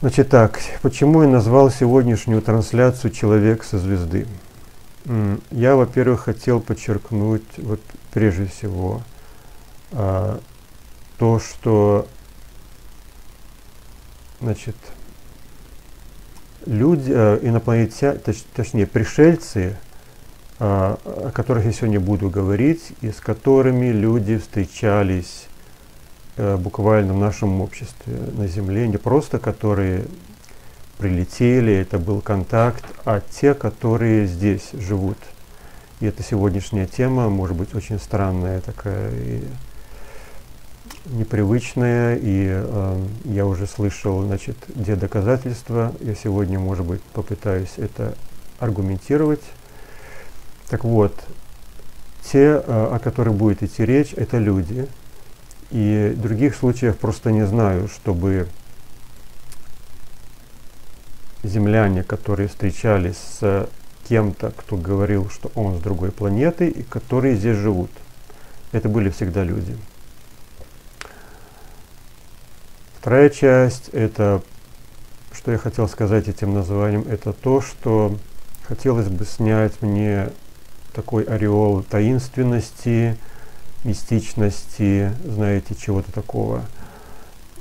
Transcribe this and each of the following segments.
Значит так, почему я назвал сегодняшнюю трансляцию «Человек со звезды»? Я, во-первых, хотел подчеркнуть, вот прежде всего, а, то, что, значит, люди, а, инопланетяне, точ, точнее, пришельцы, а, о которых я сегодня буду говорить, и с которыми люди встречались буквально в нашем обществе на Земле, не просто которые прилетели, это был контакт, а те, которые здесь живут. И это сегодняшняя тема, может быть, очень странная такая и непривычная, и э, я уже слышал, значит, где доказательства. Я сегодня, может быть, попытаюсь это аргументировать. Так вот, те, э, о которых будет идти речь, это люди. И других случаев просто не знаю, чтобы земляне, которые встречались с кем-то, кто говорил, что он с другой планеты, и которые здесь живут. Это были всегда люди. Вторая часть – это, что я хотел сказать этим названием, это то, что хотелось бы снять мне такой ореол таинственности, мистичности, знаете, чего-то такого.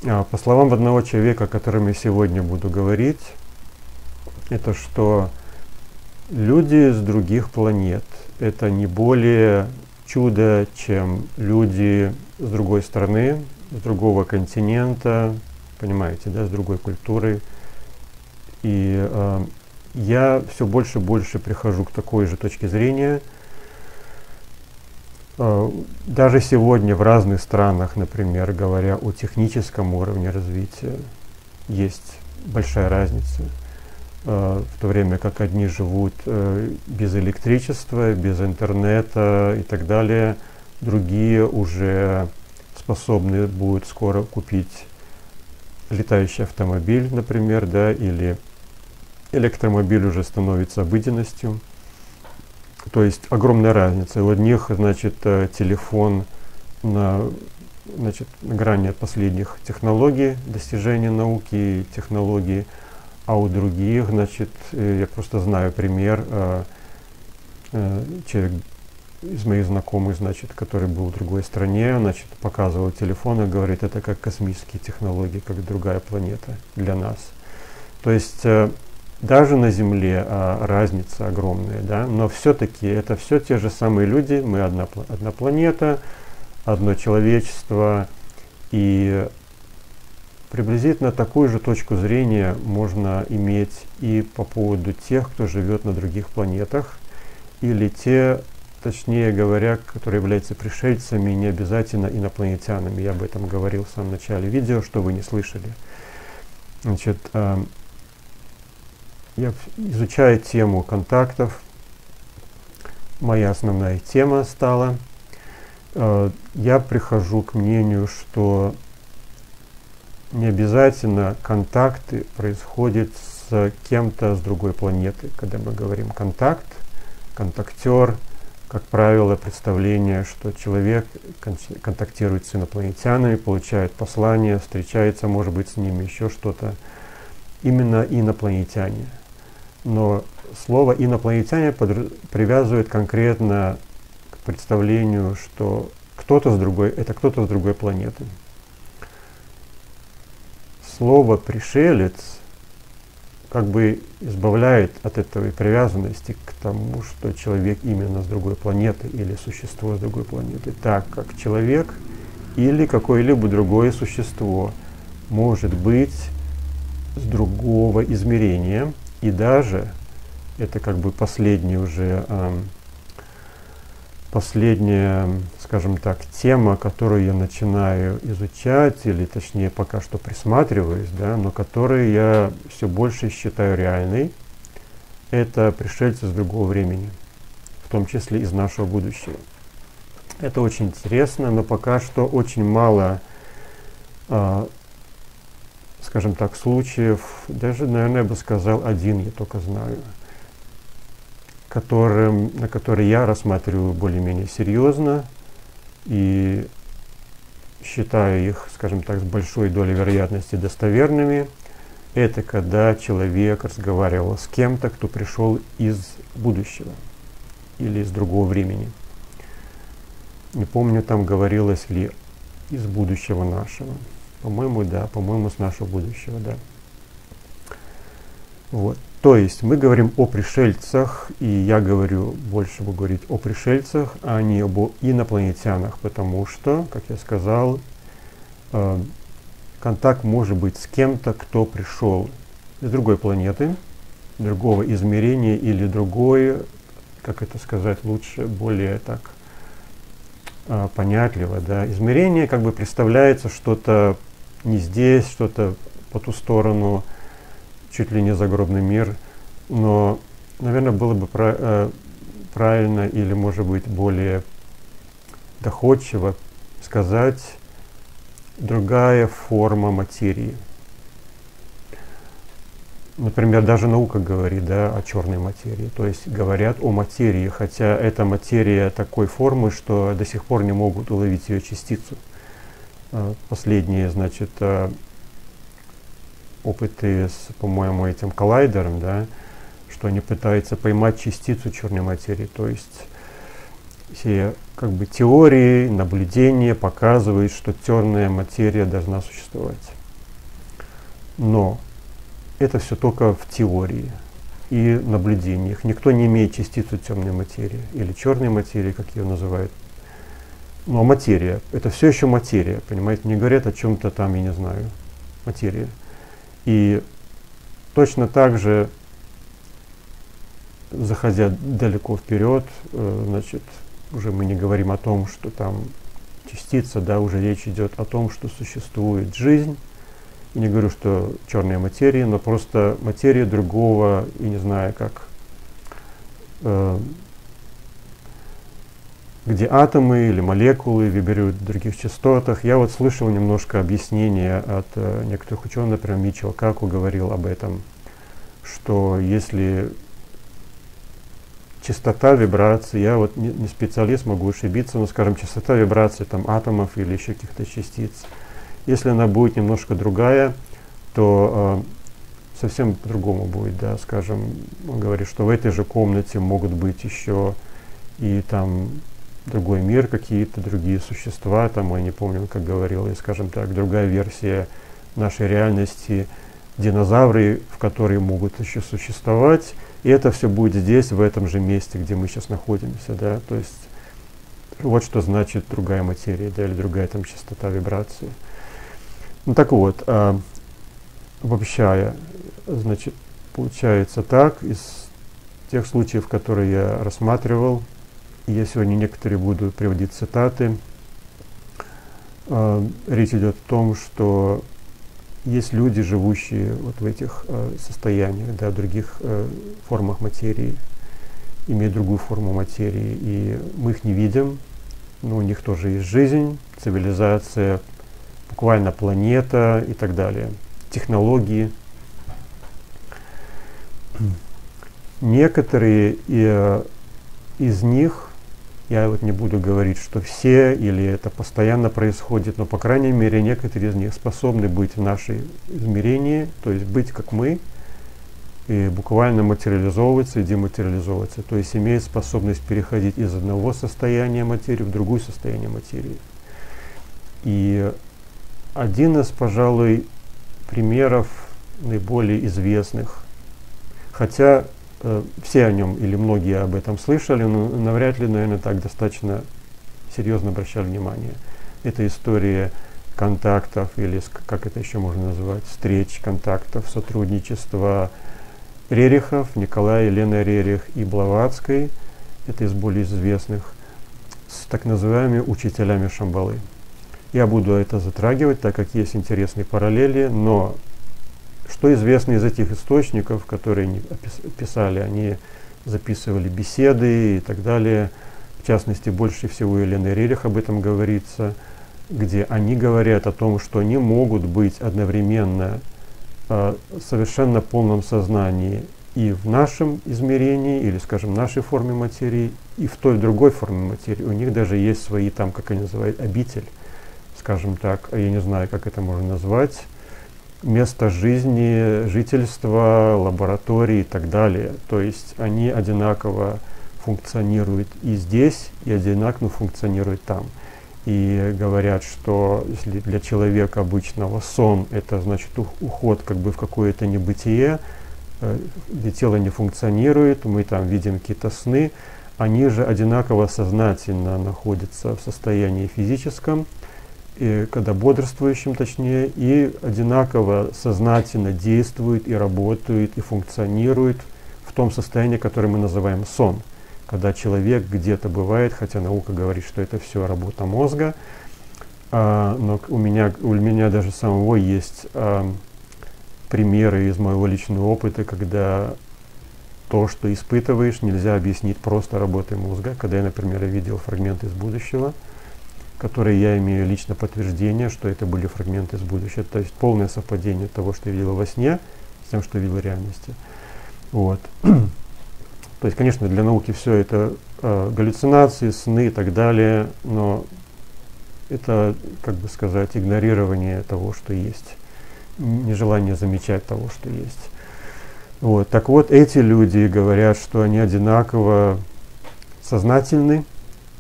А, по словам одного человека, о котором я сегодня буду говорить, это что люди с других планет. Это не более чудо, чем люди с другой стороны, с другого континента, понимаете, да, с другой культуры. И э, я все больше и больше прихожу к такой же точке зрения. Э, даже сегодня в разных странах, например, говоря о техническом уровне развития, есть большая разница. Э, в то время как одни живут э, без электричества, без интернета и так далее, другие уже способны будут скоро купить летающий автомобиль, например, да, или электромобиль уже становится обыденностью. То есть огромная разница. У одних, значит, э, телефон на, значит, на грани последних технологий, достижения науки и технологий – а у других, значит, э, я просто знаю пример, э, человек из моих знакомых, значит, который был в другой стране, значит, показывал телефон и говорит, это как космические технологии, как другая планета для нас. То есть даже на Земле а, разница огромная, да, но все-таки это все те же самые люди, мы одна, одна планета, одно человечество, и Приблизительно такую же точку зрения можно иметь и по поводу тех, кто живет на других планетах, или те, точнее говоря, которые являются пришельцами, не обязательно инопланетянами. Я об этом говорил в самом начале видео, что вы не слышали. Значит, э, я изучаю тему контактов. Моя основная тема стала. Э, я прихожу к мнению, что не обязательно контакты происходят с кем-то с другой планеты. Когда мы говорим контакт, контактер, как правило, представление, что человек контактирует с инопланетянами, получает послание, встречается, может быть, с ними еще что-то. Именно инопланетяне. Но слово инопланетяне привязывает конкретно к представлению, что кто-то с другой, это кто-то с другой планеты. Слово «пришелец» как бы избавляет от этой привязанности к тому, что человек именно с другой планеты или существо с другой планеты, так как человек или какое-либо другое существо может быть с другого измерения, и даже это как бы последний уже эм, последняя, скажем так, тема, которую я начинаю изучать, или точнее пока что присматриваюсь, да, но которую я все больше считаю реальной, это пришельцы с другого времени, в том числе из нашего будущего. Это очень интересно, но пока что очень мало, э, скажем так, случаев, даже, наверное, я бы сказал, один я только знаю – которым, на которые я рассматриваю более-менее серьезно и считаю их, скажем так, с большой долей вероятности достоверными. это когда человек разговаривал с кем-то, кто пришел из будущего или из другого времени. Не помню, там говорилось ли из будущего нашего. По-моему, да, по-моему, с нашего будущего, да. Вот. То есть мы говорим о пришельцах, и я говорю, больше буду говорить о пришельцах, а не об инопланетянах, потому что, как я сказал, э, контакт может быть с кем-то, кто пришел из другой планеты, другого измерения или другой, как это сказать лучше, более так э, понятливо. Да. Измерение как бы представляется что-то не здесь, что-то по ту сторону, чуть ли не загробный мир, но, наверное, было бы про, э, правильно или, может быть, более доходчиво сказать другая форма материи. Например, даже наука говорит да, о черной материи, то есть говорят о материи, хотя эта материя такой формы, что до сих пор не могут уловить ее частицу. Э, последние, значит, э, опыты с, по-моему, этим коллайдером, да, что они пытаются поймать частицу черной материи. То есть все как бы теории, наблюдения показывают, что черная материя должна существовать. Но это все только в теории и наблюдениях. Никто не имеет частицу темной материи или черной материи, как ее называют. Но материя, это все еще материя, понимаете, не говорят о чем-то там, я не знаю, материя. И точно так же, заходя далеко вперед, э, значит, уже мы не говорим о том, что там частица, да, уже речь идет о том, что существует жизнь. И не говорю, что черная материя, но просто материя другого, и не знаю, как э, где атомы или молекулы вибрируют в других частотах. Я вот слышал немножко объяснения от э, некоторых ученых, например, Мичел Каку говорил об этом, что если частота вибрации, я вот не, не специалист, могу ошибиться, но, скажем, частота вибрации там, атомов или еще каких-то частиц, если она будет немножко другая, то э, совсем по-другому будет, да, скажем, он говорит, что в этой же комнате могут быть еще и там другой мир, какие-то другие существа, там, я не помню, как говорил, и, скажем так, другая версия нашей реальности, динозавры, в которые могут еще существовать, и это все будет здесь, в этом же месте, где мы сейчас находимся, да, то есть вот что значит другая материя, да, или другая там частота вибрации. Ну так вот, а, обобщая, значит, получается так, из тех случаев, которые я рассматривал, я сегодня некоторые буду приводить цитаты. А, речь идет о том, что есть люди, живущие вот в этих э, состояниях, да, в других э, формах материи, имеют другую форму материи, и мы их не видим, но у них тоже есть жизнь, цивилизация, буквально планета и так далее, технологии. Некоторые из них я вот не буду говорить, что все или это постоянно происходит, но, по крайней мере, некоторые из них способны быть в нашей измерении, то есть быть как мы, и буквально материализовываться и дематериализовываться, то есть имеет способность переходить из одного состояния материи в другое состояние материи. И один из, пожалуй, примеров наиболее известных, хотя все о нем или многие об этом слышали, но навряд ли, наверное, так достаточно серьезно обращали внимание. Это история контактов или, как это еще можно назвать, встреч, контактов, сотрудничества Рерихов, Николая, Елена Рерих и Блаватской, это из более известных, с так называемыми учителями Шамбалы. Я буду это затрагивать, так как есть интересные параллели, но что известно из этих источников, которые писали, они записывали беседы и так далее. В частности, больше всего Елены Рерих об этом говорится, где они говорят о том, что они могут быть одновременно э, совершенно полном сознании и в нашем измерении, или, скажем, нашей форме материи, и в той другой форме материи. У них даже есть свои, там, как они называют, обитель, скажем так, я не знаю, как это можно назвать, место жизни, жительства, лаборатории и так далее. То есть они одинаково функционируют и здесь, и одинаково функционируют там. И говорят, что если для человека обычного сон это значит уход как бы в какое-то небытие, э, где тело не функционирует, мы там видим какие-то сны, они же одинаково сознательно находятся в состоянии физическом, и когда бодрствующим точнее, и одинаково сознательно действуют и работают и функционируют в том состоянии, которое мы называем сон. Когда человек где-то бывает, хотя наука говорит, что это все работа мозга, а, но у меня, у меня даже самого есть а, примеры из моего личного опыта, когда то, что испытываешь, нельзя объяснить просто работой мозга. Когда я, например, видел фрагменты из будущего – которые я имею лично подтверждение, что это были фрагменты из будущего. То есть полное совпадение того, что я видел во сне, с тем, что видел в реальности. Вот. То есть, конечно, для науки все это э, галлюцинации, сны и так далее, но это, как бы сказать, игнорирование того, что есть, нежелание замечать того, что есть. Вот. Так вот, эти люди говорят, что они одинаково сознательны,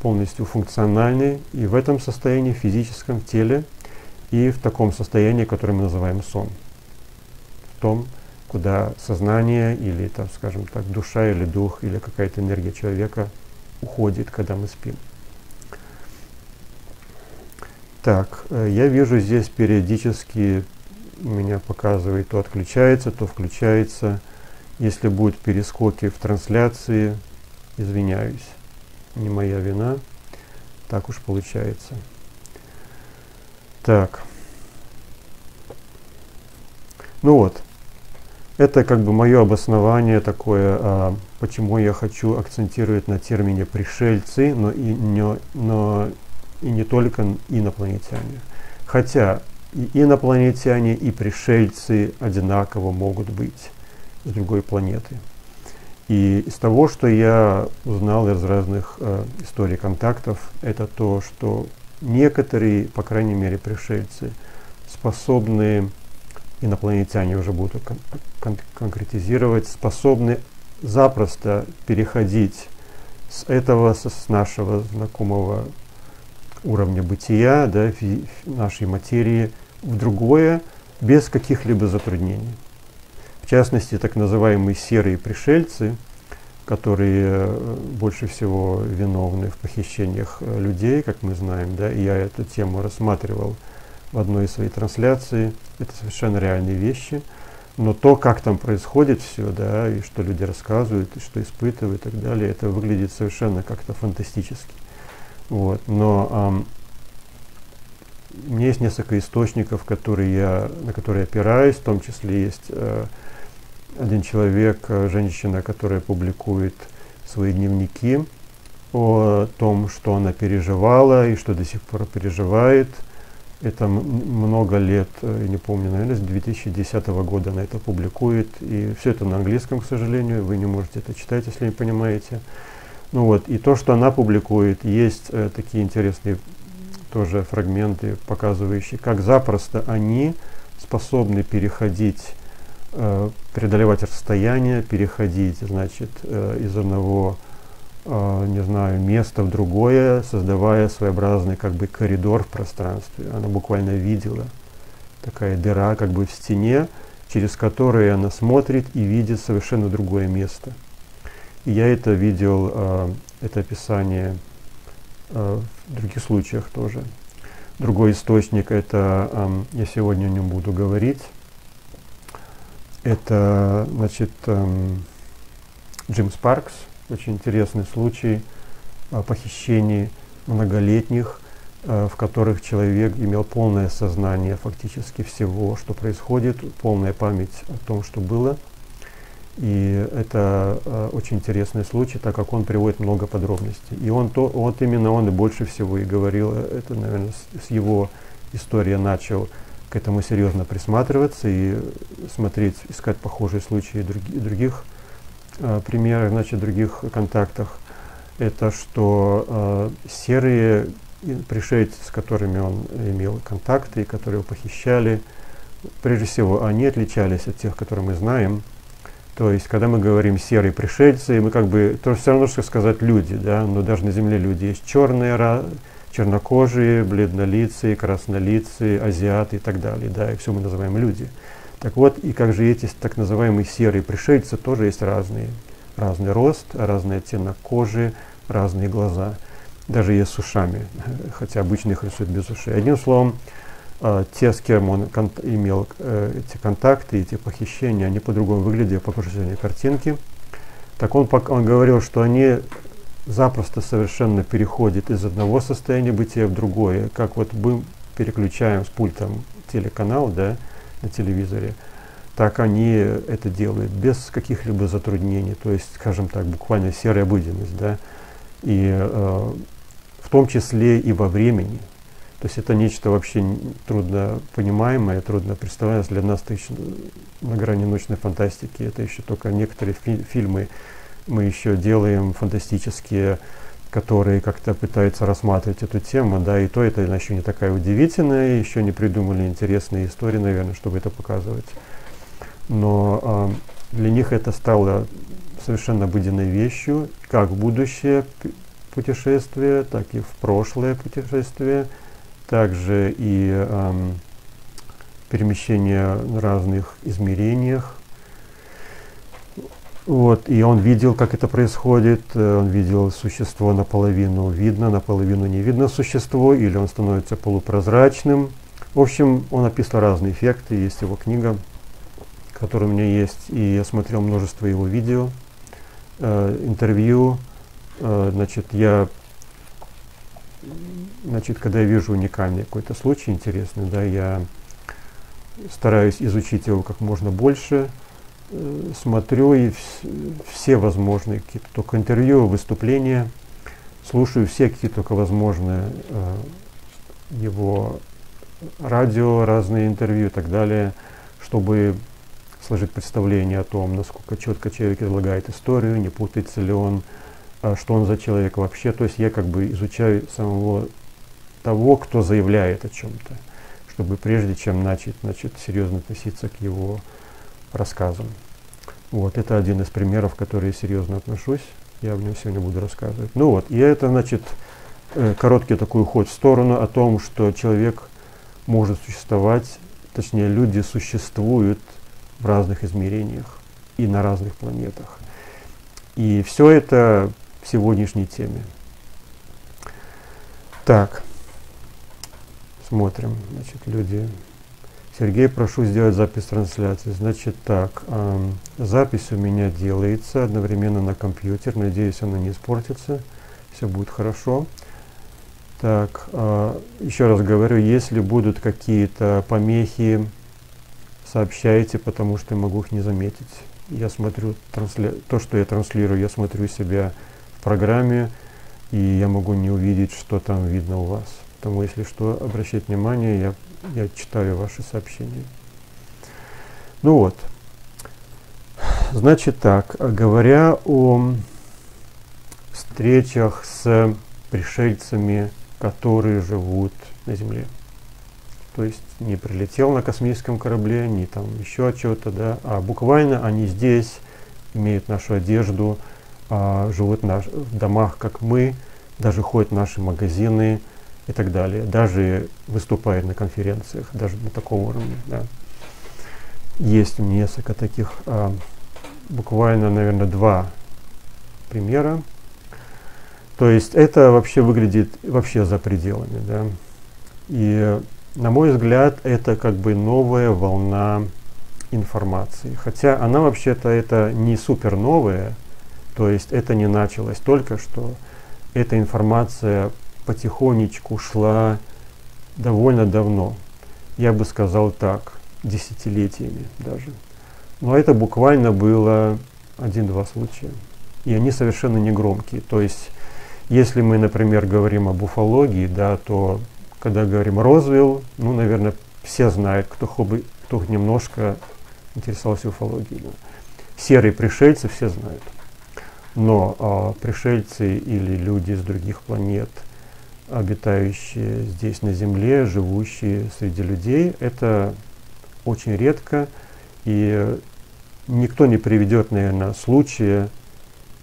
полностью функциональны и в этом состоянии, физическом теле, и в таком состоянии, которое мы называем сон. В том, куда сознание или, там, скажем так, душа или дух или какая-то энергия человека уходит, когда мы спим. Так, э, я вижу здесь периодически меня показывает, то отключается, то включается. Если будут перескоки в трансляции, извиняюсь не моя вина. Так уж получается. Так. Ну вот. Это как бы мое обоснование такое, а, почему я хочу акцентировать на термине пришельцы, но и не, но и не только инопланетяне. Хотя и инопланетяне, и пришельцы одинаково могут быть с другой планеты. И из того, что я узнал из разных э, историй контактов, это то, что некоторые, по крайней мере, пришельцы способны, инопланетяне уже будут кон- кон- конкретизировать, способны запросто переходить с этого, с нашего знакомого уровня бытия, да, фи- нашей материи, в другое без каких-либо затруднений. В частности, так называемые серые пришельцы, которые э, больше всего виновны в похищениях э, людей, как мы знаем, да, я эту тему рассматривал в одной из своих трансляций. Это совершенно реальные вещи. Но то, как там происходит все, да, и что люди рассказывают, и что испытывают и так далее, это выглядит совершенно как-то фантастически. Вот. Но эм, у меня есть несколько источников, которые я, на которые я опираюсь, в том числе есть э, один человек, э, женщина, которая публикует свои дневники о том, что она переживала и что до сих пор переживает. Это много лет, э, я не помню, наверное, с 2010 года она это публикует. И все это на английском, к сожалению, вы не можете это читать, если не понимаете. Ну вот, и то, что она публикует, есть э, такие интересные тоже фрагменты, показывающие, как запросто они способны переходить преодолевать расстояние, переходить, значит, э, из одного, э, не знаю, места в другое, создавая своеобразный как бы коридор в пространстве. Она буквально видела такая дыра как бы в стене, через которую она смотрит и видит совершенно другое место. И я это видел, э, это описание э, в других случаях тоже. Другой источник, это, э, я сегодня о нем буду говорить, это, значит, эм, Джим Спаркс, очень интересный случай э, похищений многолетних, э, в которых человек имел полное сознание фактически всего, что происходит, полная память о том, что было. И это э, очень интересный случай, так как он приводит много подробностей. И он то, вот именно он и больше всего и говорил, э, это, наверное, с, с его истории начал к этому серьезно присматриваться и смотреть, искать похожие случаи и других э, примеров, значит, других контактах. Это что э, серые пришельцы, с которыми он имел контакты, и которые его похищали, прежде всего, они отличались от тех, которые мы знаем. То есть, когда мы говорим серые пришельцы, мы как бы, то все равно, что сказать люди, да, но даже на Земле люди есть черные, чернокожие, бледнолицые, краснолицые, азиаты и так далее, да, и все мы называем люди. Так вот, и как же эти так называемые серые пришельцы тоже есть разные. Разный рост, разный оттенок кожи, разные глаза. Даже есть с ушами, хотя обычно их рисуют без ушей. Одним словом, э, те, с кем он имел э, эти контакты, эти похищения, они по-другому выглядели по окружению картинки. Так он, он говорил, что они запросто совершенно переходят из одного состояния бытия в другое. Как вот мы переключаем с пультом телеканал, да, на телевизоре, так они это делают без каких-либо затруднений, то есть, скажем так, буквально серая обыденность, да, и э, в том числе и во времени. То есть это нечто вообще трудно понимаемое, трудно представляемое. Для нас еще на грани научной фантастики. Это еще только некоторые фи фильмы мы еще делаем фантастические которые как-то пытаются рассматривать эту тему, да, и то это еще не такая удивительная, еще не придумали интересные истории, наверное, чтобы это показывать. Но э, для них это стало совершенно обыденной вещью, как в будущее путешествие, так и в прошлое путешествие, также и э, перемещение в разных измерениях, вот, и он видел, как это происходит, э, он видел существо наполовину видно, наполовину не видно существо, или он становится полупрозрачным. В общем, он описал разные эффекты, есть его книга, которая у меня есть, и я смотрел множество его видео, э, интервью. Э, значит, я, значит, когда я вижу уникальный какой-то случай интересный, да, я стараюсь изучить его как можно больше, смотрю и все возможные какие-то только интервью, выступления, слушаю все какие только возможные э, его радио, разные интервью и так далее, чтобы сложить представление о том, насколько четко человек излагает историю, не путается ли он, э, что он за человек вообще. То есть я как бы изучаю самого того, кто заявляет о чем-то, чтобы прежде чем начать, значит, серьезно относиться к его рассказам. Вот, это один из примеров, который я серьезно отношусь. Я в нем сегодня буду рассказывать. Ну вот, и это, значит, э, короткий такой уход в сторону о том, что человек может существовать, точнее, люди существуют в разных измерениях и на разных планетах. И все это в сегодняшней теме. Так, смотрим, значит, люди Сергей, прошу сделать запись трансляции. Значит так, э, запись у меня делается одновременно на компьютер. Надеюсь, она не испортится. Все будет хорошо. Так, э, еще раз говорю, если будут какие-то помехи, сообщайте, потому что я могу их не заметить. Я смотрю трансли... то, что я транслирую, я смотрю себя в программе, и я могу не увидеть, что там видно у вас. Поэтому, если что, обращайте внимание, я я читаю ваши сообщения. Ну вот. Значит так, говоря о встречах с пришельцами, которые живут на Земле. То есть не прилетел на космическом корабле, не там еще чего-то, да, а буквально они здесь имеют нашу одежду, а, живут в домах, как мы, даже ходят в наши магазины, и так далее, даже выступает на конференциях, даже на таком уровне. Да. Есть несколько таких, а, буквально, наверное, два примера. То есть это вообще выглядит вообще за пределами. Да. И, на мой взгляд, это как бы новая волна информации. Хотя она вообще-то это не супер новая, то есть это не началось только что. Эта информация потихонечку шла довольно давно. Я бы сказал так, десятилетиями даже. Но это буквально было один-два случая. И они совершенно не громкие. То есть, если мы, например, говорим об уфологии, да, то когда говорим Розуэлл, ну, наверное, все знают, кто, хобби, кто немножко интересовался уфологией. Да. Серые пришельцы все знают. Но а, пришельцы или люди из других планет – обитающие здесь на Земле, живущие среди людей, это очень редко, и никто не приведет, наверное, случая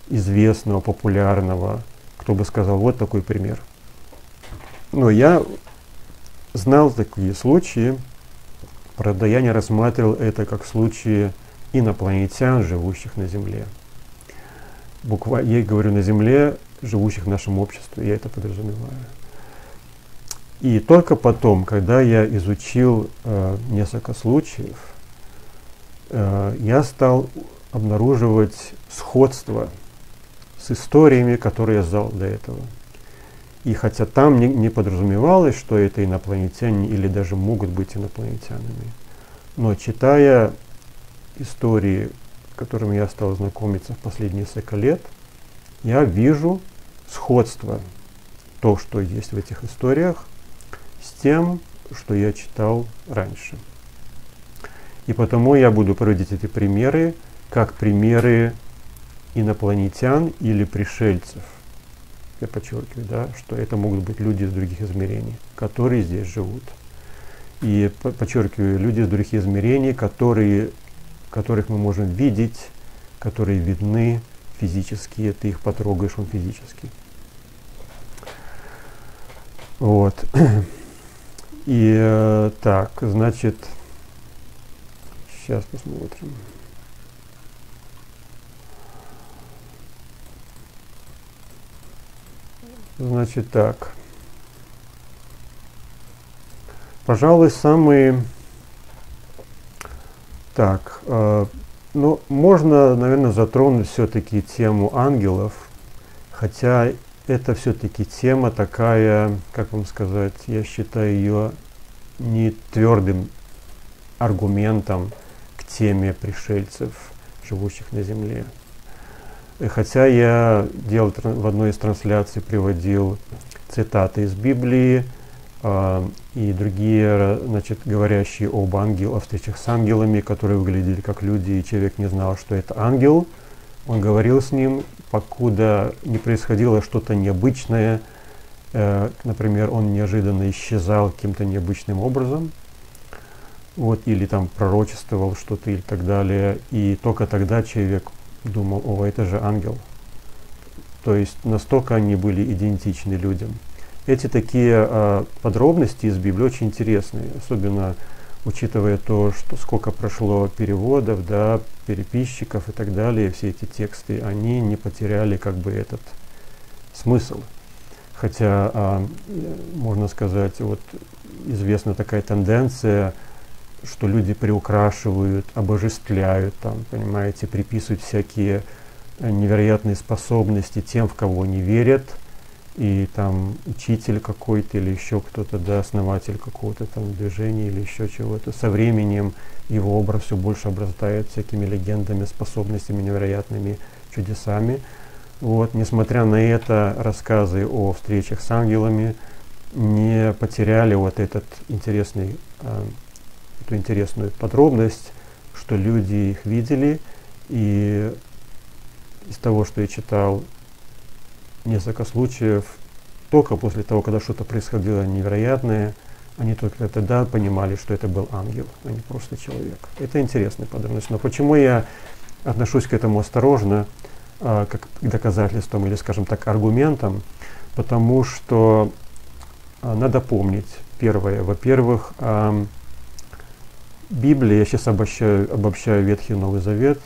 известного, популярного, кто бы сказал, вот такой пример. Но я знал такие случаи, правда, я не рассматривал это как случаи инопланетян, живущих на Земле. Буквально, я говорю на Земле, живущих в нашем обществе, я это подразумеваю. И только потом, когда я изучил э, несколько случаев, э, я стал обнаруживать сходство с историями, которые я знал до этого. И хотя там не, не подразумевалось, что это инопланетяне или даже могут быть инопланетянами, но читая истории, с которыми я стал знакомиться в последние несколько лет, я вижу сходство, то, что есть в этих историях, с тем, что я читал раньше. И потому я буду проводить эти примеры как примеры инопланетян или пришельцев. Я подчеркиваю, да, что это могут быть люди из других измерений, которые здесь живут. И подчеркиваю, люди из других измерений, которые, которых мы можем видеть, которые видны физически, ты их потрогаешь, он физически. Вот. И э, так, значит, сейчас посмотрим. Значит так. Пожалуй, самый... Так, э, ну, можно, наверное, затронуть все-таки тему ангелов, хотя это все-таки тема такая, как вам сказать, я считаю ее не твердым аргументом к теме пришельцев, живущих на Земле. Хотя я делал в одной из трансляций, приводил цитаты из Библии и другие, значит, говорящие об ангелах, о встречах с ангелами, которые выглядели как люди, и человек не знал, что это ангел, он говорил с ним, покуда не происходило что-то необычное, э, например, он неожиданно исчезал каким-то необычным образом, вот, или там пророчествовал что-то и так далее, и только тогда человек думал, о, это же ангел. То есть настолько они были идентичны людям. Эти такие э, подробности из Библии очень интересные, особенно учитывая то, что сколько прошло переводов, да, переписчиков и так далее, все эти тексты, они не потеряли как бы этот смысл. Хотя, а, можно сказать, вот известна такая тенденция, что люди приукрашивают, обожествляют, там, понимаете, приписывают всякие невероятные способности тем, в кого не верят – и там учитель какой-то или еще кто-то, да, основатель какого-то там движения или еще чего-то, со временем его образ все больше обрастает всякими легендами, способностями невероятными, чудесами. Вот, несмотря на это, рассказы о встречах с ангелами не потеряли вот этот интересный, э, эту интересную подробность, что люди их видели, и из того, что я читал, несколько случаев, только после того, когда что-то происходило невероятное, они только тогда понимали, что это был ангел, а не просто человек. Это интересная подробность. Но почему я отношусь к этому осторожно, а, как к доказательствам или, скажем так, аргументам? Потому что а, надо помнить, первое, во-первых, а, Библия, я сейчас обобщаю, обобщаю Ветхий и Новый Завет,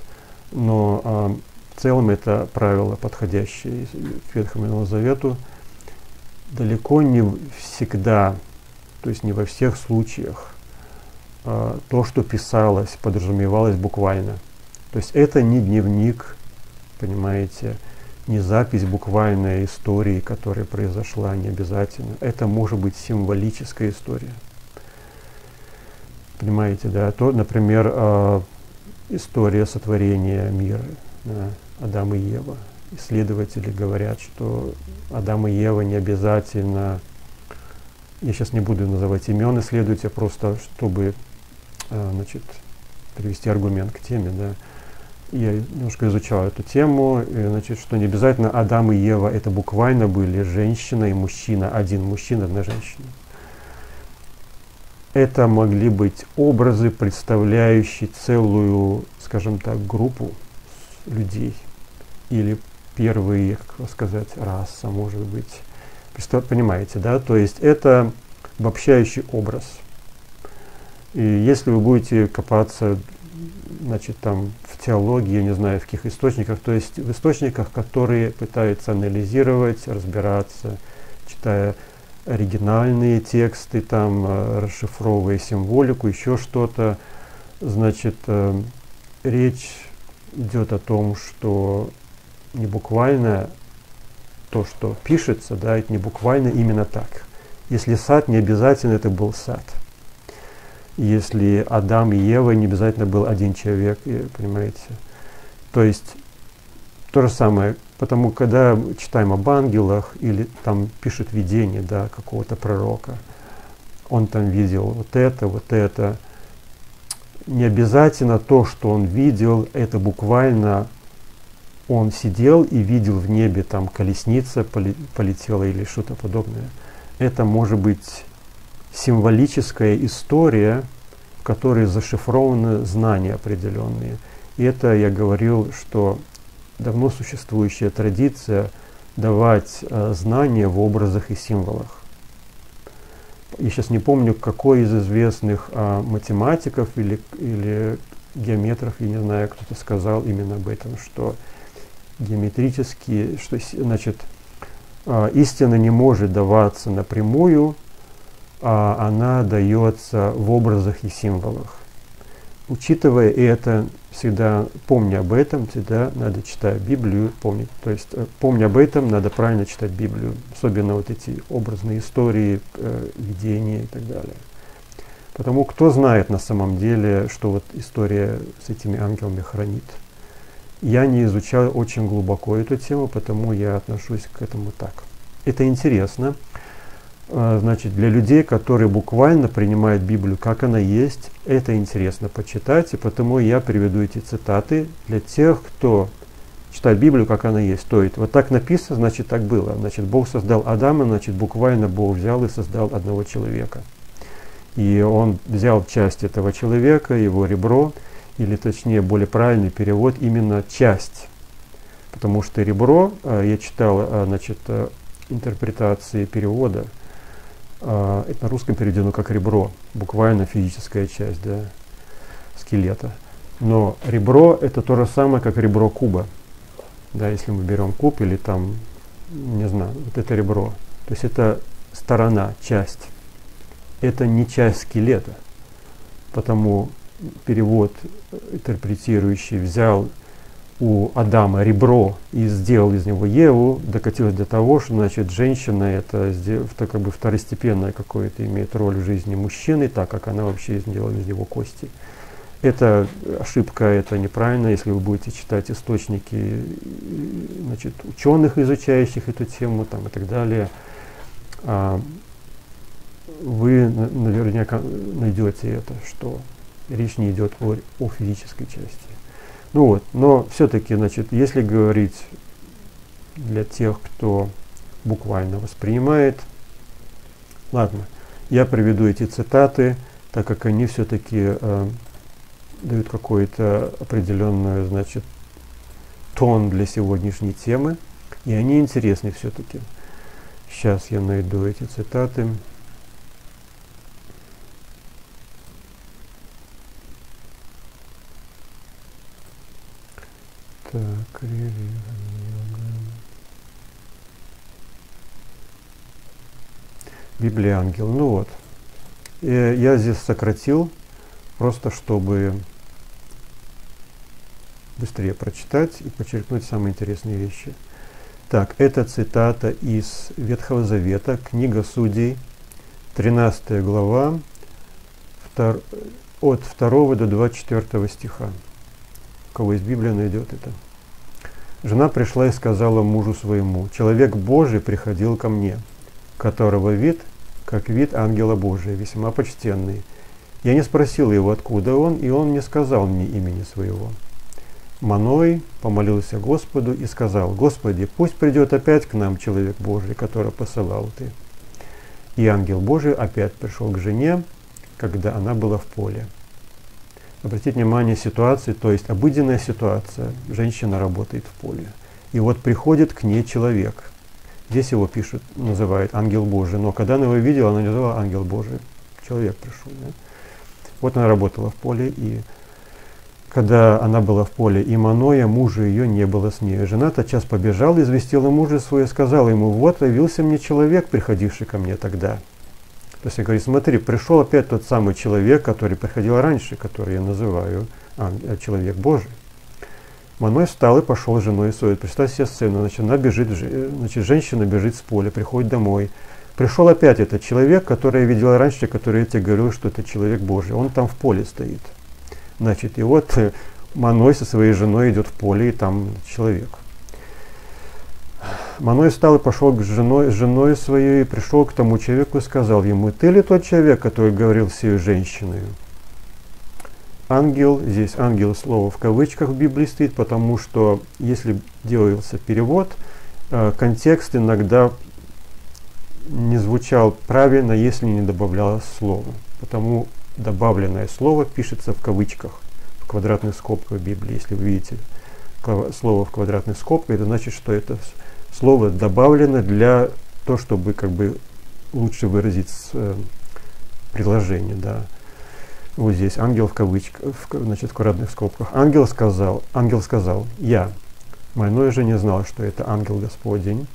но в целом это правило, подходящее к Ветхому Завету, далеко не всегда, то есть не во всех случаях, а, то, что писалось, подразумевалось буквально. То есть это не дневник, понимаете, не запись буквальной истории, которая произошла, не обязательно. Это может быть символическая история. Понимаете, да? То, например, э, история сотворения мира. Да? Адам и Ева. Исследователи говорят, что Адам и Ева не обязательно, я сейчас не буду называть имен исследователя, просто чтобы а, значит, привести аргумент к теме. Да. Я немножко изучал эту тему, и, значит, что не обязательно Адам и Ева это буквально были женщина и мужчина, один мужчина, одна женщина. это могли быть образы, представляющие целую, скажем так, группу людей. Или первые, как сказать, раса, может быть. Понимаете, да? То есть это обобщающий образ. И если вы будете копаться, значит, там, в теологии, я не знаю, в каких источниках, то есть в источниках, которые пытаются анализировать, разбираться, читая оригинальные тексты, там, э, расшифровывая символику, еще что-то. Значит, э, речь идет о том, что не буквально то, что пишется, да, это не буквально именно так. Если сад, не обязательно это был сад. Если Адам и Ева, не обязательно был один человек, понимаете. То есть то же самое, потому когда читаем об ангелах или там пишет видение да, какого-то пророка, он там видел вот это, вот это. Не обязательно то, что он видел, это буквально он сидел и видел в небе, там колесница полетела или что-то подобное. Это может быть символическая история, в которой зашифрованы знания определенные. И это я говорил, что давно существующая традиция давать э, знания в образах и символах. Я сейчас не помню, какой из известных э, математиков или, или геометров, я не знаю, кто-то сказал именно об этом, что геометрические, что значит э, истина не может даваться напрямую, а она дается в образах и символах. Учитывая это, всегда помня об этом, всегда надо читать Библию, помнить. То есть, э, помня об этом, надо правильно читать Библию, особенно вот эти образные истории, э, видения и так далее. Потому кто знает на самом деле, что вот история с этими ангелами хранит. Я не изучал очень глубоко эту тему, потому я отношусь к этому так. Это интересно. А, значит, для людей, которые буквально принимают Библию, как она есть, это интересно почитать, и потому я приведу эти цитаты для тех, кто читает Библию, как она есть. То есть, вот так написано, значит, так было. Значит, Бог создал Адама, значит, буквально Бог взял и создал одного человека. И он взял часть этого человека, его ребро, или точнее, более правильный перевод, именно часть. Потому что ребро, а, я читал, а, значит, интерпретации перевода – это на русском переведено как ребро, буквально физическая часть да, скелета. Но ребро это то же самое, как ребро куба. Да, если мы берем куб или там, не знаю, вот это ребро. То есть это сторона, часть. Это не часть скелета. Потому перевод интерпретирующий взял у Адама ребро и сделал из него Еву, докатилось до того, что значит, женщина это, это как бы второстепенная какое-то имеет роль в жизни мужчины, так как она вообще сделала из него кости. Это ошибка, это неправильно, если вы будете читать источники значит, ученых, изучающих эту тему там, и так далее, а, вы наверняка найдете это, что речь не идет о, о физической части. Ну вот, но все-таки, значит, если говорить для тех, кто буквально воспринимает, ладно, я приведу эти цитаты, так как они все-таки э, дают какой-то определенный, значит, тон для сегодняшней темы, и они интересны все-таки. Сейчас я найду эти цитаты. Так, Библия ангел. Ну вот. И я здесь сократил, просто чтобы быстрее прочитать и подчеркнуть самые интересные вещи. Так, это цитата из Ветхого Завета, книга Судей, 13 глава, 2, от 2 до 24 стиха кого из Библии найдет это. Жена пришла и сказала мужу своему, «Человек Божий приходил ко мне, которого вид, как вид ангела Божия, весьма почтенный. Я не спросила его, откуда он, и он не сказал мне имени своего». Маной помолился Господу и сказал, «Господи, пусть придет опять к нам человек Божий, который посылал Ты». И ангел Божий опять пришел к жене, когда она была в поле. Обратите внимание ситуации, то есть обыденная ситуация. Женщина работает в поле. И вот приходит к ней человек. Здесь его пишут, называют ангел Божий. Но когда она его видела, она не называла ангел Божий. Человек пришел. Да? Вот она работала в поле, и когда она была в поле, и Маноя, мужа ее, не было с ней. Жена тотчас побежала, известила мужа своего, сказала ему, вот явился мне человек, приходивший ко мне тогда. То есть я говорю, смотри, пришел опять тот самый человек, который приходил раньше, который я называю а, человек Божий. Маной встал и пошел с женой своей. Представь себе сцену, значит, она бежит, значит, женщина бежит с поля, приходит домой. Пришел опять этот человек, который я видел раньше, который я тебе говорил, что это человек Божий. Он там в поле стоит. Значит, и вот э, Маной со своей женой идет в поле, и там человек. Маной встал и пошел к женой, женой своей, и пришел к тому человеку и сказал ему, ты ли тот человек, который говорил с ее женщиной? Ангел, здесь ангел слово в кавычках в Библии стоит, потому что если делался перевод, э, контекст иногда не звучал правильно, если не добавлялось слово. Потому добавленное слово пишется в кавычках, в квадратных скобках Библии. Если вы видите слово в квадратных скобках, это значит, что это слово добавлено для того, чтобы как бы лучше выразить э, предложение. Да. Вот здесь ангел в кавычках, в, значит, в квадратных скобках. Ангел сказал, ангел сказал, я, Майной же не знал, что это ангел Господень,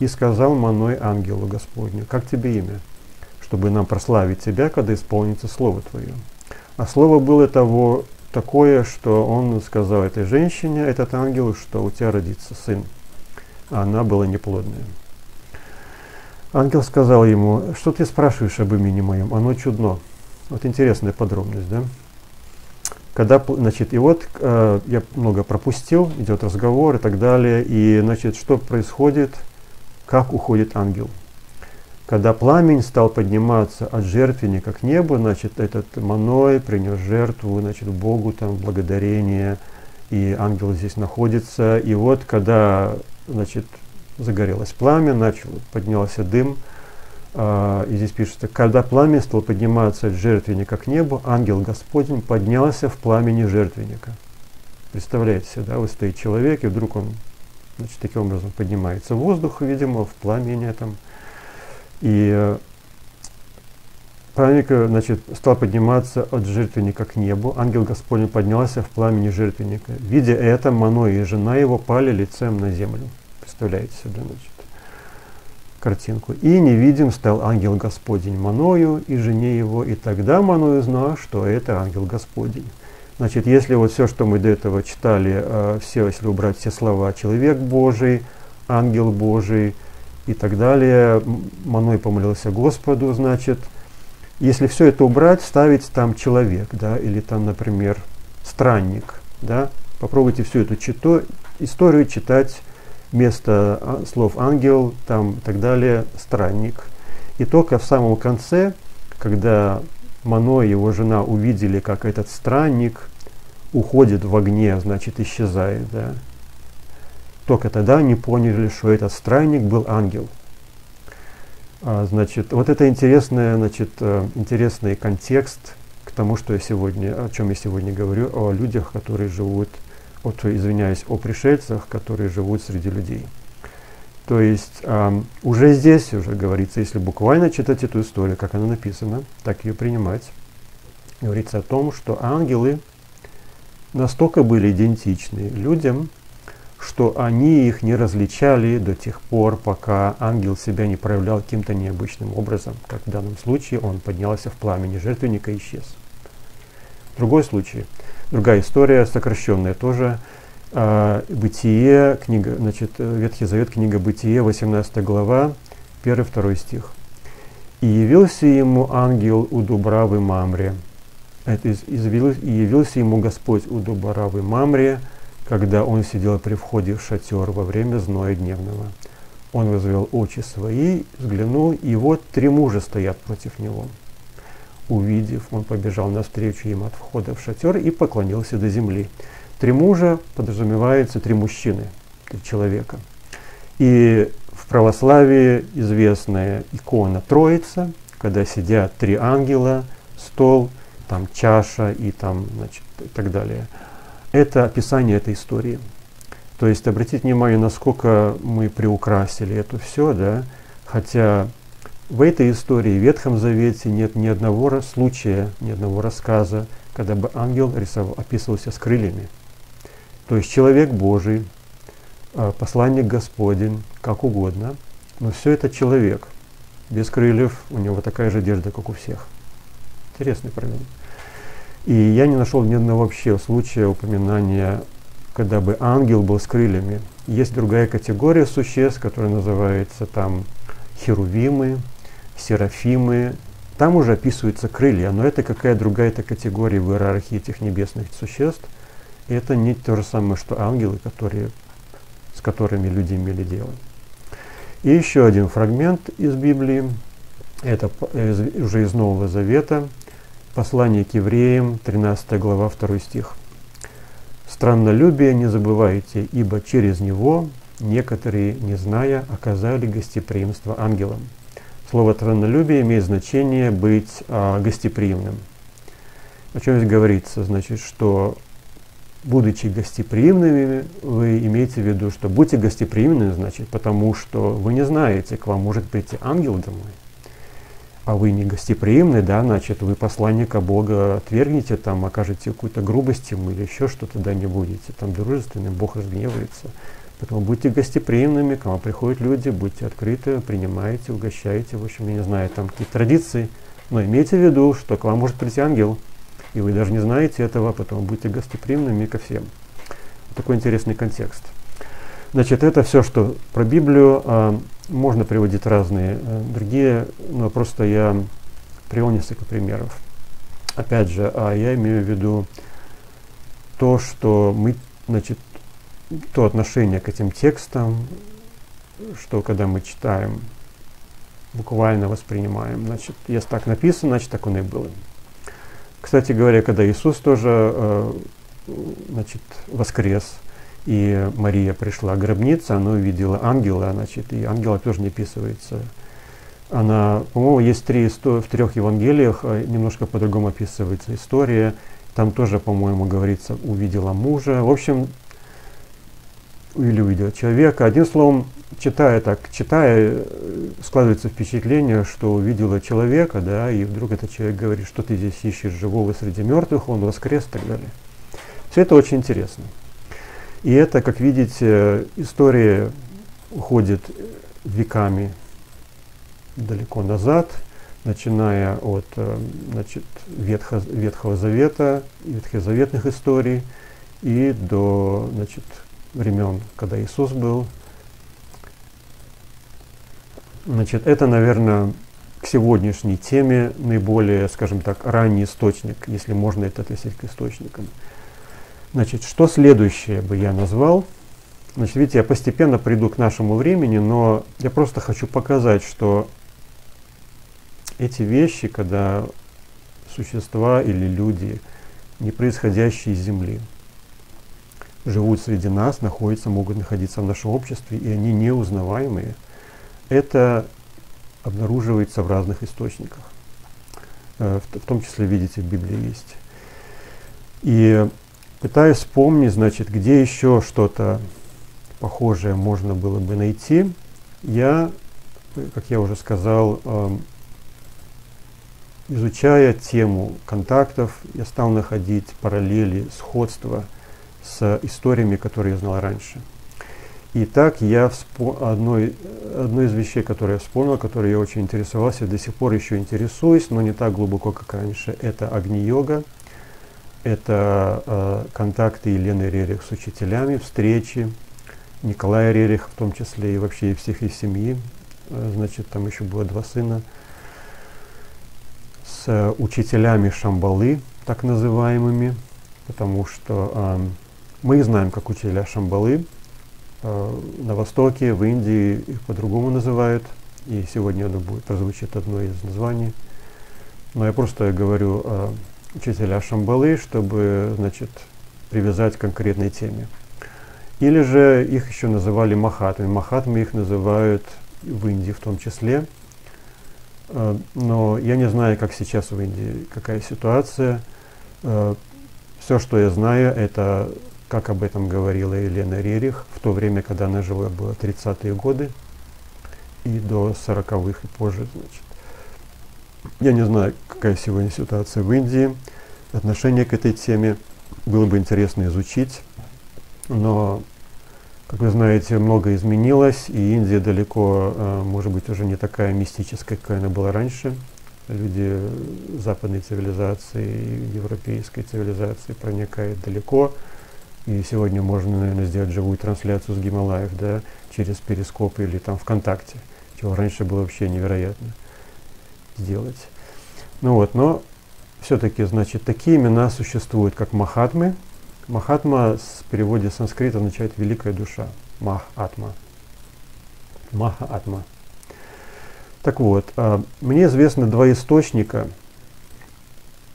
и сказал Маной ангелу Господню, как тебе имя? чтобы нам прославить Тебя, когда исполнится Слово Твое. А Слово было того, такое, что он сказал этой женщине, этот ангел, что у тебя родится сын. Она была неплодная. Ангел сказал ему, что ты спрашиваешь об имени моем? Оно чудно. Вот интересная подробность, да? Когда, значит, и вот э, я много пропустил, идет разговор и так далее, и, значит, что происходит, как уходит ангел – когда пламень стал подниматься от жертвенника к небу, значит, этот Маной принес жертву, значит, Богу там благодарение, и ангел здесь находится. И вот, когда, значит, загорелось пламя, начал, поднялся дым, э, и здесь пишется, когда пламя стало подниматься от жертвенника к небу, ангел Господень поднялся в пламени жертвенника. Представляете себе, да, вот стоит человек, и вдруг он, значит, таким образом поднимается в воздух, видимо, в пламени там, и э, праведник значит, стал подниматься от жертвенника к небу. Ангел Господень поднялся в пламени жертвенника. Видя это, Маной и жена его пали лицем на землю. Представляете себе, значит, картинку. И невидим стал ангел Господень Маною и жене его. И тогда Маной узнал, что это ангел Господень. Значит, если вот все, что мы до этого читали, э, все, если убрать все слова, человек Божий, ангел Божий, и так далее. Маной помолился Господу, значит. Если все это убрать, ставить там человек, да, или там, например, странник, да, попробуйте всю эту чито, историю читать вместо а, слов ангел, там и так далее, странник. И только в самом конце, когда Мано и его жена увидели, как этот странник уходит в огне, значит, исчезает, да, только тогда они поняли, что этот странник был ангел. А, значит, вот это интересный, значит, э, интересный контекст к тому, что я сегодня, о чем я сегодня говорю, о людях, которые живут, вот, извиняюсь, о пришельцах, которые живут среди людей. То есть э, уже здесь уже говорится, если буквально читать эту историю, как она написана, так ее принимать, говорится о том, что ангелы настолько были идентичны людям, что они их не различали до тех пор, пока ангел себя не проявлял каким-то необычным образом, как в данном случае он поднялся в пламени жертвенника и исчез. Другой случай, другая история, сокращенная тоже, э, Бытие, книга, значит, Ветхий Завет, книга Бытие, 18 глава, 1-2 стих. «И явился ему ангел у Дубравы Мамре». Это из, и явился ему Господь у Дубравы Мамре, когда он сидел при входе в шатер во время зноя дневного. Он возвел очи свои, взглянул, и вот три мужа стоят против него. Увидев, он побежал навстречу им от входа в шатер и поклонился до земли. Три мужа подразумевается три мужчины, три человека. И в православии известная икона Троица, когда сидят три ангела стол, там чаша и там, значит, и так далее. Это описание этой истории. То есть обратите внимание, насколько мы приукрасили это все, да, хотя в этой истории, в Ветхом Завете нет ни одного случая, ни одного рассказа, когда бы ангел рисовал, описывался с крыльями. То есть человек Божий, а, посланник Господень, как угодно, но все это человек. Без крыльев, у него такая же одежда, как у всех. Интересный проблема. И я не нашел ни одного вообще случая упоминания, когда бы ангел был с крыльями. Есть другая категория существ, которая называется там херувимы, серафимы. Там уже описываются крылья, но это какая другая-то категория в иерархии этих небесных существ. И это не то же самое, что ангелы, которые, с которыми люди имели дело. И еще один фрагмент из Библии, это из, уже из Нового Завета, послание к евреям, 13 глава, 2 стих. «Страннолюбие не забывайте, ибо через него некоторые, не зная, оказали гостеприимство ангелам». Слово «страннолюбие» имеет значение быть а, гостеприимным. О чем здесь говорится? Значит, что будучи гостеприимными, вы имеете в виду, что будьте гостеприимными, значит, потому что вы не знаете, к вам может прийти ангел домой. А вы не гостеприимны, да, значит, вы посланника Бога отвергнете, там, окажете какую-то грубость ему или еще что-то, да, не будете, там, дружественным, Бог разгневается. Поэтому будьте гостеприимными, к вам приходят люди, будьте открыты, принимайте, угощайте, в общем, я не знаю, там какие традиции, но имейте в виду, что к вам может прийти ангел, и вы даже не знаете этого, потом будьте гостеприимными ко всем. Такой интересный контекст. Значит, это все, что про Библию. А, можно приводить разные а, другие, но просто я привел несколько примеров. Опять же, а я имею в виду то, что мы, значит, то отношение к этим текстам, что когда мы читаем, буквально воспринимаем, значит, если так написано, значит, так оно и было. Кстати говоря, когда Иисус тоже э, значит, воскрес, и Мария пришла к гробнице, она увидела ангела, значит, и ангела тоже не описывается. Она, по-моему, есть три, в трех Евангелиях, э, немножко по-другому описывается история. Там тоже, по-моему, говорится, увидела мужа. В общем, или увидела человека. Одним словом, читая так, читая, э, складывается впечатление, что увидела человека, да, и вдруг этот человек говорит, что ты здесь ищешь живого среди мертвых, он воскрес и так далее. Все это очень интересно. И это, как видите, история уходит веками далеко назад, начиная от э, значит, Ветхо, Ветхого Завета, ветхозаветных историй и до значит, времен, когда Иисус был, Значит, это, наверное, к сегодняшней теме наиболее, скажем так, ранний источник, если можно это относить к источникам. Значит, что следующее бы я назвал? Значит, видите, я постепенно приду к нашему времени, но я просто хочу показать, что эти вещи, когда существа или люди, не происходящие из Земли, живут среди нас, находятся, могут находиться в нашем обществе, и они неузнаваемые – это обнаруживается в разных источниках. Э, в, том числе, видите, в Библии есть. И пытаюсь вспомнить, значит, где еще что-то похожее можно было бы найти. Я, как я уже сказал, эм, изучая тему контактов, я стал находить параллели, сходства с историями, которые я знал раньше – и так я вспо... одной, одной из вещей, которые я вспомнил, которой я очень интересовался, до сих пор еще интересуюсь, но не так глубоко, как раньше, это агни-йога, это э, контакты Елены Рерих с учителями, встречи Николая Рерих, в том числе и вообще и всех из семьи, э, значит, там еще было два сына, с э, учителями Шамбалы, так называемыми, потому что э, мы знаем, как учителя Шамбалы, Э, на Востоке, в Индии их по-другому называют, и сегодня оно будет прозвучит одно из названий. Но я просто говорю о учителя Шамбалы, чтобы, значит, привязать к конкретной теме. Или же их еще называли махатами. Махатами их называют в Индии в том числе. Э, но я не знаю, как сейчас в Индии, какая ситуация. Э, Все, что я знаю, это как об этом говорила Елена Рерих в то время, когда она жила, было 30-е годы и до 40-х и позже. Значит. Я не знаю, какая сегодня ситуация в Индии, отношение к этой теме было бы интересно изучить, но, как вы знаете, много изменилось, и Индия далеко, э, может быть, уже не такая мистическая, какая она была раньше. Люди западной цивилизации, европейской цивилизации проникают далеко, и сегодня можно, наверное, сделать живую трансляцию с Гималаев, да, через Перископ или там ВКонтакте, чего раньше было вообще невероятно сделать. Ну вот, но все-таки, значит, такие имена существуют, как Махатмы. Махатма в переводе с санскрита означает «великая душа». Мах-атма. Маха-атма. Так вот, а, мне известно два источника,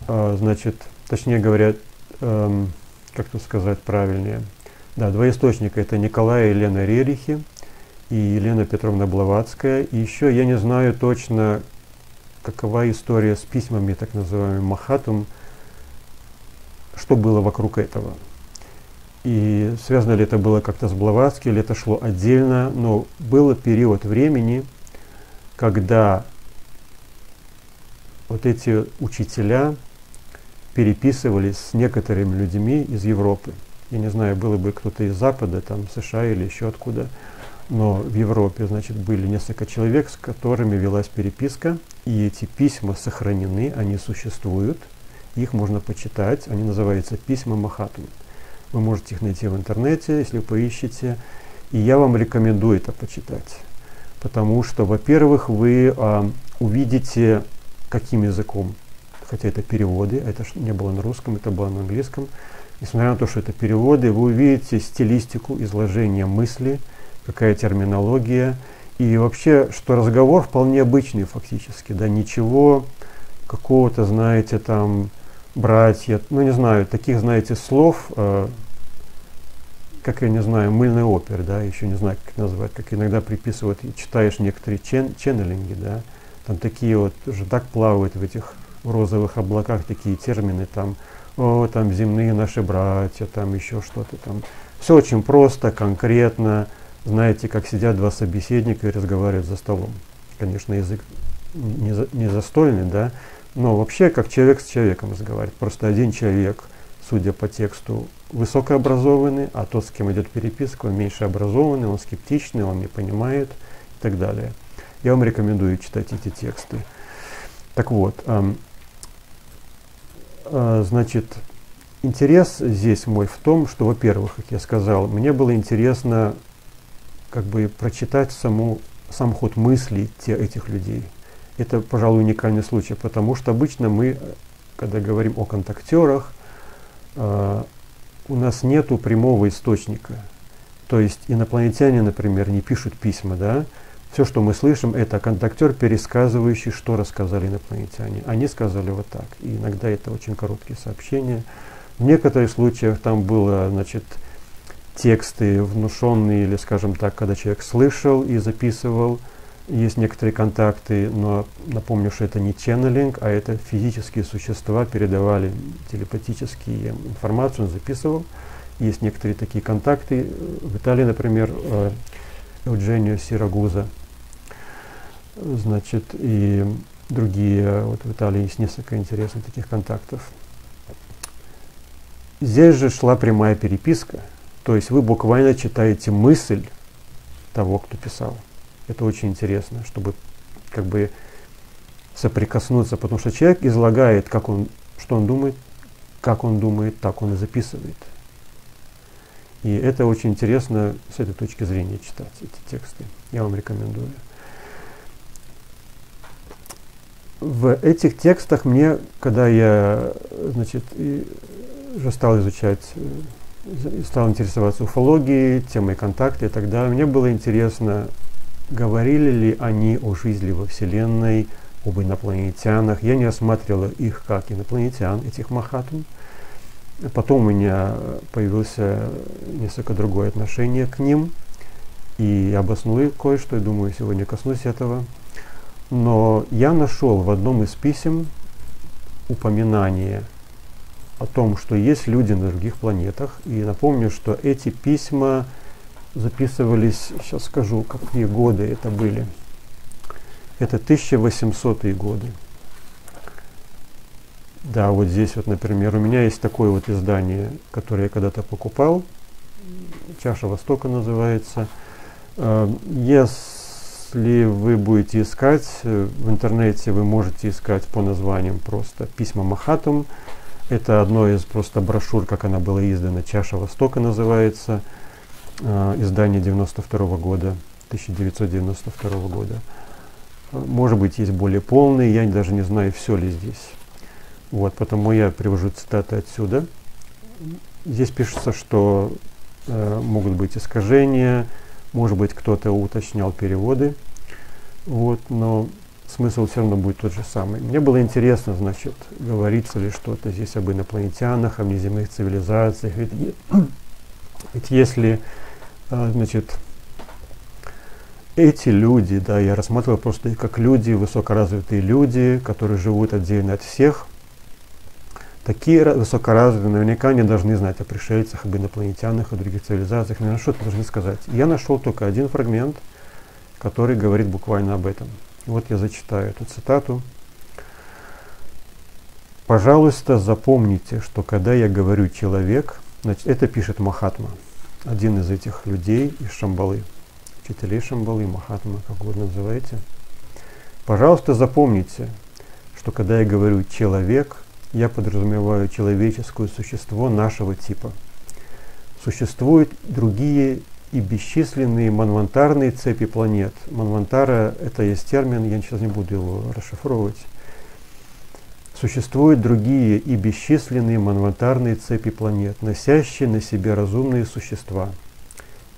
а, значит, точнее говоря, эм, как тут сказать правильнее. Да, два источника. Это Николай и Елена Рерихи и Елена Петровна Блаватская. И еще я не знаю точно, какова история с письмами, так называемым Махатум, что было вокруг этого. И связано ли это было как-то с Блаватским, или это шло отдельно, но был период времени, когда вот эти учителя переписывались с некоторыми людьми из Европы. Я не знаю, было бы кто-то из Запада, там, США или еще откуда, но в Европе, значит, были несколько человек, с которыми велась переписка, и эти письма сохранены, они существуют, их можно почитать, они называются «Письма Махатмы». Вы можете их найти в интернете, если поищете, и я вам рекомендую это почитать, потому что, во-первых, вы а, увидите, каким языком хотя это переводы, это не было на русском, это было на английском. Несмотря на то, что это переводы, вы увидите стилистику изложения мысли, какая терминология, и вообще, что разговор вполне обычный фактически, да, ничего какого-то, знаете, там, братья, ну не знаю, таких, знаете, слов, э, как я не знаю, мыльный опер, да, еще не знаю, как назвать, как иногда приписывают, читаешь некоторые чен, ченнелинги, да, там такие вот уже так плавают в этих розовых облаках такие термины, там, о, там земные наши братья, там еще что-то там. Все очень просто, конкретно. Знаете, как сидят два собеседника и разговаривают за столом. Конечно, язык не, за, не застольный, да, но вообще как человек с человеком разговаривает. Просто один человек, судя по тексту, высокообразованный, а тот, с кем идет переписка, он меньше образованный, он скептичный, он не понимает и так далее. Я вам рекомендую читать эти тексты. Так вот, а, значит, интерес здесь мой в том, что, во-первых, как я сказал, мне было интересно как бы прочитать саму, сам ход мыслей те, этих людей. Это, пожалуй, уникальный случай, потому что обычно мы, когда говорим о контактерах, э, у нас нету прямого источника. То есть инопланетяне, например, не пишут письма, да, все, что мы слышим, это контактер, пересказывающий, что рассказали инопланетяне. Они сказали вот так. И иногда это очень короткие сообщения. В некоторых случаях там было, значит, тексты внушенные, или, скажем так, когда человек слышал и записывал. Есть некоторые контакты, но напомню, что это не ченнелинг, а это физические существа передавали телепатически информацию, он записывал. Есть некоторые такие контакты. В Италии, например, э, Евгенио Сирагуза – значит, и другие, вот в Италии есть несколько интересных таких контактов. Здесь же шла прямая переписка, то есть вы буквально читаете мысль того, кто писал. Это очень интересно, чтобы как бы соприкоснуться, потому что человек излагает, как он, что он думает, как он думает, так он и записывает. И это очень интересно с этой точки зрения читать эти тексты. Я вам рекомендую. в этих текстах мне, когда я значит, уже стал изучать, э, стал интересоваться уфологией, темой контакта и далее, мне было интересно, говорили ли они о жизни во Вселенной, об инопланетянах. Я не осматривал их как инопланетян, этих махатм. Потом у меня появилось несколько другое отношение к ним. И обоснул кое-что, и думаю, сегодня коснусь этого. Но я нашел в одном из писем упоминание о том, что есть люди на других планетах. И напомню, что эти письма записывались, сейчас скажу, какие годы это были. Это 1800-е годы. Да, вот здесь вот, например, у меня есть такое вот издание, которое я когда-то покупал. «Чаша Востока» называется. Э, если вы будете искать э, в интернете, вы можете искать по названиям просто «Письма Махатум». Это одно из просто брошюр, как она была издана. «Чаша Востока» называется. Э, издание 92 -го года, 1992 года. Может быть, есть более полные, я даже не знаю, все ли здесь. Вот, потому я привожу цитаты отсюда. Здесь пишется, что э, могут быть искажения, может быть, кто-то уточнял переводы, вот, но смысл все равно будет тот же самый. Мне было интересно, значит, говорится ли что-то здесь об инопланетянах, о внеземных цивилизациях. Ведь, ведь если, э, значит, эти люди, да, я рассматривал просто их как люди, высокоразвитые люди, которые живут отдельно от всех, Такие высокоразвитые наверняка не должны знать о пришельцах, об инопланетянах, о других цивилизациях, наверное, что-то должны сказать. Я нашел только один фрагмент, который говорит буквально об этом. Вот я зачитаю эту цитату. Пожалуйста, запомните, что когда я говорю человек, значит, это пишет Махатма, один из этих людей из Шамбалы, учителей Шамбалы, Махатма, как угодно называете. Пожалуйста, запомните, что когда я говорю человек, я подразумеваю человеческое существо нашего типа. Существуют другие и бесчисленные манвантарные цепи планет. Манвантара – это есть термин, я сейчас не буду его расшифровывать. Существуют другие и бесчисленные манвантарные цепи планет, носящие на себе разумные существа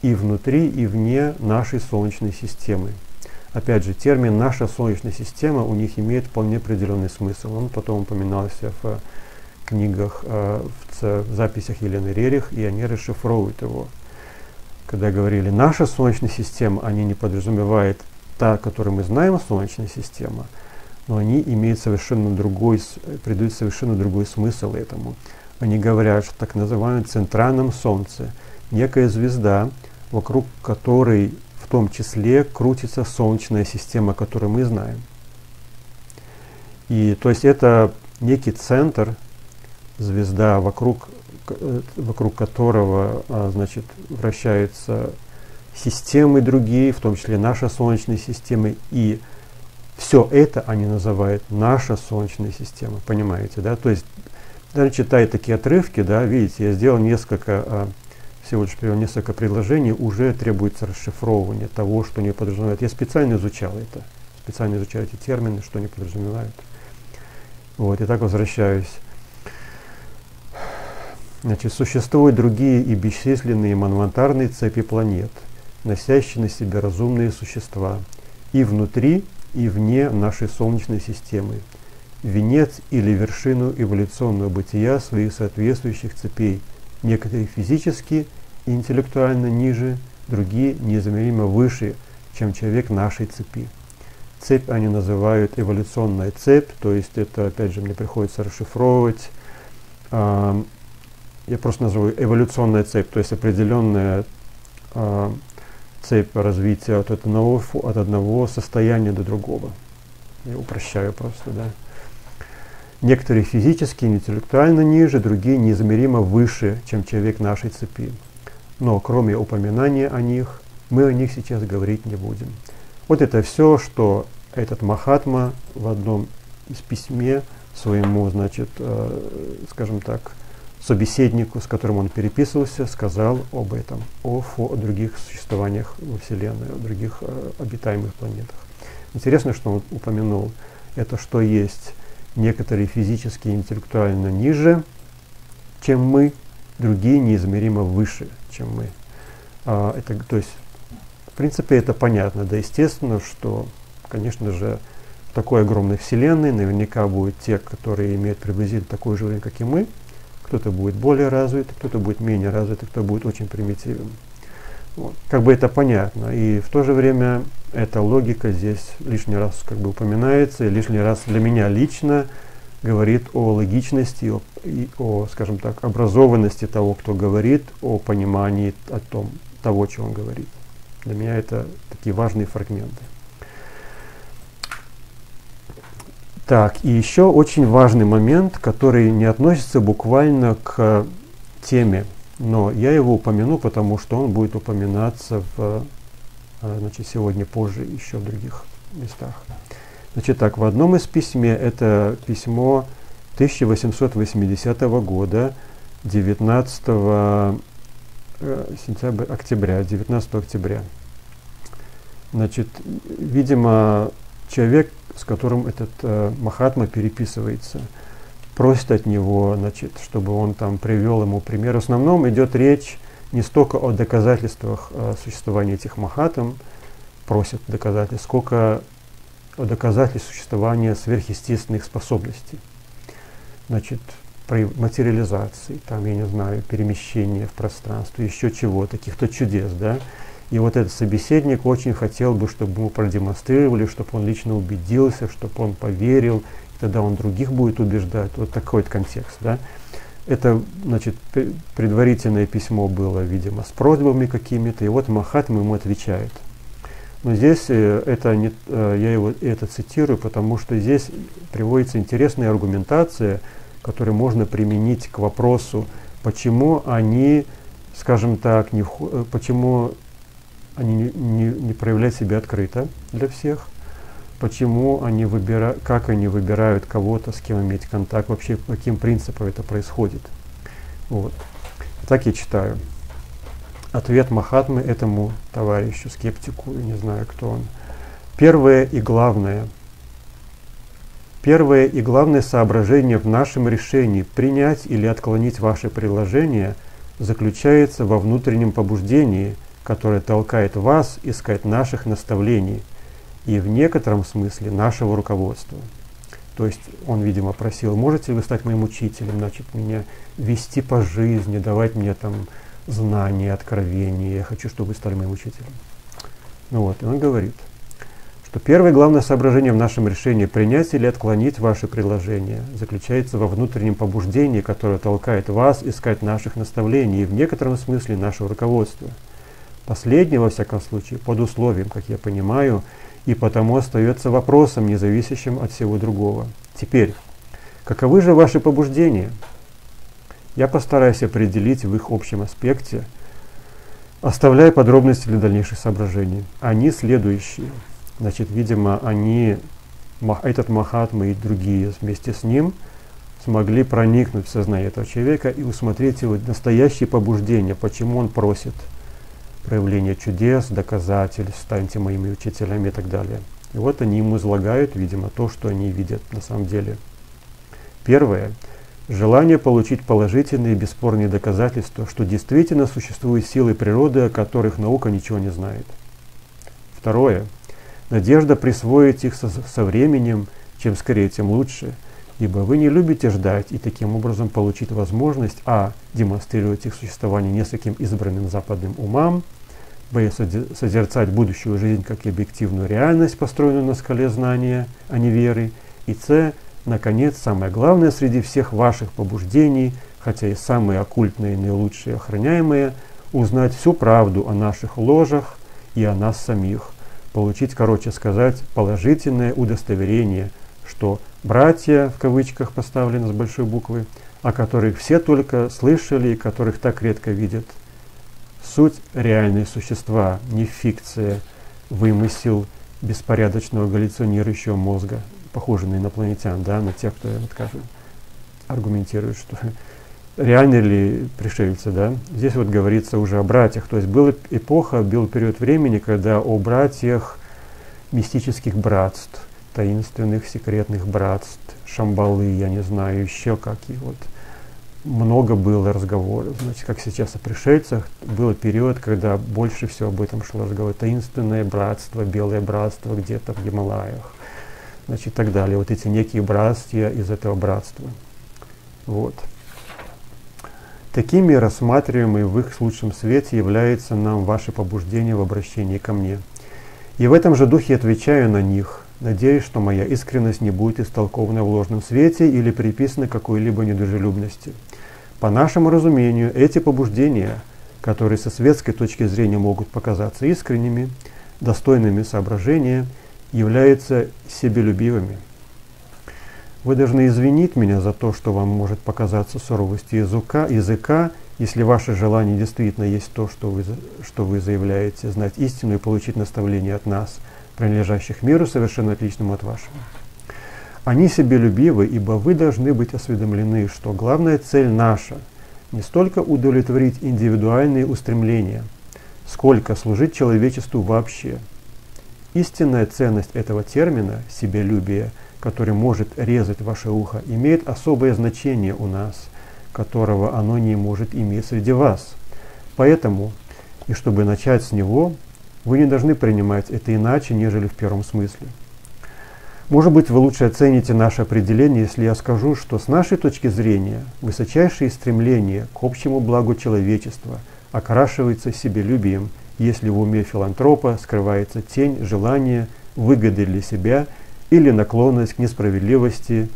и внутри, и вне нашей Солнечной системы. Опять же, термин «наша Солнечная система» у них имеет вполне определенный смысл. Он потом упоминался в книгах, э, в записях Елены Рерих, и они расшифровывают его. Когда говорили «наша Солнечная система», они не подразумевают та, которую мы знаем, Солнечная система, но они имеют совершенно другой, придают совершенно другой смысл этому. Они говорят, что так называемом центральном Солнце, некая звезда, вокруг которой том числе крутится Солнечная система, которую мы знаем. И то есть это некий центр, звезда, вокруг, вокруг которого а, значит, вращаются системы другие, в том числе наша Солнечная система. И все это они называют наша Солнечная система. Понимаете, да? То есть, даже читая такие отрывки, да, видите, я сделал несколько а, всего лишь привел несколько предложений, уже требуется расшифровывание того, что они подразумевают. Я специально изучал это, специально изучаю эти термины, что они подразумевают. Вот, и так возвращаюсь. Значит, существуют другие и бесчисленные манвантарные цепи планет, носящие на себе разумные существа, и внутри, и вне нашей Солнечной системы, венец или вершину эволюционного бытия своих соответствующих цепей, некоторые физически и интеллектуально ниже, другие неизмеримо выше, чем человек нашей цепи. Цепь они называют эволюционная цепь, то есть это, опять же, мне приходится расшифровывать. Я просто называю эволюционная цепь, то есть определенная э, цепь развития от одного, от одного состояния до другого. Я упрощаю просто, да. Некоторые физически, интеллектуально ниже, другие неизмеримо выше, чем человек нашей цепи но кроме упоминания о них, мы о них сейчас говорить не будем. Вот это все, что этот Махатма в одном из письме своему, значит, э, скажем так, собеседнику, с которым он переписывался, сказал об этом, о, о других существованиях во Вселенной, о других э, обитаемых планетах. Интересно, что он упомянул, это что есть некоторые физически и интеллектуально ниже, чем мы, другие неизмеримо выше, чем мы. А, это, то есть, в принципе, это понятно. Да, естественно, что, конечно же, в такой огромной вселенной наверняка будут те, которые имеют приблизительно такой же уровень, как и мы. Кто-то будет более развит, кто-то будет менее развит, кто будет очень примитивен. Вот. Как бы это понятно. И в то же время эта логика здесь лишний раз как бы упоминается, и лишний раз для меня лично говорит о логичности о, и о, скажем так, образованности того, кто говорит, о понимании о том, того, что он говорит. Для меня это такие важные фрагменты. Так, и еще очень важный момент, который не относится буквально к теме, но я его упомяну, потому что он будет упоминаться в, а, значит, сегодня позже еще в других местах. Значит так, в одном из письме, это письмо 1880 года, 19 э, сентября, октября, 19 октября. Значит, видимо, человек, с которым этот э, Махатма переписывается, просит от него, значит, чтобы он там привел ему пример. В основном идет речь не столько о доказательствах э, существования этих Махатам, просят доказательств, сколько о доказательстве существования сверхъестественных способностей. Значит, при материализации, там, я не знаю, перемещения в пространстве, еще чего-то, каких-то чудес, да. И вот этот собеседник очень хотел бы, чтобы ему продемонстрировали, чтобы он лично убедился, чтобы он поверил, тогда он других будет убеждать. Вот такой вот контекст, да. Это, значит, предварительное письмо было, видимо, с просьбами какими-то, и вот Махатма ему отвечает – но здесь э, это не, э, я его это цитирую, потому что здесь приводится интересная аргументация, которую можно применить к вопросу, почему они, скажем так, не, э, почему они не, не, не проявляют себя открыто для всех, почему они выбирают, как они выбирают кого-то, с кем иметь контакт, вообще по каким принципам это происходит. Вот. Так я читаю ответ Махатмы этому товарищу, скептику, не знаю, кто он. Первое и главное. Первое и главное соображение в нашем решении принять или отклонить ваше приложение заключается во внутреннем побуждении, которое толкает вас искать наших наставлений и в некотором смысле нашего руководства. То есть он, видимо, просил, можете вы стать моим учителем, значит, меня вести по жизни, давать мне там знания, откровения. Я хочу, чтобы вы стали моим учителем. Ну вот, и он говорит, что первое главное соображение в нашем решении принять или отклонить ваше предложение заключается во внутреннем побуждении, которое толкает вас искать наших наставлений и в некотором смысле нашего руководства. Последнее, во всяком случае, под условием, как я понимаю, и потому остается вопросом, не зависящим от всего другого. Теперь, каковы же ваши побуждения? Я постараюсь определить в их общем аспекте, оставляя подробности для дальнейших соображений. Они следующие. Значит, видимо, они, этот Махатма и другие вместе с ним смогли проникнуть в сознание этого человека и усмотреть его настоящие побуждения, почему он просит проявления чудес, доказательств, станьте моими учителями и так далее. И вот они ему излагают, видимо, то, что они видят на самом деле. Первое – Желание получить положительные бесспорные доказательства, что действительно существуют силы природы, о которых наука ничего не знает. Второе. Надежда присвоить их со, со временем, чем скорее, тем лучше, ибо вы не любите ждать и таким образом получить возможность а. демонстрировать их существование нескольким избранным западным умам, б. созерцать будущую жизнь как объективную реальность, построенную на скале знания, а не веры, и с Наконец, самое главное среди всех ваших побуждений, хотя и самые оккультные и наилучшие охраняемые, узнать всю правду о наших ложах и о нас самих, получить, короче сказать, положительное удостоверение, что братья, в кавычках поставлены с большой буквы, о которых все только слышали и которых так редко видят, суть реальные существа, не фикция, вымысел беспорядочного галлюцинирующего мозга, похожи на инопланетян, да, на тех, кто вот, как, аргументирует, что реальны ли пришельцы, да. Здесь вот говорится уже о братьях, то есть была эпоха, был период времени, когда о братьях мистических братств, таинственных секретных братств, шамбалы, я не знаю, еще какие вот, много было разговоров. Значит, как сейчас о пришельцах, был период, когда больше всего об этом шло разговор. Таинственное братство, белое братство где-то в Гималаях значит, и так далее. Вот эти некие братья из этого братства. Вот. Такими рассматриваемые в их лучшем свете является нам ваше побуждение в обращении ко мне. И в этом же духе отвечаю на них, надеясь, что моя искренность не будет истолкована в ложном свете или приписана какой-либо недружелюбности. По нашему разумению, эти побуждения, которые со светской точки зрения могут показаться искренними, достойными соображения, являются себелюбивыми. Вы должны извинить меня за то, что вам может показаться суровостью языка, языка если ваше желание действительно есть то, что вы, что вы заявляете, знать истину и получить наставление от нас, принадлежащих миру, совершенно отличному от вашего. Они себелюбивы, ибо вы должны быть осведомлены, что главная цель наша не столько удовлетворить индивидуальные устремления, сколько служить человечеству вообще. Истинная ценность этого термина «себелюбие», который может резать ваше ухо, имеет особое значение у нас – которого оно не может иметь среди вас. Поэтому, и чтобы начать с него, вы не должны принимать это иначе, нежели в первом смысле. Может быть, вы лучше оцените наше определение, если я скажу, что с нашей точки зрения высочайшее стремление к общему благу человечества окрашивается себелюбием, если в уме филантропа скрывается тень желания, выгоды для себя или наклонность к несправедливости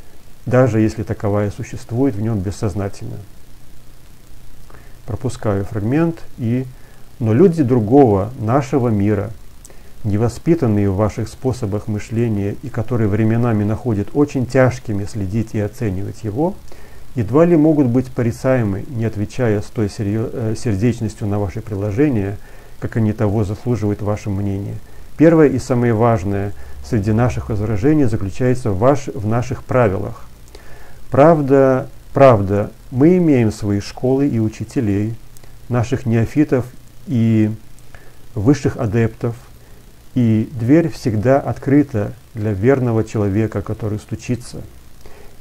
даже если таковая существует в нем бессознательно. Пропускаю фрагмент и «Но люди другого, нашего мира, невоспитанные в ваших способах мышления и которые временами находят очень тяжкими следить и оценивать его, едва ли могут быть порицаемы, не отвечая с той э, сердечностью на ваши приложения, как они того заслуживают в вашем мнении. Первое и самое важное среди наших возражений заключается в, ваш, в наших правилах – Правда, правда, мы имеем свои школы и учителей, наших неофитов и высших адептов, и дверь всегда открыта для верного человека, который стучится.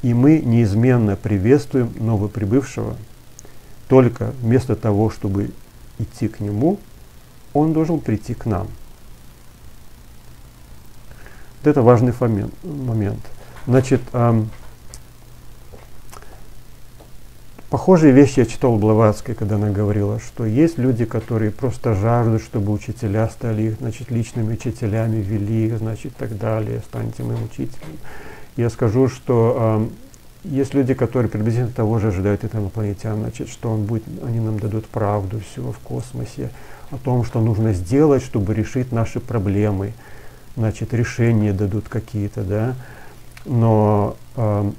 И мы неизменно приветствуем новоприбывшего. Только вместо того, чтобы идти к нему, он должен прийти к нам. Вот это важный момент. Значит, Похожие вещи я читал Блаватской, когда она говорила, что есть люди, которые просто жаждут, чтобы учителя стали значит, личными учителями, вели их, значит, так далее, станьте моим учителем. Я скажу, что э, есть люди, которые приблизительно того же ожидают от инопланетян, значит, что он будет, они нам дадут правду всего в космосе, о том, что нужно сделать, чтобы решить наши проблемы, значит, решения дадут какие-то, да. Но э,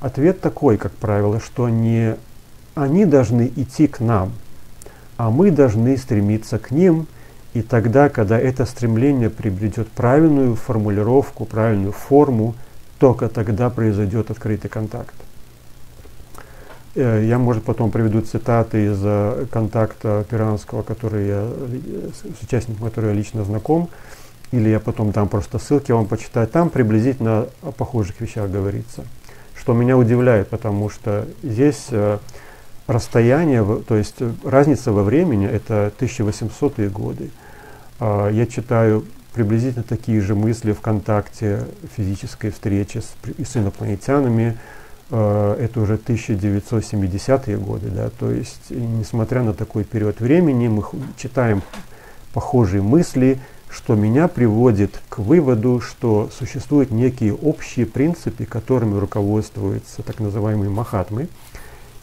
Ответ такой, как правило, что не они должны идти к нам, а мы должны стремиться к ним, и тогда, когда это стремление приобретет правильную формулировку, правильную форму, только тогда произойдет открытый контакт. Э, я, может, потом приведу цитаты из э, контакта Пиранского, который я, с участником которого я лично знаком, или я потом дам просто ссылки вам почитать. Там приблизительно о похожих вещах говорится что меня удивляет, потому что здесь э, расстояние, то есть э, разница во времени, это 1800-е годы. Э, я читаю приблизительно такие же мысли в контакте физической встречи с, с инопланетянами, э, это уже 1970-е годы, да, то есть несмотря на такой период времени, мы читаем похожие мысли, что меня приводит к выводу, что существуют некие общие принципы, которыми руководствуются так называемые махатмы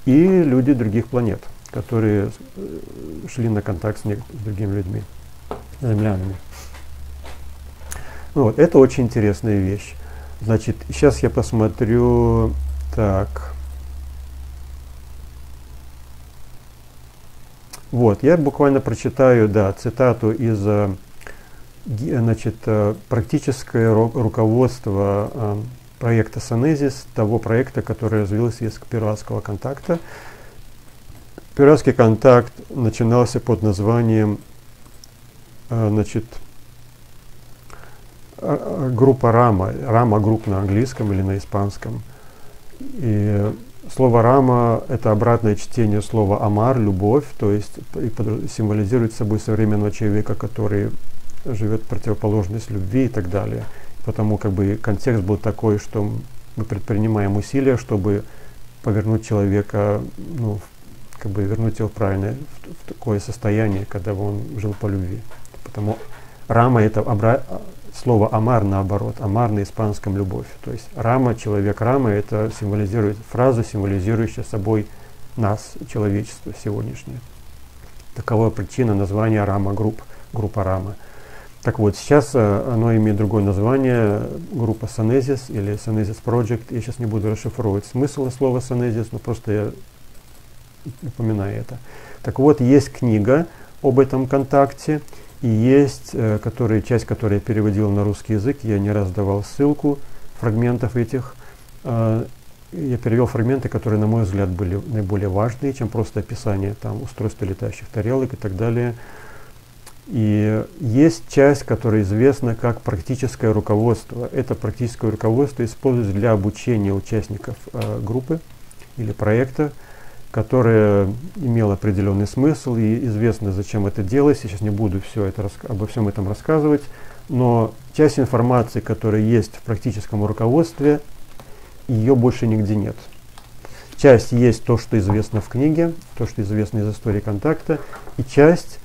и люди других планет, которые э, шли на контакт с, с другими людьми, землянами. Вот, это очень интересная вещь. Значит, сейчас я посмотрю, так, Вот, я буквально прочитаю, да, цитату из э, значит, э, практическое руководство э, проекта Санезис, того проекта, который развился из пиратского контакта. Пиратский контакт начинался под названием э, значит, группа Рама, Рама групп на английском или на испанском. И слово Рама – это обратное чтение слова Амар, любовь, то есть символизирует собой современного человека, который живет противоположность любви и так далее. Потому как бы контекст был такой, что мы предпринимаем усилия, чтобы повернуть человека ну, как бы вернуть его в правильное, в, в такое состояние, когда бы он жил по любви. Потому рама это обра... слово амар наоборот, амар на испанском любовь. То есть рама, человек рама, это символизирует фразу, символизирующая собой нас, человечество сегодняшнее. Такова причина названия рама групп, группа рама. Так вот, сейчас э, оно имеет другое название, группа Sanesis или Sanesis Project. Я сейчас не буду расшифровывать смысл слова Sanesis, но просто я упоминаю это. Так вот, есть книга об этом контакте, и есть, э, который, часть, которую я переводил на русский язык, я не раз давал ссылку фрагментов этих. Э, я перевел фрагменты, которые, на мой взгляд, были наиболее важные, чем просто описание там, устройства летающих тарелок и так далее. И есть часть, которая известна как практическое руководство. Это практическое руководство используется для обучения участников э, группы или проекта, которое имело определенный смысл и известно, зачем это делать. Сейчас не буду все это, обо всем этом рассказывать, но часть информации, которая есть в практическом руководстве, ее больше нигде нет. Часть есть то, что известно в книге, то, что известно из истории контакта, и часть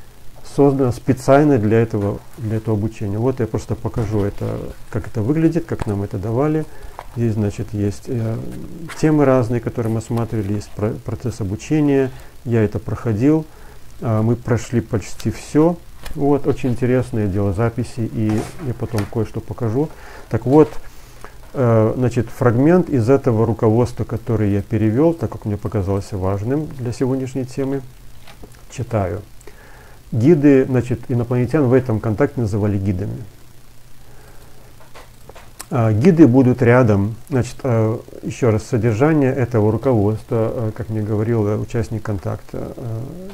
создана специально для этого, для этого обучения. Вот я просто покажу это, как это выглядит, как нам это давали. Здесь, значит, есть э, темы разные, которые мы осматривали, есть про процесс обучения. Я это проходил. Э, мы прошли почти все. Вот, очень интересное дело записи, и я потом кое-что покажу. Так вот, э, значит, фрагмент из этого руководства, который я перевел, так как мне показалось важным для сегодняшней темы, читаю. Гиды, значит, инопланетян в этом контакте называли гидами. А, гиды будут рядом. Значит, а, еще раз, содержание этого руководства, а, как мне говорил участник контакта,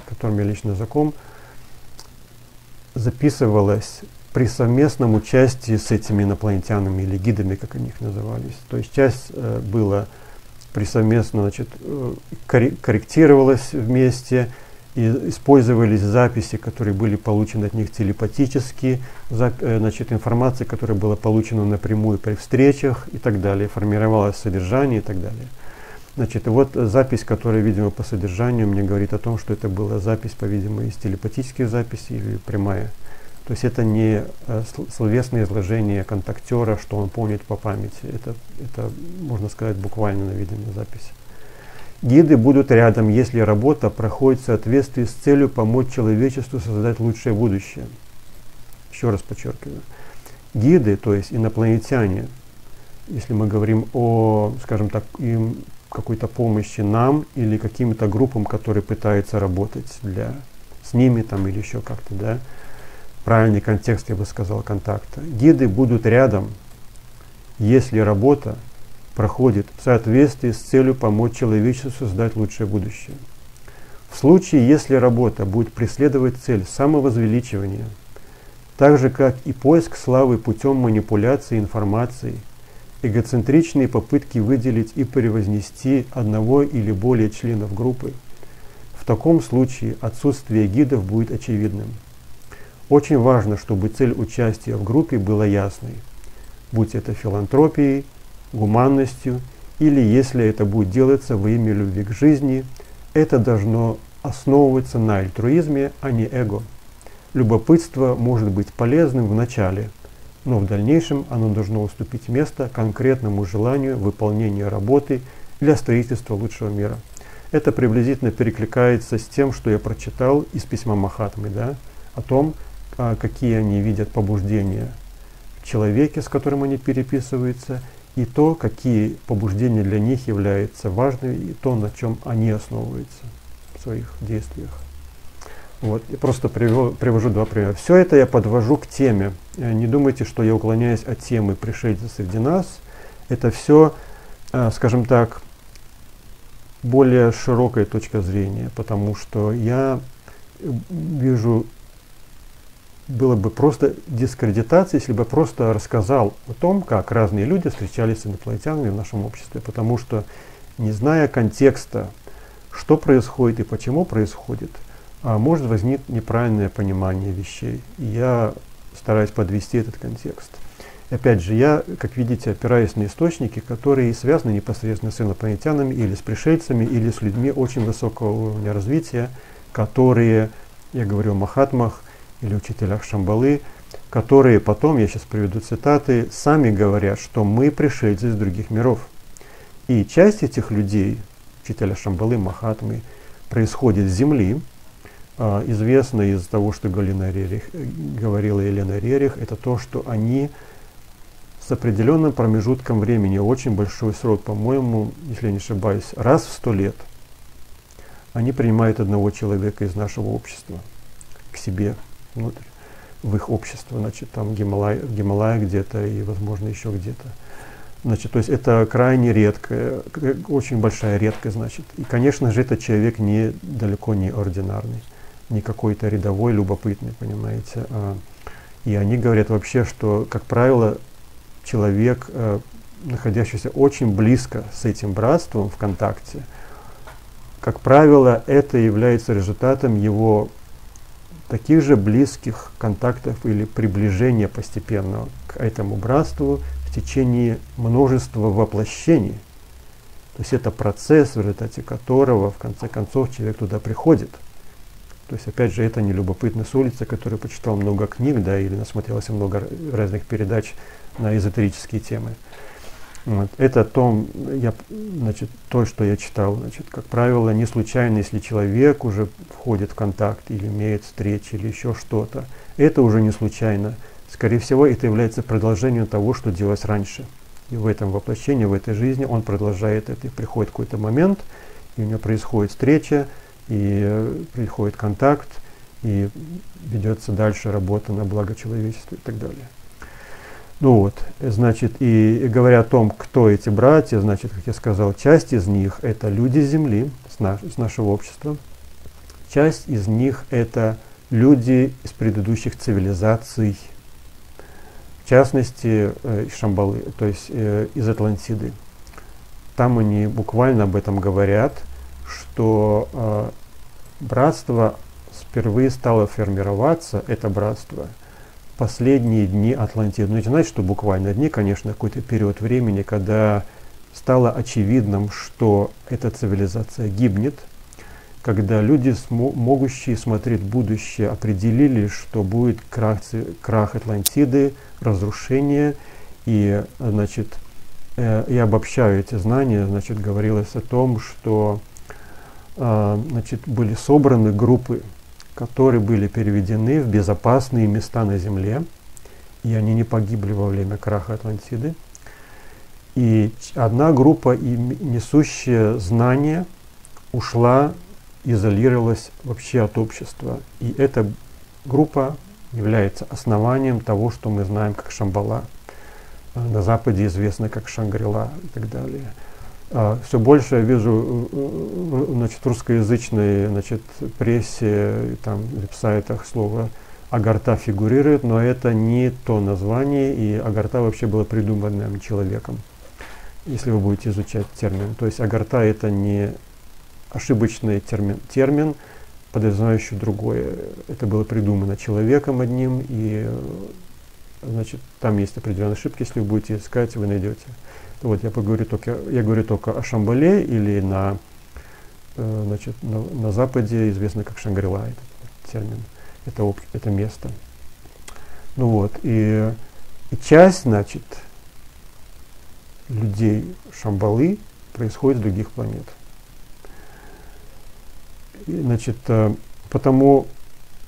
которым я лично знаком, записывалось при совместном участии с этими инопланетянами или гидами, как они их назывались. То есть часть э, была при совместно, значит, э, корректировалась вместе, и использовались записи, которые были получены от них телепатически, э, значит, информация, которая была получена напрямую при встречах и так далее, формировалось содержание и так далее. Значит, вот запись, которая, видимо, по содержанию мне говорит о том, что это была запись, по-видимому, из телепатических записей или прямая. То есть это не э, словесное изложение контактера, что он помнит по памяти. Это, это можно сказать, буквально наведенная запись. Гиды будут рядом, если работа проходит в соответствии с целью помочь человечеству создать лучшее будущее. Еще раз подчеркиваю. Гиды, то есть инопланетяне, если мы говорим о, скажем так, им какой-то помощи нам или каким-то группам, которые пытаются работать для, с ними там или еще как-то, да, правильный контекст, я бы сказал, контакта. Гиды будут рядом, если работа проходит в соответствии с целью помочь человечеству создать лучшее будущее. В случае, если работа будет преследовать цель самовозвеличивания, так же как и поиск славы путем манипуляции информацией, эгоцентричные попытки выделить и превознести одного или более членов группы, в таком случае отсутствие гидов будет очевидным. Очень важно, чтобы цель участия в группе была ясной, будь это филантропией, гуманностью, или если это будет делаться во имя любви к жизни, это должно основываться на альтруизме, а не эго. Любопытство может быть полезным в начале, но в дальнейшем оно должно уступить место конкретному желанию выполнения работы для строительства лучшего мира. Это приблизительно перекликается с тем, что я прочитал из письма Махатмы, да, о том, а, какие они видят побуждения в человеке, с которым они переписываются, и то, какие побуждения для них являются важными, и то, на чем они основываются в своих действиях. Вот, я просто привел, привожу два примера. Все это я подвожу к теме. Э, не думайте, что я уклоняюсь от темы пришельца среди нас. Это все, э, скажем так, более широкая точка зрения, потому что я вижу было бы просто дискредитация, если бы просто рассказал о том, как разные люди встречались с инопланетянами в нашем обществе, потому что не зная контекста, что происходит и почему происходит, а может возникнуть неправильное понимание вещей. И я стараюсь подвести этот контекст. Опять же, я, как видите, опираюсь на источники, которые связаны непосредственно с инопланетянами или с пришельцами, или с людьми очень высокого уровня развития, которые, я говорю о Махатмах или учителях Шамбалы, которые потом, я сейчас приведу цитаты, сами говорят, что мы пришельцы из других миров. И часть этих людей, учителя Шамбалы, Махатмы, происходит с Земли, а, известно из того, что Галина Рерих, говорила Елена Рерих, это то, что они с определенным промежутком времени, очень большой срок, по-моему, если я не ошибаюсь, раз в сто лет, они принимают одного человека из нашего общества к себе внутрь, в их общество, значит, там Гималай, в Гималае где-то и, возможно, еще где-то. Значит, то есть это крайне редкая, очень большая редкость, значит. И, конечно же, этот человек не, далеко не ординарный, не какой-то рядовой, любопытный, понимаете. А, и они говорят вообще, что, как правило, человек, э, находящийся очень близко с этим братством в контакте, как правило, это является результатом его таких же близких контактов или приближения постепенного к этому братству в течение множества воплощений. То есть это процесс, в результате которого, в конце концов, человек туда приходит. То есть, опять же, это не любопытный с улицы, который почитал много книг, да, или насмотрелся много разных передач на эзотерические темы. Вот. Это то, я, значит, то, что я читал. Значит, как правило, не случайно, если человек уже входит в контакт или имеет встречи или еще что-то. Это уже не случайно. Скорее всего, это является продолжением того, что делалось раньше. И в этом воплощении, в этой жизни он продолжает это. И приходит какой-то момент, и у него происходит встреча, и э, приходит контакт, и ведется дальше работа на благо человечества и так далее. Ну вот, значит, и говоря о том, кто эти братья, значит, как я сказал, часть из них это люди Земли, с, наш, с нашего общества, часть из них это люди из предыдущих цивилизаций, в частности, э, Шамбалы, то есть э, из Атлантиды. Там они буквально об этом говорят, что э, братство впервые стало формироваться, это братство – последние дни Атлантиды. Ну, знаете, что буквально дни, конечно, какой-то период времени, когда стало очевидным, что эта цивилизация гибнет, когда люди, могущие смотреть будущее, определили, что будет крах, крах Атлантиды, разрушение, и, значит, э, я обобщаю эти знания, значит, говорилось о том, что э, значит, были собраны группы которые были переведены в безопасные места на Земле, и они не погибли во время краха Атлантиды. И одна группа, несущая знания, ушла, изолировалась вообще от общества. И эта группа является основанием того, что мы знаем как Шамбала. На Западе известно как Шангрила и так далее. А, все больше я вижу э, э, значит, в значит, прессе, там, веб-сайтах слово Агарта фигурирует, но это не то название, и Агарта вообще было придумано человеком, если вы будете изучать термин. То есть Агарта это не ошибочный термин, термин подразумевающий другое. Это было придумано человеком одним, и значит, там есть определенные ошибки, если вы будете искать, вы найдете. Вот я поговорю только, я говорю только о Шамбале или на, э, значит, на, на Западе известно как Шангрила, этот термин, это, это место. Ну вот, и, и часть, значит, людей Шамбалы происходит с других планет. И, значит, э, потому,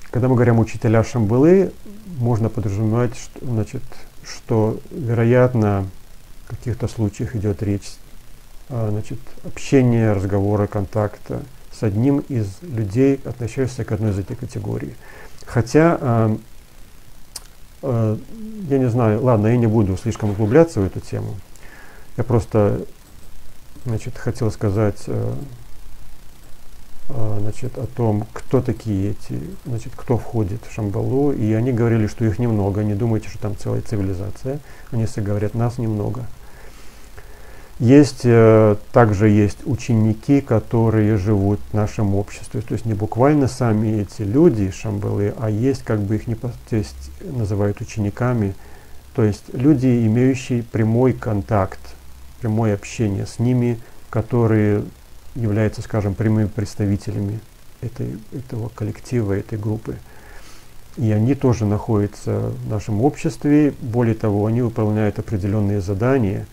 когда мы говорим учителя Шамбалы, можно подразумевать, что, значит, что, вероятно, каких-то случаях идет речь а, значит, общения, разговора, контакта с одним из людей, относящихся к одной из этих категорий. Хотя, э, э, я не знаю, ладно, я не буду слишком углубляться в эту тему. Я просто значит, хотел сказать значит, о том, кто такие эти, значит, кто входит в Шамбалу. И они говорили, что их немного. Не думайте, что там целая цивилизация. Они все говорят, нас немного. Есть, э, также есть ученики, которые живут в нашем обществе. То есть не буквально сами эти люди, шамбалы, а есть как бы их не называют учениками, То есть люди, имеющие прямой контакт, прямое общение с ними, которые являются, скажем, прямыми представителями этой, этого коллектива, этой группы. И они тоже находятся в нашем обществе. Более того, они выполняют определенные задания.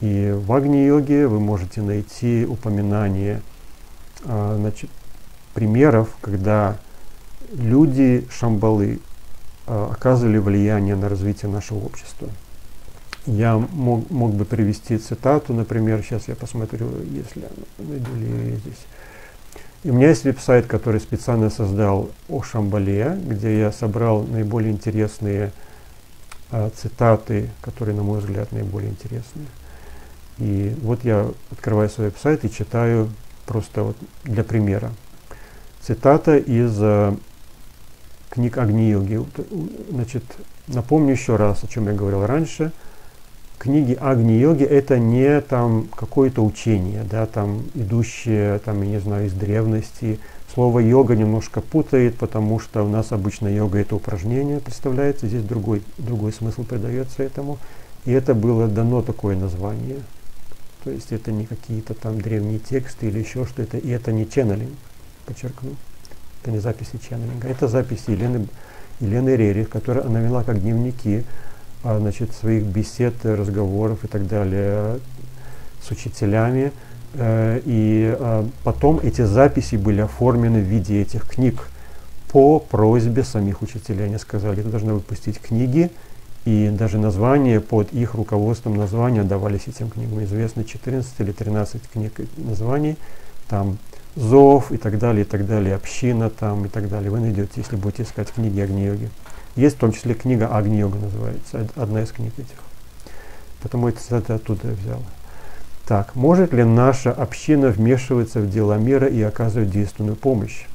И в Агни-йоге вы можете найти упоминание а, значит, примеров, когда люди Шамбалы а, оказывали влияние на развитие нашего общества. Я мог, мог бы привести цитату, например, сейчас я посмотрю, если найду ли я здесь. И у меня есть веб-сайт, который специально создал о Шамбале, где я собрал наиболее интересные а, цитаты, которые, на мой взгляд, наиболее интересные. И вот я открываю свой веб-сайт и читаю просто вот для примера. Цитата из а, книг Агни-йоги. Значит, напомню еще раз, о чем я говорил раньше – книги Агни-йоги это не там какое-то учение, да, там идущее, там, я не знаю, из древности. Слово йога немножко путает, потому что у нас обычно йога это упражнение представляется, здесь другой, другой смысл придается этому. И это было дано такое название. То есть это не какие-то там древние тексты или еще что-то, и это не ченнелинг, подчеркну. Это не записи ченнелинга, это записи Елены, Елены Рерих, которая она вела как дневники а, значит, своих бесед, разговоров и так далее с учителями. Э, и а, потом эти записи были оформлены в виде этих книг по просьбе самих учителей. Они сказали, ты должны выпустить книги, и даже названия под их руководством названия давались этим книгам. Известно 14 или 13 книг названий, там зов и так далее, и так далее, община там и так далее. Вы найдете, если будете искать книги Агни-йоги. Есть в том числе книга Агни-йога называется, одна из книг этих. Потому это цитаты оттуда я взял. Так, может ли наша община вмешиваться в дела мира и оказывать действенную помощь?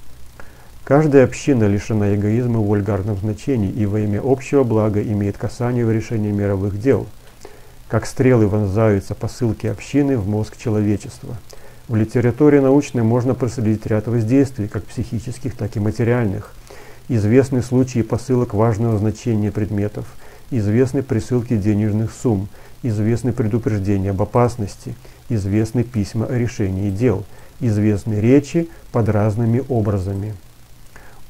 Каждая община лишена эгоизма в вульгарном значении и во имя общего блага имеет касание в решении мировых дел. Как стрелы вонзаются посылки общины в мозг человечества. В литературе научной можно проследить ряд воздействий, как психических, так и материальных. Известны случаи посылок важного значения предметов, известны присылки денежных сумм, известны предупреждения об опасности, известны письма о решении дел, известны речи под разными образами.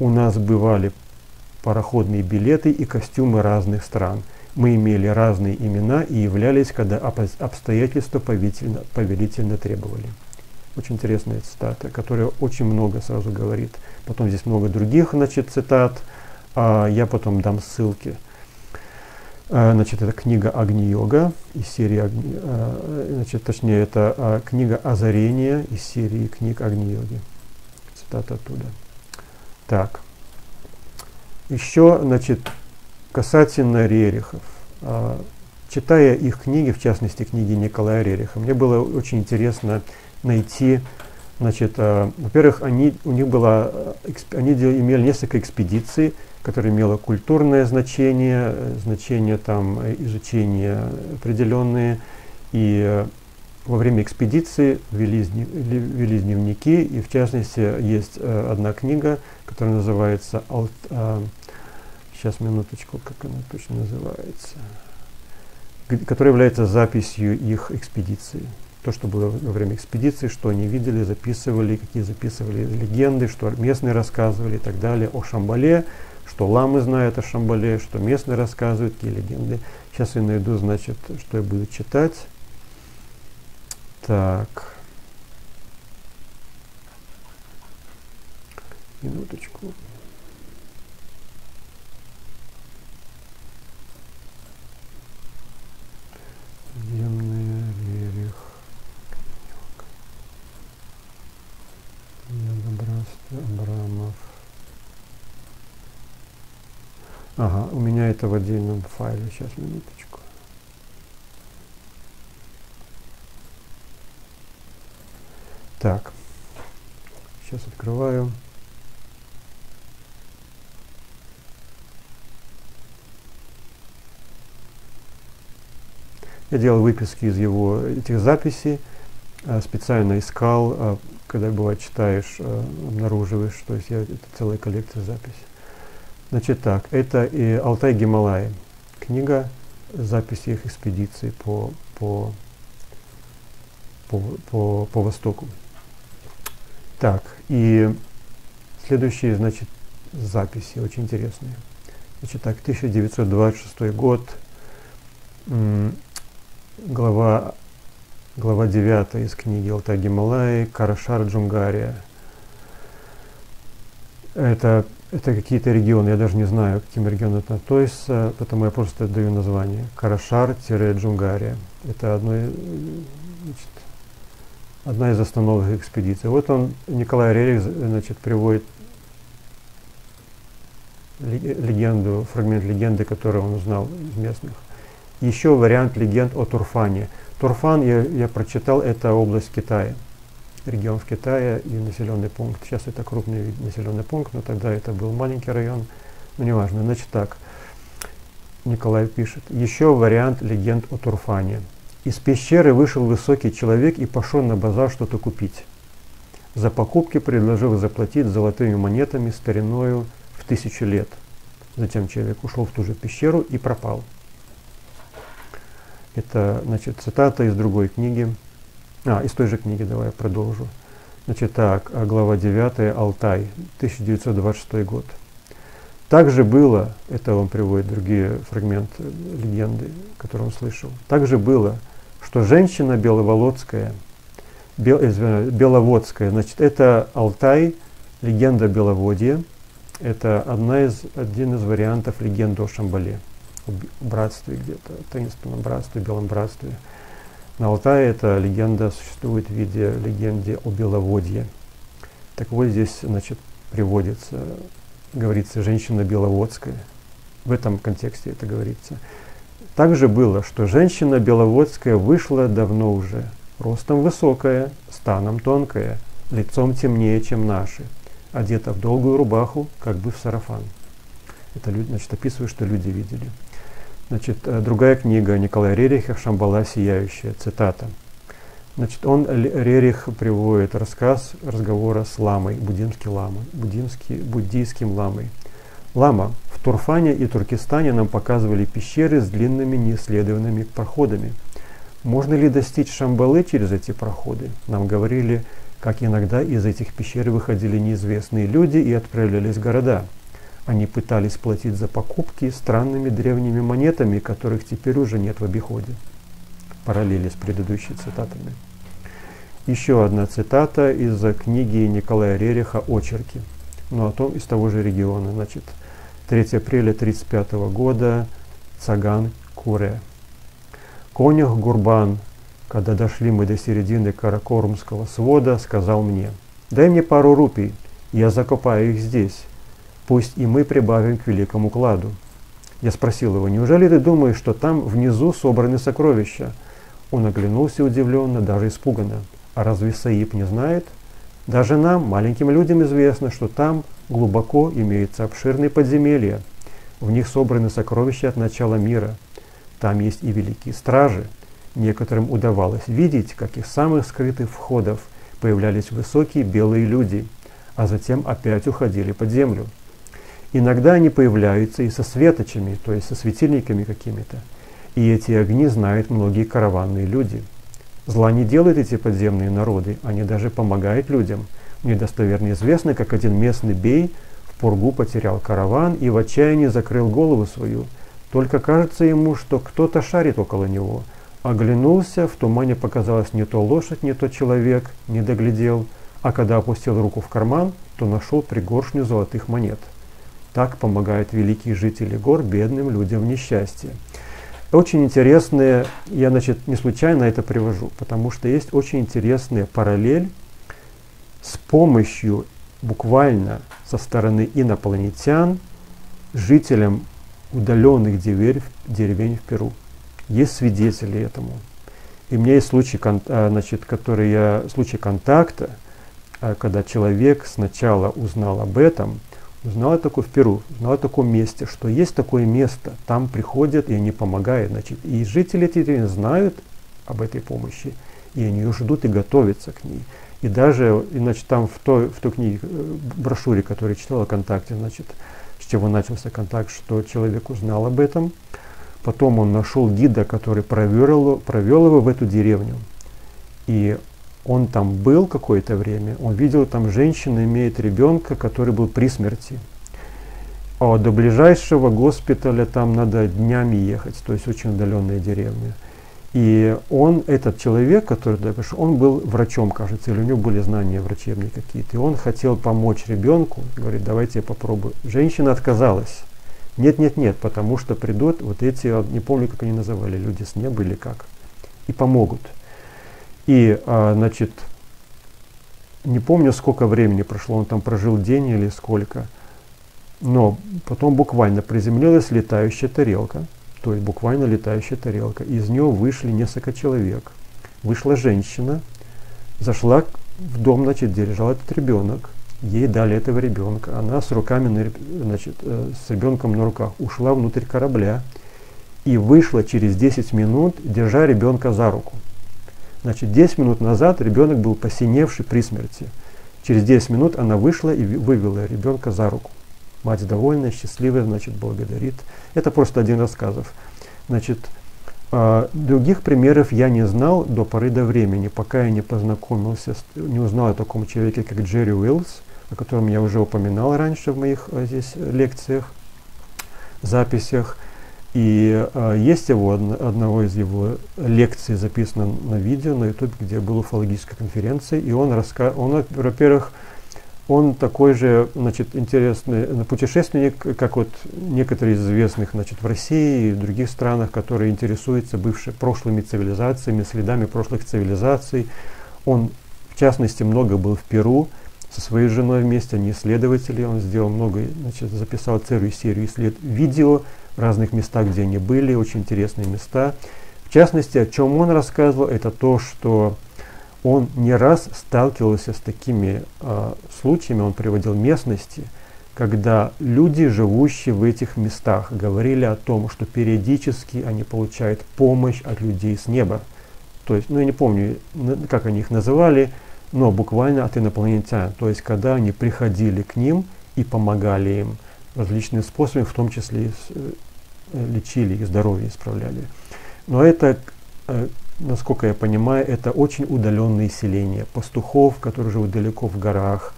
У нас бывали пароходные билеты и костюмы разных стран. Мы имели разные имена и являлись, когда обстоятельства повелительно требовали. Очень интересная цитата, которая очень много сразу говорит. Потом здесь много других значит, цитат. А я потом дам ссылки. А, значит, это книга Агни-йога из серии Агни, а, значит, точнее, это а, книга Озарения из серии книг Агни-йоги. Цитата оттуда. Так. Еще, значит, касательно Рерихов. А, читая их книги, в частности, книги Николая Рериха, мне было очень интересно найти, значит, э, во-первых, они, у них было, э, они имели несколько экспедиций, которые имело культурное значение, э, значение там изучения определенные, и э, во время экспедиции вели, вели дневники, и в частности есть э, одна книга, которая называется, э, сейчас минуточку, как она точно называется, которая является записью их экспедиции то, что было во время экспедиции, что они видели, записывали, какие записывали легенды, что местные рассказывали и так далее о Шамбале, что ламы знают о Шамбале, что местные рассказывают, какие легенды. Сейчас я найду, значит, что я буду читать. Так. Минуточку. Земные рерих. Абрамов. Ага, у меня это в отдельном файле. Сейчас, минуточку. Так, сейчас открываю. Я делал выписки из его этих записей, а, специально искал а, когда бывает читаешь, э, обнаруживаешь, что есть это целая коллекция записей. Значит так, это и Алтай Гималай, книга записи их экспедиций по, по, по, по, по Востоку. Так, и следующие, значит, записи очень интересные. Значит, так, 1926 год, глава, глава 9 из книги Алтай Гималай, Карашар Джунгария. Это, это какие-то регионы, я даже не знаю, к каким регионам это относится, потому я просто даю название. Карашар-Джунгария. Это одно, значит, одна из основных экспедиций. Вот он, Николай Рерих, значит, приводит легенду, фрагмент легенды, который он узнал из местных. Еще вариант легенд о Турфане. Турфан, я, я прочитал, это область Китая, регион в Китае и населенный пункт. Сейчас это крупный населенный пункт, но тогда это был маленький район, но неважно. Значит так, Николай пишет. Еще вариант легенд о Турфане. Из пещеры вышел высокий человек и пошел на базар что-то купить. За покупки предложил заплатить золотыми монетами стариною в тысячу лет. Затем человек ушел в ту же пещеру и пропал. Это, значит, цитата из другой книги. А, из той же книги, давай я продолжу. Значит, так, а глава 9, Алтай, 1926 год. Также было, это он приводит другие фрагменты легенды, которые он слышал, также было, что женщина беловолодская, бел, беловодская, значит, это Алтай, легенда Беловодья, это одна из, один из вариантов легенды о Шамбале, о братстве где-то, таинственном братстве, белом братстве. На Алтае эта легенда существует в виде легенды о Беловодье. Так вот здесь, значит, приводится, говорится, женщина беловодская. В этом контексте это говорится. Также было, что женщина беловодская вышла давно уже, ростом высокая, станом тонкая, лицом темнее, чем наши – одета в долгую рубаху, как бы в сарафан. Это люди, значит, описывают, что люди видели. Значит, э, другая книга Николая Рериха «Шамбала сияющая», цитата. Значит, он, Рерих, приводит рассказ разговора с ламой, буддийский ламой, буддийским ламой. Лама, Турфане и Туркестане нам показывали пещеры с длинными неисследованными проходами. Можно ли достичь Шамбалы через эти проходы? Нам говорили, как иногда из этих пещер выходили неизвестные люди и отправлялись в города. Они пытались платить за покупки странными древними монетами, которых теперь уже нет в обиходе. Параллели с предыдущими цитатами. Еще одна цитата из книги Николая Рериха «Очерки», но о том из того же региона. Значит, 3 апреля 1935 года, Цаган, Куре. Конюх Гурбан когда дошли мы до середины Каракорумского свода, сказал мне, «Дай мне пару рупий, я закопаю их здесь. Пусть и мы прибавим к великому кладу». Я спросил его, «Неужели ты думаешь, что там внизу собраны сокровища?» Он оглянулся удивленно, даже испуганно. «А разве Саиб не знает?» Даже нам, маленьким людям, известно, что там глубоко имеются обширные подземелья. В них собраны сокровища от начала мира. Там есть и великие стражи, Некоторым удавалось видеть, как из самых скрытых входов появлялись высокие белые люди, а затем опять уходили под землю. Иногда они появляются и со светочами, то есть со светильниками какими-то. И эти огни знают многие караванные люди. Зла не делают эти подземные народы, они даже помогают людям. Мне достоверно известно, как один местный бей в Пургу потерял караван и в отчаянии закрыл голову свою. Только кажется ему, что кто-то шарит около него – Оглянулся, в тумане показалось не то лошадь, не то человек, не доглядел, а когда опустил руку в карман, то нашел пригоршню золотых монет. Так помогают великие жители гор бедным людям в несчастье. Очень интересные, я значит, не случайно это привожу, потому что есть очень интересная параллель с помощью буквально со стороны инопланетян жителям удаленных деревень в Перу. Есть свидетели этому. И у меня есть случай, а, значит, который я, случай контакта, а, когда человек сначала узнал об этом, узнал такое в Перу, узнал о таком месте, что есть такое место, там приходят и они помогают. Значит, и жители эти знают об этой помощи, и они ее ждут и готовятся к ней. И даже, иначе там в той, в той книге, э, брошюре, которую я читал о контакте, значит, с чего начался контакт, что человек узнал об этом, Потом он нашел гида, который провел, провел его в эту деревню. И он там был какое-то время, он видел, там женщина имеет ребенка, который был при смерти. А до ближайшего госпиталя там надо днями ехать, то есть очень удаленная деревня. И он, этот человек, который туда пришел, он был врачом, кажется, или у него были знания врачебные какие-то. И он хотел помочь ребенку, говорит, давайте я попробую. Женщина отказалась. Нет, нет, нет, потому что придут вот эти, не помню, как они называли, люди с неба или как, и помогут. И, а, значит, не помню, сколько времени прошло, он там прожил день или сколько, но потом буквально приземлилась летающая тарелка, то есть буквально летающая тарелка. Из нее вышли несколько человек. Вышла женщина, зашла в дом, значит, где лежал этот ребенок. Ей дали этого ребенка. Она с руками, значит, э, с ребенком на руках ушла внутрь корабля и вышла через 10 минут, держа ребенка за руку. Значит, 10 минут назад ребенок был посиневший при смерти. Через 10 минут она вышла и вывела ребенка за руку. Мать довольная, счастливая, значит, благодарит. Это просто один рассказов. Значит, э, других примеров я не знал до поры до времени, пока я не познакомился, не узнал о таком человеке, как Джерри Уиллс, о котором я уже упоминал раньше в моих э, здесь лекциях, записях. И э, есть его, одного из его лекций записано на видео на YouTube, где был уфологическая конференция, и он, раска... он во-первых, он такой же, значит, интересный путешественник, как вот некоторые из известных, значит, в России и в других странах, которые интересуются бывшими прошлыми цивилизациями, следами прошлых цивилизаций. Он, в частности, много был в Перу со своей женой вместе, они исследователи, он сделал много, значит, записал целую серию исслед... видео разных местах, где они были, очень интересные места. В частности, о чем он рассказывал, это то, что он не раз сталкивался с такими э, случаями, он приводил местности, когда люди, живущие в этих местах, говорили о том, что периодически они получают помощь от людей с неба. То есть, ну я не помню, как они их называли, но буквально от инопланетян. То есть, когда они приходили к ним и помогали им различными способами, в том числе и э, лечили их здоровье, исправляли. Но это э, насколько я понимаю, это очень удаленные селения, пастухов, которые живут далеко в горах,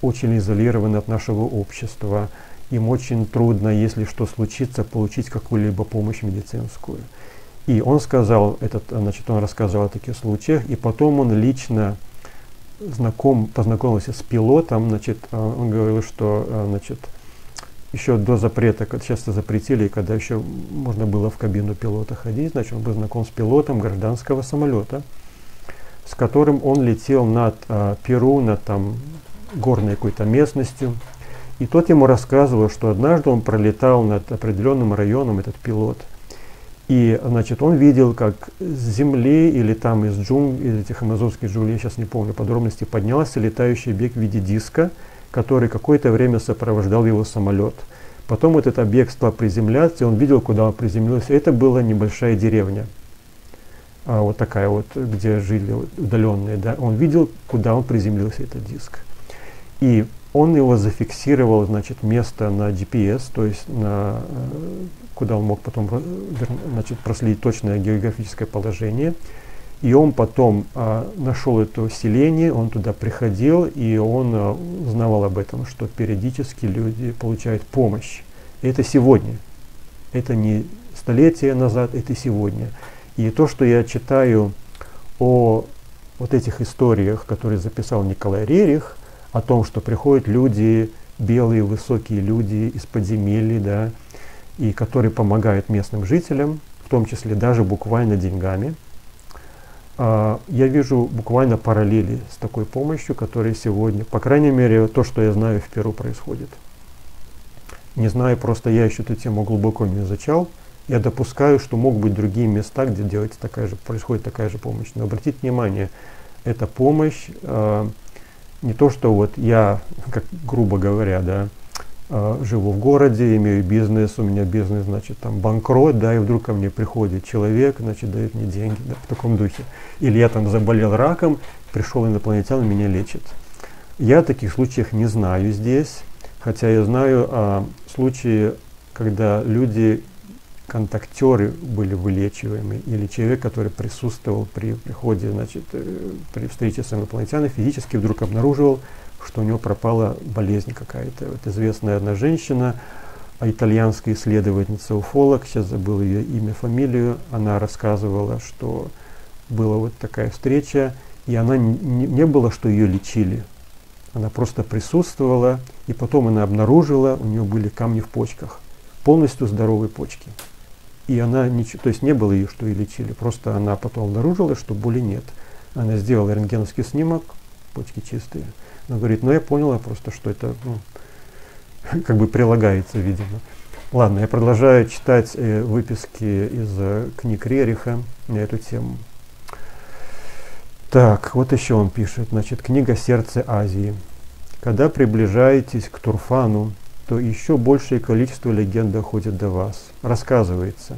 очень изолированы от нашего общества. Им очень трудно, если что случится, получить какую-либо помощь медицинскую. И он сказал, этот, значит, он рассказал о таких случаях, и потом он лично знаком, познакомился с пилотом, значит, он говорил, что, значит, еще до запрета, как часто запретили, когда еще можно было в кабину пилота ходить, значит, он был знаком с пилотом гражданского самолета, с которым он летел над а, Перу, над там горной какой-то местностью. И тот ему рассказывал, что однажды он пролетал над определенным районом, этот пилот. И, значит, он видел, как с земли или там из джунглей, из этих амазонских джунглей, сейчас не помню подробности, поднялся летающий объект в виде диска, который какое-то время сопровождал его самолет. Потом этот объект стал приземляться, и он видел, куда он приземлился. Это была небольшая деревня, а, вот такая вот, где жили удаленные. Да. Он видел, куда он приземлился, этот диск. И он его зафиксировал, значит, место на GPS, то есть на, э, куда он мог потом значит, проследить точное географическое положение. И он потом а, нашел это селение, он туда приходил, и он а, узнавал об этом, что периодически люди получают помощь. И это сегодня. Это не столетия назад, это сегодня. И то, что я читаю о вот этих историях, которые записал Николай Рерих, о том, что приходят люди, белые, высокие люди из подземелий, да, и которые помогают местным жителям, в том числе даже буквально деньгами – я вижу буквально параллели с такой помощью, которая сегодня, по крайней мере, то, что я знаю, в Перу происходит. Не знаю, просто я еще эту тему глубоко не изучал. Я допускаю, что могут быть другие места, где делается такая же, происходит такая же помощь. Но обратите внимание, эта помощь э, не то, что вот я, как грубо говоря, да, живу в городе, имею бизнес, у меня бизнес, значит, там банкрот, да, и вдруг ко мне приходит человек, значит, дает мне деньги, да, в таком духе. Или я там заболел раком, пришел инопланетян, меня лечит. Я о таких случаях не знаю здесь, хотя я знаю о случае, когда люди контактеры были вылечиваемы, или человек, который присутствовал при приходе, значит, э, при встрече с инопланетянами, физически вдруг обнаруживал, что у него пропала болезнь какая-то. Вот известная одна женщина, итальянская исследовательница уфолог, сейчас забыл ее имя, фамилию, она рассказывала, что была вот такая встреча, и она не, не было, что ее лечили. Она просто присутствовала, и потом она обнаружила, у нее были камни в почках, полностью здоровые почки. И она ничего, то есть не было ее, что и лечили, просто она потом обнаружила, что боли нет. Она сделала рентгеновский снимок, почки чистые. Она говорит, ну я поняла просто, что это ну, как бы прилагается, видимо. Ладно, я продолжаю читать э, выписки из э, книг Рериха на эту тему. Так, вот еще он пишет, значит, книга «Сердце Азии». Когда приближаетесь к Турфану, то еще большее количество легенд доходит до вас. Рассказывается.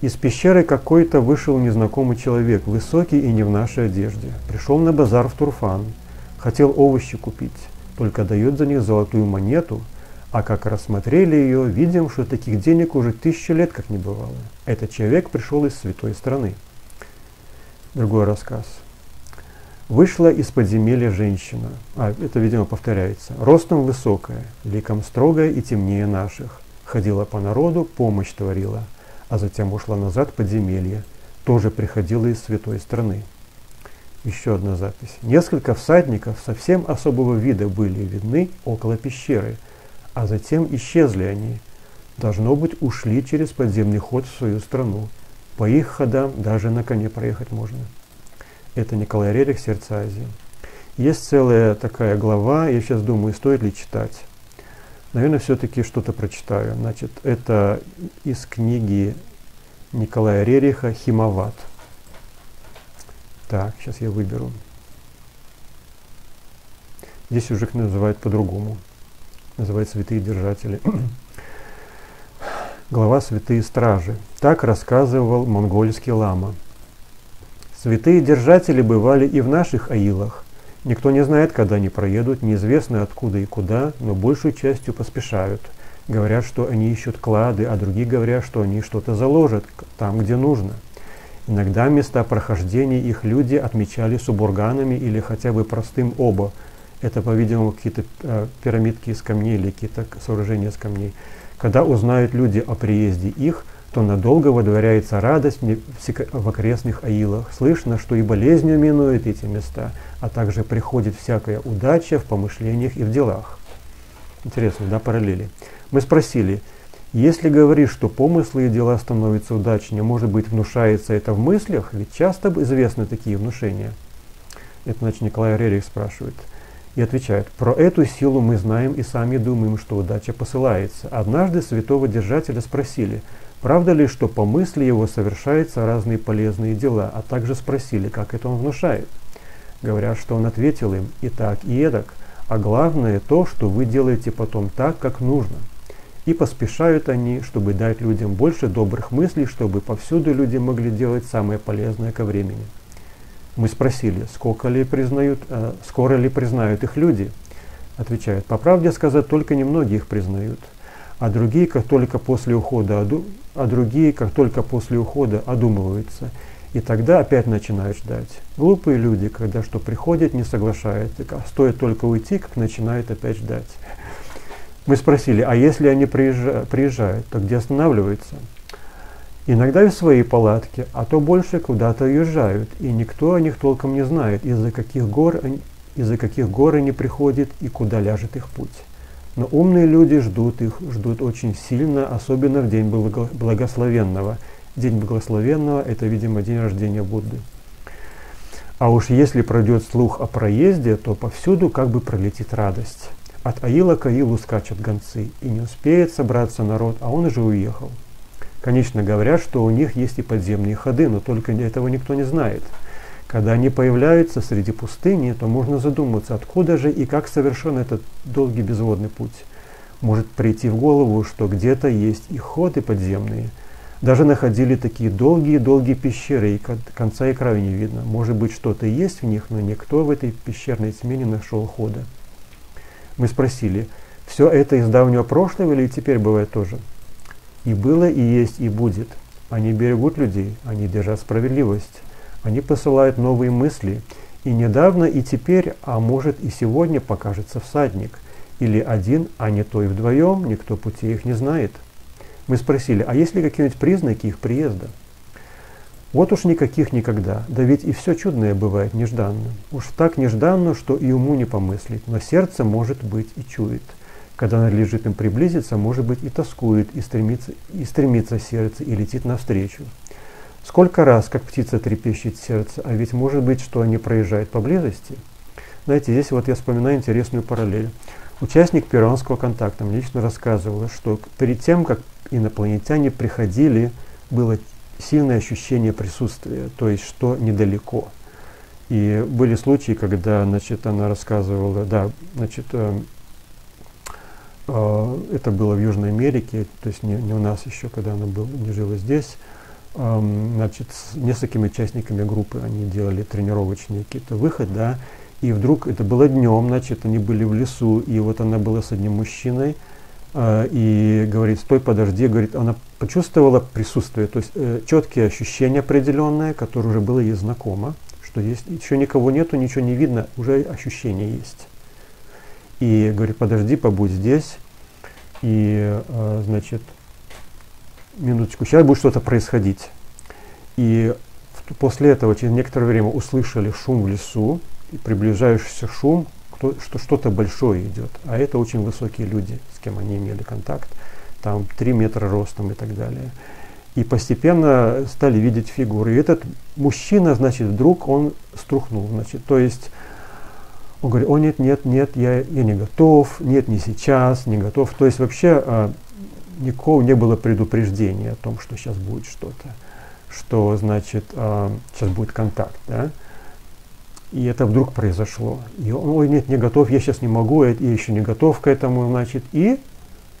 Из пещеры какой-то вышел незнакомый человек, высокий и не в нашей одежде. Пришел на базар в Турфан, хотел овощи купить, только дает за них золотую монету, а как рассмотрели ее, видим, что таких денег уже тысячи лет как не бывало. Этот человек пришел из святой страны. Другой рассказ. Вышла из подземелья женщина, а это, видимо, повторяется, ростом высокая, ликом строгая и темнее наших, ходила по народу, помощь творила, а затем ушла назад в подземелье, тоже приходила из святой страны. Еще одна запись. Несколько всадников совсем особого вида были видны около пещеры, а затем исчезли они. Должно быть, ушли через подземный ход в свою страну. По их ходам даже на коне проехать можно. Это Николай Рерих «Сердце Азии». Есть целая такая глава, я сейчас думаю, стоит ли читать. Наверное, все-таки что-то прочитаю. Значит, это из книги Николая Рериха «Химоват». Так, сейчас я выберу. Здесь уже их называют по-другому. Называют святые держатели. Глава «Святые стражи». Так рассказывал монгольский лама – Святые держатели бывали и в наших аилах. Никто не знает, когда они проедут, неизвестно откуда и куда, но большей частью поспешают. Говорят, что они ищут клады, а другие говорят, что они что-то заложат там, где нужно. Иногда места прохождения их люди отмечали субурганами или хотя бы простым оба. Это, по-видимому, какие-то э, пирамидки из камней или какие-то сооружения из камней. Когда узнают люди о приезде их – то надолго водворяется радость в окрестных аилах. Слышно, что и болезнью минует эти места, а также приходит всякая удача в помышлениях и в делах. Интересно, да, параллели. Мы спросили, если говоришь, что помыслы и дела становятся удачнее, может быть, внушается это в мыслях? Ведь часто известны такие внушения. Это, значит, Николай Рерих спрашивает. И отвечает, про эту силу мы знаем и сами думаем, что удача посылается. Однажды святого держателя спросили – Правда ли, что по мысли его совершаются разные полезные дела, а также спросили, как это он внушает? Говорят, что он ответил им и так, и эдак, а главное то, что вы делаете потом так, как нужно. И поспешают они, чтобы дать людям больше добрых мыслей, чтобы повсюду люди могли делать самое полезное ко времени. Мы спросили, сколько ли признают, э, скоро ли признают их люди? Отвечают, по правде сказать, только немногие их признают – а другие, как только после ухода, а другие, как только после ухода одумываются. И тогда опять начинают ждать. Глупые люди, когда что приходят, не соглашаются. Стоит только уйти, как начинают опять ждать. Мы спросили, а если они приезжают, то где останавливаются? Иногда в своей палатке, а то больше куда-то уезжают, и никто о них толком не знает, из-за каких гор, из-за каких гор они приходят и куда ляжет их путь. Но умные люди ждут их, ждут очень сильно, особенно в день благословенного. День благословенного – это, видимо, день рождения Будды. А уж если пройдет слух о проезде, то повсюду как бы пролетит радость. От Аила к Аилу скачут гонцы, и не успеет собраться народ, а он уже уехал. Конечно, говорят, что у них есть и подземные ходы, но только этого никто не знает – когда они появляются среди пустыни, то можно задуматься, откуда же и как совершен этот долгий безводный путь. Может прийти в голову, что где-то есть и ходы подземные. Даже находили такие долгие-долгие пещеры, и конца и края не видно. Может быть, что-то есть в них, но никто в этой пещерной тьме не нашел хода. Мы спросили, все это из давнего прошлого или теперь бывает тоже? И было, и есть, и будет. Они берегут людей, они держат справедливость. Они посылают новые мысли. И недавно, и теперь, а может и сегодня покажется всадник. Или один, а не то и вдвоем, никто пути их не знает. Мы спросили, а есть ли какие-нибудь признаки их приезда? Вот уж никаких никогда, да ведь и все чудное бывает нежданно. Уж так нежданно, что и уму не помыслить, но сердце может быть и чует. Когда надлежит им приблизиться, может быть и тоскует, и стремится, и стремится сердце, и летит навстречу. Сколько раз, как птица трепещет сердце, а ведь может быть, что они проезжают поблизости. Знаете, здесь вот я вспоминаю интересную параллель. Участник перуанского контакта мне лично рассказывал, что перед тем, как инопланетяне приходили, было сильное ощущение присутствия, то есть что недалеко. И были случаи, когда, значит, она рассказывала, да, значит, э, э, это было в Южной Америке, то есть не, не у нас еще, когда она был, не жила здесь, э, значит, с несколькими участниками группы они делали тренировочные какие-то выход, да, и вдруг это было днем, значит, они были в лесу, и вот она была с одним мужчиной, и говорит, стой, подожди, говорит, она почувствовала присутствие, то есть э, четкие ощущения определенные, которые уже было ей знакомо, что есть еще никого нету, ничего не видно, уже ощущение есть. И говорит, подожди, побудь здесь, и, э, значит, минуточку, сейчас будет что-то происходить. И после этого через некоторое время услышали шум в лесу, и приближающийся шум, кто, что что-то большое идет. А это очень высокие люди, кем они имели контакт там 3 метра ростом и так далее. И постепенно стали видеть фигуры. И этот мужчина, значит, вдруг он струхнул. Значит, то есть он говорит, о нет, нет, нет, я, я не готов, нет, не сейчас, не готов. То есть вообще а, никакого не было предупреждения о том, что сейчас будет что-то, что значит а, сейчас будет контакт. Да? И это вдруг произошло. И он, ой, нет, не готов, я сейчас не могу, я, я еще не готов к этому, значит. И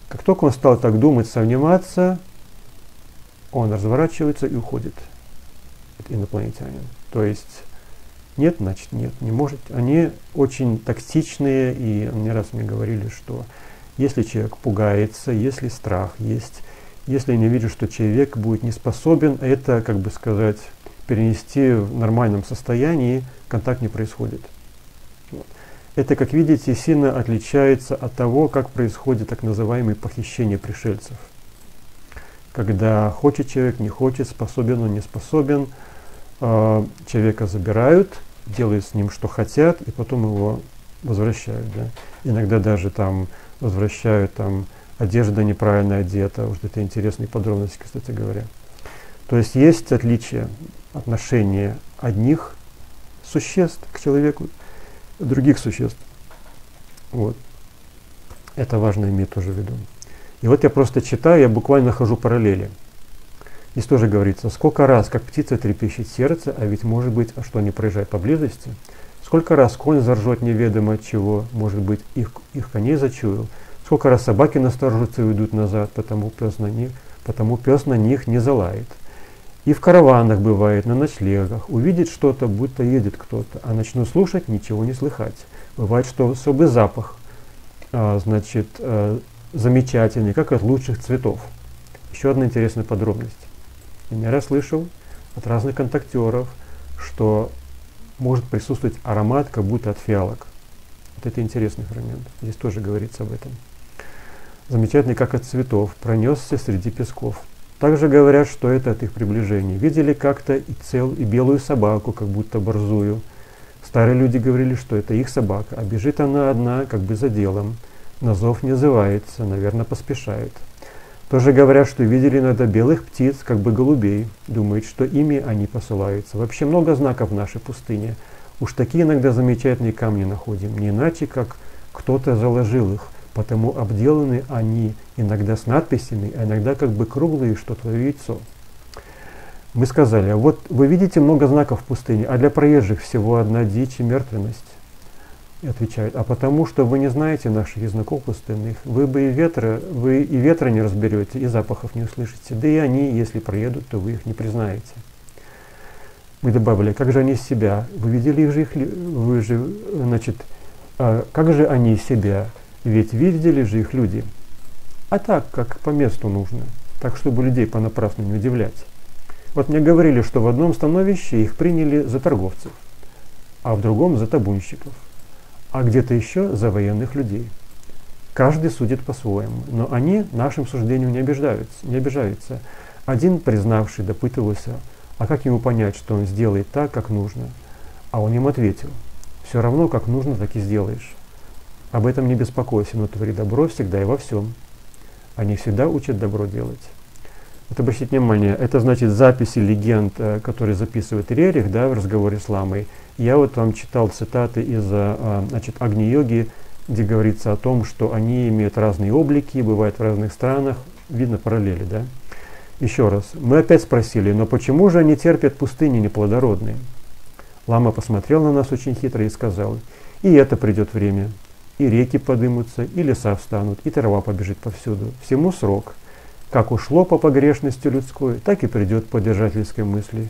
как только он стал так думать, сомневаться, он разворачивается и уходит. Это инопланетянин. То есть нет, значит нет, не может. Они очень токсичные, и не раз мне говорили, что если человек пугается, если страх есть, если они видят, что человек будет не способен это, как бы сказать, перенести в нормальном состоянии, контакт не происходит. Это, как видите, сильно отличается от того, как происходит так называемое похищение пришельцев. Когда хочет человек, не хочет, способен он, не способен, э, человека забирают, делают с ним, что хотят, и потом его возвращают. Да? Иногда даже там возвращают там, одежда неправильно одета. Вот это интересные подробности, кстати говоря. То есть есть отличие отношения одних существ к человеку других существ. Вот. Это важно иметь тоже в виду. И вот я просто читаю, я буквально нахожу параллели. Здесь тоже говорится, сколько раз, как птица трепещет сердце, а ведь может быть, а что они проезжают поблизости, сколько раз конь заржет неведомо от чего, может быть, их, их коней зачуял, сколько раз собаки насторожатся и уйдут назад, потому пес на них, потому пес на них не залает. И в караванах бывает, на ночлегах. Увидит что-то, будто едет кто-то, а начну слушать, ничего не слыхать. Бывает, что особый запах, а, значит, а, замечательный, как от лучших цветов. Еще одна интересная подробность. Я не раз слышал от разных контактеров, что может присутствовать аромат, как будто от фиалок. Вот это интересный фрагмент. Здесь тоже говорится об этом. Замечательный, как от цветов, пронесся среди песков. Также говорят, что это от их приближения. Видели как-то и цел, и белую собаку, как будто борзую. Старые люди говорили, что это их собака, а бежит она одна, как бы за делом. На зов не зывается, наверное, поспешает. Тоже говорят, что видели иногда белых птиц, как бы голубей. Думают, что ими они посылаются. Вообще много знаков в нашей пустыне. Уж такие иногда замечательные камни находим. Не иначе, как кто-то заложил их потому обделаны они иногда с надписями, а иногда как бы круглые, что твое яйцо. Мы сказали, вот вы видите много знаков в пустыне, а для проезжих всего одна дичь и мертвенность. И отвечают, а потому что вы не знаете наших языков пустынных, вы бы и ветра, вы и ветра не разберете, и запахов не услышите, да и они, если проедут, то вы их не признаете. Мы добавили, как же они себя, вы видели их же, их, вы же, значит, а как же они себя ведь видели же их люди. А так, как по месту нужно. так чтобы людей понапрасну не удивлять. Вот мне говорили, что в одном становище их приняли за торговцев, а в другом за табунщиков, а где-то еще за военных людей. Каждый судит по-своему, но они нашим суждением не обижаются, не обижаются. Один, признавший, допытывался, а как ему понять, что он сделает так, как нужно? А он им ответил, все равно, как нужно, так и сделаешь. Об этом не беспокойся, но твори добро всегда и во всем. Они всегда учат добро делать. Вот обратите внимание, это значит записи легенд, э, которые записывает Рерих да, в разговоре с Ламой. Я вот вам читал цитаты из э, значит, Агни-йоги, где говорится о том, что они имеют разные облики, бывают в разных странах. Видно параллели, да? Еще раз. Мы опять спросили, но почему же они терпят пустыни неплодородные? Лама посмотрел на нас очень хитро и сказал, и это придет время, и реки подымутся, и леса встанут, и трава побежит повсюду. Всему срок – как ушло по погрешности людской, так и придет по держательской мысли.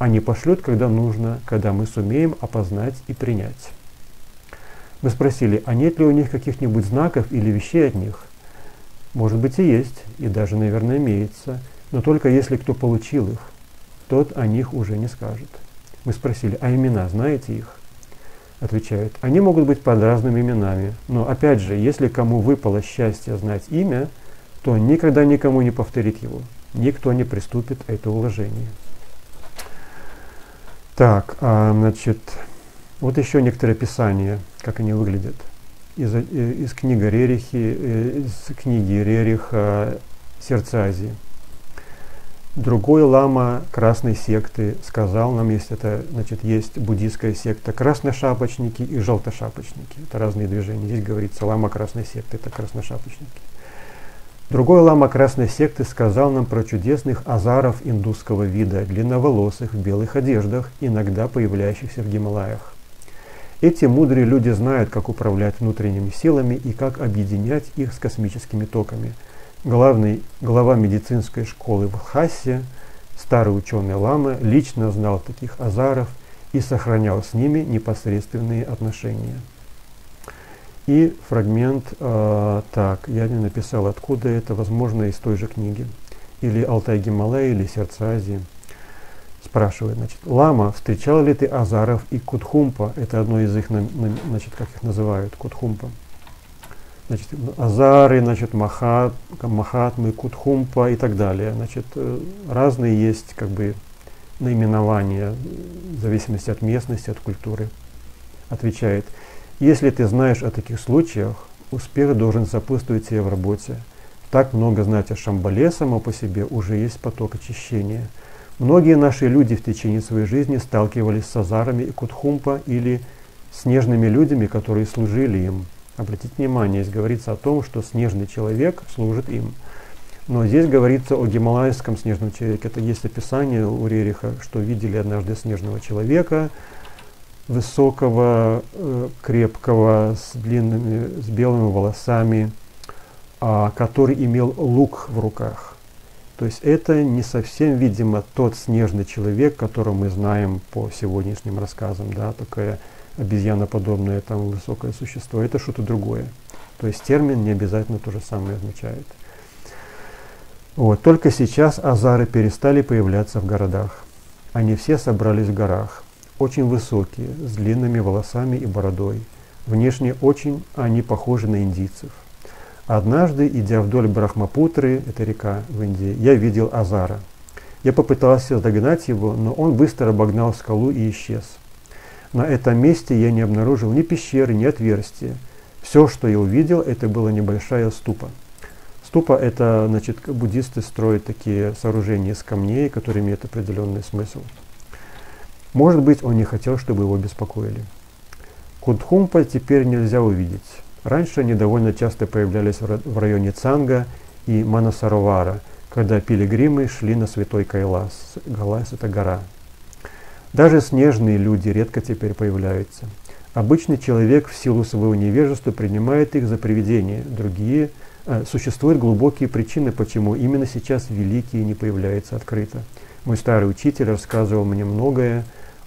Не пошлет, когда нужно, когда мы сумеем опознать и принять. Мы спросили, а нет ли у них каких-нибудь знаков или вещей от них? Может быть и есть, и даже, наверное, имеется, но только если кто получил их, тот о них уже не скажет. Мы спросили, а имена знаете их? Отвечают, они могут быть под разными именами, но опять же, если кому выпало счастье знать имя – то никогда никому не повторит его. Никто не приступит это уложение. Так, а, значит, вот еще некоторые описания, как они выглядят. Из, э, из книги Рерихи, э, из книги Рериха «Сердце Азии». Другой лама красной секты сказал нам, если это, значит, есть буддийская секта, красношапочники и желтошапочники. Это разные движения. Здесь говорится лама красной секты, это красношапочники. Другой лама красной секты сказал нам про чудесных азаров индусского вида, длинноволосых, в белых одеждах, иногда появляющихся в Гималаях. Эти мудрые люди знают, как управлять внутренними силами и как объединять их с космическими токами. Главный глава медицинской школы в Хассе, старый ученый Лама, лично знал таких азаров и сохранял с ними непосредственные отношения. И фрагмент, э, так, я не написал, откуда это, возможно, из той же книги. Или Алтай Гималай, или Сердце Азии. Спрашивает, значит, Лама, встречал ли ты Азаров и Кутхумпа? Это одно из их, значит, как их называют, Кутхумпа. Значит, Азары, значит, Махат, Махатмы, Кутхумпа и так далее. Значит, э, разные есть, как бы, наименования в зависимости от местности, от культуры. Отвечает, если ты знаешь о таких случаях, успех должен сопутствовать тебе в работе. Так много знать о Шамбале само по себе уже есть поток очищения. Многие наши люди в течение своей жизни сталкивались с азарами и кутхумпа или снежными людьми, которые служили им. Обратите внимание, здесь говорится о том, что снежный человек служит им. Но здесь говорится о гималайском снежном человеке. Это есть описание у Рериха, что видели однажды снежного человека, высокого, э, крепкого, с длинными, с белыми волосами, а, который имел лук в руках. То есть это не совсем, видимо, тот снежный человек, которого мы знаем по сегодняшним рассказам, да, такое обезьяноподобное там высокое существо. Это что-то другое. То есть термин не обязательно то же самое означает. Вот. Только сейчас азары перестали появляться в городах. Они все собрались в горах очень высокие, с длинными волосами и бородой. Внешне очень они похожи на индийцев. Однажды, идя вдоль Брахмапутры, это река в Индии, я видел Азара. Я попытался догнать его, но он быстро обогнал скалу и исчез. На этом месте я не обнаружил ни пещеры, ни отверстия. Все, что я увидел, это была небольшая ступа. Ступа – это, значит, буддисты строят такие сооружения из камней, которые имеют определенный смысл. Может быть, он не хотел, чтобы его беспокоили. Кудхумпа теперь нельзя увидеть. Раньше они довольно часто появлялись в районе Цанга и Манасаровара, когда пилигримы шли на святой Кайлас. Кайлас – это гора. Даже снежные люди редко теперь появляются. Обычный человек в силу своего невежества принимает их за привидения. Другие э, существуют глубокие причины, почему именно сейчас великие не появляются открыто. Мой старый учитель рассказывал мне многое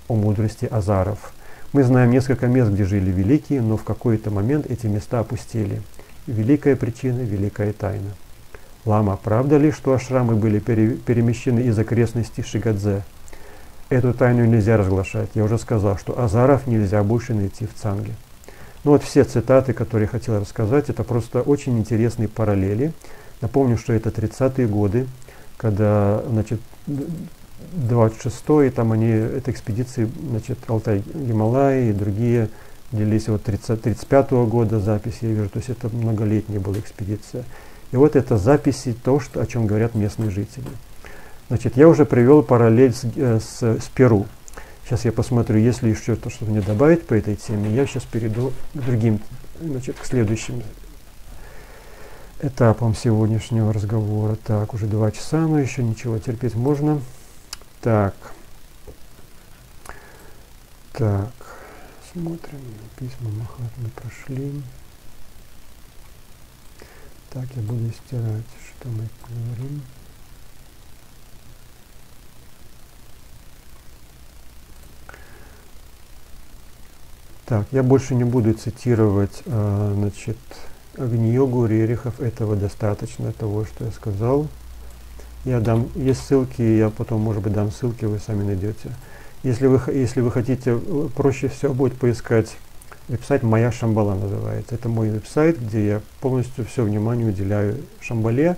о мудрости азаров. Мы знаем несколько мест, где жили великие, но в какой-то момент эти места опустели. Великая причина, великая тайна. Лама, правда ли, что ашрамы были пере, перемещены из окрестностей Шигадзе? Эту тайну нельзя разглашать. Я уже сказал, что азаров нельзя больше найти в Цанге. Ну вот все цитаты, которые я хотел рассказать, это просто очень интересные параллели. Напомню, что это 30-е годы, когда, значит, 26-й, там они, это экспедиции, значит, Алтай, Гималай и другие делились вот 30, 35 -го года записи, я вижу, то есть это многолетняя была экспедиция. И вот это записи, то, что, о чем говорят местные жители. Значит, я уже привел параллель с, э, с, с Перу. Сейчас я посмотрю, если еще что-то мне добавить по этой теме, я сейчас перейду к другим, значит, к следующим этапам сегодняшнего разговора. Так, уже два часа, но еще ничего терпеть можно. Так. Так. Смотрим. Письма Махатмы прошли. Так, я буду стирать, что мы говорим. Так, я больше не буду цитировать, э, значит, Агни-йогу Рерихов. Этого достаточно того, что я сказал. Я дам, есть ссылки, я потом, может быть, дам ссылки, вы сами найдете. Если вы, если вы хотите, э, проще всего будет поискать веб-сайт «Моя Шамбала» называется. Это мой веб-сайт, где я полностью все внимание уделяю Шамбале,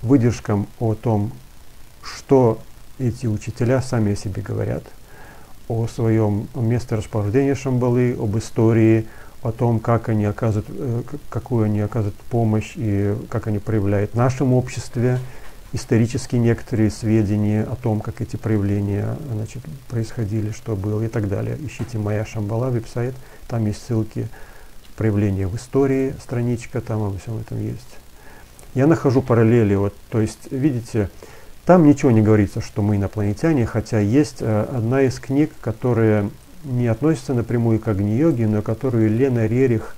выдержкам о том, что эти учителя сами о себе говорят, о своем месторасположении Шамбалы, об истории, о том, как они оказывают, э, какую они оказывают помощь и как они проявляют в нашем обществе, исторические некоторые сведения о том, как эти проявления значит, происходили, что было и так далее. Ищите «Моя Шамбала» веб-сайт, там есть ссылки, проявления в истории, страничка, там обо всем этом есть. Я нахожу параллели, вот, то есть, видите, там ничего не говорится, что мы инопланетяне, хотя есть э, одна из книг, которая не относится напрямую к Агни-йоге, но которую Лена Рерих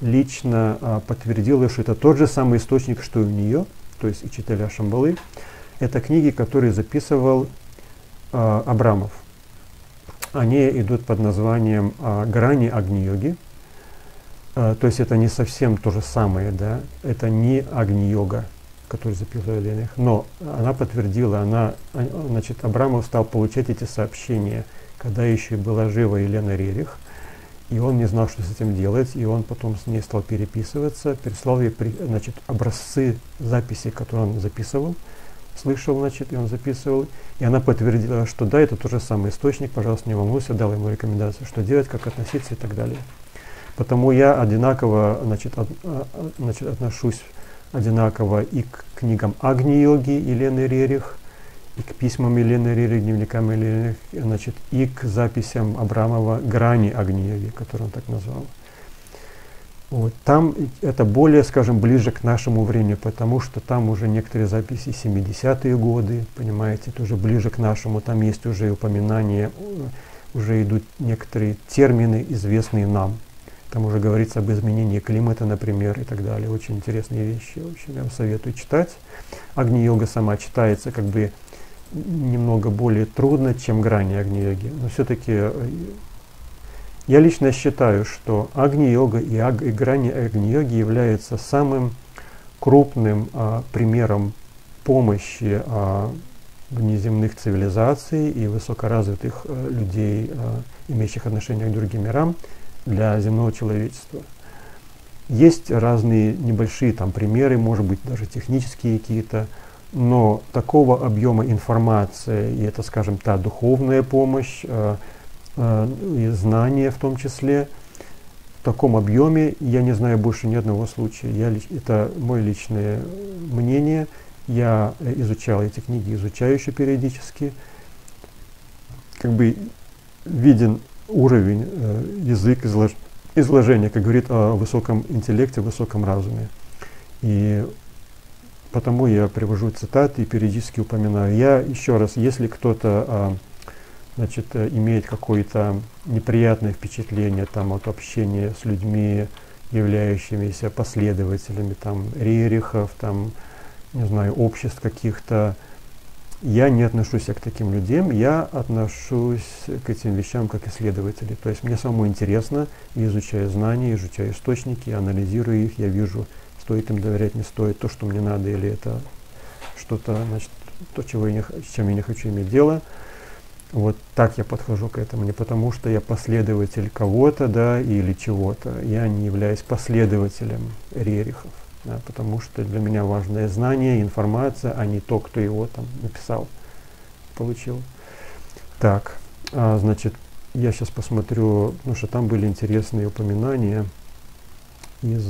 лично э, подтвердила, что это тот же самый источник, что и у нее – то есть учителя Шамбалы, это книги, которые записывал э, Абрамов. Они идут под названием э, «Грани Агни-йоги», э, то есть это не совсем то же самое, да, это не Агни-йога, который записывал Лених, но она подтвердила, она, значит, Абрамов стал получать эти сообщения, когда еще была жива Елена Рерих – и он не знал, что с этим делать, и он потом с ней стал переписываться, переслал ей значит, образцы записей, которые он записывал, слышал, значит, и он записывал, и она подтвердила, что да, это тот же самый источник, пожалуйста, не волнуйся, дала ему рекомендацию, что делать, как относиться и так далее. Потому я одинаково значит, от, а, а, значит, отношусь одинаково и к книгам Агни-йоги Елены Рерих, и к письмам Елены Рири, дневникам Елены, значит, и к записям Абрамова «Грани Агниеви», который он так назвал. Вот. Там это более, скажем, ближе к нашему времени, потому что там уже некоторые записи 70-е годы, понимаете, тоже ближе к нашему, там есть уже упоминания, уже идут некоторые термины, известные нам. Там уже говорится об изменении климата, например, и так далее. Очень интересные вещи. В общем, я вам советую читать. Агни-йога сама читается как бы немного более трудно, чем грани Агни-йоги. Но все-таки э, я лично считаю, что Агни-йога и, аг, и грани Агни-йоги являются самым крупным а, примером помощи а, внеземных цивилизаций и высокоразвитых а, людей, а, имеющих отношение к другим мирам, для земного человечества. Есть разные небольшие там примеры, может быть даже технические какие-то, но такого объема информации, и это, скажем, та духовная помощь, э, э, и знания в том числе, в таком объеме я не знаю больше ни одного случая. Я, это мое личное мнение. Я изучал эти книги, изучаю еще периодически. Как бы виден уровень, э, язык излож, изложения, как говорит о высоком интеллекте, высоком разуме. И потому я привожу цитаты и периодически упоминаю. Я еще раз, если кто-то а, значит, э, имеет какое-то неприятное впечатление там, от общения с людьми, являющимися последователями там, Рерихов, там, не знаю, обществ каких-то, я не отношусь к таким людям, я отношусь к этим вещам как исследователи. То есть мне самому интересно, я изучаю знания, изучаю источники, анализирую их, я вижу стоит им доверять, не стоит, то, что мне надо, или это что-то, значит, то, чего я не, чем я не хочу иметь дело. Вот так я подхожу к этому, не потому что я последователь кого-то, да, или чего-то. Я не являюсь последователем Рерихов, да, потому что для меня важное знание, информация, а не то, кто его там написал, получил. Так, а, значит, я сейчас посмотрю, потому что там были интересные упоминания из,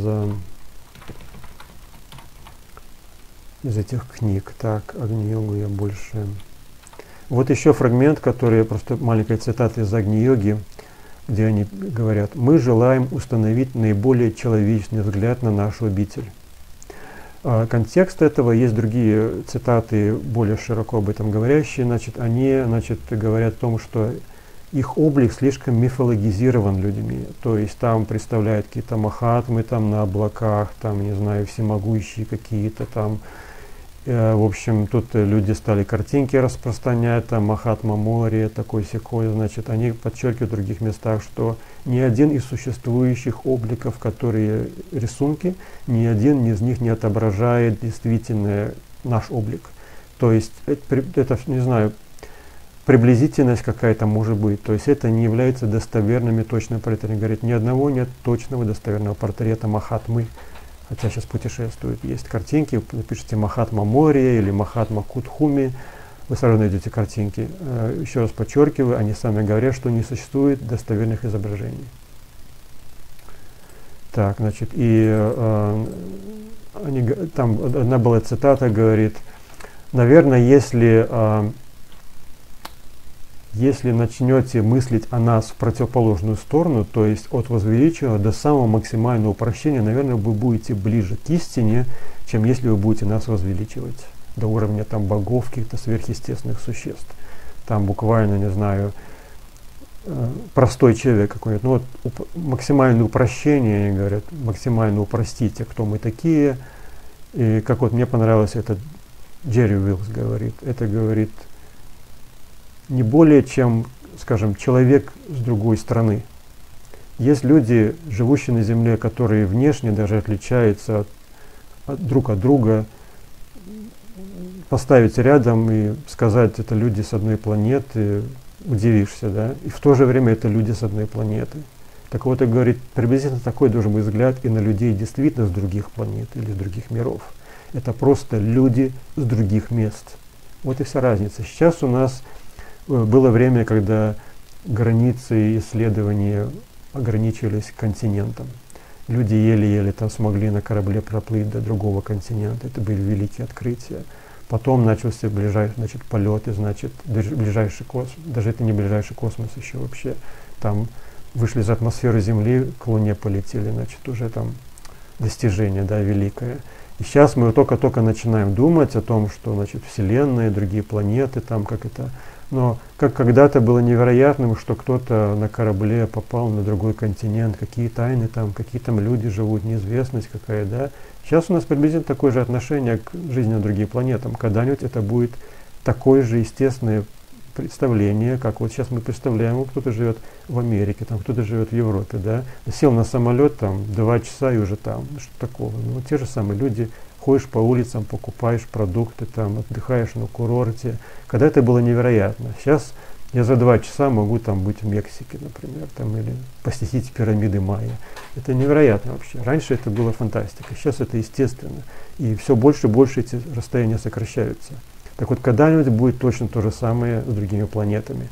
из этих книг. Так, Агни-йогу я больше... Вот еще фрагмент, который просто маленькая цитата из Агни-йоги, где они говорят, мы желаем установить наиболее человечный взгляд на нашу обитель. А контекст этого есть другие цитаты, более широко об этом говорящие. Значит, они значит, говорят о том, что их облик слишком мифологизирован людьми. То есть там представляют какие-то махатмы там на облаках, там, не знаю, всемогущие какие-то там. Э, в общем, тут люди стали картинки распространять, там Махатма море, такой секой, значит, они подчеркивают в других местах, что ни один из существующих обликов, которые рисунки, ни один из них не отображает действительно наш облик. То есть это, это не знаю, приблизительность какая-то может быть. То есть это не является достоверными точными портретами. Говорит, ни одного нет точного достоверного портрета Махатмы. Хотя сейчас путешествуют. Есть картинки, напишите Махатма Море или Махатма Кутхуми. Вы сразу найдете картинки. Э, еще раз подчеркиваю, они сами говорят, что не существует достоверных изображений. Так, значит, и э, они, там одна была цитата, говорит, наверное, если э, если начнете мыслить о нас в противоположную сторону, то есть от возвеличивания до самого максимального упрощения, наверное, вы будете ближе к истине, чем если вы будете нас возвеличивать до уровня там богов, каких-то сверхъестественных существ. Там буквально, не знаю, э, простой человек какой-нибудь. Ну вот уп- максимальное упрощение, они говорят, максимально упростите, кто мы такие. И как вот мне понравилось это Джерри Уиллс говорит. Это говорит не более чем, скажем, человек с другой стороны. Есть люди, живущие на Земле, которые внешне даже отличаются от, от, друг от друга, поставить рядом и сказать, это люди с одной планеты, удивишься, да, и в то же время это люди с одной планеты. Так вот, и говорит, приблизительно такой должен быть взгляд и на людей действительно с других планет или с других миров. Это просто люди с других мест. Вот и вся разница. Сейчас у нас было время, когда границы исследования ограничивались континентом. Люди еле-еле там смогли на корабле проплыть до другого континента. Это были великие открытия. Потом начался ближайший, значит, полеты, значит, ближайший космос. Даже это не ближайший космос еще вообще. Там вышли из атмосферы Земли, к Луне полетели, значит, уже там достижение, да, великое. И сейчас мы только-только начинаем думать о том, что, значит, Вселенная, другие планеты, там, как это но как когда-то было невероятным, что кто-то на корабле попал на другой континент, какие тайны там, какие там люди живут, неизвестность какая, да. Сейчас у нас приблизительно такое же отношение к жизни на других планетах. Когда-нибудь это будет такое же естественное представление, как вот сейчас мы представляем, кто-то живет в Америке, там кто-то живет в Европе, да, сел на самолет там два часа и уже там, что такого. Ну, те же самые люди ходишь по улицам, покупаешь продукты, там, отдыхаешь на курорте. Когда это было невероятно. Сейчас я за два часа могу там быть в Мексике, например, там, или посетить пирамиды Майя. Это невероятно вообще. Раньше это было фантастика, сейчас это естественно. И все больше и больше эти расстояния сокращаются. Так вот, когда-нибудь будет точно то же самое с другими планетами.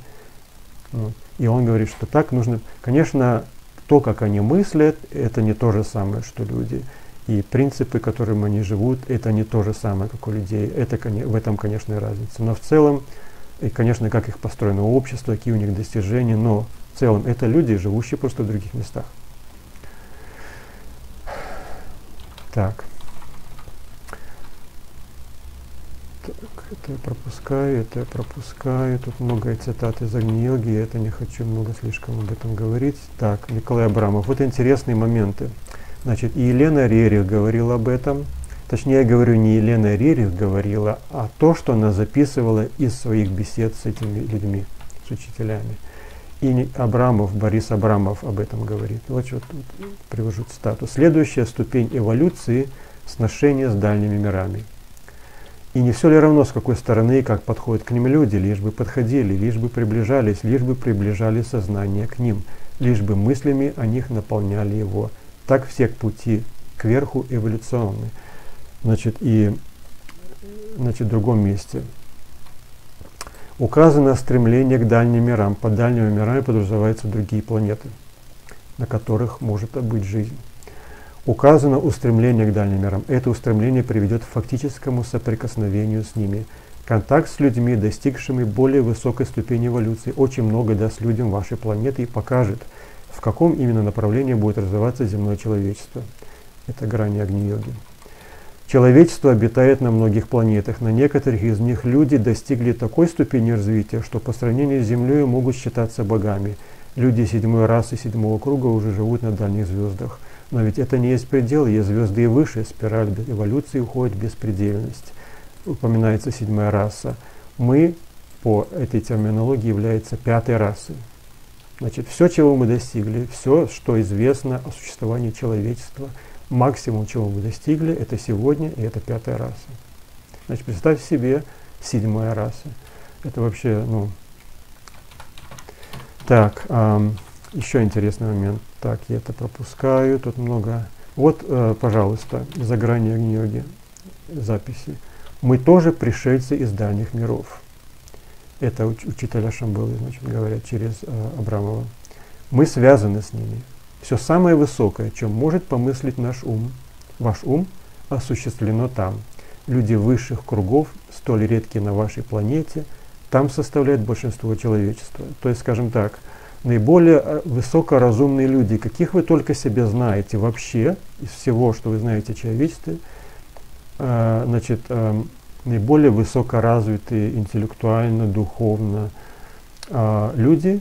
И он говорит, что так нужно... Конечно, то, как они мыслят, это не то же самое, что люди. И принципы, которым они живут, это не то же самое, как у людей. Это, в этом, конечно, и разница. Но в целом, и, конечно, как их построено общество, какие у них достижения, но в целом это люди, живущие просто в других местах. Так. Так, это я пропускаю, это я пропускаю. Тут много цитат из Агни-йоги, я это не хочу много слишком об этом говорить. Так, Николай Абрамов. Вот интересные моменты. Значит, и Елена Рерих говорила об этом. Точнее, я говорю, не Елена Рерих говорила, а то, что она записывала из своих бесед с этими людьми, с учителями. И Абрамов, Борис Абрамов об этом говорит. Вот что тут привожу цитату. Следующая ступень эволюции сношение с дальними мирами. И не все ли равно, с какой стороны и как подходят к ним люди, лишь бы подходили, лишь бы приближались, лишь бы приближали сознание к ним, лишь бы мыслями о них наполняли его. Так все пути кверху эволюционны. Значит, и значит, в другом месте указано стремление к дальним мирам. Под дальними мирами подразумеваются другие планеты, на которых может быть жизнь указано устремление к дальним мирам. Это устремление приведет к фактическому соприкосновению с ними. Контакт с людьми, достигшими более высокой ступени эволюции, очень много даст людям вашей планеты и покажет, в каком именно направлении будет развиваться земное человечество. Это грани Агни-йоги. Человечество обитает на многих планетах. На некоторых из них люди достигли такой ступени развития, что по сравнению с Землей могут считаться богами. Люди седьмой расы седьмого круга уже живут на дальних звездах. Но ведь это не есть предел, есть звезды и выше, спираль эволюции уходит в беспредельность. Упоминается седьмая раса. Мы по этой терминологии является пятой расой. Значит, все, чего мы достигли, все, что известно о существовании человечества, максимум, чего мы достигли, это сегодня, и это пятая раса. Значит, представь себе седьмая раса. Это вообще, ну... Так, эм, еще интересный момент. Так, я это пропускаю. Тут много. Вот, э, пожалуйста, за грани йоги записи. Мы тоже пришельцы из дальних миров. Это уч учителя Шамбалы, значит, говорят через э, Абрамова. Мы связаны с ними. Все самое высокое, чем может помыслить наш ум, ваш ум, осуществлено там. Люди высших кругов, столь редкие на вашей планете, там составляют большинство человечества. То есть, скажем так, наиболее э, высокоразумные люди, каких вы только себе знаете вообще, из всего, что вы знаете о человечестве, э, значит, э, наиболее высокоразвитые интеллектуально, духовно люди,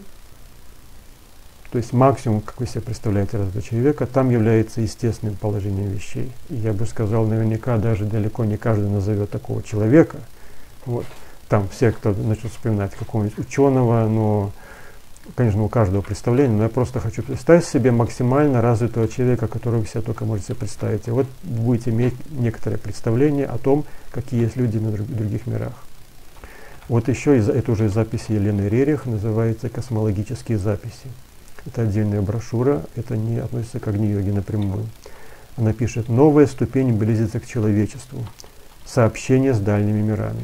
то есть максимум, как вы себе представляете, развитого человека, там является естественным положением вещей. И я бы сказал, наверняка даже далеко не каждый назовет такого человека. Вот. Там все, кто начнут вспоминать какого-нибудь ученого, но конечно, у каждого представление, но я просто хочу представить себе максимально развитого человека, которого вы себе только можете представить. И вот будете иметь некоторое представление о том, какие есть люди на других мирах. Вот еще из, это уже записи Елены Рерих, называется «Космологические записи». Это отдельная брошюра, это не относится к Агни-йоге напрямую. Она пишет «Новая ступень близится к человечеству. Сообщение с дальними мирами».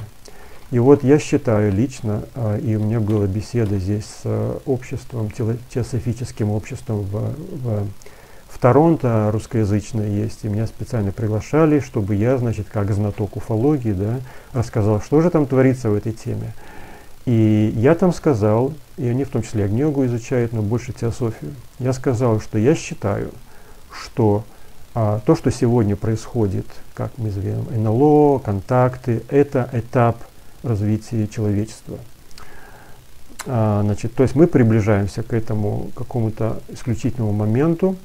И вот я считаю лично, а, и у меня была беседа здесь с а, обществом, теософическим обществом в, в, в Торонто, русскоязычное есть, и меня специально приглашали, чтобы я, значит, как знаток уфологии, да, рассказал, что же там творится в этой теме. И я там сказал, и они в том числе Агньогу изучают, но больше теософию. Я сказал, что я считаю, что а, то, что сегодня происходит, как мы назовем, НЛО, контакты, это этап – развитии человечества. А, значит, то есть мы приближаемся к этому какому-то исключительному моменту,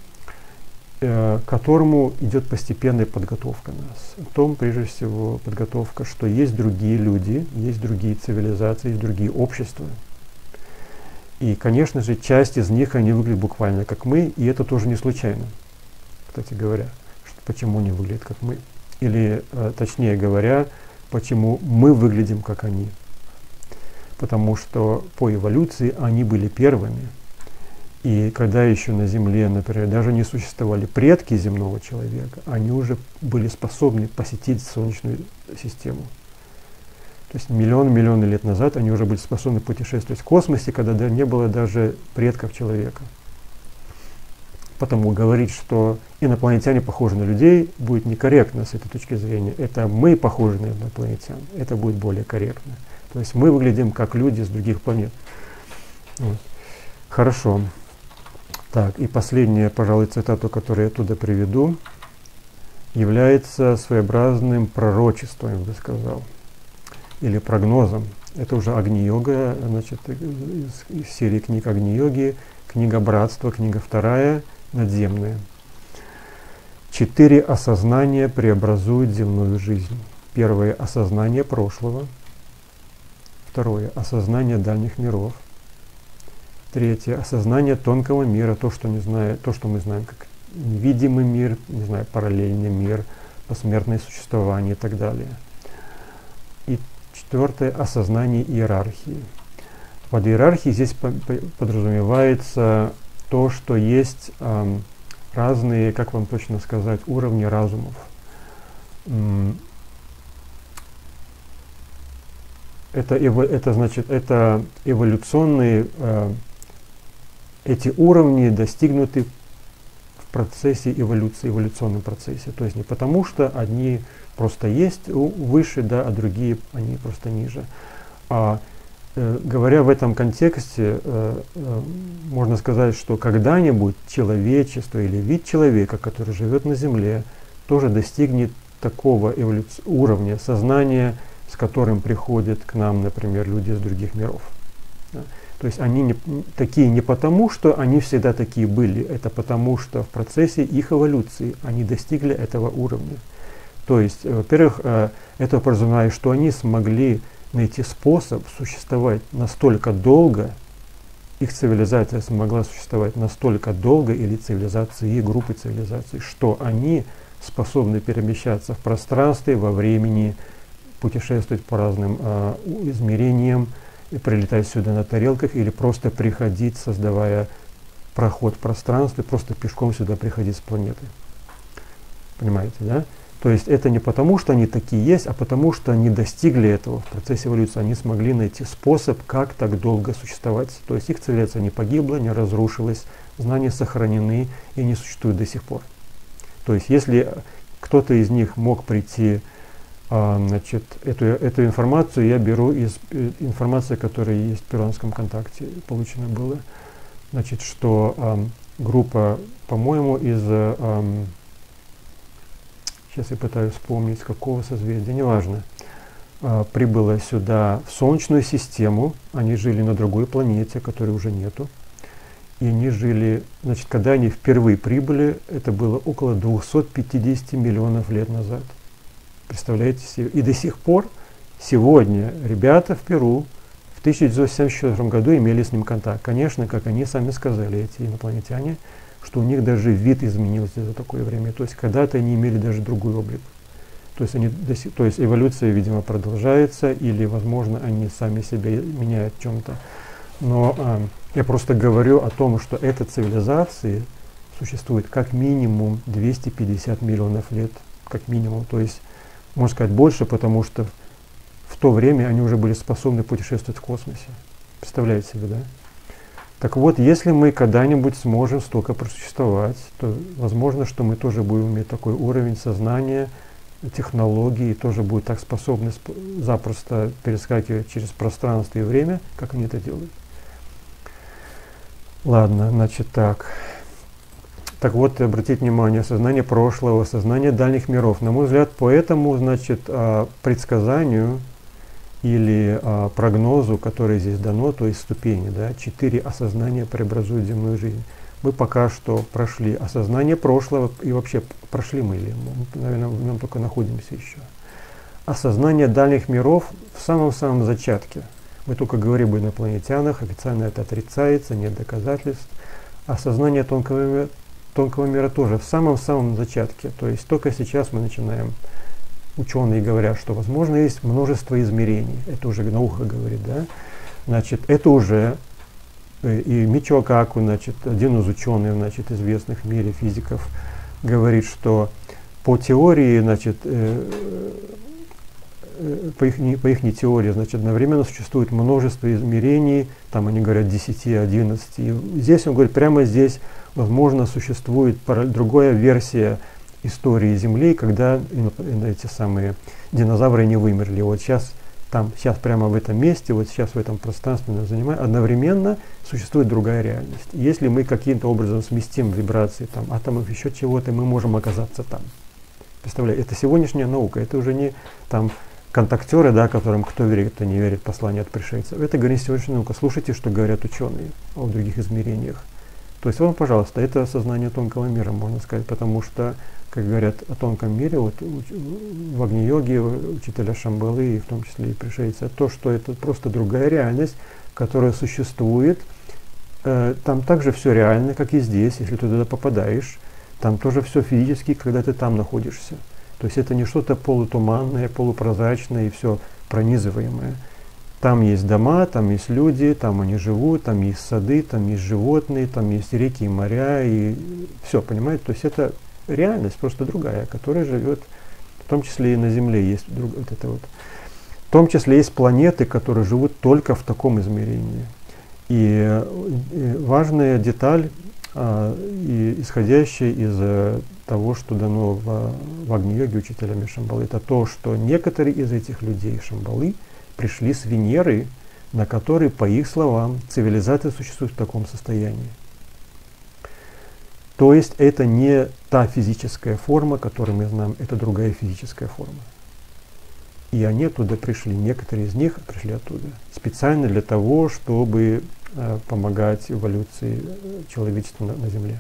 э, к которому идет постепенная подготовка нас. В том, прежде всего, подготовка, что есть другие люди, есть другие цивилизации, есть другие общества. И, конечно же, часть из них, они выглядят буквально как мы, и это тоже не случайно, кстати говоря, что, почему они выглядят как мы. Или, э, точнее говоря, почему мы выглядим как они. Потому что по эволюции они были первыми. И когда еще на Земле, например, даже не существовали предки земного человека, они уже были способны посетить Солнечную систему. То есть миллион-миллионы лет назад они уже были способны путешествовать в космосе, когда не было даже предков человека. Потому говорить, что инопланетяне похожи на людей, будет некорректно с этой точки зрения. Это мы похожи на инопланетян. Это будет более корректно. То есть мы выглядим как люди с других планет. Вот. Хорошо. Так, и последняя, пожалуй, цитату, которую я туда приведу, является своеобразным пророчеством, я бы сказал, или прогнозом. Это уже Агни-йога, значит, из, из серии книг Агни-йоги, книга Братства, книга вторая – надземные. Четыре осознания преобразуют земную жизнь. Первое – осознание прошлого. Второе – осознание дальних миров. Третье – осознание тонкого мира, то, что, не знаю, то, что мы знаем как невидимый мир, не знаю, параллельный мир, посмертное существование и так далее. И четвертое – осознание иерархии. Под иерархией здесь подразумевается то, что есть эм, разные, как вам точно сказать, уровни разумов. Это, это значит, это эволюционные, э, эти уровни достигнуты в процессе эволюции, эволюционном процессе. То есть не потому, что одни просто есть выше, да, а другие они просто ниже. А э, говоря в этом контексте, э, э, можно сказать, что когда-нибудь человечество или вид человека, который живет на Земле, тоже достигнет такого уровня сознания, с которым приходят к нам, например, люди из других миров. То есть они не, такие не потому, что они всегда такие были, это потому, что в процессе их эволюции они достигли этого уровня. То есть, во-первых, э, это подразумевает, что они смогли найти способ существовать настолько долго, их цивилизация смогла существовать настолько долго, или цивилизации, и группы цивилизаций, что они способны перемещаться в пространстве, во времени, путешествовать по разным э, измерениям, и прилетать сюда на тарелках, или просто приходить, создавая проход в пространстве, просто пешком сюда приходить с планеты. Понимаете, да? То есть это не потому, что они такие есть, а потому, что они достигли этого в процессе эволюции. Они смогли найти способ, как так долго существовать. То есть их цивилизация не погибла, не разрушилась, знания сохранены и не существуют до сих пор. То есть если кто-то из них мог прийти, а, значит, эту, эту информацию я беру из э, информации, которая есть в перуанском контакте, получено было, значит, что группа, по-моему, из, сейчас я пытаюсь вспомнить, какого созвездия, неважно, а, прибыла сюда в Солнечную систему, они жили на другой планете, которой уже нету, и они жили, значит, когда они впервые прибыли, это было около 250 миллионов лет назад. Представляете себе? И до сих пор сегодня ребята в Перу в 1974 году имели с ним контакт. Конечно, как они сами сказали, эти инопланетяне, что у них даже вид изменился за такое время. То есть когда-то они имели даже другой облик. То есть, они, то есть эволюция, видимо, продолжается, или, возможно, они сами себя меняют в чем-то. Но а, я просто говорю о том, что эта цивилизация существует как минимум 250 миллионов лет, как минимум. То есть, можно сказать, больше, потому что в то время они уже были способны путешествовать в космосе. Представляете себе, да? Так вот, если мы когда-нибудь сможем столько просуществовать, то возможно, что мы тоже будем иметь такой уровень сознания, технологии, тоже будут так способны запросто перескакивать через пространство и время, как они это делают. Ладно, значит так. Так вот, обратите внимание, сознание прошлого, сознание дальних миров. На мой взгляд, по этому, значит, а, предсказанию или а, прогнозу, который здесь дано, то есть ступени, да, четыре осознания преобразуют земную жизнь. Мы пока что прошли осознание прошлого и вообще прошли мы или мы, наверное, в нем только находимся еще. Осознание дальних миров в самом-самом зачатке – мы только говорим об инопланетянах, официально это отрицается, нет доказательств. Осознание тонкого тонкого мира тоже в самом-самом зачатке. То есть только сейчас мы начинаем, ученые говорят, что возможно есть множество измерений. Это уже наука говорит, да? Значит, это уже э, и Мичо Каку, значит, один из ученых, значит, известных в мире физиков, говорит, что по теории, значит, э, Э, по их, по их теории, значит, одновременно существует множество измерений, там они говорят 10, 11. И здесь он говорит, прямо здесь, возможно, существует другая версия истории Земли, когда эти самые динозавры не вымерли. Вот сейчас там, сейчас прямо в этом месте, вот сейчас в этом пространстве нас занимает, одновременно существует другая реальность. Если мы каким-то образом сместим вибрации там, атомов, еще чего-то, мы можем оказаться там. Представляете, это сегодняшняя наука, это уже не там контактеры, да, которым кто верит, кто не верит, послание от пришельцев. Это говорит сегодняшняя наука. Слушайте, что говорят ученые о других измерениях. То есть, вам, пожалуйста, это сознание тонкого мира, можно сказать, потому что, как говорят о тонком мире, вот в Агни-йоге, учителя Шамбалы, и в том числе и пришельцы, то, что это просто другая реальность, которая существует. Э, там также все реально, как и здесь, если ты туда попадаешь. Там тоже все физически, когда ты там находишься. То есть это не что-то полутуманное, полупрозрачное и все пронизываемое. Там есть дома, там есть люди, там они живут, там есть сады, там есть животные, там есть реки и моря, и все, понимаете? То есть это реальность просто другая, которая живет, в том числе и на Земле есть друг, вот это вот. В том числе есть планеты, которые живут только в таком измерении. И, и важная деталь, а, и исходящая из э, того, что дано в, в Агни-йоге учителями Шамбалы, это то, что некоторые из этих людей Шамбалы – пришли с Венеры, на которой, по их словам, цивилизация существует в таком состоянии. То есть это не та физическая форма, которую мы знаем, это другая физическая форма. И они оттуда пришли, некоторые из них пришли оттуда, специально для того, чтобы э, помогать эволюции э, человечества на, на Земле.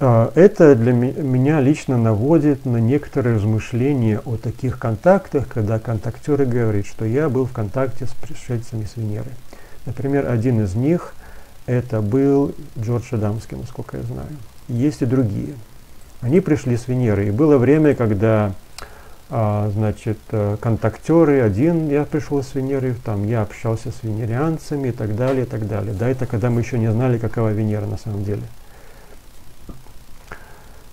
А, это для меня лично наводит на некоторые размышления о таких контактах, когда контактеры говорят, что я был в контакте с пришельцами с Венеры. Например, один из них это был Джордж Адамский, насколько я знаю. Есть и другие. Они пришли с Венеры. И было время, когда а, значит, э, контактеры, один я пришел с Венеры, там я общался с венерианцами и так далее, и так далее. Да, это когда мы еще не знали, какова Венера на самом деле.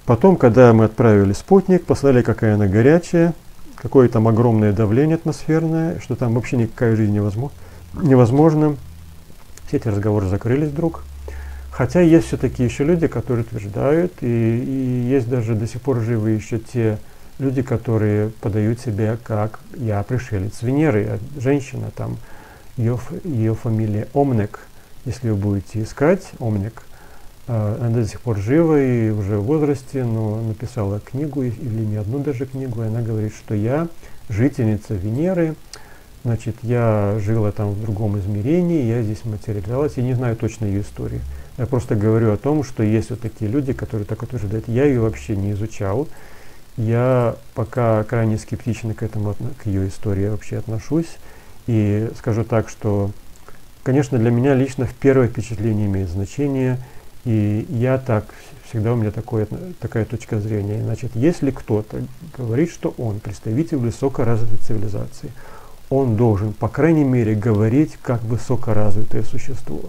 Потом, когда мы отправили спутник, послали, какая она горячая, какое там огромное давление атмосферное, что там вообще никакая жизнь невозможна. невозможна. Все эти разговоры закрылись вдруг. Хотя есть все-таки еще люди, которые утверждают, и, и есть даже до сих пор живы еще те люди, которые подают себя как «я пришелец Венеры», а женщина, там, ее, ее фамилия Омнек, если вы будете искать, Омнек – а, она до сих пор жива и уже в возрасте, но написала книгу, или не одну даже книгу, и она говорит, что я жительница Венеры, значит, я жила там в другом измерении, я здесь материализовалась, я не знаю точно ее истории. Я просто говорю о том, что есть вот такие люди, которые так утверждают. Я ее вообще не изучал. Я пока крайне скептично к этому, к ее истории вообще отношусь. И скажу так, что, конечно, для меня лично в первое впечатление имеет значение – и я так, всегда у меня такое, такая точка зрения. Значит, если кто-то говорит, что он представитель высокоразвитой цивилизации, он должен, по крайней мере, говорить как высокоразвитое существо.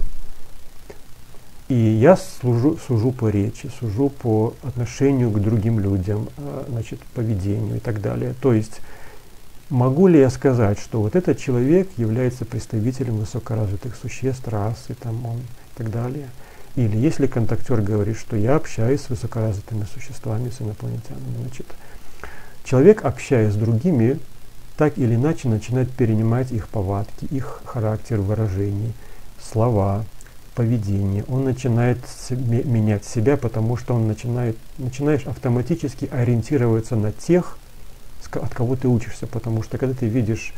И я служу, сужу по речи, сужу по отношению к другим людям, а, значит, поведению и так далее. То есть, могу ли я сказать, что вот этот человек является представителем высокоразвитых существ, расы, там он и так далее – или если контактер говорит, что я общаюсь с высокоразвитыми существами, с инопланетянами, значит, человек, общаясь с другими, так или иначе начинает перенимать их повадки, их характер выражений, слова, поведение. Он начинает менять себя, потому что он начинает, начинаешь автоматически ориентироваться на тех, от кого ты учишься. Потому что когда ты видишь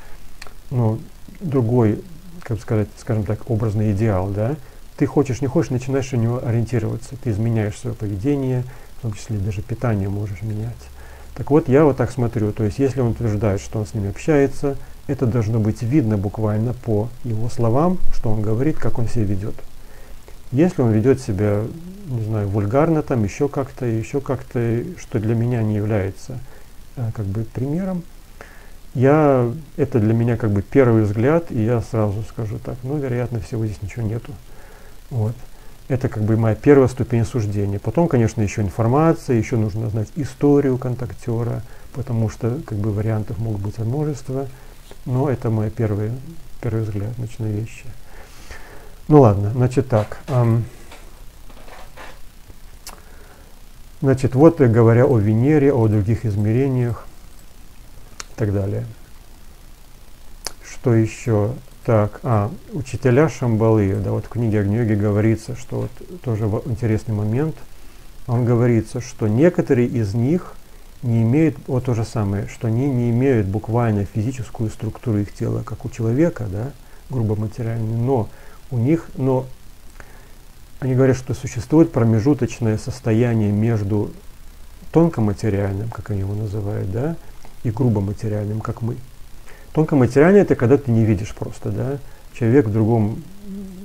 ну, другой, как сказать, скажем так, образный идеал, да, ты хочешь, не хочешь, начинаешь на него ориентироваться. Ты изменяешь свое поведение, в том числе даже питание можешь менять. Так вот, я вот так смотрю. То есть, если он утверждает, что он с ними общается, это должно быть видно буквально по его словам, что он говорит, как он себя ведет. Если он ведет себя, не знаю, вульгарно, там еще как-то, еще как-то, что для меня не является э, как бы примером, я, это для меня как бы первый взгляд, и я сразу скажу так, ну, вероятно, всего здесь ничего нету. Вот. Это как бы моя первая ступень суждения. Потом, конечно, еще информация, еще нужно знать историю контактера, потому что как бы вариантов могут быть множество. Но это мой первый, первый взгляд значит, на вещи. Ну ладно, значит так. Значит, вот говоря о Венере, о других измерениях и так далее. Что еще? Так, а, учителя Шамбалы, да, вот в книге Агни-йоги говорится, что вот тоже интересный момент, он говорится, что некоторые из них не имеют, вот то же самое, что они не имеют буквально физическую структуру их тела, как у человека, да, грубо материальную, но у них, но они говорят, что существует промежуточное состояние между тонкоматериальным, как они его называют, да, и грубоматериальным, как мы. Тонкоматериальное это когда ты не видишь просто, да. Человек в другом,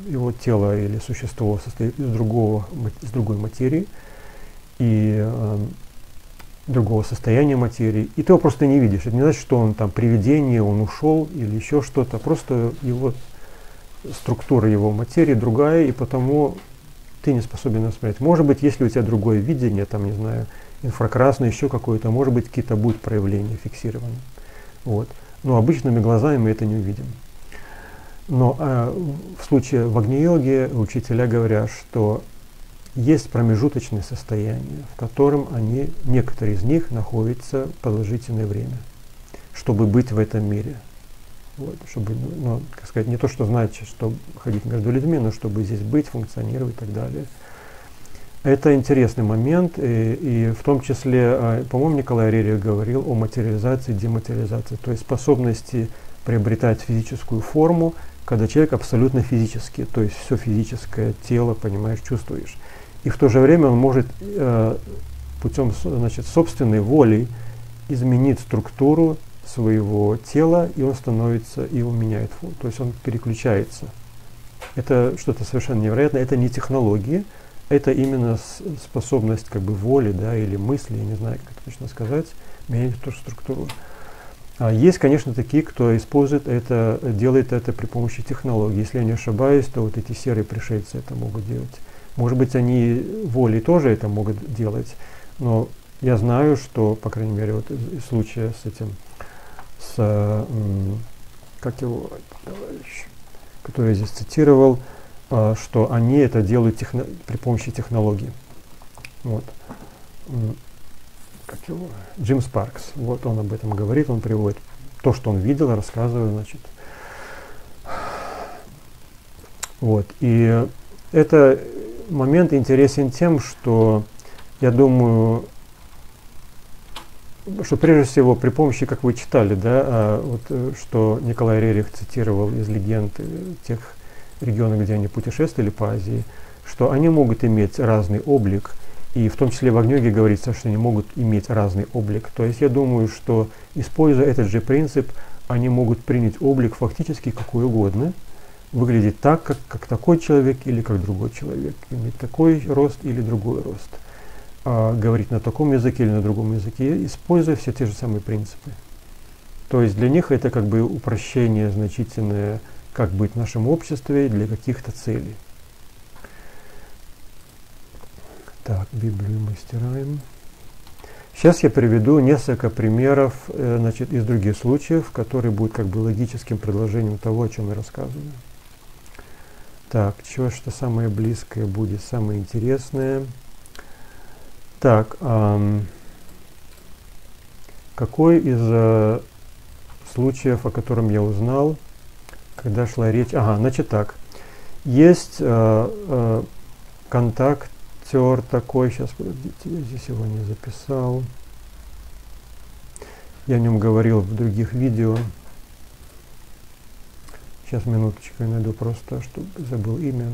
его тело или существо состоит из другого, из другой материи. И э, другого состояния материи, и ты его просто не видишь. Это не значит, что он там привидение, он ушел или еще что-то, просто его структура его материи другая, и потому ты не способен воспринять. Может быть, если у тебя другое видение, там, не знаю, инфракрасное, еще какое-то, может быть, какие-то будут проявления фиксированы. Вот. Но обычными глазами мы это не увидим. Но э, в случае в Агни-йоге учителя говорят, что есть промежуточное состояние, в котором они, некоторые из них находятся продолжительное время, чтобы быть в этом мире. Вот, чтобы, ну, как сказать, не то, что значит, что ходить между людьми, но чтобы здесь быть, функционировать и так далее. Это интересный момент, и, и в том числе, а, по-моему, Николай Арерия говорил о материализации дематериализации, то есть способности приобретать физическую форму, когда человек абсолютно физический, то есть все физическое тело, понимаешь, чувствуешь. И в то же время он может э, путем значит, собственной воли изменить структуру своего тела, и он становится, и он меняет то есть он переключается. Это что-то совершенно невероятное, это не технологии, это именно способность как бы воли, да, или мысли, я не знаю, как это точно сказать, менять эту структуру. А есть, конечно, такие, кто использует это, делает это при помощи технологий. Если я не ошибаюсь, то вот эти серые пришельцы это могут делать. Может быть, они волей тоже это могут делать, но я знаю, что, по крайней мере, вот из случая с этим, с, как его товарищ, который я здесь цитировал, что они это делают техно, при помощи технологий. Вот. Как его? Джим Спаркс. Вот он об этом говорит, он приводит то, что он видел, рассказывает, значит. Вот. И это момент интересен тем, что я думаю, что прежде всего при помощи, как вы читали, да, а, вот, э, что Николай Рерих цитировал из легенд э, тех регионов, где они путешествовали по Азии, что они могут иметь разный облик, и в том числе в Огнёге говорится, что они могут иметь разный облик. То есть я думаю, что используя этот же принцип, они могут принять облик фактически какой угодно – выглядеть так, как, как такой человек или как другой человек, иметь такой рост или другой рост, а, говорить на таком языке или на другом языке, используя все те же самые принципы. То есть для них это как бы упрощение значительное, как быть в нашем обществе для каких-то целей. Так, Библию мы стираем. Сейчас я приведу несколько примеров э, значит, из других случаев, которые будут как бы логическим предложением того, о чем я рассказываю. Так, что, что самое близкое будет, самое интересное. Так, эм, какой из э, случаев, о котором я узнал, когда шла речь? Ага, значит так. Есть э, э, контактер такой, сейчас, подождите, я здесь его не записал. Я о нем говорил в других видео. Сейчас минуточку я найду просто, чтобы забыл имя.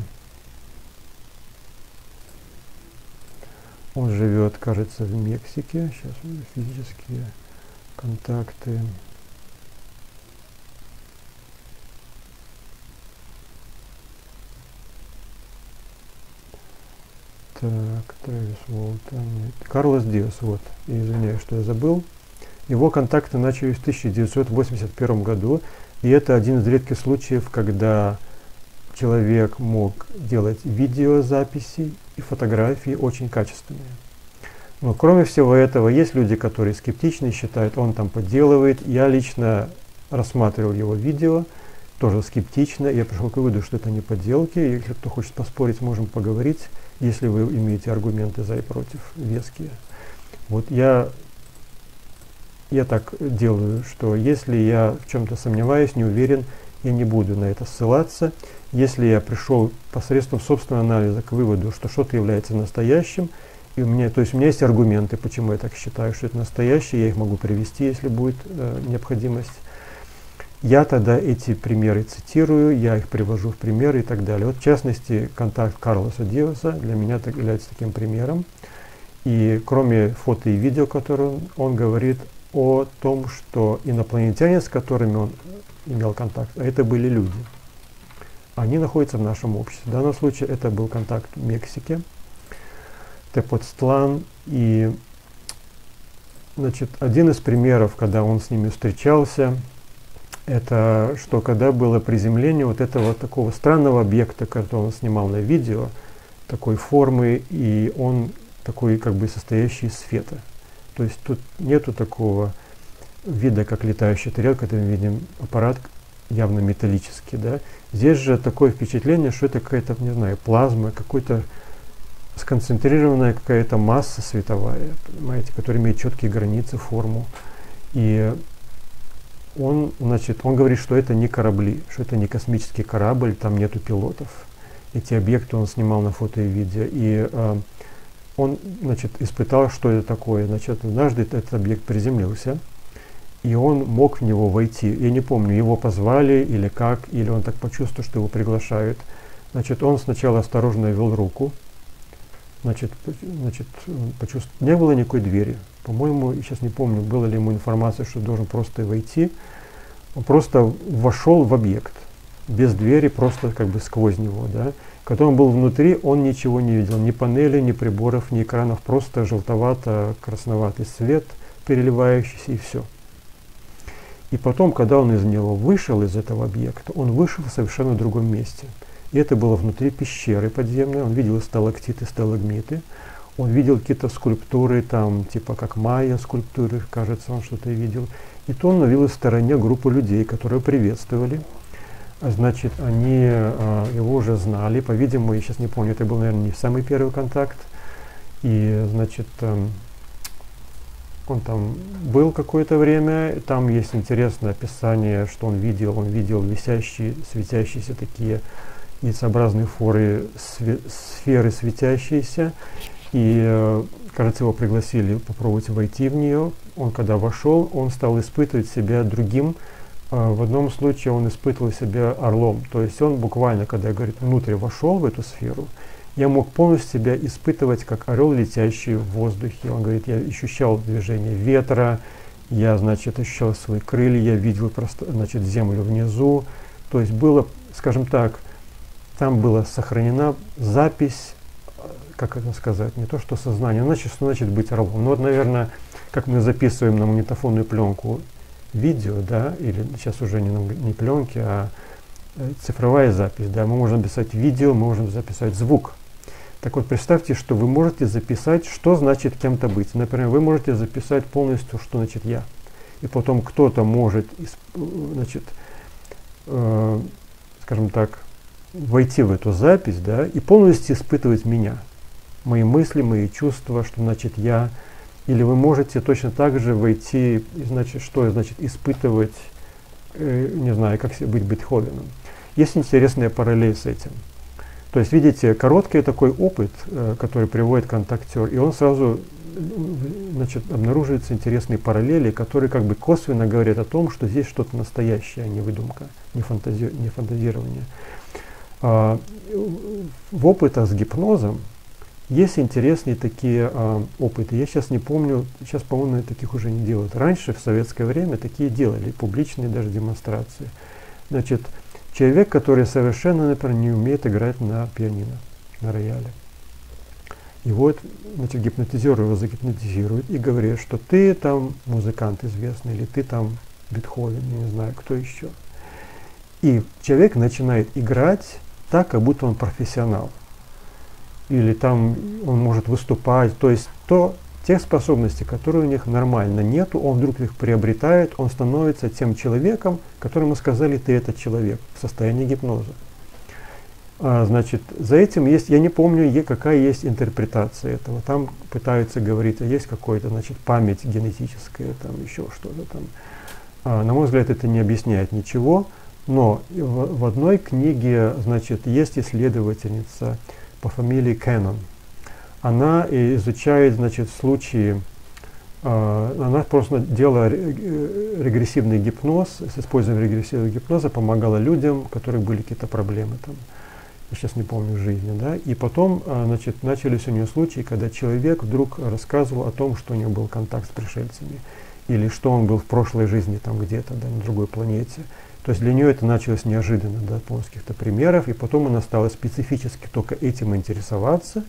Он живет, кажется, в Мексике. Сейчас физические контакты. Так, Трэвис Уолтон. Карлос Диас, вот. Извиняюсь, что я забыл. Его контакты начались в 1981 году и это один из редких случаев, когда человек мог делать видеозаписи и фотографии очень качественные. Но кроме всего этого, есть люди, которые скептичны, считают, он там подделывает. Я лично рассматривал его видео, тоже скептично. Я пришел к выводу, что это не подделки. Если кто хочет поспорить, можем поговорить, если вы имеете аргументы за и против веские. Вот я я так делаю, что если я в чем-то сомневаюсь, не уверен, я не буду на это ссылаться. Если я пришел посредством собственного анализа к выводу, что что-то является настоящим, и у меня, то есть у меня есть аргументы, почему я так считаю, что это настоящее, я их могу привести, если будет э, необходимость. Я тогда эти примеры цитирую, я их привожу в примеры и так далее. Вот в частности, контакт Карлоса Диоса для меня так, является таким примером. И кроме фото и видео, которые он, он говорит, о том, что инопланетяне, с которыми он имел контакт, а это были люди, они находятся в нашем обществе. В данном случае это был контакт в Мексике, Тепоцтлан, и значит, один из примеров, когда он с ними встречался, это что когда было приземление вот этого такого странного объекта, который он снимал на видео, такой формы, и он такой как бы состоящий из света. То есть тут нету такого вида, как летающая тарелка, это мы видим аппарат явно металлический, да. Здесь же такое впечатление, что это какая-то, не знаю, плазма, какой-то сконцентрированная какая-то масса световая, понимаете, которая имеет четкие границы, форму. И он, значит, он говорит, что это не корабли, что это не космический корабль, там нету пилотов. Эти объекты он снимал на фото и видео. И э, он, значит, испытал, что это такое. Значит, однажды этот объект приземлился, и он мог в него войти. Я не помню, его позвали или как, или он так почувствовал, что его приглашают. Значит, он сначала осторожно вел руку, значит, значит почувствовал, не было никакой двери. По-моему, сейчас не помню, была ли ему информация, что должен просто войти. Он просто вошел в объект, без двери, просто как бы сквозь него, да. Когда он был внутри, он ничего не видел, ни панели, ни приборов, ни экранов, просто желтовато-красноватый свет, переливающийся и все. И потом, когда он из него вышел, из этого объекта, он вышел в совершенно другом месте. И это было внутри пещеры подземной, он видел сталактиты, сталагмиты, он видел какие-то скульптуры, там, типа как майя скульптуры, кажется, он что-то видел. И то он увидел в стороне группу людей, которые приветствовали. Значит, они э, его уже знали, по-видимому, я сейчас не помню, это был, наверное, не самый первый контакт. И, значит, э, он там был какое-то время, там есть интересное описание, что он видел, он видел висящие, светящиеся такие яйцеобразные форы, сферы светящиеся, и, э, кажется, его пригласили попробовать войти в нее. Он, когда вошел, он стал испытывать себя другим. Э, в одном случае он испытывал себя орлом. То есть он буквально, когда, говорит, внутрь вошел в эту сферу, я мог полностью себя испытывать как орел, летящий в воздухе. Он говорит, я ощущал движение ветра, я, значит, ощущал свои крылья, я видел просто, значит, землю внизу. То есть было, скажем так, там была сохранена запись как это сказать, не то что сознание, значит, что значит быть орлом. Ну вот, наверное, как мы записываем на магнитофонную пленку видео, да, или сейчас уже не, не пленки, а э, цифровая запись, да, мы можем записать видео, мы можем записать звук. Так вот, представьте, что вы можете записать, что значит кем-то быть. Например, вы можете записать полностью, что значит я. И потом кто-то может, значит, э, скажем так, войти в эту запись, да, и полностью испытывать меня мои мысли, мои чувства, что значит я. Или вы можете точно так же войти, значит, что значит испытывать, э, не знаю, как быть Бетховеном. Есть интересная параллель с этим. То есть, видите, короткий такой опыт, э, который приводит контактер, и он сразу значит, обнаруживаются интересные параллели, которые как бы косвенно говорят о том, что здесь что-то настоящее, а не выдумка, не, фантази не фантазирование. А, в опытах с гипнозом есть интересные такие а, опыты. Я сейчас не помню, сейчас, по-моему, таких уже не делают. Раньше, в советское время, такие делали, публичные даже демонстрации. Значит, человек, который совершенно, например, не умеет играть на пианино, на рояле. И вот, значит, гипнотизер его загипнотизирует и говорит, что ты там музыкант известный, или ты там Бетховен, я не знаю, кто еще. И человек начинает играть так, как будто он профессионал или там он может выступать. То есть то, тех способностей, которые у них нормально нету, он вдруг их приобретает, он становится тем человеком, которому сказали, ты этот человек в состоянии гипноза. А, значит, за этим есть, я не помню, какая есть интерпретация этого. Там пытаются говорить, а есть какая-то, значит, память генетическая, там еще что-то там. А, на мой взгляд, это не объясняет ничего, но в, в одной книге, значит, есть исследовательница, по фамилии Кеннон. Она изучает значит, случаи, э, она просто делала регрессивный гипноз, с использованием регрессивного гипноза помогала людям, у которых были какие-то проблемы там, я сейчас не помню в жизни, да, и потом, э, значит, начались у нее случаи, когда человек вдруг рассказывал о том, что у него был контакт с пришельцами, или что он был в прошлой жизни там где-то, да, на другой планете, то есть для нее это началось неожиданно, да, по каких-то примеров, и потом она стала специфически только этим интересоваться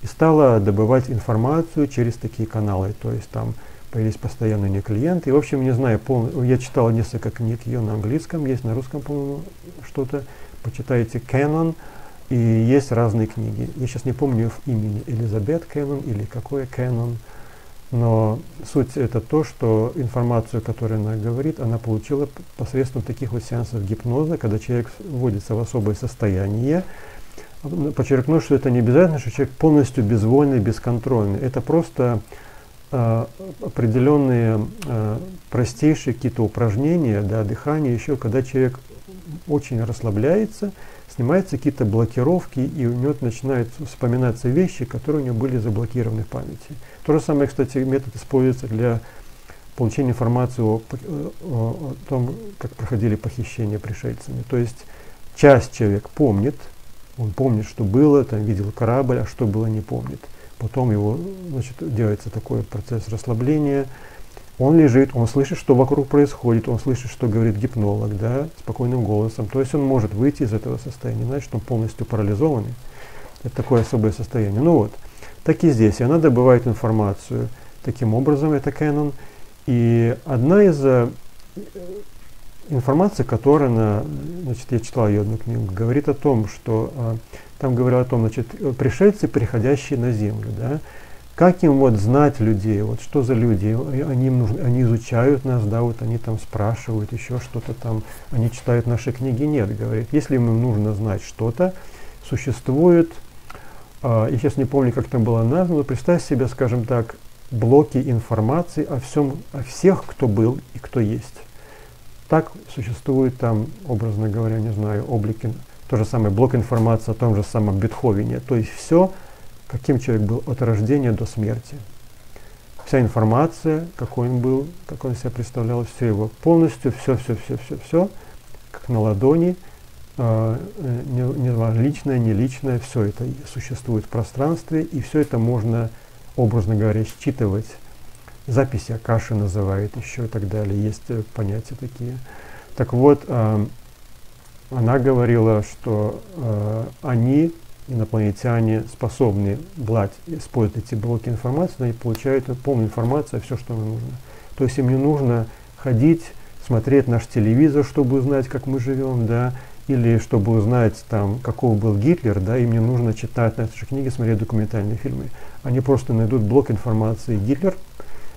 и стала добывать информацию через такие каналы. То есть там появились постоянно не клиенты. И, в общем, не знаю, пол... я читал несколько книг ее на английском, есть на русском, по-моему, что-то. Почитайте Canon, и есть разные книги. Я сейчас не помню имени, Элизабет Кэнон или какое Кэнон. Но суть это то, что информацию, которую она говорит, она получила посредством таких вот сеансов гипноза, когда человек вводится в особое состояние. Подчеркну, что это не обязательно, что человек полностью безвольный, бесконтрольный. Это просто э, определенные э, простейшие какие-то упражнения, да, дыхание еще, когда человек очень расслабляется, снимаются какие-то блокировки, и у него начинают вспоминаться вещи, которые у него были заблокированы в памяти. То же самое, кстати, метод используется для получения информации о, о, о том, как проходили похищения пришельцами. То есть часть человек помнит, он помнит, что было, там видел корабль, а что было, не помнит. Потом его, значит, делается такой процесс расслабления, он лежит, он слышит, что вокруг происходит, он слышит, что говорит гипнолог, да, спокойным голосом. То есть он может выйти из этого состояния, значит, он полностью парализованный. Это такое особое состояние. Ну вот, так и здесь. И она добывает информацию. Таким образом, это Canon. И одна из э, информации, которая, она, значит, я читал ее одну книгу, говорит о том, что э, там говорят о том, значит, пришельцы, приходящие на Землю, да, как им вот знать людей, вот что за люди, они, им нужны, они изучают нас, да, вот они там спрашивают еще что-то там, они читают наши книги, нет, говорит, если им нужно знать что-то, существует, э, я сейчас не помню, как там было названо, но представь себе, скажем так, блоки информации о всем, о всех, кто был и кто есть. Так существует там, образно говоря, не знаю, облики, то же самое блок информации о том же самом Бетховене, то есть все, каким человек был от рождения до смерти. Вся информация, какой он был, как он себя представлял, все его полностью, все, все, все, все, все, как на ладони, э, не, не личное, не личное, все это существует в пространстве, и все это можно, образно говоря, считывать. Записи Акаши называют еще и так далее, есть э, понятия такие. Так вот, э, она говорила, что э, они инопланетяне способны брать, использовать эти блоки информации, они получают полную информацию, все, что им нужно. То есть им не нужно ходить, смотреть наш телевизор, чтобы узнать, как мы живем, да, или чтобы узнать, там, какого был Гитлер, да, им не нужно читать наши книги, смотреть документальные фильмы. Они просто найдут блок информации Гитлер.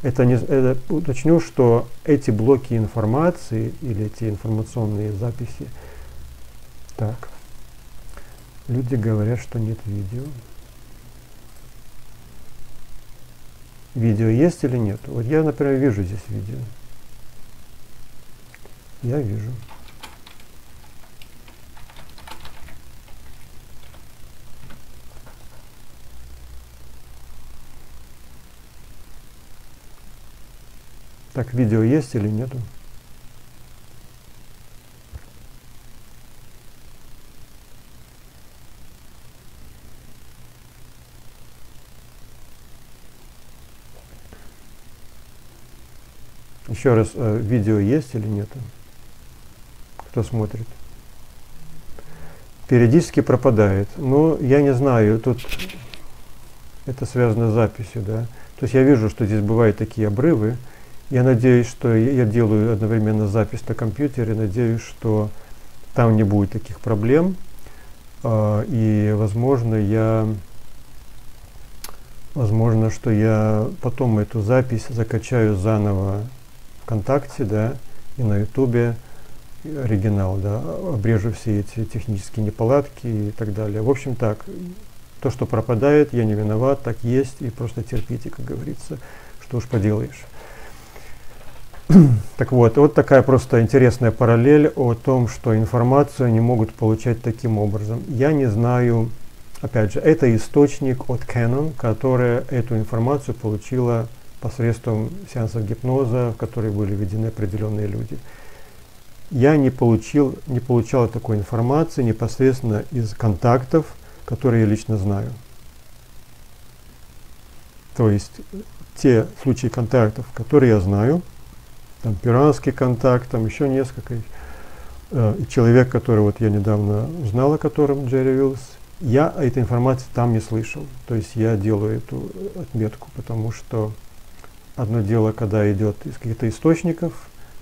Это, не, это уточню, что эти блоки информации или эти информационные записи, так, Люди говорят, что нет видео. Видео есть или нет? Вот я, например, вижу здесь видео. Я вижу. Так, видео есть или нету? Еще раз, э, видео есть или нет? Кто смотрит? Периодически пропадает. Но я не знаю, тут это связано с записью, да. То есть я вижу, что здесь бывают такие обрывы. Я надеюсь, что я делаю одновременно запись на компьютере, надеюсь, что там не будет таких проблем. Э, и, возможно, я Возможно, что я потом эту запись закачаю заново ВКонтакте, да, и на Ютубе оригинал, да, обрежу все эти технические неполадки и так далее. В общем так, то, что пропадает, я не виноват, так есть, и просто терпите, как говорится, что уж поделаешь. Так вот, вот такая просто интересная параллель о том, что информацию они могут получать таким образом. Я не знаю, опять же, это источник от Canon, которая эту информацию получила посредством сеансов гипноза, в которые были введены определенные люди. Я не получил, не получал такой информации непосредственно из контактов, которые я лично знаю. То есть те случаи контактов, которые я знаю, там пиранский контакт, там еще несколько, э, человек, который вот я недавно узнал о котором, Джерри Виллс, я этой информации там не слышал. То есть я делаю эту отметку, потому что одно дело, когда идет из каких-то источников,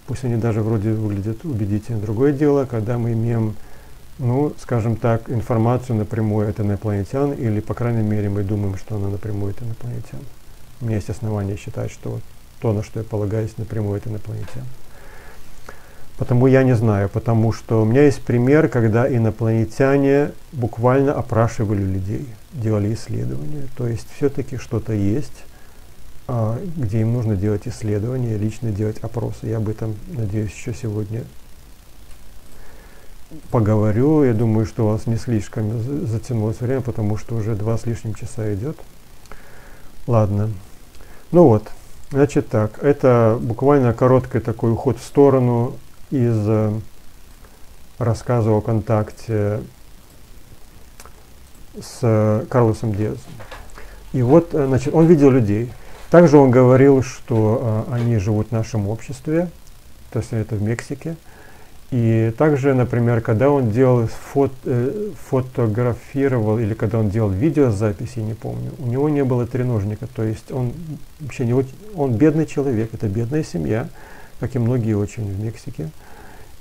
пусть они даже вроде выглядят убедительно. Другое дело, когда мы имеем, ну, скажем так, информацию напрямую от инопланетян, или, по крайней мере, мы думаем, что она напрямую от инопланетян. У меня есть основания считать, что то, на что я полагаюсь, напрямую от инопланетян. Потому я не знаю, потому что у меня есть пример, когда инопланетяне буквально опрашивали людей, делали исследования. То есть все-таки что-то есть, а, где им нужно делать исследования, лично делать опросы. Я об этом, надеюсь, еще сегодня поговорю. Я думаю, что у вас не слишком затянулось время, потому что уже два с лишним часа идет. Ладно. Ну вот, значит так, это буквально короткий такой уход в сторону из э, рассказа о контакте с Карлосом Диазом. И вот, э, значит, он видел людей. Также он говорил, что э, они живут в нашем обществе, то есть это в Мексике. И также, например, когда он делал фот, э, фотографировал или когда он делал видеозаписи, не помню, у него не было треножника, то есть он вообще не он бедный человек, это бедная семья, как и многие очень в Мексике.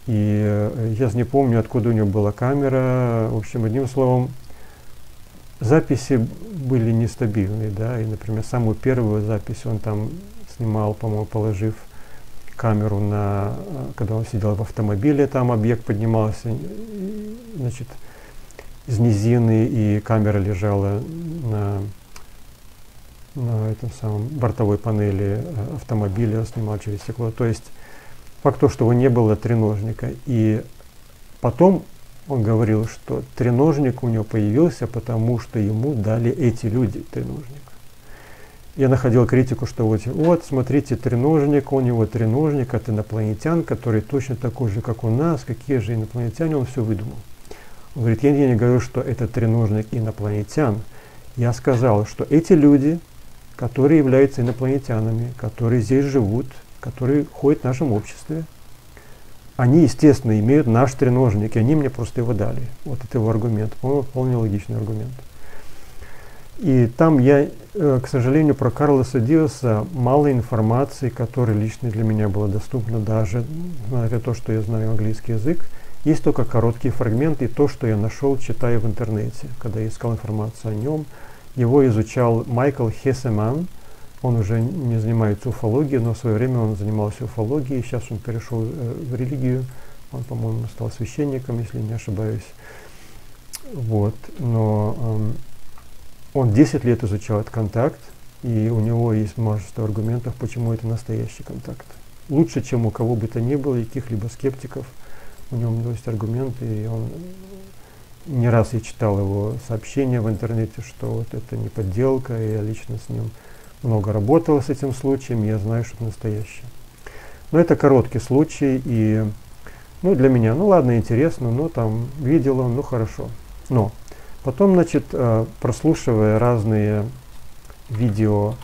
И э, я не помню, откуда у него была камера. В общем, одним словом, записи были нестабильные, да, и, например, самую первую запись он там снимал, по-моему, положив камеру на, когда он сидел в автомобиле, там объект поднимался, значит, из низины, и камера лежала на, на этом самом бортовой панели э, автомобиля, снимал через стекло. То есть Факт то, что его не было треножника. И потом он говорил, что треножник у него появился, потому что ему дали эти люди треножник. Я находил критику, что вот, вот смотрите, треножник, у него треножник от инопланетян, который точно такой же, как у нас, какие же инопланетяне, он все выдумал. Он говорит, я не говорю, что это треножник инопланетян. Я сказал, что эти люди, которые являются инопланетянами, которые здесь живут, которые ходят в нашем обществе, они, естественно, имеют наш треножник, и они мне просто его дали. Вот это его аргумент. По-моему, вполне логичный аргумент. И там я, э, к сожалению, про Карлоса Диоса мало информации, которая лично для меня была доступна, даже на то, что я знаю английский язык. Есть только короткие фрагменты и то, что я нашел, читая в интернете, когда я искал информацию о нем. Его изучал Майкл Хесеман – он уже не занимается уфологией, но в свое время он занимался уфологией, сейчас он перешел э, в религию, он, по-моему, стал священником, если не ошибаюсь. Вот. Но э, он 10 лет изучал этот контакт, и у него есть множество аргументов, почему это настоящий контакт. Лучше, чем у кого бы то ни было, каких-либо скептиков. У него есть аргументы, и он не раз я читал его сообщения в интернете, что вот это не подделка, и я лично с ним много работала с этим случаем, я знаю, что это настоящее. Но это короткий случай, и ну, для меня, ну ладно, интересно, ну там видел он, ну хорошо. Но потом, значит, э, прослушивая разные видео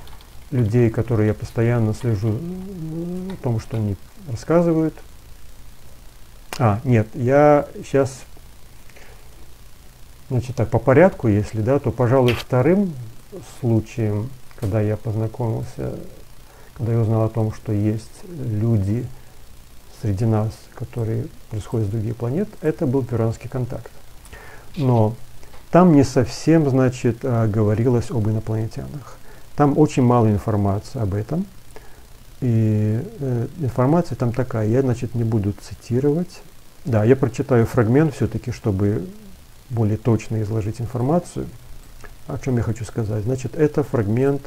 людей, которые я постоянно слежу о том, что они рассказывают. А, нет, я сейчас, значит, так, по порядку, если, да, то, пожалуй, вторым случаем когда я познакомился, когда я узнал о том, что есть люди среди нас, которые происходят с других планет, это был перуанский контакт. Но там не совсем, значит, а, говорилось об инопланетянах. Там очень мало информации об этом. И э, информация там такая, я, значит, не буду цитировать. Да, я прочитаю фрагмент все-таки, чтобы более точно изложить информацию о чем я хочу сказать. Значит, это фрагмент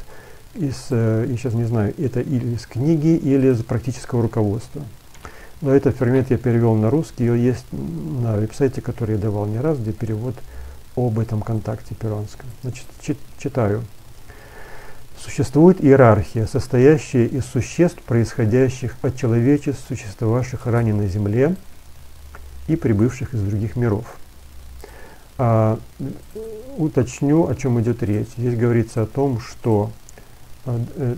из, э, я сейчас не знаю, это или из книги, или из практического руководства. Но этот фрагмент я перевел на русский, он есть на веб-сайте, который я давал не раз, где перевод об этом контакте перуанском. Значит, читаю. Существует иерархия, состоящая из существ, происходящих от человечеств, существовавших ранее на Земле и прибывших из других миров. А, уточню, о чем идет речь. Здесь говорится о том, что а, э,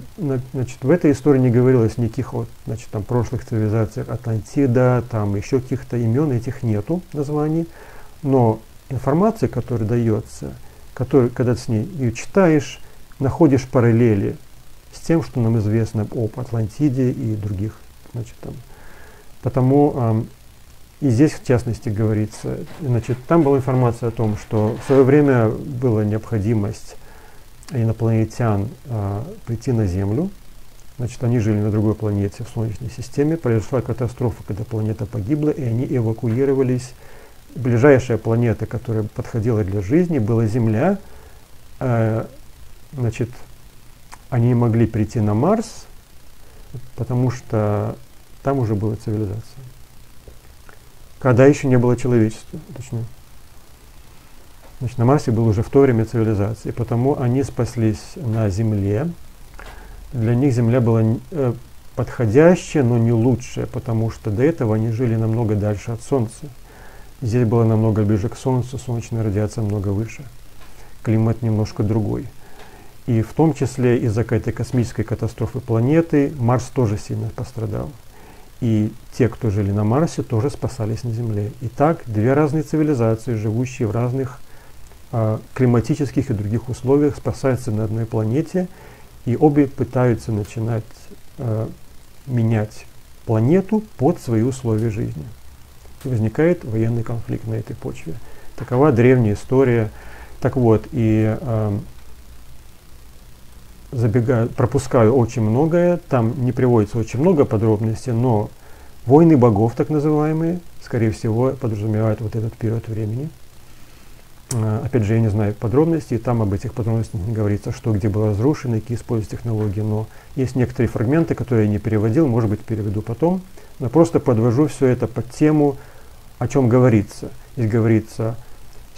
значит, в этой истории не говорилось никаких вот, значит, там, прошлых цивилизаций Атлантида, там еще каких-то имен, этих нету названий, но информация, которая дается, которую, когда ты с ней ее читаешь, находишь параллели с тем, что нам известно об Атлантиде и других. Значит, там. Потому и здесь, в частности, говорится, значит, там была информация о том, что в свое время была необходимость инопланетян э, прийти на Землю. Значит, они жили на другой планете в Солнечной системе. Произошла катастрофа, когда планета погибла, и они эвакуировались. Ближайшая планета, которая подходила для жизни, была Земля. Э, значит, они не могли прийти на Марс, потому что там уже была цивилизация. Когда еще не было человечества, точнее. Значит, на Марсе был уже в то время цивилизации, потому они спаслись на Земле. Для них Земля была э, подходящая, но не лучшая, потому что до этого они жили намного дальше от Солнца. Здесь было намного ближе к Солнцу, солнечная радиация много выше, климат немножко другой. И в том числе из-за какой-то космической катастрофы планеты Марс тоже сильно пострадал. И те, кто жили на Марсе, тоже спасались на Земле. Итак, две разные цивилизации, живущие в разных э, климатических и других условиях, спасаются на одной планете, и обе пытаются начинать э, менять планету под свои условия жизни. Возникает военный конфликт на этой почве. Такова древняя история. Так вот, и э, забегаю, пропускаю очень многое, там не приводится очень много подробностей, но войны богов, так называемые, скорее всего, подразумевают вот этот период времени. А, опять же, я не знаю подробностей, там об этих подробностях не говорится, что где было разрушено, какие используют технологии, но есть некоторые фрагменты, которые я не переводил, может быть, переведу потом, но просто подвожу все это под тему, о чем говорится. Здесь говорится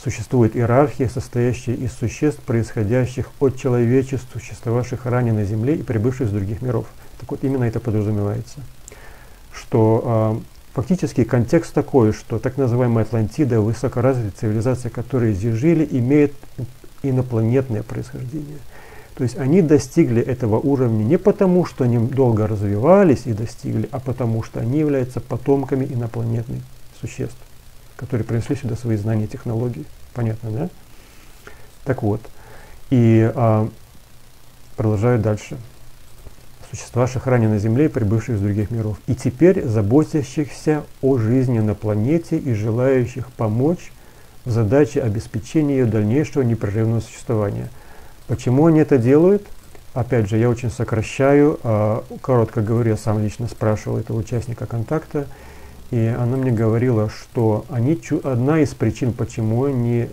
Существует иерархия, состоящая из существ, происходящих от человечеств, существовавших ранее на Земле и прибывших из других миров. Так вот, именно это подразумевается. Что э, фактически контекст такой, что так называемая Атлантида, высокоразвитая цивилизация, которая здесь жили, имеет инопланетное происхождение. То есть они достигли этого уровня не потому, что они долго развивались и достигли, а потому что они являются потомками инопланетных существ которые принесли сюда свои знания технологии. Понятно, да? Так вот, и а, продолжаю дальше. Существовавших ранее на Земле и прибывших из других миров. И теперь заботящихся о жизни на планете и желающих помочь в задаче обеспечения ее дальнейшего непрерывного существования. Почему они это делают? Опять же, я очень сокращаю, а, коротко говоря, сам лично спрашивал этого участника контакта, и она мне говорила, что они, одна из причин, почему они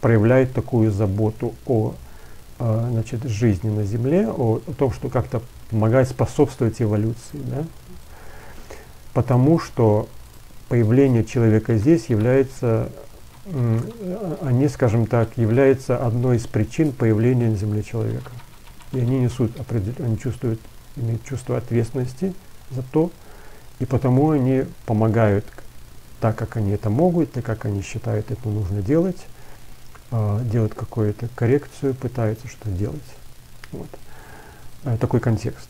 проявляют такую заботу о а, значит, жизни на Земле, о, о том, что как-то помогает способствовать эволюции. Да? Потому что появление человека здесь является, они, скажем так, являются одной из причин появления на Земле человека. И они несут, они чувствуют, имеют чувство ответственности за то, и потому они помогают так, как они это могут, так как они считают это нужно делать, э, делают какую-то коррекцию, пытаются что-то делать. Вот. Э, такой контекст.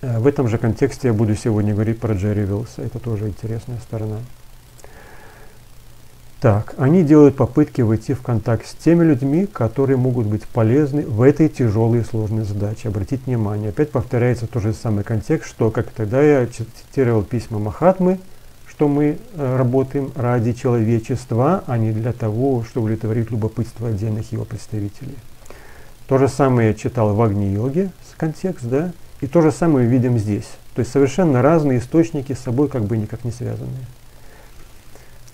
Э, в этом же контексте я буду сегодня говорить про Джерри Вилса. Это тоже интересная сторона. Так, они делают попытки войти в контакт с теми людьми, которые могут быть полезны в этой тяжелой и сложной задаче. Обратите внимание, опять повторяется тот же самый контекст, что как тогда я цитировал письма Махатмы, что мы э, работаем ради человечества, а не для того, чтобы удовлетворить любопытство отдельных его представителей. То же самое я читал в Агни-йоге, контекст, да, и то же самое видим здесь. То есть совершенно разные источники с собой как бы никак не связанные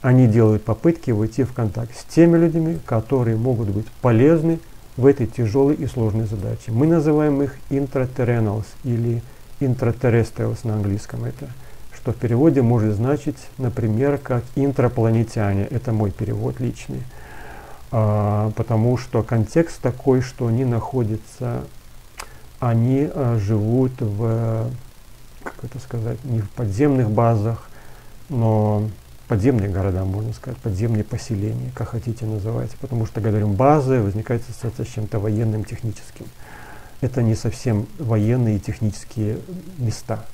они делают попытки войти в контакт с теми людьми, которые могут быть полезны в этой тяжелой и сложной задаче. Мы называем их intraterrenals или intraterrestrials на английском. Это что в переводе может значить, например, как интрапланетяне. Это мой перевод личный. А, потому что контекст такой, что они находятся, они а, живут в, как это сказать, не в подземных базах, но подземные города, можно сказать, подземные поселения, как хотите называйте, потому что, говорим, базы возникает ассоциация с чем-то военным, техническим. Это не совсем военные и технические места.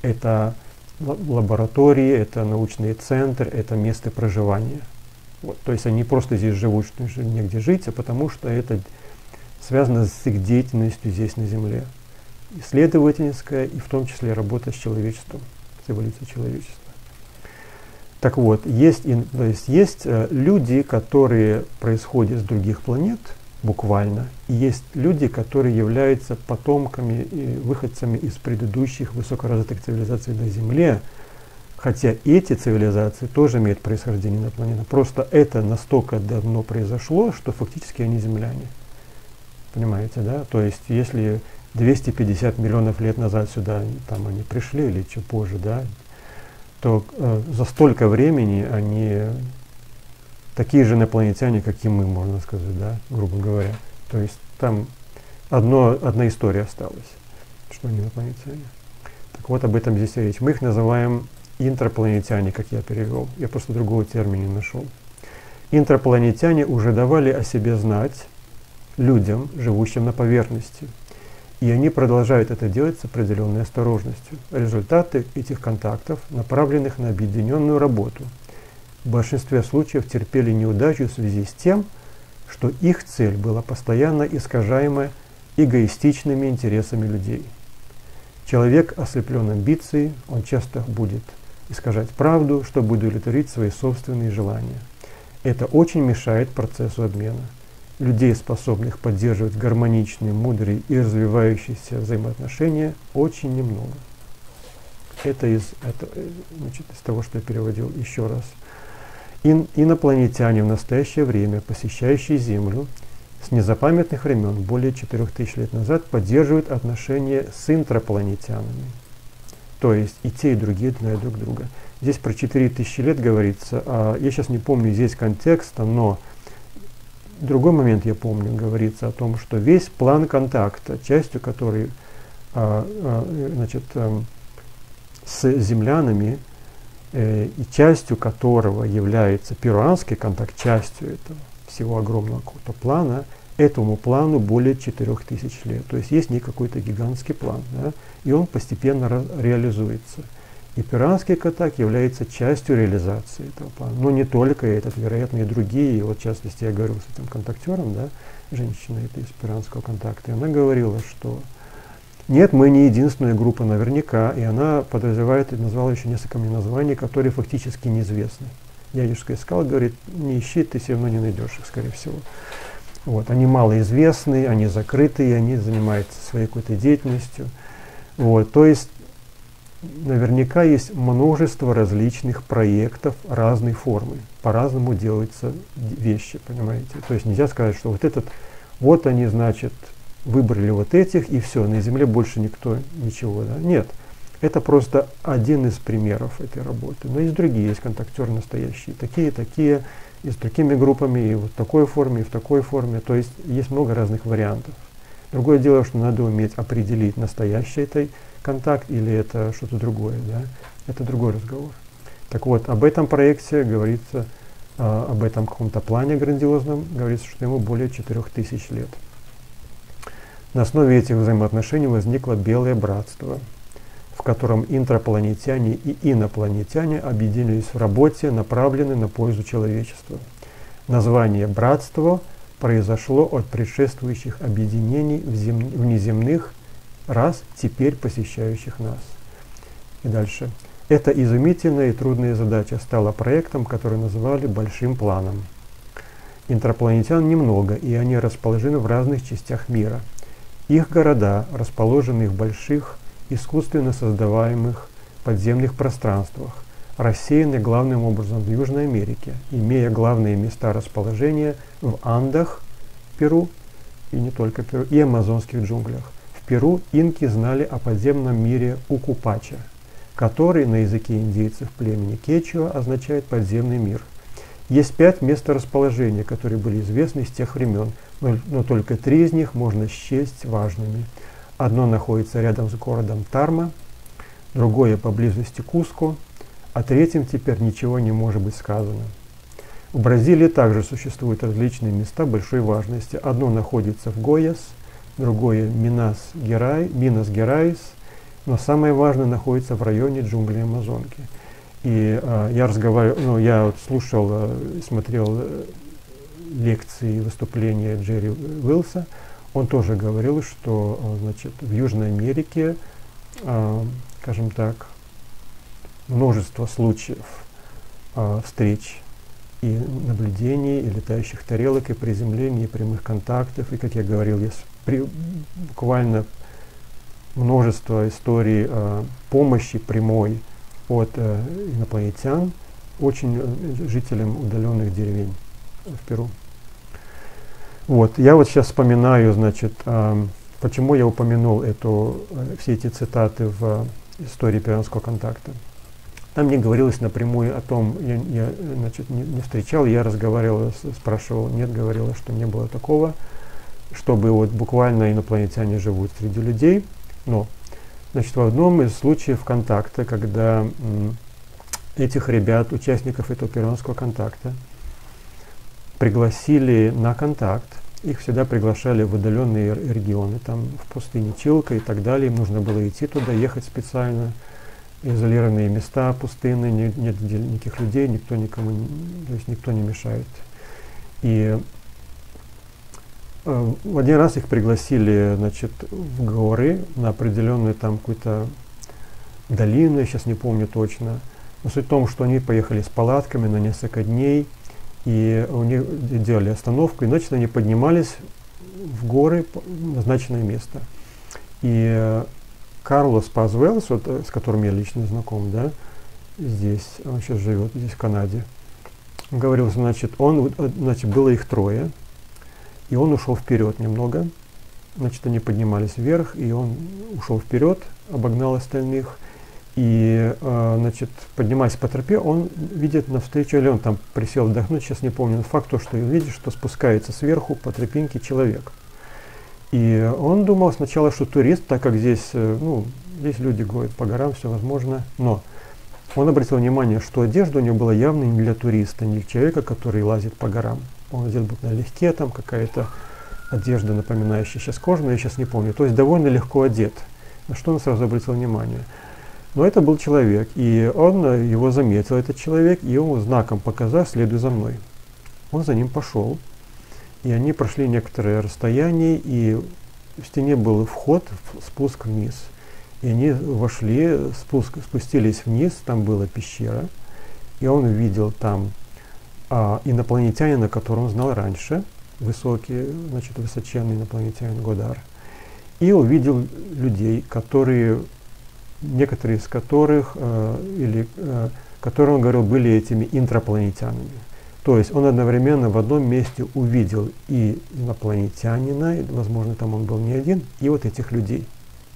Это лаборатории, это научный центр, это место проживания. Вот, то есть они просто здесь живут, что негде жить, а потому что это связано с их деятельностью здесь на Земле. исследовательская и в том числе работа с человечеством, с эволюцией человечества. Так вот, есть, то есть, есть э, люди, которые происходят с других планет, буквально, и есть люди, которые являются потомками и выходцами из предыдущих высокоразвитых цивилизаций на Земле, хотя эти цивилизации тоже имеют происхождение на планете. Просто это настолько давно произошло, что фактически они земляне. Понимаете, да? То есть, если 250 миллионов лет назад сюда там они пришли или чуть позже, да, то э, за столько времени они такие же инопланетяне, как и мы, можно сказать, да, грубо говоря. То есть там одно, одна история осталась, что они инопланетяне. Так вот, об этом здесь речь. Мы их называем интрапланетяне, как я перевел. Я просто другого термина не нашел. Интрапланетяне уже давали о себе знать людям, живущим на поверхности – и они продолжают это делать с определенной осторожностью. Результаты этих контактов, направленных на объединенную работу, в большинстве случаев терпели неудачу в связи с тем, что их цель была постоянно искажаемая эгоистичными интересами людей. Человек ослеплен амбицией, он часто будет искажать правду, чтобы удовлетворить свои собственные желания. Это очень мешает процессу обмена людей, способных поддерживать гармоничные, мудрые и развивающиеся взаимоотношения, очень немного. Это из, это, э, значит, из того, что я переводил еще раз. Ин, инопланетяне в настоящее время, посещающие Землю, с незапамятных времен, более 4000 лет назад, поддерживают отношения с интрапланетянами. То есть и те, и другие знают друг друга. Здесь про 4000 лет говорится, а я сейчас не помню здесь контекста, но другой момент, я помню, говорится о том, что весь план контакта, частью которой а, а, значит, а, с землянами, э, и частью которого является перуанский контакт, частью этого всего огромного какого-то плана, этому плану более 4000 лет. То есть есть не какой-то гигантский план, да, и он постепенно реализуется. И пиранский катак является частью реализации этого плана. Но не только этот, вероятно, и другие. И вот, в частности, я говорил с этим контактером, да, женщина это из пиранского контакта, и она говорила, что нет, мы не единственная группа наверняка, и она подозревает и назвала еще несколько мне названий, которые фактически неизвестны. Дядюшка искал, говорит, не ищи, ты все равно не найдешь их, скорее всего. Вот, они малоизвестны, они закрытые, они занимаются своей какой-то деятельностью. Вот, то есть наверняка есть множество различных проектов разной формы. По-разному делаются вещи, понимаете. То есть нельзя сказать, что вот этот, вот они, значит, выбрали вот этих, и все, на Земле больше никто ничего. Да? Нет, это просто один из примеров этой работы. Но есть другие, есть контактеры настоящие, такие, такие, и с такими группами, и вот в такой форме, и в такой форме. То есть есть много разных вариантов. Другое дело, что надо уметь определить настоящий этой контакт или это что-то другое. Да? Это другой разговор. Так вот, об этом проекте говорится, э, об этом каком-то плане грандиозном, говорится, что ему более 4000 лет. На основе этих взаимоотношений возникло Белое Братство, в котором интрапланетяне и инопланетяне объединились в работе, направленной на пользу человечества. Название «братство» произошло от предшествующих объединений в зем... внеземных раз теперь посещающих нас. И дальше. Эта изумительная и трудная задача стала проектом, который называли «большим планом». Интерпланетян немного, и они расположены в разных частях мира. Их города расположены в больших, искусственно создаваемых подземных пространствах, рассеяны главным образом в Южной Америке, имея главные места расположения в Андах, Перу, и не только Перу, и амазонских джунглях. Перу инки знали о подземном мире Укупача, который на языке индейцев племени Кечуа означает подземный мир. Есть пять мест расположения, которые были известны с тех времен, но, но только три из них можно счесть важными. Одно находится рядом с городом Тарма, другое поблизости Куско, о третьем теперь ничего не может быть сказано. В Бразилии также существуют различные места большой важности. Одно находится в Гояс – другое Минас-Жерай, Минас-Жерайс, но самое важное находится в районе джунглей Амазонки. И э, я разговаривал, ну, я вот слушал, э, смотрел э, лекции выступления Джерри Уиллса. он тоже говорил, что э, значит, в Южной Америке, э, скажем так, множество случаев э, встреч и наблюдений, и летающих тарелок, и приземлений, и прямых контактов. И, как я говорил, есть при, буквально множество историй э, помощи прямой от э, инопланетян очень э, жителям удаленных деревень в Перу. Вот, я вот сейчас вспоминаю, значит, э, почему я упомянул эту, э, все эти цитаты в истории перуанского контакта. Там не говорилось напрямую о том, я, я значит, не, не встречал, я разговаривал, спрашивал, нет, говорила, что не было такого, чтобы вот буквально инопланетяне живут среди людей, но значит, в одном из случаев контакта, когда м, этих ребят, участников этого перуанского контакта, пригласили на контакт. Их всегда приглашали в удаленные регионы, там в пустыне Чилка и так далее. Им нужно было идти туда, ехать специально. Изолированные места, пустынные, нет, нет никаких людей, никто никому, то есть никто не мешает. И в один раз их пригласили, значит, в горы на определенную там какую-то долину, я сейчас не помню точно. Но суть в том, что они поехали с палатками на несколько дней, и у них делали остановку, и ночью они поднимались в горы в назначенное место. И э, Карлос Пазвелс, вот, э, с которым я лично знаком, да, здесь, он сейчас живет здесь, в Канаде, говорил, значит, он, э, значит, было их трое, и он ушел вперед немного, значит, они поднимались вверх, и он ушел вперед, обогнал остальных, и, э, значит, поднимаясь по тропе, он видит навстречу, или он там присел отдохнуть, сейчас не помню, факт то, что видит, что спускается сверху по тропинке человек. И он думал сначала, что турист, так как здесь, э, ну, здесь люди ходят по горам, все возможно, но он обратил внимание, что одежда у него была явно не для туриста, не для человека, который лазит по горам. Он одет был налегке, там какая-то одежда, напоминающая сейчас кожаную, я сейчас не помню. То есть довольно легко одет. На что он сразу обратил внимание – но это был человек, и он э, его заметил, этот человек, и он знаком показал, следуй за мной. Он за ним пошел, и они прошли некоторое расстояние, и в стене был вход, спуск вниз. И они вошли, спуск, спустились вниз, там была пещера, и он увидел там а, инопланетянина, которого он знал раньше, высокий, значит, высоченный инопланетянин Годар, и увидел людей, которые некоторые из которых, э, или, э, которые он говорил, были этими интрапланетянами. То есть он одновременно в одном месте увидел и инопланетянина, и, возможно, там он был не один, и вот этих людей.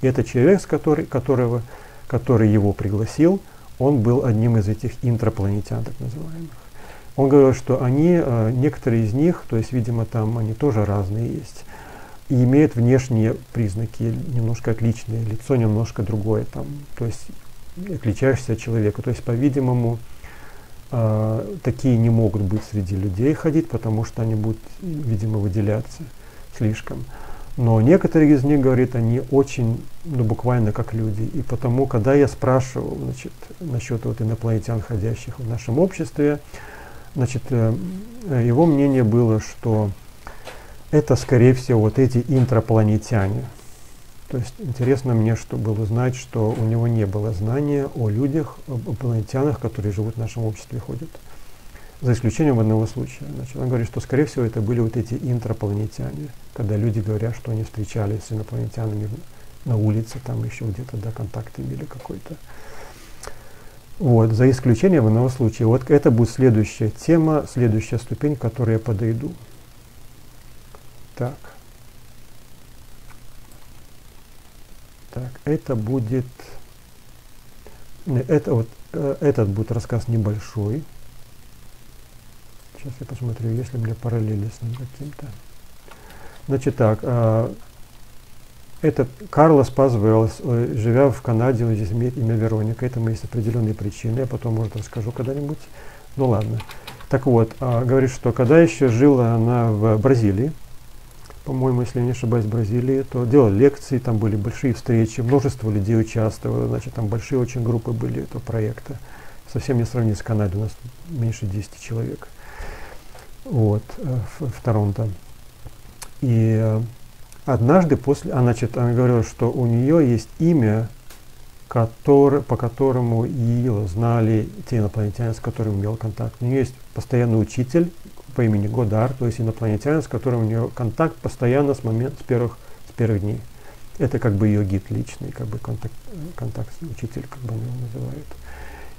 И этот человек, который, которого, который его пригласил, он был одним из этих интрапланетян, так называемых. Он говорил, что они, э, некоторые из них, то есть, видимо, там они тоже разные есть, и имеет внешние признаки немножко отличные, лицо немножко другое, там, то есть отличаешься от человека. То есть, по-видимому, э, такие не могут быть среди людей ходить, потому что они будут, видимо, выделяться слишком. Но некоторые из них, говорит, они очень, ну, буквально как люди. И потому, когда я спрашивал, значит, насчет вот инопланетян, ходящих в нашем обществе, значит, э, его мнение было, что это, скорее всего, вот эти интрапланетяне. То есть интересно мне, что было узнать, что у него не было знания о людях, об инопланетянах, которые живут в нашем обществе, ходят. За исключением одного случая. Значит, он говорит, что, скорее всего, это были вот эти интрапланетяне, когда люди говорят, что они встречались с инопланетянами на улице, там еще где-то, да, контакт имели какой-то. Вот, за исключением одного случая. Вот это будет следующая тема, следующая ступень, к которой я подойду. Так. Так, это будет... Это вот, э, этот будет рассказ небольшой. Сейчас я посмотрю, есть ли у меня параллели с ним каким-то. Значит так, э, это Карлос Пазвелс, э, живя в Канаде, он здесь имеет имя Вероника. Этому есть определенные причины, я потом, может, расскажу когда-нибудь. Ну ладно. Так вот, э, говорит, что когда еще жила она в Бразилии, по-моему, если я не ошибаюсь, в Бразилии, то делали лекции, там были большие встречи, множество людей участвовало, значит, там большие очень группы были этого проекта. Совсем не сравнить с Канадой, у нас меньше 10 человек. Вот, э, в, в Торонто. И э, однажды после, а, значит, она говорила, что у нее есть имя, который, по которому ее знали те инопланетяне, с которыми имел контакт. У нее есть постоянный учитель по имени Годар, то есть инопланетянин, с которым у нее контакт постоянно с момента, с первых, с первых дней. Это как бы ее гид личный, как бы контакт, контакт учитель, как бы они его называют.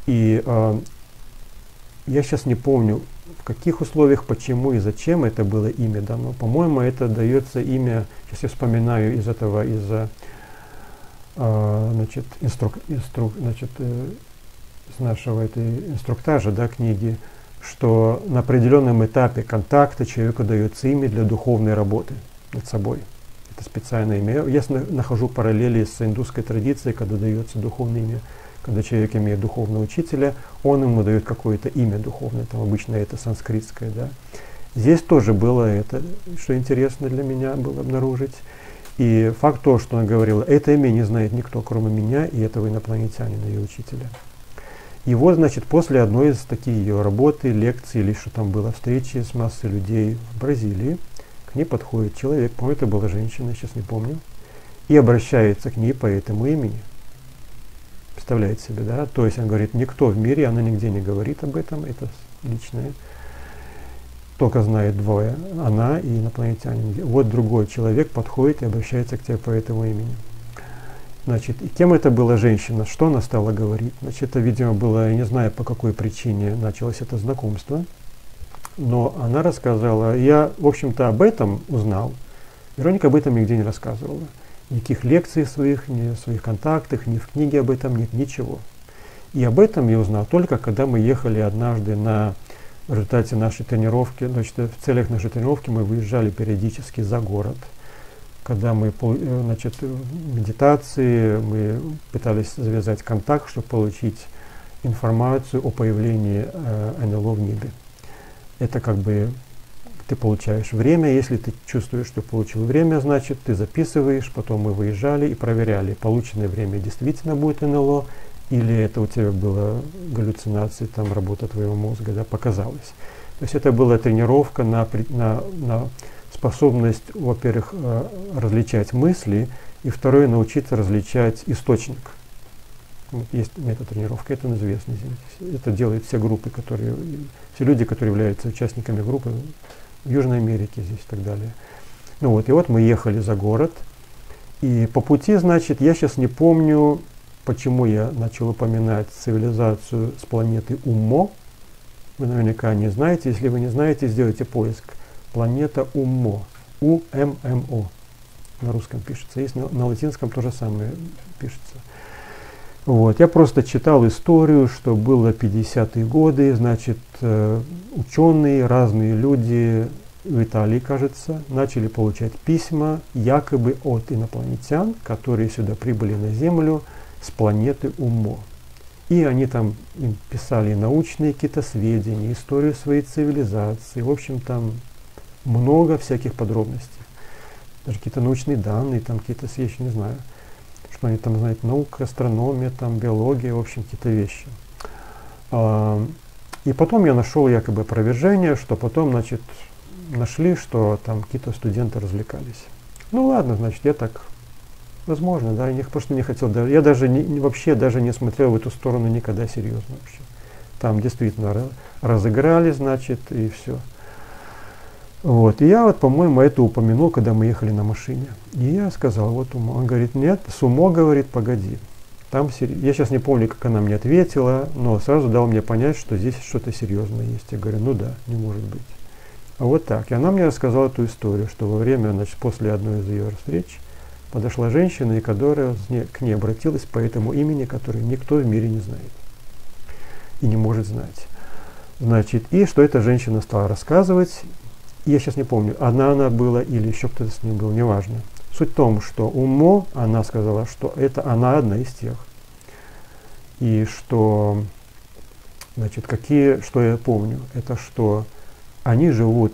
И э, я сейчас не помню, в каких условиях, почему и зачем это было имя дано. По-моему, это дается имя, сейчас я вспоминаю из этого, из э, значит, инструк, инструк, значит, э, из нашего этой инструктажа, да, книги, что на определенном этапе контакта человеку дается имя для духовной работы над собой. Это специальное имя. Я нахожу параллели с индусской традицией, когда дается духовное имя когда человек имеет духовного учителя, он ему дает какое-то имя духовное, там обычно это санскритское, да. Здесь тоже было это, что интересно для меня было обнаружить. И факт то, что она говорила, это имя не знает никто, кроме меня и этого инопланетянина, ее учителя. Вот, значит, после одной из таких ее работы, лекций или что там было, встречи с массой людей в Бразилии, к ней подходит человек, по-моему, это была женщина, сейчас не помню, и обращается к ней по этому имени представляет себе, да, то есть он говорит, никто в мире, она нигде не говорит об этом, это личное, только знает двое, она и инопланетянин. Вот другой человек подходит и обращается к тебе по этому имени. Значит, и кем это была женщина, что она стала говорить? Значит, это, видимо, было, я не знаю, по какой причине началось это знакомство, но она рассказала, я, в общем-то, об этом узнал, Вероника об этом нигде не рассказывала никаких лекций своих, ни в своих контактах, ни в книге об этом нет ничего. И об этом я узнал только, когда мы ехали однажды на в результате нашей тренировки, значит, в целях нашей тренировки мы выезжали периодически за город. Когда мы, э, значит, медитации мы пытались завязать контакт, чтобы получить информацию о появлении э, НЛО в небе. Это как бы ты получаешь время. Если ты чувствуешь, что получил время, значит, ты записываешь, потом мы выезжали и проверяли, полученное время действительно будет НЛО, или это у тебя было галлюцинации, там работа твоего мозга, да, показалось. То есть это была тренировка на, на, на способность, во-первых, э, различать мысли, и второе, научиться различать источник. Есть метод тренировки, это известно. Это делают все группы, которые, все люди, которые являются участниками группы, Южной Америке здесь и так далее. Ну вот, и вот мы ехали за город, и по пути, значит, я сейчас не помню, почему я начал упоминать цивилизацию с планеты Уммо. Вы наверняка не знаете. Если вы не знаете, сделайте поиск. Планета Уммо. У-М-М-О. На русском пишется. Есть на, на латинском то же самое пишется. Вот. Я просто читал историю, что было 50-е годы, значит, э, ученые, разные люди в Италии, кажется, начали получать письма якобы от инопланетян, которые сюда прибыли на Землю с планеты Умо. И они там им писали научные какие-то сведения, историю своей цивилизации, в общем, там много всяких подробностей. Даже какие-то научные данные, там какие-то, я не знаю что они там знают, наука, астрономия, там, биология, в общем, какие-то вещи. А, и потом я нашел якобы опровержение, что потом, значит, нашли, что там какие-то студенты развлекались. Ну ладно, значит, я так, возможно, да, я просто не хотел, я даже не, вообще даже не смотрел в эту сторону никогда серьезно вообще. Там действительно разыграли, значит, и все. Вот. И я вот, по-моему, это упомянул, когда мы ехали на машине. И я сказал, вот умо. Он говорит, нет, с умо, говорит, погоди. Там сери... Я сейчас не помню, как она мне ответила, но сразу дал мне понять, что здесь что-то серьезное есть. Я говорю, ну да, не может быть. А вот так. И она мне рассказала эту историю, что во время, значит, после одной из ее встреч подошла женщина, и которая к ней обратилась по этому имени, которое никто в мире не знает и не может знать. Значит, и что эта женщина стала рассказывать, я сейчас не помню, одна она была или еще кто-то с ней был, неважно. Суть в том, что Умо, она сказала, что это она одна из тех. И что, значит, какие, что я помню, это что они живут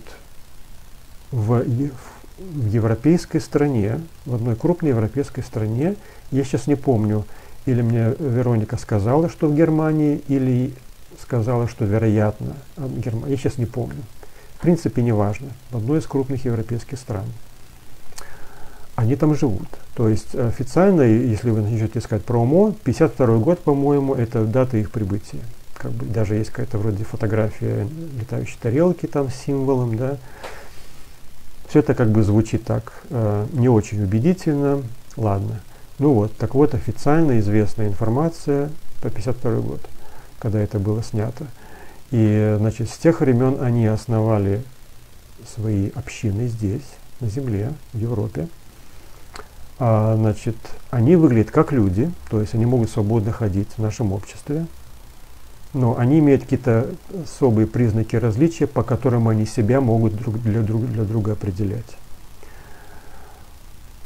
в, в европейской стране, в одной крупной европейской стране. Я сейчас не помню, или мне Вероника сказала, что в Германии, или сказала, что вероятно, Германия. Я сейчас не помню в принципе не важно, в одной из крупных европейских стран. они там живут. То есть официально, если вы начнете искать про УМО, 52 год, по-моему, это дата их прибытия. Как бы даже есть какая-то вроде фотография летающей тарелки там с символом, да. Все это как бы звучит так э, не очень убедительно. Ладно. Ну вот, так вот официально известная информация по 52 год, когда это было снято. И, значит, с тех времен они основали свои общины здесь, на земле, в Европе. А, значит, они выглядят как люди, то есть они могут свободно ходить в нашем обществе, но они имеют какие-то особые признаки различия, по которым они себя могут друг для, друг, для друга определять.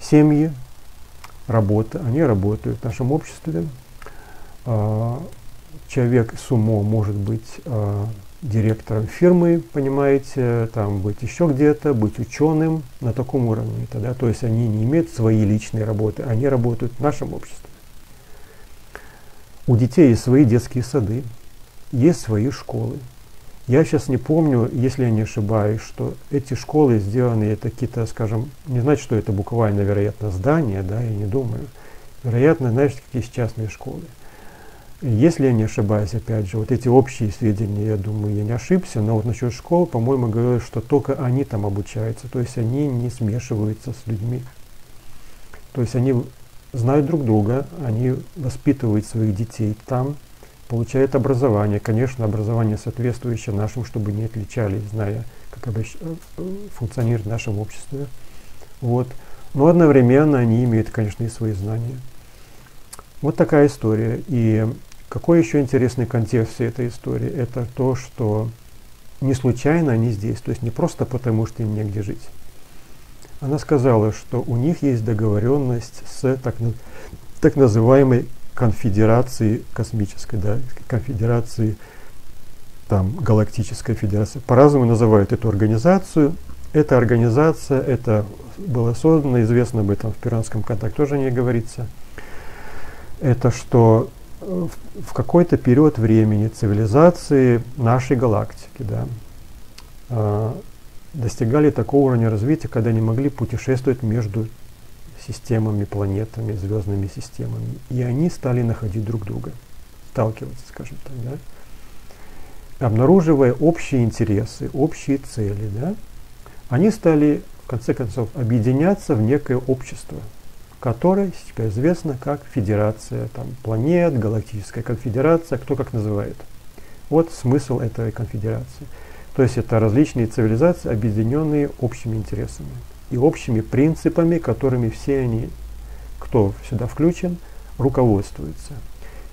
Семьи, работа, они работают в нашем обществе. А, человек с умом может быть а, директором фирмы, понимаете, там быть еще где-то, быть ученым на таком уровне. Тогда, то есть они не имеют свои личные работы, они работают в нашем обществе. У детей есть свои детские сады, есть свои школы. Я сейчас не помню, если я не ошибаюсь, что эти школы сделаны, это какие-то, скажем, не значит, что это буквально, вероятно, здания, да, я не думаю. Вероятно, знаешь, какие частные школы. Если я не ошибаюсь, опять же, вот эти общие сведения, я думаю, я не ошибся, но вот насчет школ, по-моему, говорят, что только они там обучаются, то есть они не смешиваются с людьми. То есть они знают друг друга, они воспитывают своих детей там, получают образование, конечно, образование соответствующее нашему, чтобы не отличались, зная, как. Э, функционирует в нашем обществе. Вот. Но одновременно они имеют, конечно, и свои знания. Вот такая история. И какой еще интересный контекст всей этой истории? Это то, что не случайно они здесь, то есть не просто потому, что им негде жить. Она сказала, что у них есть договоренность с так, так называемой конфедерацией космической, да, конфедерацией там, галактической федерации. По-разному называют эту организацию. Эта организация, это было создано, известно об этом в Пиранском контакте тоже не говорится. Это что в какой-то период времени цивилизации нашей галактики да, э, достигали такого уровня развития, когда они могли путешествовать между системами, планетами, звездными системами. И они стали находить друг друга, сталкиваться, скажем так, да, обнаруживая общие интересы, общие цели. Да, они стали, в конце концов, объединяться в некое общество – которая теперь известна как Федерация там, планет, Галактическая конфедерация, кто как называет. Вот смысл этой конфедерации. То есть это различные цивилизации, объединенные общими интересами и общими принципами, которыми все они, кто сюда включен, руководствуются.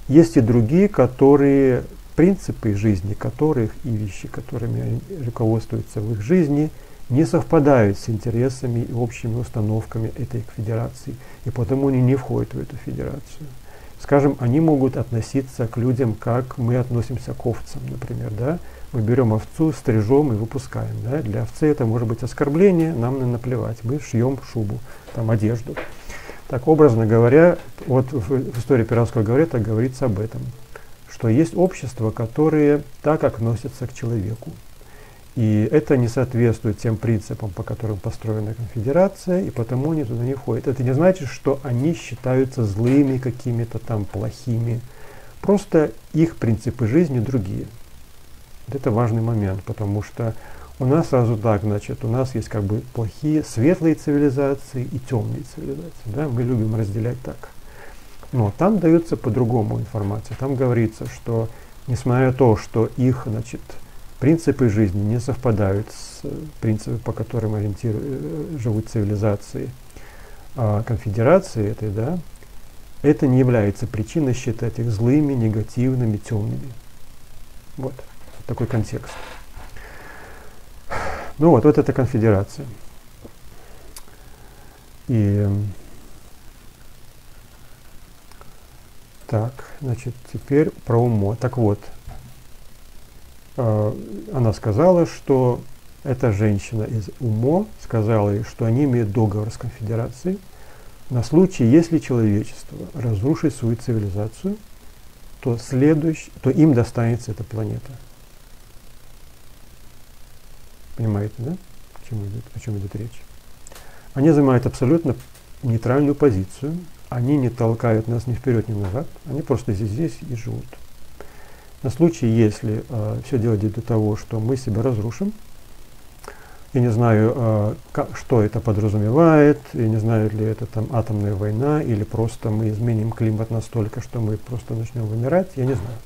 Есть и другие, которые принципы жизни которых и вещи, которыми они руководствуются в их жизни – не совпадают с интересами и общими установками этой федерации, и потому они не входят в эту федерацию. Скажем, они могут относиться к людям, как мы относимся к овцам, например, да? Мы берем овцу, стрижем и выпускаем, да? Для овцы это может быть оскорбление, нам на наплевать, мы шьем шубу, там одежду. Так, образно говоря, вот в, истории Пиратского говорит, говорится об этом, что есть общества, которые так относятся к человеку, и это не соответствует тем принципам, по которым построена конфедерация, и потому они туда не входят. Это не значит, что они считаются злыми какими-то там плохими. Просто их принципы жизни другие. Это важный момент, потому что у нас сразу так, значит, у нас есть как бы плохие, светлые цивилизации и темные цивилизации. Да? Мы любим разделять так. Но там дается по-другому информация. Там говорится, что несмотря на то, что их, значит, принципы жизни не совпадают с э, принципами, по которым ориентируют, э, живут цивилизации а конфедерации этой, да, это не является причиной считать их злыми, негативными, темными. Вот такой контекст. Ну вот, вот эта конфедерация. И так, значит, теперь про умо. Так вот, Э, она сказала, что эта женщина из УМО сказала ей, что они имеют договор с конфедерацией на случай, если человечество разрушит свою цивилизацию, то, следующий, то им достанется эта планета. Понимаете, да? О чем идет, о чем идет речь? Они занимают абсолютно нейтральную позицию, они не толкают нас ни вперед, ни назад, они просто здесь, здесь и живут. На случай, если э, все идет до того, что мы себя разрушим, я не знаю, э, как, что это подразумевает, я не знаю, ли это там атомная война, или просто мы изменим климат настолько, что мы просто начнем вымирать, я не знаю.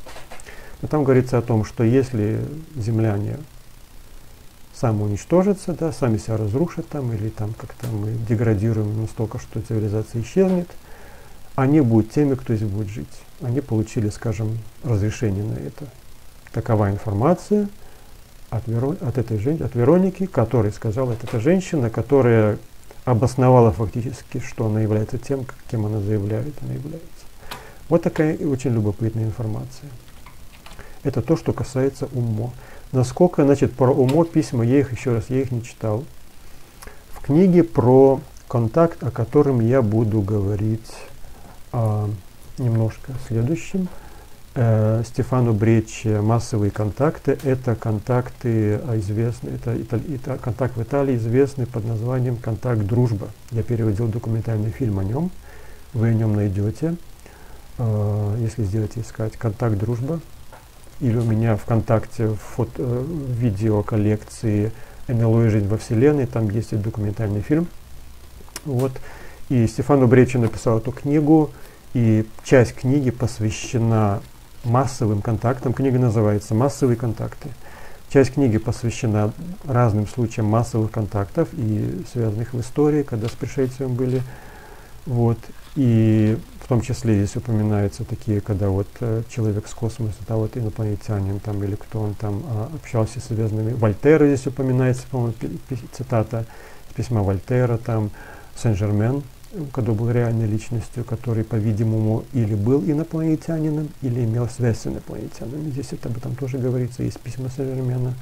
Но там говорится о том, что если земляне самоуничтожатся, да, сами себя разрушат там, или там как-то мы деградируем настолько, что цивилизация исчезнет, они будут теми, кто здесь будет жить. Они получили, скажем, разрешение на это. Такова информация – от, Веро, от этой женщины, от Вероники, которая сказала, это женщина, которая обосновала фактически, что она является тем, кем она заявляет, она является. Вот такая очень любопытная информация. Это то, что касается умо. Насколько, значит, про умо письма, я их еще раз, я их не читал. В книге про контакт, о котором я буду говорить а, немножко следующим, э, Стефану Бречи массовые контакты. Это контакты а, известные, это, это контакт в Италии известный под названием «Контакт дружба». Я переводил документальный фильм о нем, вы о нем найдете, э, если сделаете искать «Контакт дружба». Или у меня ВКонтакте в фото, э, видео коллекции «НЛО и жизнь во Вселенной», там есть и документальный фильм. Вот. И Стефану Бречи написал эту книгу, и часть книги посвящена массовым контактам. Книга называется «Массовые контакты». Часть книги посвящена разным случаям массовых контактов и связанных в истории, когда с пришельцем были. Вот. И в том числе здесь упоминаются такие, когда вот э, человек с космоса, да, вот инопланетянин там или кто он там а, общался с связанными. Вольтера здесь упоминается, по-моему, цитата из письма Вольтера, там Сен-Жермен, когда был реальной личностью, который, по-видимому, или был инопланетянином, или имел связь с инопланетянами. Здесь это об этом тоже говорится, есть письма Сен-Жермена.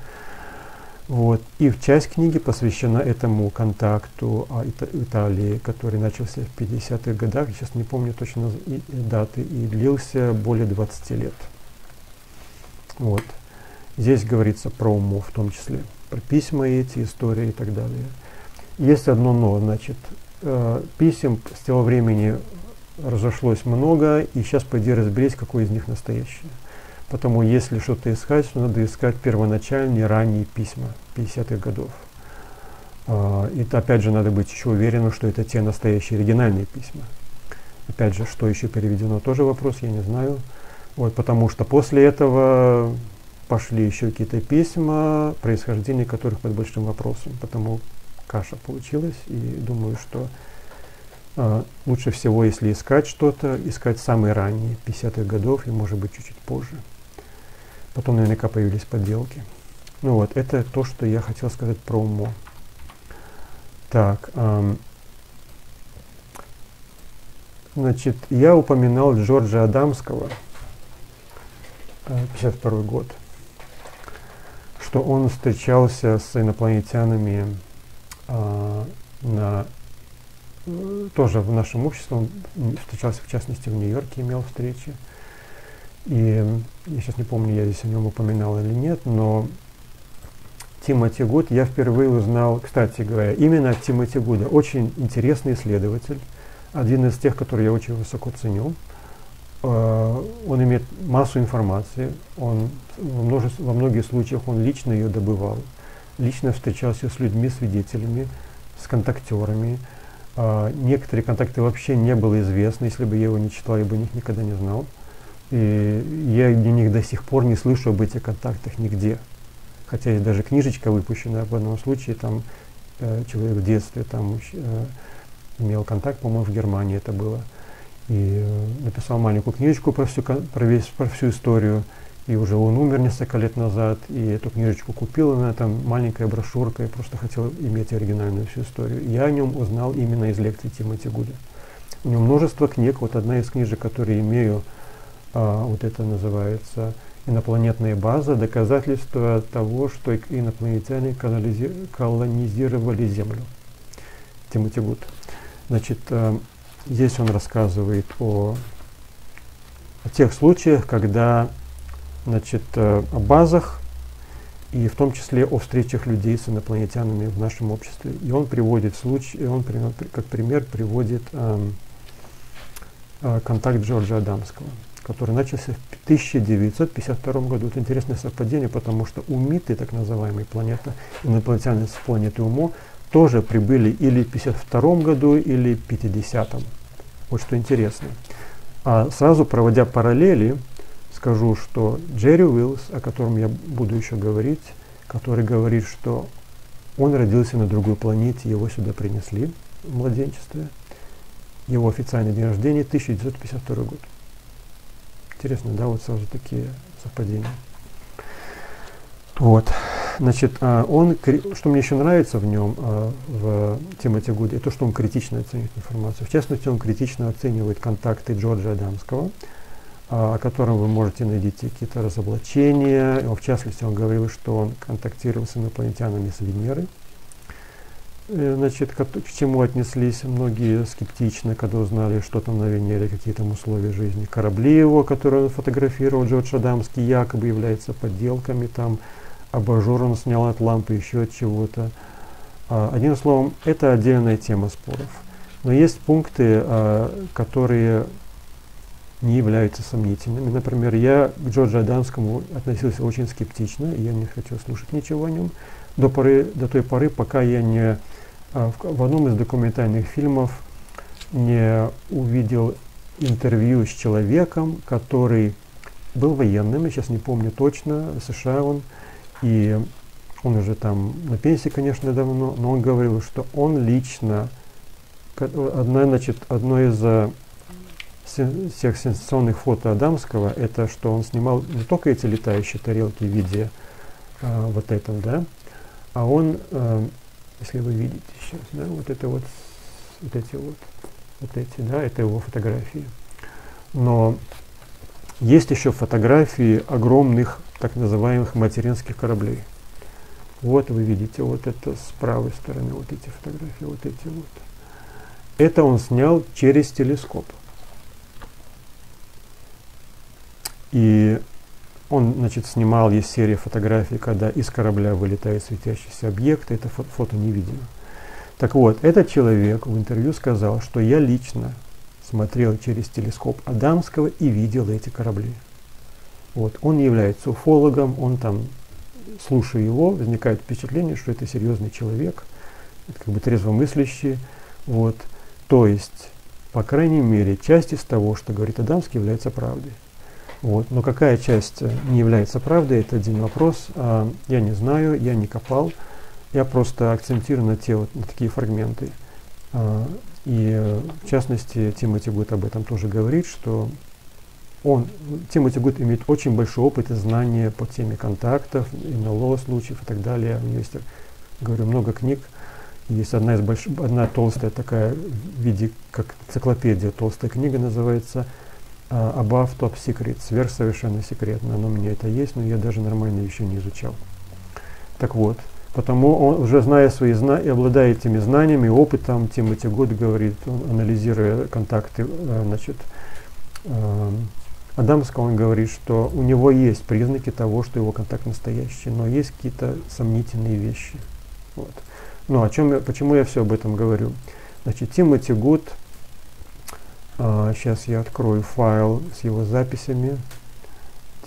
Вот. И часть книги посвящена этому контакту а, Италии, который начался в 50-х годах, сейчас не помню точно даты, и длился более 20 лет. Вот. Здесь говорится про уму в том числе, про письма эти, истории и так далее. Есть одно но, значит, э, писем с того времени разошлось много, и сейчас пойди разберись, какой из них настоящий. Потому если что-то искать, то надо искать первоначальные, ранние письма 50-х годов. Э, и опять же надо быть еще уверенным, что это те настоящие оригинальные письма. Опять же, что еще переведено, тоже вопрос, я не знаю. Вот, потому что после этого пошли еще какие-то письма, происхождение которых под большим вопросом. Потому каша получилась. И думаю, что э, лучше всего, если искать что-то, искать самые ранние, 50-х годов и, может быть, чуть-чуть позже. Потом наверняка появились подделки. Ну вот, это то, что я хотел сказать про УМО. Так, эм, значит, я упоминал Джорджа Адамского, 52 э, год, что он встречался с инопланетянами на, э, тоже в нашем обществе, он встречался в частности в Нью-Йорке, имел встречи. И я сейчас не помню, я здесь о нем упоминал или нет, но Тимоти Гуд я впервые узнал, кстати говоря, именно от Тимоти Гуда. Очень интересный исследователь, один из тех, которые я очень высоко ценю. Uh, он имеет массу информации, он во, множестве, во многих случаях он лично ее добывал лично встречался с людьми, свидетелями, с контактерами. А, некоторые контакты вообще не было известно, если бы я его не читал, я бы них никогда не знал. И я о них до сих пор не слышу об этих контактах нигде. Хотя есть даже книжечка выпущена в одном случае, там э, человек в детстве там э, имел контакт, по-моему, в Германии это было. И э, написал маленькую книжечку про всю, про, весь, про всю историю и уже он умер несколько лет назад, и эту книжечку купил, она там маленькая брошюрка, я просто хотел иметь оригинальную всю историю. Я о нем узнал именно из лекций Тимоти Гуда. У него множество книг, вот одна из книжек, которые имею, а, вот это называется «Инопланетная база. Доказательства того, что инопланетяне колонизировали Землю». Тимоти Гуд. Значит, а, здесь он рассказывает о, о тех случаях, когда значит, э, о базах и в том числе о встречах людей с инопланетянами в нашем обществе. И он приводит случай, он как пример приводит эм, э, контакт Джорджа Адамского, который начался в 1952 году. Это интересное совпадение, потому что умиты, так называемые планета, инопланетяне с планеты Умо, тоже прибыли или в 1952 году, или в 50-м. Вот что интересно. А сразу проводя параллели, скажу, что Джерри Уиллс, о котором я буду еще говорить, который говорит, что он родился на другой планете, его сюда принесли в младенчестве. Его официальный день рождения 1952 год. Интересно, да, вот сразу такие совпадения. Вот. Значит, а, он, что мне еще нравится в нем, а, в Тимоти Гуде, это то, что он критично оценивает информацию. В частности, он критично оценивает контакты Джорджа Адамского, о котором вы можете найти какие-то разоблачения. В частности, он говорил, что он контактировал с инопланетянами с Венеры. Э, значит, к, к чему отнеслись многие скептично, когда узнали, что там на Венере, какие там условия жизни. Корабли его, которые он фотографировал, Джордж Адамский, якобы являются подделками, там абажур он снял от лампы, еще от чего-то. А, одним словом, это отдельная тема споров. Но есть пункты, а, которые не являются сомнительными. Например, я к Джорджу Адамскому относился очень скептично, и я не хотел слушать ничего о нем до, поры, до той поры, пока я не а, в, одном из документальных фильмов не увидел интервью с человеком, который был военным, я сейчас не помню точно, в США он, и он уже там на пенсии, конечно, давно, но он говорил, что он лично, одно, значит, одно из всех сенсационных фото Адамского, это что он снимал не только эти летающие тарелки в виде э, вот этого, да, а он, э, если вы видите сейчас, да, вот это вот, вот эти вот, вот эти, да, это его фотографии. Но есть еще фотографии огромных так называемых материнских кораблей. Вот вы видите, вот это с правой стороны, вот эти фотографии, вот эти вот. Это он снял через телескоп. И он, значит, снимал, есть серия фотографий, когда из корабля вылетает светящийся объект, это фото, не видно. Так вот, этот человек в интервью сказал, что я лично смотрел через телескоп Адамского и видел эти корабли. Вот. Он является уфологом, он там, слушая его, возникает впечатление, что это серьезный человек, как бы трезвомыслящий. Вот. То есть, по крайней мере, часть из того, что говорит Адамский, является правдой. Вот. Но какая часть э, не является правдой, это один вопрос. А, я не знаю, я не копал. Я просто акцентирую на те вот на такие фрагменты. А, и в частности, Тимоти будет об этом тоже говорить, что он, Тимоти будет иметь очень большой опыт и знания по теме контактов, НЛО случаев и так далее. У него есть, говорю, много книг. Есть одна из больших, одна толстая такая в виде, как энциклопедия, толстая книга называется – above top secret, сверхсовершенно секретно. Оно у меня это есть, но я даже нормально еще не изучал. Так вот, потому он, уже зная свои знания, и обладая этими знаниями, опытом, Тимоти Гуд говорит, он, анализируя контакты, э, значит, э, Адамского, он говорит, что у него есть признаки того, что его контакт настоящий, но есть какие-то сомнительные вещи. Вот. Ну, о чем я, почему я все об этом говорю? Значит, Тимоти Гуд а, сейчас я открою файл с его записями.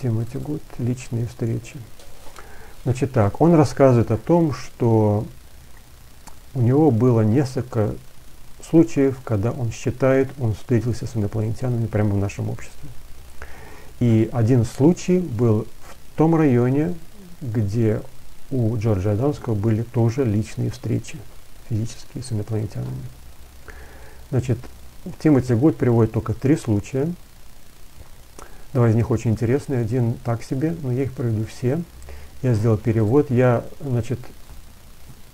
Тимоти Гуд, личные встречи. Значит так, он рассказывает о том, что у него было несколько случаев, когда он считает, он встретился с инопланетянами прямо в нашем обществе. И один случай был в том районе, где у Джорджа Адамского были тоже личные встречи физические с инопланетянами. Значит, Тимоти Гуд приводит только три случая. Два из них очень интересные, один так себе, но я их приведу все. Я сделал перевод. Я, значит,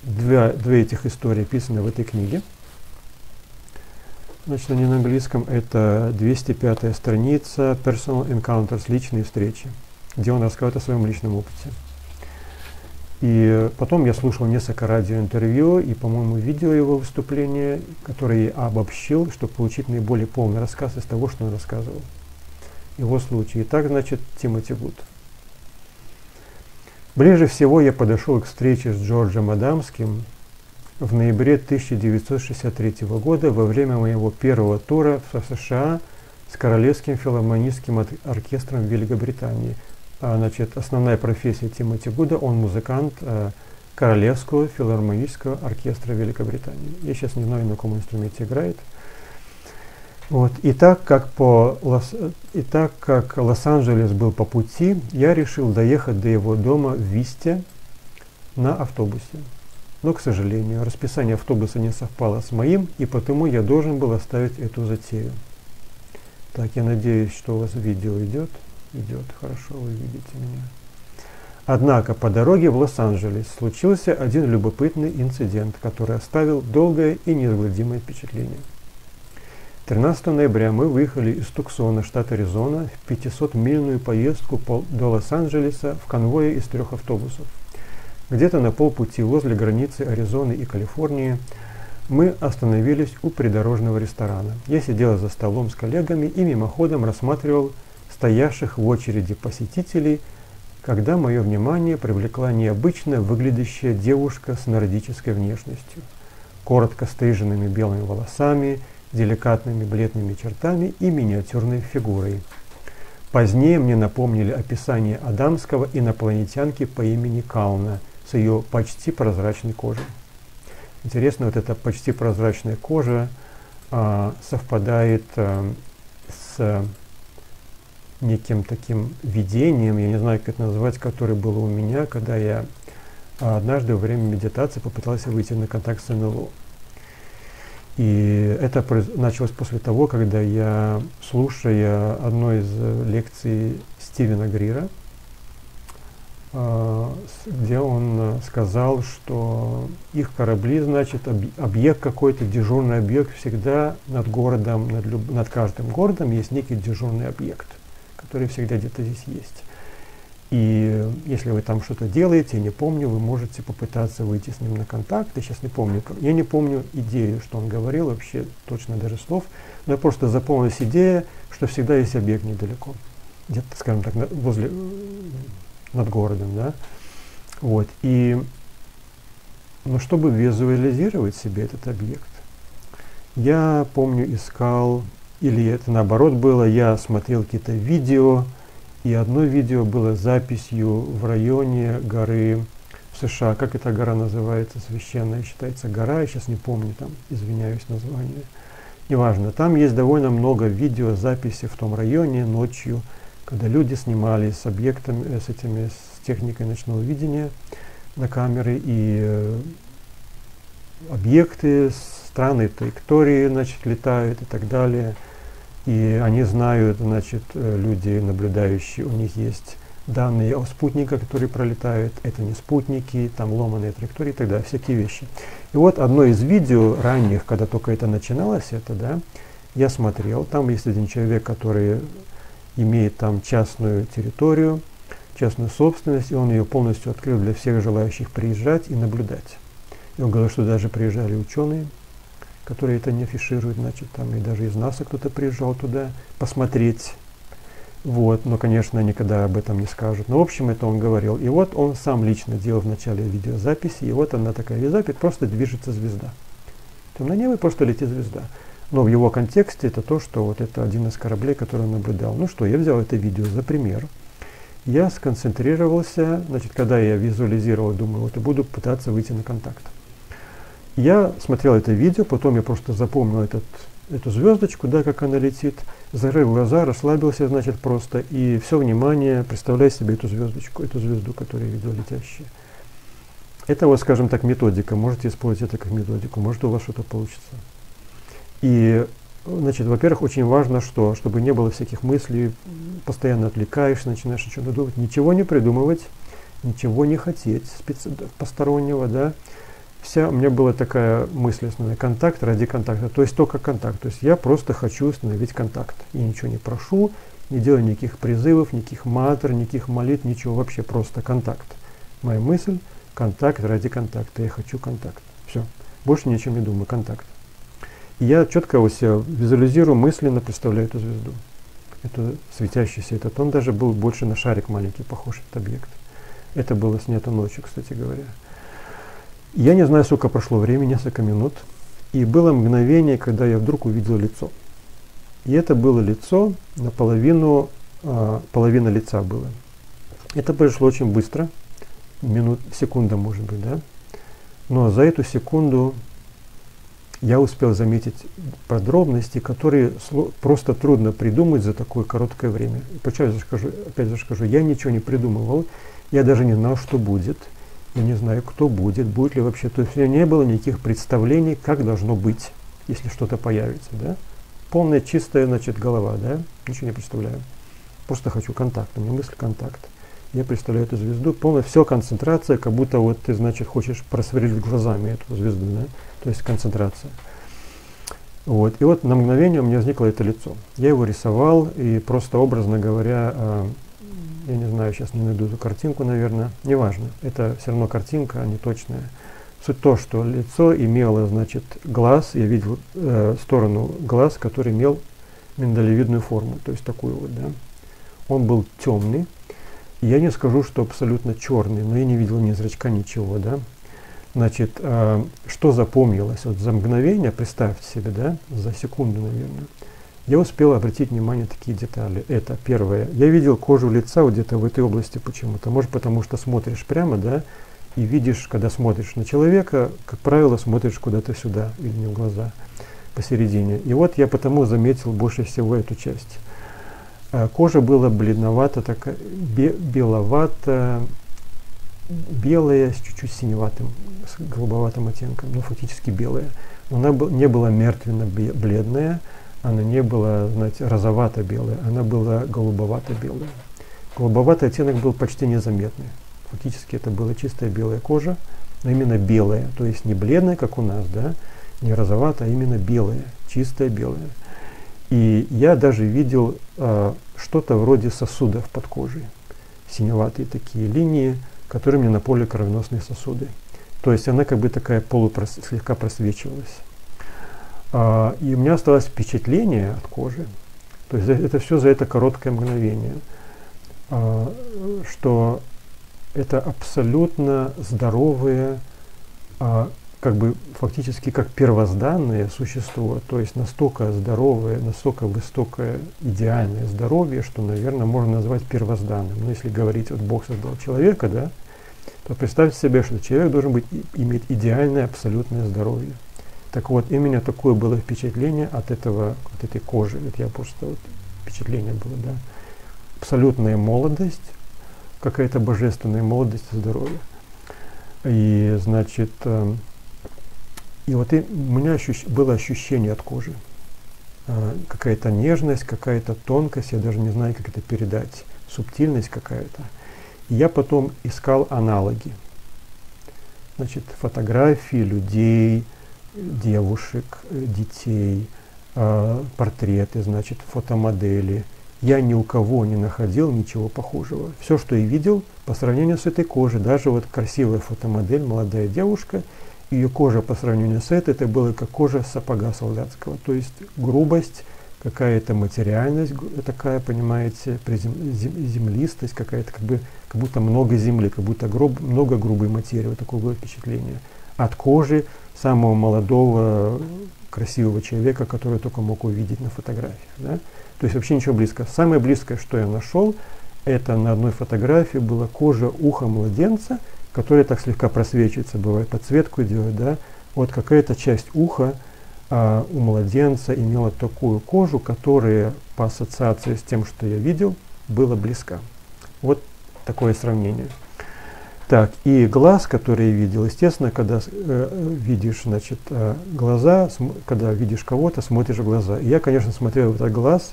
две, две этих истории описаны в этой книге. Значит, они на английском. Это 205 страница Personal Encounters, личные встречи, где он рассказывает о своем личном опыте. И потом я слушал несколько радиоинтервью и, по-моему, видео его выступления, которое я обобщил, чтобы получить наиболее полный рассказ из того, что он рассказывал. Его случай. Итак, значит, Тимоти Гуд. Ближе всего я подошел к встрече с Джорджем Адамским в ноябре 1963 года во время моего первого тура в США с Королевским филармоническим оркестром Великобритании. А, значит, основная профессия Тимоти Гуда, он музыкант а, Королевского филармонического оркестра Великобритании. Я сейчас не знаю, на каком инструменте играет. Вот. И, так как по Лос... и так как Лос-Анджелес был по пути, я решил доехать до его дома в Висте на автобусе. Но, к сожалению, расписание автобуса не совпало с моим, и потому я должен был оставить эту затею. Так, я надеюсь, что у вас видео идет. Идет, хорошо, вы видите меня. Однако по дороге в Лос-Анджелес случился один любопытный инцидент, который оставил долгое и неизгладимое впечатление. 13 ноября мы выехали из Туксона, штат Аризона, в 500-мильную поездку по, до Лос-Анджелеса в конвое из трех автобусов. Где-то на полпути возле границы Аризоны и Калифорнии мы остановились у придорожного ресторана. Я сидел за столом с коллегами и мимоходом рассматривал стоявших в очереди посетителей, когда мое внимание привлекла необычно выглядящая девушка с нордической внешностью, коротко стриженными белыми волосами деликатными бледными чертами и миниатюрной фигурой. Позднее мне напомнили описание адамского инопланетянки по имени Кауна с ее почти прозрачной кожей. Интересно, вот эта почти прозрачная кожа а, совпадает а, с неким таким видением, я не знаю, как это назвать, которое было у меня, когда я а, однажды во время медитации попытался выйти на контакт с НЛО. И это началось после того, когда я, слушая одну из лекций Стивена Грира, а, где он сказал, что их корабли, значит, объект какой-то, дежурный объект всегда над городом, над, люб, над каждым городом есть некий дежурный объект, который всегда где-то здесь есть. И если вы там что-то делаете, не помню, вы можете попытаться выйти с ним на контакт. Я сейчас не помню. Я не помню идею, что он говорил, вообще точно даже слов. Но просто запомнилась идея, что всегда есть объект недалеко. Где-то, скажем так, возле, над городом, да. Вот. И, но чтобы визуализировать себе этот объект, я помню, искал, или это наоборот было, я смотрел какие-то видео, и одно видео было записью в районе горы в США. Как эта гора называется? Священная считается гора. Я сейчас не помню, там, извиняюсь, название. Неважно. Там есть довольно много видеозаписей в том районе ночью, когда люди снимали с объектами, э, с этими, с техникой ночного видения на камеры и э, объекты, странные траектории, значит, летают и так далее – и они знают, значит, э, люди, наблюдающие, у них есть данные о спутниках, которые пролетают, это не спутники, там ломаные траектории и так далее, всякие вещи. И вот одно из видео ранних, когда только это начиналось, это, да, я смотрел, там есть один человек, который имеет там частную территорию, частную собственность, и он ее полностью открыл для всех желающих приезжать и наблюдать. И он говорил, что даже приезжали ученые, которые это не афишируют, значит, там и даже из НАСА кто-то приезжал туда посмотреть. Вот, но, конечно, никогда об этом не скажут. Но, в общем, это он говорил. И вот он сам лично делал в начале видеозаписи, и вот она такая видеозапись, просто движется звезда. Там на небе просто летит звезда. Но в его контексте это то, что вот это один из кораблей, который он наблюдал. Ну что, я взял это видео за пример. Я сконцентрировался, значит, когда я визуализировал, думаю, вот и буду пытаться выйти на контакт. Я смотрел это видео, потом я просто запомнил этот, эту звездочку, да, как она летит, закрыл глаза, расслабился, значит, просто, и все внимание, представляй себе эту звездочку, эту звезду, которую я видел летящую. Это вот, скажем так, методика. Можете использовать это как методику, может у вас что-то получится. И, значит, во-первых, очень важно, что, чтобы не было всяких мыслей, постоянно отвлекаешься, начинаешь что-то думать, ничего не придумывать, ничего не хотеть постороннего, да, вся у меня была такая мысль основная, контакт ради контакта, то есть только контакт. То есть я просто хочу установить контакт. И ничего не прошу, не делаю никаких призывов, никаких матр, никаких молитв, ничего, вообще просто контакт. Моя мысль – контакт ради контакта, я хочу контакт. Все, больше ни о чем не думаю, контакт. И я четко его себя визуализирую, мысленно представляю эту звезду. Это светящийся этот, он даже был больше на шарик маленький похож, этот объект. Это было снято ночью, кстати говоря. Я не знаю, сколько прошло времени, несколько минут. И было мгновение, когда я вдруг увидел лицо. И это было лицо наполовину, э, половина лица было. Это произошло очень быстро, минут, секунда может быть, да. Но за эту секунду я успел заметить подробности, которые просто трудно придумать за такое короткое время. Почему я скажу, опять же скажу, я ничего не придумывал, я даже не знал, что будет, я не знаю, кто будет, будет ли вообще. То есть у меня не было никаких представлений, как должно быть, если что-то появится, да. Полная чистая, значит, голова, да, ничего не представляю. Просто хочу контакт, у меня мысль контакт я представляю эту звезду, полная все концентрация, как будто вот ты, значит, хочешь просверлить глазами эту звезду, да? то есть концентрация. Вот. И вот на мгновение у меня возникло это лицо. Я его рисовал, и просто образно говоря, э, я не знаю, сейчас не найду эту картинку, наверное, неважно. Это все равно картинка, а не точная. Суть то, что лицо имело, значит, глаз, я видел э, сторону глаз, который имел миндалевидную форму, то есть такую вот, да. Он был темный, я не скажу, что абсолютно черный, но я не видел ни зрачка, ничего, да. Значит, э, что запомнилось? Вот за мгновение, представьте себе, да, за секунду, наверное, я успел обратить внимание на такие детали. Это первое. Я видел кожу лица вот где-то в этой области почему-то. Может, потому что смотришь прямо, да, и видишь, когда смотришь на человека, как правило, смотришь куда-то сюда, или не в глаза, посередине. И вот я потому заметил больше всего эту часть. Э, кожа была бледновато, такая, беловато, белая с чуть-чуть синеватым, с голубоватым оттенком, ну фактически белая. Но она не была мертвенно-бледная, она не была, знаете, розовато-белая, она была голубовато-белая. Голубоватый оттенок был почти незаметный. Фактически это была чистая белая кожа, но именно белая, то есть не бледная, как у нас, да, не розоватая, а именно белая, чистая белая. И я даже видел э, что-то вроде сосудов под кожей. Синеватые такие линии, которые мне напомнили кровеносные сосуды. То есть она как бы такая полупрос, слегка просвечивалась. А, и у меня осталось впечатление от кожи. То есть это все за это короткое мгновение. А, что это абсолютно здоровые, а, как бы фактически как первозданное существо, то есть настолько здоровое, настолько высокое идеальное здоровье, что, наверное, можно назвать первозданным. Но если говорить, вот Бог создал человека, да, то представьте себе, что человек должен быть, иметь идеальное абсолютное здоровье. Так вот, именно такое было впечатление от этого, от этой кожи. Вот я просто вот впечатление было, да. Абсолютная молодость, какая-то божественная молодость и здоровье. И, значит, эм, и вот и, у меня ощущ, было ощущение от кожи. А, какая-то нежность, какая-то тонкость, я даже не знаю, как это передать, субтильность какая-то. И я потом искал аналоги. Значит, фотографии людей, девушек, детей, э, портреты, значит, фотомодели. Я ни у кого не находил ничего похожего. Все, что я видел, по сравнению с этой кожей, даже вот красивая фотомодель, молодая девушка – ее кожа по сравнению с этой, это было как кожа сапога солдатского. То есть грубость, какая-то материальность такая, понимаете, землистость какая-то, как, бы, как будто много земли, как будто груб, много грубой материи. Вот такое было впечатление. От кожи самого молодого, красивого человека, который только мог увидеть на фотографиях. Да? То есть вообще ничего близкого. Самое близкое, что я нашел, это на одной фотографии была кожа уха младенца – которые так слегка просвечиваются, бывает подсветку делают, да, вот какая-то часть уха а, у младенца имела такую кожу, которая по ассоциации с тем, что я видел, была близка. Вот такое сравнение. Так, и глаз, который я видел, естественно, когда э, видишь, значит, э, глаза, когда видишь кого-то, смотришь в глаза. И я, конечно, смотрел в этот глаз,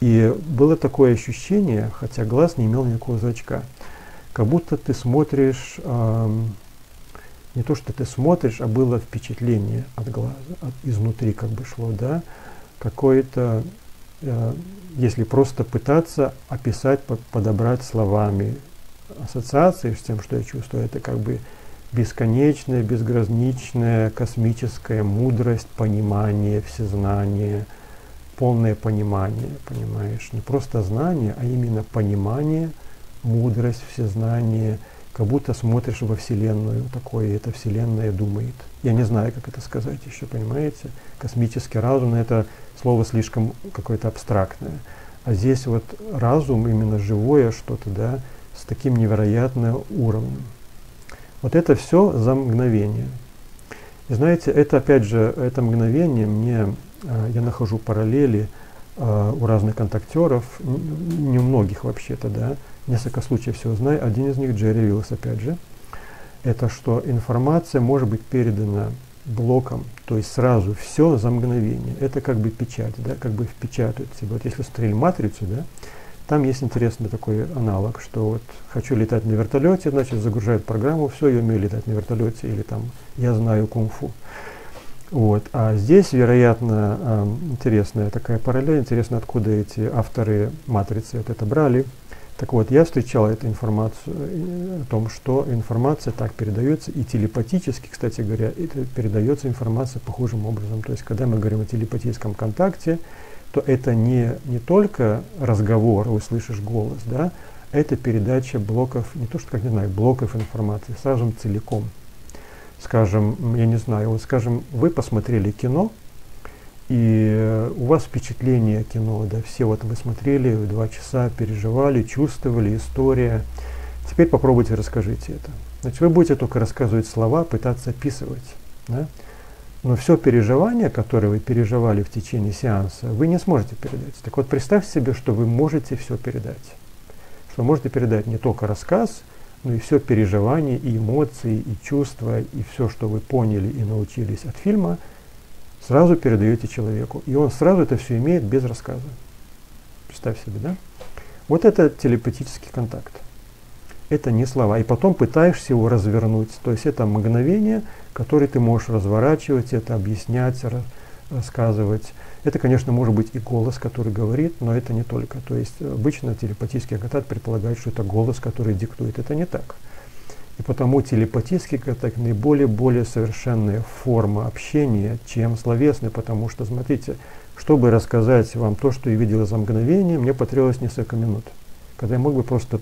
и было такое ощущение, хотя глаз не имел никакого зрачка, как будто ты смотришь, э, не то, что ты смотришь, а было впечатление от глаза, от, изнутри как бы шло, да, какое-то, э, если просто пытаться описать, подобрать словами ассоциации с тем, что я чувствую, это как бы бесконечная, безграничная космическая мудрость, понимание, всезнание, полное понимание, понимаешь, не просто знание, а именно понимание – мудрость, всезнание, как будто смотришь во Вселенную, такое эта Вселенная думает. Я не знаю, как это сказать еще, понимаете? Космический разум, это слово слишком какое-то абстрактное. А здесь вот разум, именно живое что-то, да, таким невероятным уровнем. Вот это все за мгновение. И знаете, это опять же, это мгновение мне, э, я нахожу параллели э, у разных контактеров, не у многих вообще-то, да, несколько случаев всего знаю. Один из них Джерри Виллс, опять же, это что информация может быть передана блоком, то есть сразу все за мгновение. Это как бы печать, да, как бы впечатывают себе. Вот если смотрели матрицу, да, там есть интересный такой аналог, что вот хочу летать на вертолете, значит загружают программу, все, я умею летать на вертолете, или там я знаю кунг-фу. Вот. А здесь, вероятно, э, интересная такая параллель, интересно, откуда эти авторы матрицы это брали. Так вот, я встречал эту информацию э, о том, что информация так передается, и телепатически, кстати говоря, это передается информация похожим образом. То есть, когда мы говорим о телепатическом контакте, то это не, не только разговор, услышишь голос, да, это передача блоков, не то что, как не знаю, блоков информации, сразу целиком. Скажем, я не знаю, вот скажем, вы посмотрели кино, и у вас впечатление кино, да, все вот вы смотрели два часа, переживали, чувствовали, история. Теперь попробуйте расскажите это. Значит, вы будете только рассказывать слова, пытаться описывать. Да? Но все переживание, которое вы переживали в течение сеанса, вы не сможете передать. Так вот, представьте себе, что вы можете все передать. Что можете передать не только рассказ, но и все переживание, и эмоции, и чувства, и все, что вы поняли и научились от фильма – сразу передаете человеку. И он сразу это все имеет без рассказа. Представь себе, да? Вот это телепатический контакт. Это не слова. И потом пытаешься его развернуть. То есть это мгновение, которое ты можешь разворачивать, это объяснять, рассказывать. Это, конечно, может быть и голос, который говорит, но это не только. То есть обычно телепатический контакт предполагает, что это голос, который диктует. Это не так. И потому телепатический контакт наиболее-более совершенная форма общения, чем словесный, потому что, смотрите, чтобы рассказать вам то, что я видел за мгновение, мне потребовалось несколько минут, когда я мог бы просто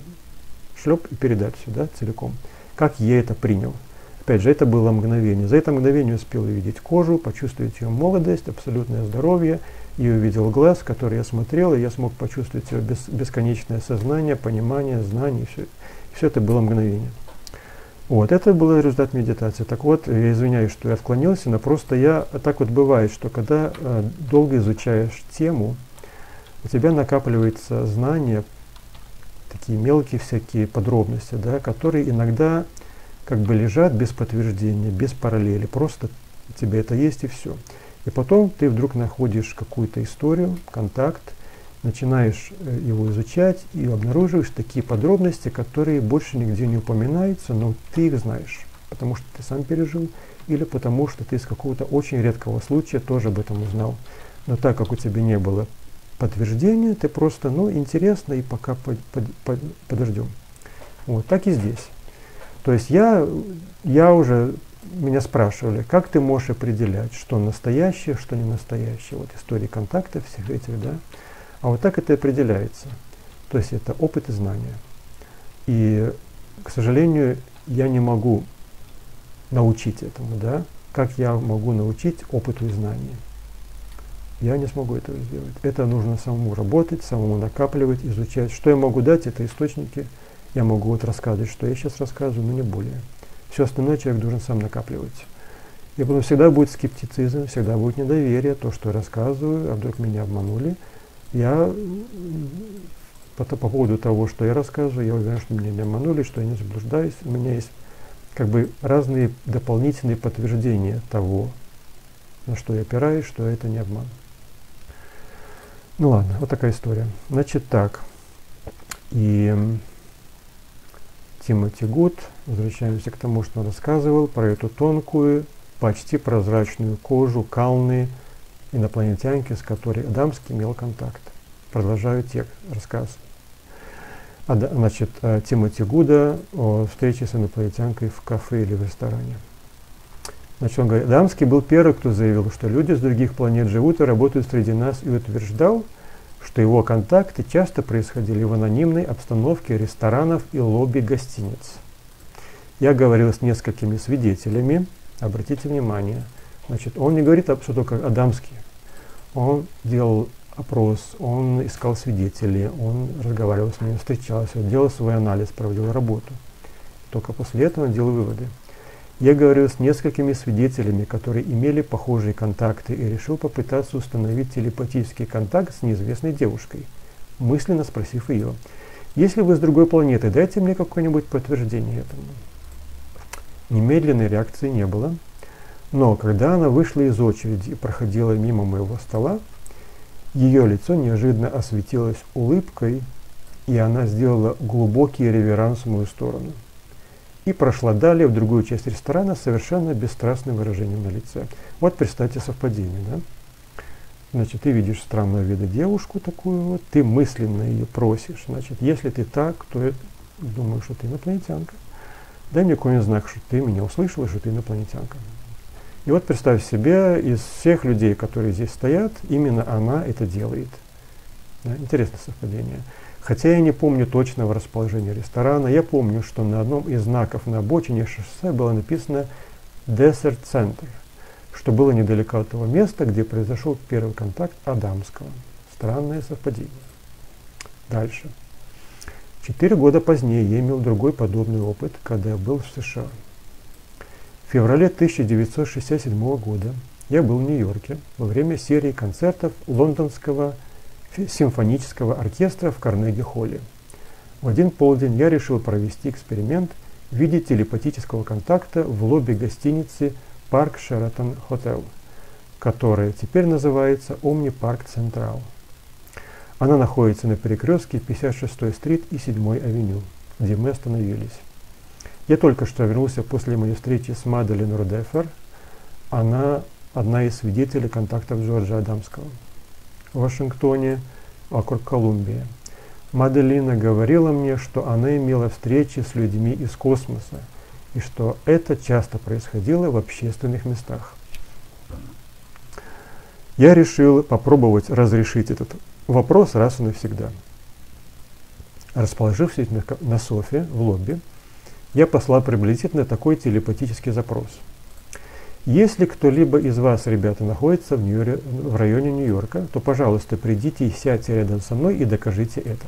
шлеп и передать сюда целиком. Как я это принял? Опять же, это было мгновение. За это мгновение успел увидеть кожу, почувствовать ее молодость, абсолютное здоровье, и увидел глаз, который я смотрел, и я смог почувствовать ее бес, бесконечное сознание, понимание, знание, все, все это было мгновение. Вот, это был результат медитации. Так вот, я извиняюсь, что я отклонился, но просто я, так вот бывает, что когда э, долго изучаешь тему, у тебя накапливается знания, такие мелкие всякие подробности, да, которые иногда как бы лежат без подтверждения, без параллели, просто у тебя это есть и все. И потом ты вдруг находишь какую-то историю, контакт, начинаешь э, его изучать и обнаруживаешь такие подробности, которые больше нигде не упоминаются, но ты их знаешь, потому что ты сам пережил или потому что ты из какого-то очень редкого случая тоже об этом узнал. Но так как у тебя не было подтверждения, ты просто, ну, интересно, и пока под, под, под, подождем. Вот, так и здесь. То есть я, я уже, меня спрашивали, как ты можешь определять, что настоящее, что не настоящее. Вот истории контактов всех этих, да. А вот так это определяется. То есть это опыт и знания. И, к сожалению, я не могу научить этому, да? Как я могу научить опыту и знанию? Я не смогу этого сделать. Это нужно самому работать, самому накапливать, изучать. Что я могу дать, это источники. Я могу вот рассказывать, что я сейчас рассказываю, но не более. Все остальное человек должен сам накапливать. И потом всегда будет скептицизм, всегда будет недоверие, то, что я рассказываю, а вдруг меня обманули – я по, по поводу того, что я рассказываю, я уверен, что меня не обманули, что я не заблуждаюсь. У меня есть как бы разные дополнительные подтверждения того, на что я опираюсь, что это не обман. Ну ладно, вот такая история. Значит так. И Тимоти Гуд, возвращаемся к тому, что он рассказывал про эту тонкую, почти прозрачную кожу калны, инопланетянки, с которой Адамский имел контакт. Продолжаю текст, рассказ. Значит, э, Тимоти Гуда о встрече с инопланетянкой в кафе или в ресторане. Значит, он говорит, Адамский был первый, кто заявил, что люди с других планет живут и работают среди нас, и утверждал, что его контакты часто происходили в анонимной обстановке ресторанов и лобби гостиниц. Я говорил с несколькими свидетелями, обратите внимание, значит, он не говорит, что только Адамский. Он делал опрос, он искал свидетелей, он разговаривал с ними, встречался, делал свой анализ, проводил работу. Только после этого он делал выводы. Я говорил с несколькими свидетелями, которые имели похожие контакты, и решил попытаться установить телепатический контакт с неизвестной девушкой, мысленно спросив ее, если вы с другой планеты, дайте мне какое-нибудь подтверждение этому. Немедленной реакции не было, но когда она вышла из очереди и проходила мимо моего стола, ее лицо неожиданно осветилось улыбкой, и она сделала глубокий реверанс в мою сторону – и прошла далее в другую часть ресторана совершенно бесстрастным выражением на лице. Вот представьте совпадение, да? Значит, ты видишь странного вида девушку такую вот, ты мысленно ее просишь. Значит, если ты так, то я думаю, что ты инопланетянка. Дай мне какой-нибудь знак, что ты меня услышала, что ты инопланетянка. И вот представь себе, из всех людей, которые здесь стоят, именно она это делает. Да? Интересное совпадение. Хотя я не помню точного расположения ресторана, я помню, что на одном из знаков на обочине шоссе было написано Desert Center, что было недалеко от того места, где произошел первый контакт Адамского. Странное совпадение. Дальше. Четыре года позднее я имел другой подобный опыт, когда я был в США. В феврале 1967 года я был в Нью-Йорке во время серии концертов лондонского симфонического оркестра в Карнеги-холле. В один полдень я решил провести эксперимент в виде телепатического контакта в лобби гостиницы Парк Шератон Хотел, которая теперь называется Омни Парк Централ. Она находится на перекрестке 56-й стрит и 7-й авеню, где мы остановились. Я только что вернулся после моей встречи с Маделин Рудефер. Она одна из свидетелей контактов Джорджа Адамского в Вашингтоне, округ Колумбия. Маделина говорила мне, что она имела встречи с людьми из космоса, и что это часто происходило в общественных местах. Я решил попробовать разрешить этот вопрос раз и навсегда. Расположившись на софе в лобби, я послал приблизительно такой телепатический запрос – если кто-либо из вас, ребята, находится в, Нью в районе Нью-Йорка, то, пожалуйста, придите и сядьте рядом со мной и докажите это.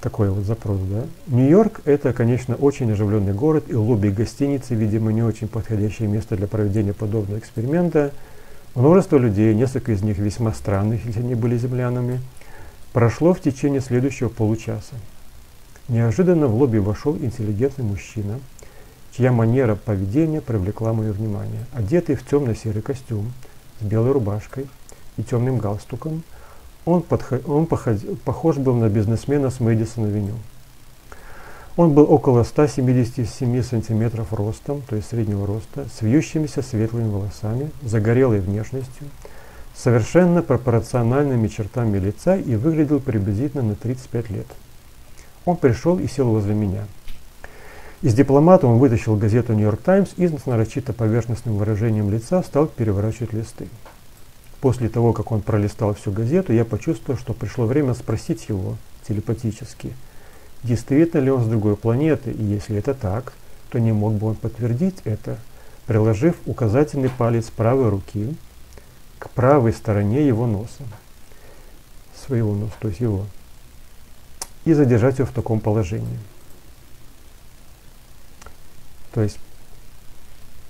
Такой вот запрос, да. Нью-Йорк – это, конечно, очень оживленный город, и лобби гостиницы, видимо, не очень подходящее место для проведения подобного эксперимента. Множество людей, несколько из них весьма странных, если они были землянами, прошло в течение следующего получаса. Неожиданно в лобби вошел интеллигентный мужчина – чья манера поведения привлекла мое внимание. Одетый в темно-серый костюм с белой рубашкой и темным галстуком, он, подход, он походил, похож был на бизнесмена с Мэдисон-авеню. Он был около 177 сантиметров ростом, то есть среднего роста, с вьющимися светлыми волосами, загорелой внешностью, совершенно пропорциональными чертами лица и выглядел приблизительно на 35 лет. Он пришел и сел возле меня – из дипломата он вытащил газету «Нью-Йорк Таймс» и с нарочито поверхностным выражением лица стал переворачивать листы. После того, как он пролистал всю газету, я почувствовал, что пришло время спросить его телепатически, действительно ли он с другой планеты, и если это так, то не мог бы он подтвердить это, приложив указательный палец правой руки к правой стороне его носа, своего носа, то есть его, и задержать его в таком положении. То есть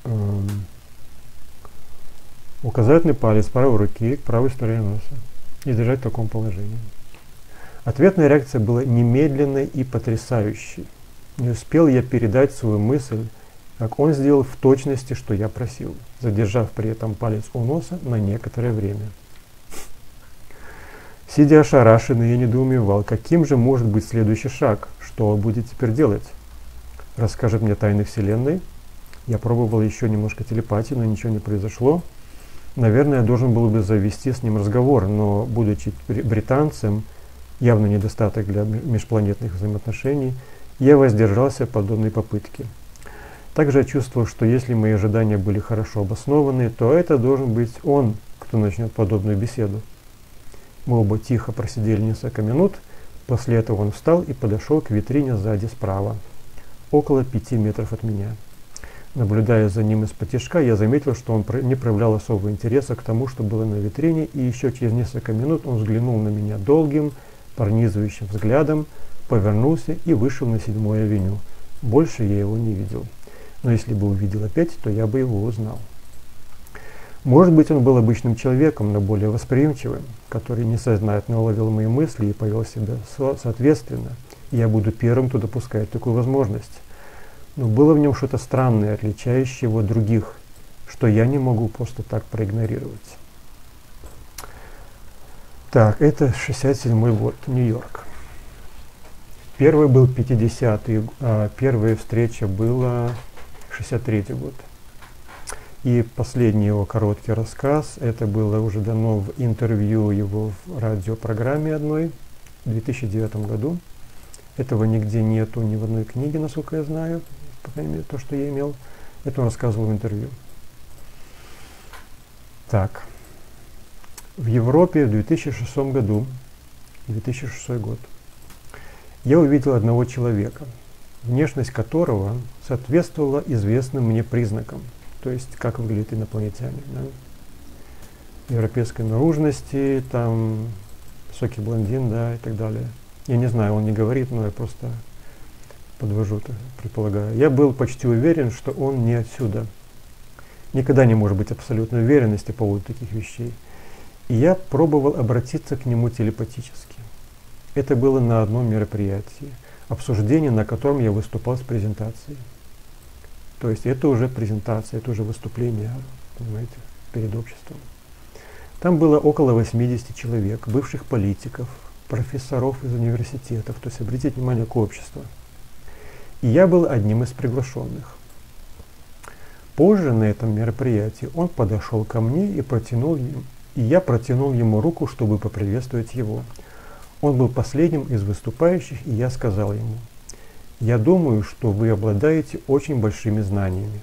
э, указательный палец правой руки к правой стороне носа и держать в таком положении. Ответная реакция была немедленной и потрясающей. Не успел я передать свою мысль, как он сделал в точности, что я просил, задержав при этом палец у носа на некоторое время. Сидя ошарашенный, я недоумевал, каким же может быть следующий шаг, что он будет теперь делать расскажет мне тайны Вселенной. Я пробовал еще немножко телепатии, но ничего не произошло. Наверное, я должен был бы завести с ним разговор, но, будучи британцем, явно недостаток для межпланетных взаимоотношений, я воздержался от подобной попытки. Также я чувствовал, что если мои ожидания были хорошо обоснованы, то это должен быть он, кто начнет подобную беседу. Мы оба тихо просидели несколько минут, после этого он встал и подошел к витрине сзади справа. Около пяти метров от меня. Наблюдая за ним из-под я заметил, что он не проявлял особого интереса к тому, что было на витрине, и еще через несколько минут он взглянул на меня долгим, пронизывающим взглядом, повернулся и вышел на седьмую авеню. Больше я его не видел. Но если бы увидел опять, то я бы его узнал. Может быть, он был обычным человеком, но более восприимчивым, который несознательно уловил мои мысли и повел себя соответственно. Я буду первым, кто допускает такую возможность. Но было в нем что-то странное, отличающее его от других, что я не могу просто так проигнорировать. Так, это 67 год, Нью-Йорк. Первый был 50-й, а первая встреча была 63-й год. И последний его короткий рассказ, это было уже дано в интервью его в радиопрограмме одной в 2009 году. Этого нигде нету ни в одной книге, насколько я знаю по крайней мере, то, что я имел. Это он рассказывал в интервью. Так. В Европе в 2006 году, 2006 год, я увидел одного человека, внешность которого соответствовала известным мне признакам, то есть как выглядит инопланетянин. Да? Европейской наружности, там высокий блондин, да, и так далее. Я не знаю, он не говорит, но я просто подвожу, предполагаю. Я был почти уверен, что он не отсюда. Никогда не может быть абсолютной уверенности по поводу таких вещей. И я пробовал обратиться к нему телепатически. Это было на одном мероприятии, обсуждение, на котором я выступал с презентацией. То есть это уже презентация, это уже выступление, понимаете, перед обществом. Там было около 80 человек, бывших политиков, профессоров из университетов. То есть обратите внимание к обществу и я был одним из приглашенных. Позже на этом мероприятии он подошел ко мне и протянул и я протянул ему руку, чтобы поприветствовать его. Он был последним из выступающих, и я сказал ему, «Я думаю, что вы обладаете очень большими знаниями».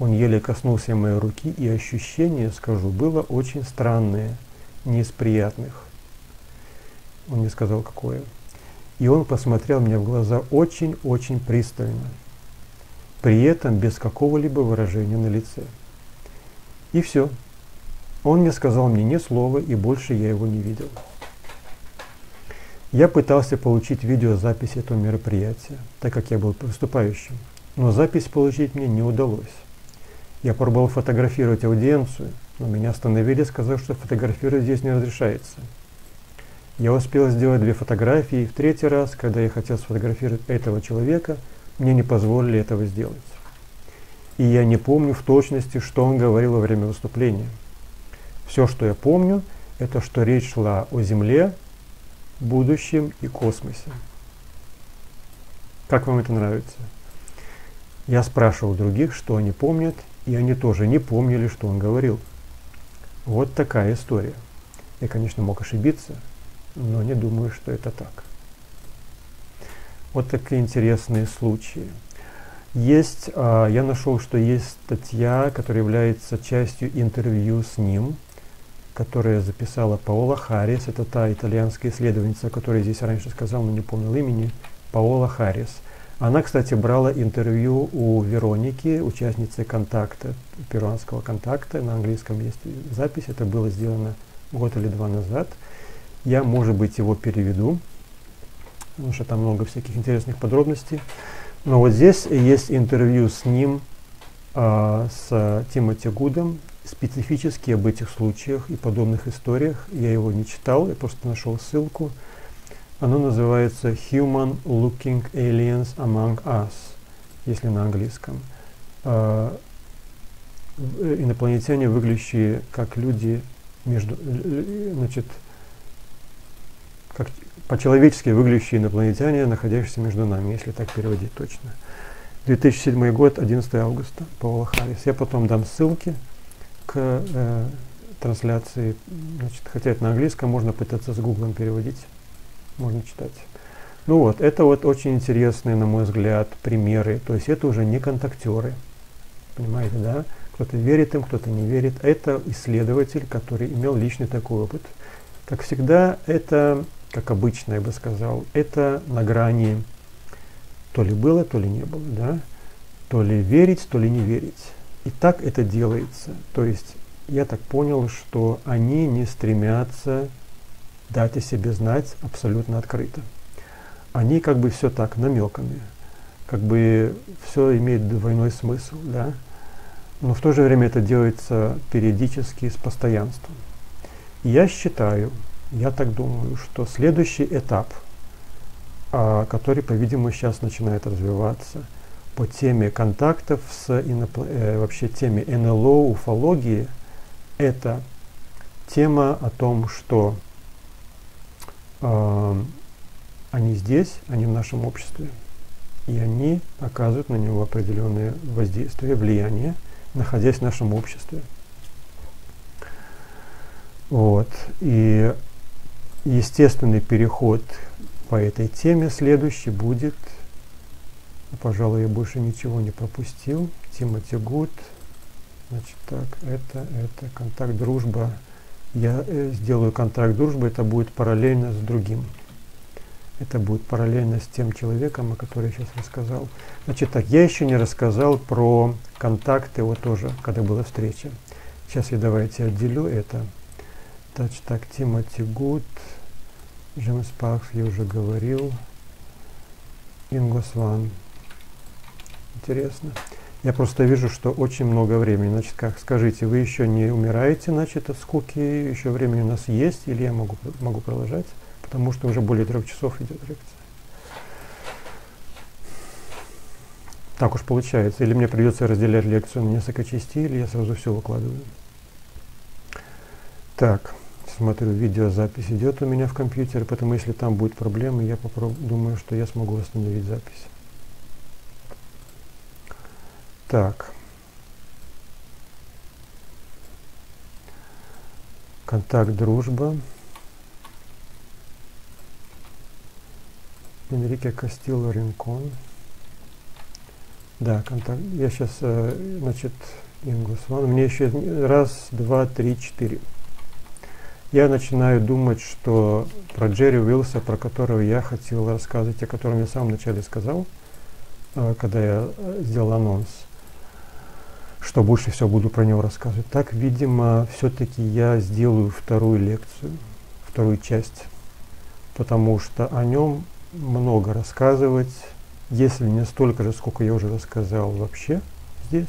Он еле коснулся моей руки, и ощущение, скажу, было очень странное, не из приятных. Он мне сказал, какое. И он посмотрел мне в глаза очень-очень пристально, при этом без какого-либо выражения на лице. И все. Он не сказал мне ни слова, и больше я его не видел. Я пытался получить видеозапись этого мероприятия, так как я был выступающим, но запись получить мне не удалось. Я пробовал фотографировать аудиенцию, но меня остановили, сказав, что фотографировать здесь не разрешается – я успел сделать две фотографии, в третий раз, когда я хотел сфотографировать этого человека, мне не позволили этого сделать. И я не помню в точности, что он говорил во время выступления. Все, что я помню, это что речь шла о Земле, будущем и космосе. Как вам это нравится? Я спрашивал других, что они помнят, и они тоже не помнили, что он говорил. Вот такая история. Я, конечно, мог ошибиться, но не думаю, что это так. Вот такие интересные случаи. Есть, а, я нашел, что есть статья, которая является частью интервью с ним, которая записала Паола Харрис, это та итальянская исследовательница, которая здесь раньше сказал, но не помнил имени, Паола Харрис. Она, кстати, брала интервью у Вероники, участницы контакта, перуанского контакта, на английском есть запись, это было сделано год или два назад – я, может быть, его переведу, потому что там много всяких интересных подробностей. Но вот здесь есть интервью с ним, э, с Тимоти Гудом, специфически об этих случаях и подобных историях. Я его не читал, я просто нашел ссылку. Оно называется Human Looking Aliens Among Us, если на английском. Э, инопланетяне, выглядящие как люди между, значит, как по-человечески выглядящие инопланетяне, находящиеся между нами, если так переводить точно. 2007 год, 11 августа, Паула Харрис. Я потом дам ссылки к э, трансляции. Значит, хотя это на английском, можно пытаться с гуглом переводить, можно читать. Ну вот, это вот очень интересные, на мой взгляд, примеры. То есть это уже не контактеры, понимаете, да? Кто-то верит им, кто-то не верит. Это исследователь, который имел личный такой опыт. Как всегда, это как обычно я бы сказал, это на грани То ли было, то ли не было, да? То ли верить, то ли не верить. И так это делается. То есть я так понял, что они не стремятся дать о себе знать абсолютно открыто. Они как бы все так намеками, как бы все имеет двойной смысл, да? но в то же время это делается периодически с постоянством. Я считаю, я так думаю, что следующий этап, а, который, по-видимому, сейчас начинает развиваться по теме контактов с инопл... э, вообще теме НЛО, уфологии, это тема о том, что э, они здесь, они в нашем обществе, и они оказывают на него определенное воздействие, влияние, находясь в нашем обществе. Вот. И естественный переход по этой теме следующий будет, пожалуй, я больше ничего не пропустил, Тимоти Гуд, значит так, это, это контакт дружба. Я э, сделаю контакт дружбы, это будет параллельно с другим. Это будет параллельно с тем человеком, о котором я сейчас рассказал. Значит так, я еще не рассказал про контакты, вот тоже, когда была встреча. Сейчас я давайте отделю это. Значит так, Тимоти Гуд, Джеймс Паркс, я уже говорил. Ингосван. Интересно. Я просто вижу, что очень много времени. Значит, как скажите, вы еще не умираете, значит, от скуки, еще времени у нас есть, или я могу, могу продолжать, потому что уже более трех часов идет лекция. Так уж получается. Или мне придется разделять лекцию на несколько частей, или я сразу все выкладываю. Так, смотрю, видеозапись идет у меня в компьютере, потому если там будет проблемы, я думаю, что я смогу восстановить запись. Так. Контакт дружба. Энрике Кастило Ринкон. Да, контакт. Я сейчас, э, значит, Ингус. Мне еще раз, два, три, четыре. Я начинаю думать, что про Джерри Уилса, про которого я хотел рассказывать, о котором я в самом начале сказал, э, когда я э, сделал анонс – что больше всего буду про него рассказывать. Так, видимо, все-таки я сделаю вторую лекцию, вторую часть, потому что о нем много рассказывать. Если не столько же, сколько я уже рассказал вообще здесь,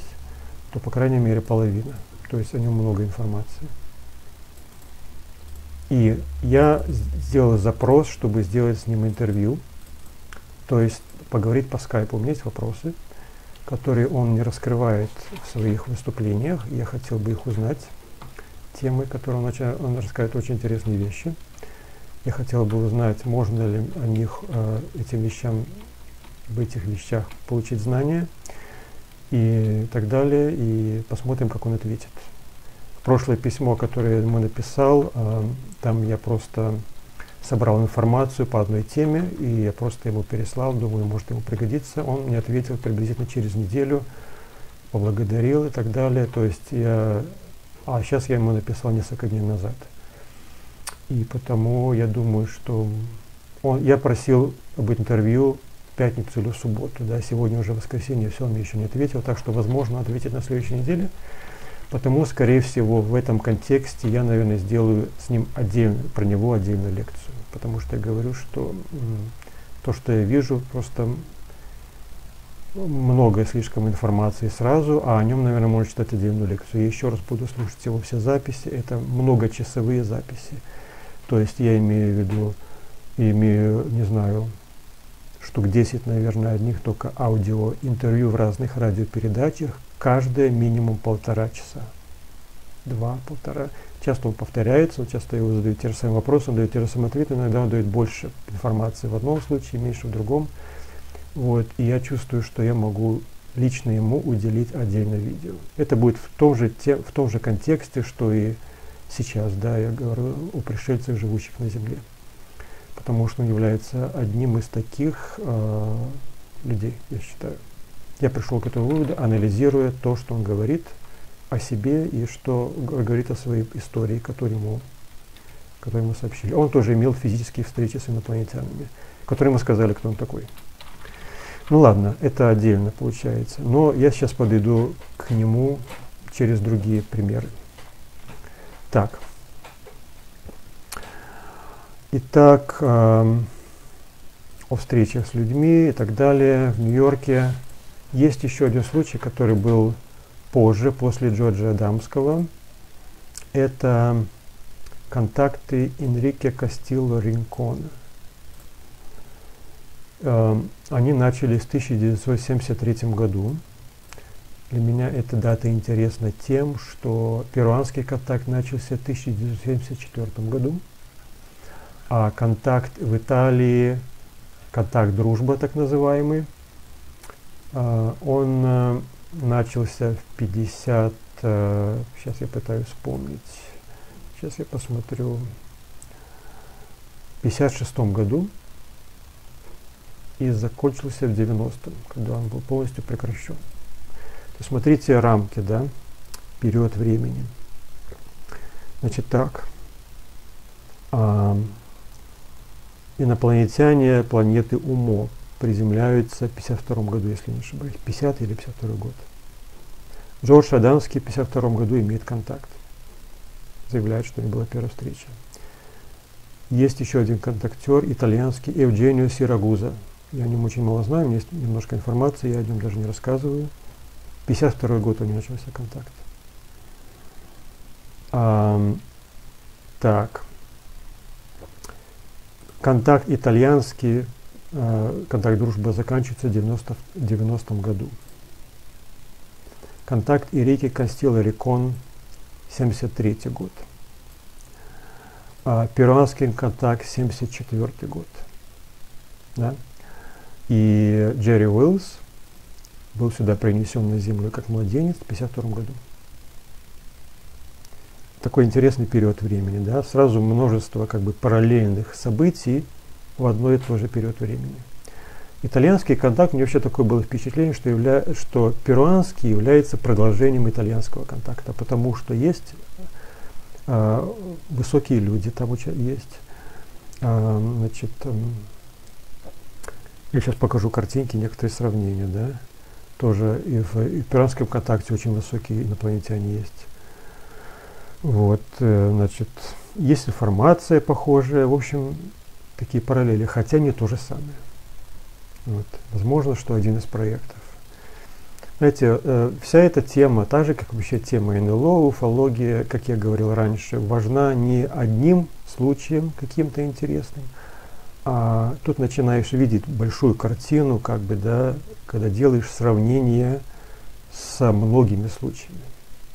то, по крайней мере, половина. То есть о нем много информации. И я сделал запрос, чтобы сделать с ним интервью, то есть поговорить по скайпу. У меня есть вопросы, которые он не раскрывает в своих выступлениях. Я хотел бы их узнать. Темы, которые он, начал, он рассказывает очень интересные вещи. Я хотел бы узнать, можно ли о них, э, этим вещам, в этих вещах получить знания и так далее. И посмотрим, как он ответит. Прошлое письмо, которое я ему написал, э, там я просто собрал информацию по одной теме, и я просто ему переслал, думаю, может ему пригодится. Он мне ответил приблизительно через неделю, поблагодарил и так далее. То есть я... А сейчас я ему написал несколько дней назад. И потому я думаю, что он, я просил об интервью в пятницу или в субботу. Да, сегодня уже воскресенье, все, он мне еще не ответил, так что, возможно, ответить на следующей неделе. Потому, скорее всего, в этом контексте я, наверное, сделаю с ним отдельно, про него отдельную лекцию потому что я говорю, что то, что я вижу, просто много слишком информации сразу, а о нем, наверное, можно читать отдельную лекцию. Я еще раз буду слушать его все записи. Это многочасовые записи. То есть я имею в виду, имею, не знаю, штук 10, наверное, одних только аудио интервью в разных радиопередачах, каждое минимум полтора часа. Два-полтора. Часто он повторяется, часто его задают те же самые вопросы, он дает те же самые ответы, иногда он дает больше информации в одном случае, меньше в другом. Вот, и я чувствую, что я могу лично ему уделить отдельное видео. Это будет в том же, те, в том же контексте, что и сейчас, да, я говорю о пришельцах, живущих на Земле. Потому что он является одним из таких э, людей, я считаю. Я пришел к этому выводу, анализируя то, что он говорит – о себе и что говорит о своей истории, которую ему, которую ему сообщили. Он тоже имел физические встречи с инопланетянами, которые ему сказали, кто он такой. Ну ладно, это отдельно получается. Но я сейчас подойду к нему через другие примеры. Так. Итак, э, о встречах с людьми и так далее в Нью-Йорке. Есть еще один случай, который был позже, после Джорджа Адамского. Это контакты Энрике Кастилло Ринкона. Э, они начались в 1973 году. Для меня эта дата интересна тем, что перуанский контакт начался в 1974 году, а контакт в Италии, контакт дружба так называемый, он э, начался в 50, сейчас я пытаюсь вспомнить, сейчас я посмотрю, в 56 году, и закончился в 90-м, когда он был полностью прекращен. То смотрите рамки, да, период времени. Значит так, а, инопланетяне планеты УМО приземляются в 52 году, если не ошибаюсь, 50 или 52 год. Джордж Адамский в 52 году имеет контакт. Заявляет, что не была первая встреча. Есть еще один контактер, итальянский Евгенио Сирагуза, я о нем очень мало знаю, у меня есть немножко информации, я о нем даже не рассказываю. 52 год у него начался контакт. А, так. Контакт итальянский, э, контакт дружбы заканчивается в 90, 90 году. Контакт Ирики Кастилла Рикон, 73 год. А, перуанский контакт, 74 год. Да? И Джерри Уиллс был сюда принесен на землю как младенец в 1952 году. Такой интересный период времени, да, сразу множество как бы параллельных событий в одно и то же период времени. Итальянский контакт, меня вообще такое было впечатление, что, явля... что перуанский является продолжением итальянского контакта, потому что есть э, высокие люди, там есть, э, значит, э, я сейчас покажу картинки, некоторые сравнения, да. Тоже и в, и в пиратском контакте очень высокие инопланетяне есть. Вот, э, значит, есть информация похожая, в общем, такие параллели, хотя не то же самое. Вот. Возможно, что один из проектов. Знаете, э, вся эта тема, так же, как вообще тема НЛО, уфология, как я говорил раньше, важна не одним случаем каким-то интересным, а тут начинаешь видеть большую картину, как бы, да, когда делаешь сравнение со многими случаями.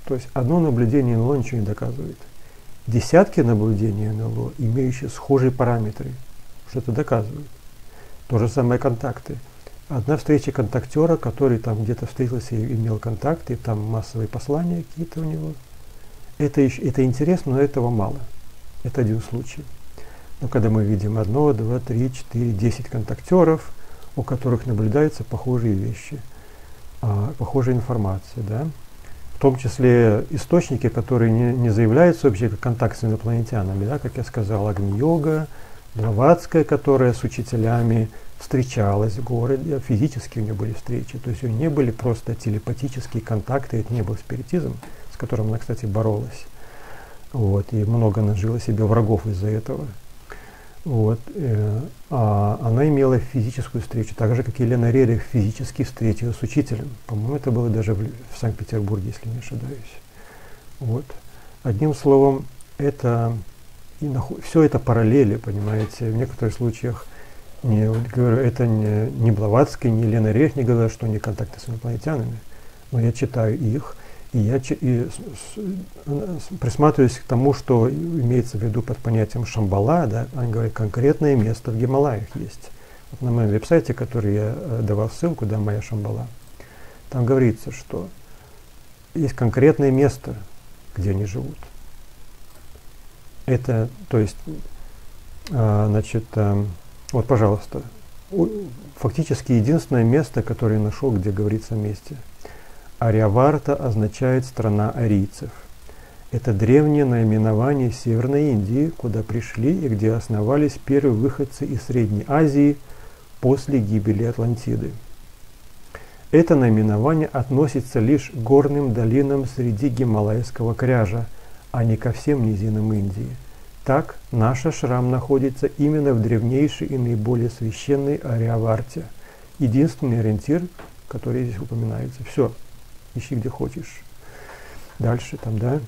То есть одно наблюдение НЛО ничего не доказывает. Десятки наблюдений НЛО, имеющие схожие параметры, что-то доказывают. То же самое контакты. Одна встреча контактера, который там где-то встретился и имел контакты, там массовые послания какие-то у него. Это, еще, это интересно, но этого мало. Это один случай. Но когда мы видим одно, два, три, четыре, десять контактеров, у которых наблюдаются похожие вещи, а, похожая информация, да, в том числе источники, которые не, не заявляются вообще как контакт с инопланетянами, да, как я сказал, Агни-йога, Блаватская, которая с учителями встречалась в городе, физически у нее были встречи, то есть у нее не были просто телепатические контакты, это не был спиритизм, с которым она, кстати, боролась. Вот, и много нажила себе врагов из-за этого. Вот, э, а она имела физическую встречу, так же, как Елена Рерих физически встретилась с учителем. По-моему, это было даже в, в Санкт-Петербурге, если не ошибаюсь. Вот. Одним словом, это и наху- все это параллели, понимаете. В некоторых случаях не, говорю, это не, не Блаватский, не Елена Рерих не говорят, что они контакты с инопланетянами, но я читаю их, и я и присматриваюсь к тому, что имеется в виду под понятием Шамбала, да, они говорят, конкретное место в Гималаях есть. Вот на моем веб-сайте, который я э, давал ссылку, да, моя Шамбала, там говорится, что есть конкретное место, где они живут. Это, то есть, а, значит, а, вот, пожалуйста, фактически единственное место, которое я нашел, где говорится о месте – Ариаварта означает «страна арийцев». Это древнее наименование Северной Индии, куда пришли и где основались первые выходцы из Средней Азии после гибели Атлантиды. Это наименование относится лишь к горным долинам среди Гималайского кряжа, а не ко всем низинам Индии. Так, наш ашрам находится именно в древнейшей и наиболее священной Ариаварте. Единственный ориентир, который здесь упоминается. Все, ищи где хочешь. Дальше там, да.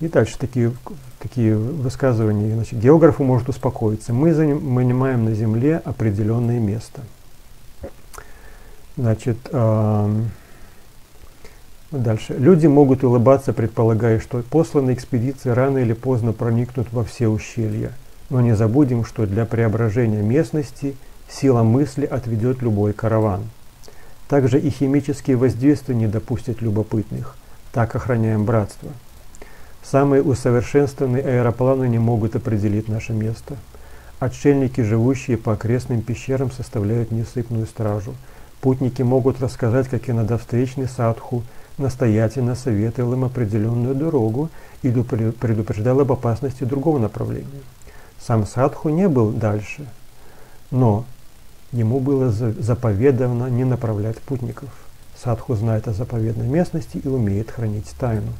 И дальше такие, такие высказывания. Значит, географу может успокоиться. Мы занимаем на Земле определенное место. Значит, э, дальше. Люди могут улыбаться, предполагая, что посланные экспедиции рано или поздно проникнут во все ущелья. Но не забудем, что для преображения местности сила мысли отведет любой караван. Также и химические воздействия не допустят любопытных. Так охраняем братство. Самые усовершенствованные аэропланы не могут определить наше место. Отшельники, живущие по окрестным пещерам, составляют несыпную стражу. Путники могут рассказать, как иногда встречный садху настоятельно советовал им определенную дорогу и предупреждал об опасности другого направления. Сам садху не был дальше, но ему было заповедано не направлять путников. Садху знает о заповедной местности и умеет хранить тайну.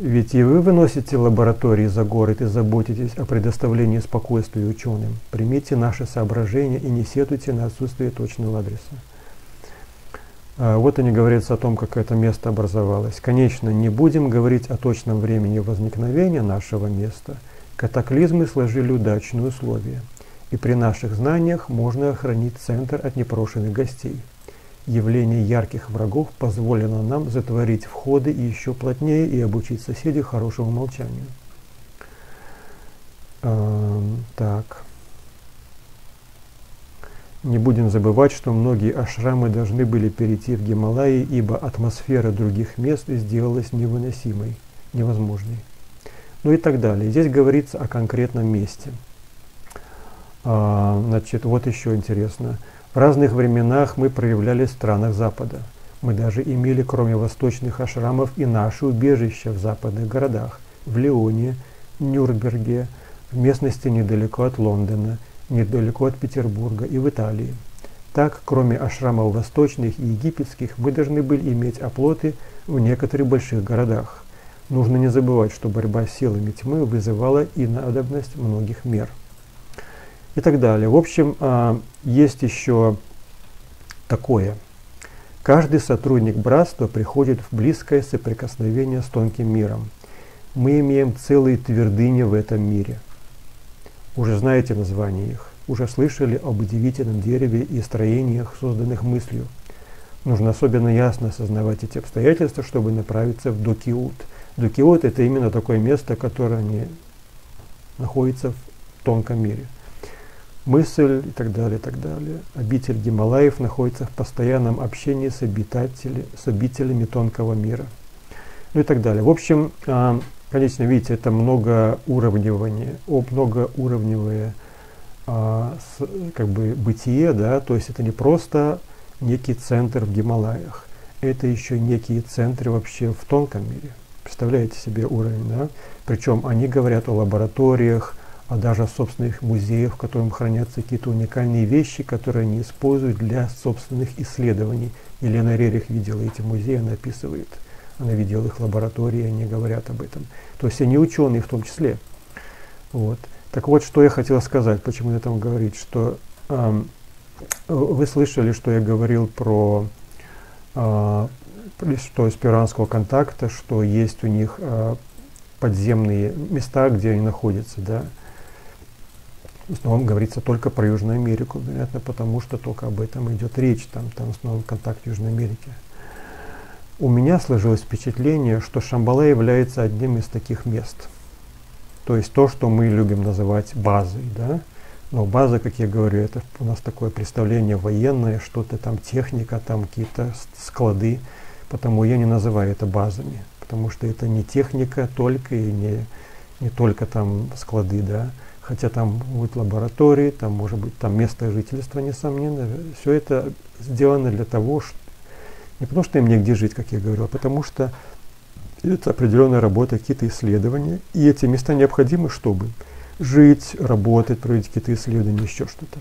Ведь и вы выносите лаборатории за город и заботитесь о предоставлении спокойствия ученым. Примите наши соображения и не сетуйте на отсутствие точного адреса. А, вот они говорят о том, как это место образовалось. Конечно, не будем говорить о точном времени возникновения нашего места. Катаклизмы сложили удачные условия, и при наших знаниях можно охранить центр от непрошенных гостей. Явление ярких врагов позволило нам затворить входы и еще плотнее и обучить соседей хорошему молчанию. Эм, так. Не будем забывать, что многие ашрамы должны были перейти в Гималаи, ибо атмосфера других мест сделалась невыносимой, невозможной. Ну и так далее. Здесь говорится о конкретном месте. А, значит, вот еще интересно. В разных временах мы проявлялись в странах Запада. Мы даже имели, кроме восточных ашрамов, и наши убежища в западных городах, в Леоне, Нюрнберге, в местности недалеко от Лондона, недалеко от Петербурга и в Италии. Так, кроме ашрамов восточных и египетских, мы должны были иметь оплоты в некоторых больших городах. Нужно не забывать, что борьба с силами тьмы вызывала и надобность многих мер и так далее. В общем, а, есть еще такое. Каждый сотрудник братства приходит в близкое соприкосновение с тонким миром. Мы имеем целые твердыни в этом мире. Уже знаете название их, уже слышали об удивительном дереве и строениях, созданных мыслью. Нужно особенно ясно осознавать эти обстоятельства, чтобы направиться в Докиут. Докиут – это именно такое место, которое не находится в тонком мире мысль и так далее, и так далее. Обитель Гималаев находится в постоянном общении с, обитатели, с обителями тонкого мира. Ну и так далее. В общем, а, конечно, видите, это многоуровневание, многоуровневое а, как бы бытие, да, то есть это не просто некий центр в Гималаях, это еще некие центры вообще в тонком мире. Представляете себе уровень, да? Причем они говорят о лабораториях, а даже собственных музеев, в котором хранятся какие-то уникальные вещи, которые они используют для собственных исследований. Елена Рерих видела эти музеи, она описывает. Она видела их лаборатории, они говорят об этом. То есть они ученые в том числе. Вот. Так вот, что я хотел сказать, почему я там говорить, что э, вы слышали, что я говорил про э, что из контакта, что есть у них э, подземные места, где они находятся, да, в основном говорится только про Южную Америку, вероятно, потому что только об этом идет речь, там, там основном контакт Южной Америки. У меня сложилось впечатление, что Шамбала является одним из таких мест. То есть то, что мы любим называть базой, да? Но база, как я говорю, это у нас такое представление военное, что-то там техника, там какие-то склады, потому я не называю это базами, потому что это не техника только и не, не только там склады, да, хотя там будут лаборатории, там может быть там место жительства, несомненно. Все это сделано для того, не потому что им негде жить, как я говорил, а потому что это определенная работа, какие-то исследования, и эти места необходимы, чтобы жить, работать, проводить какие-то исследования, еще что-то.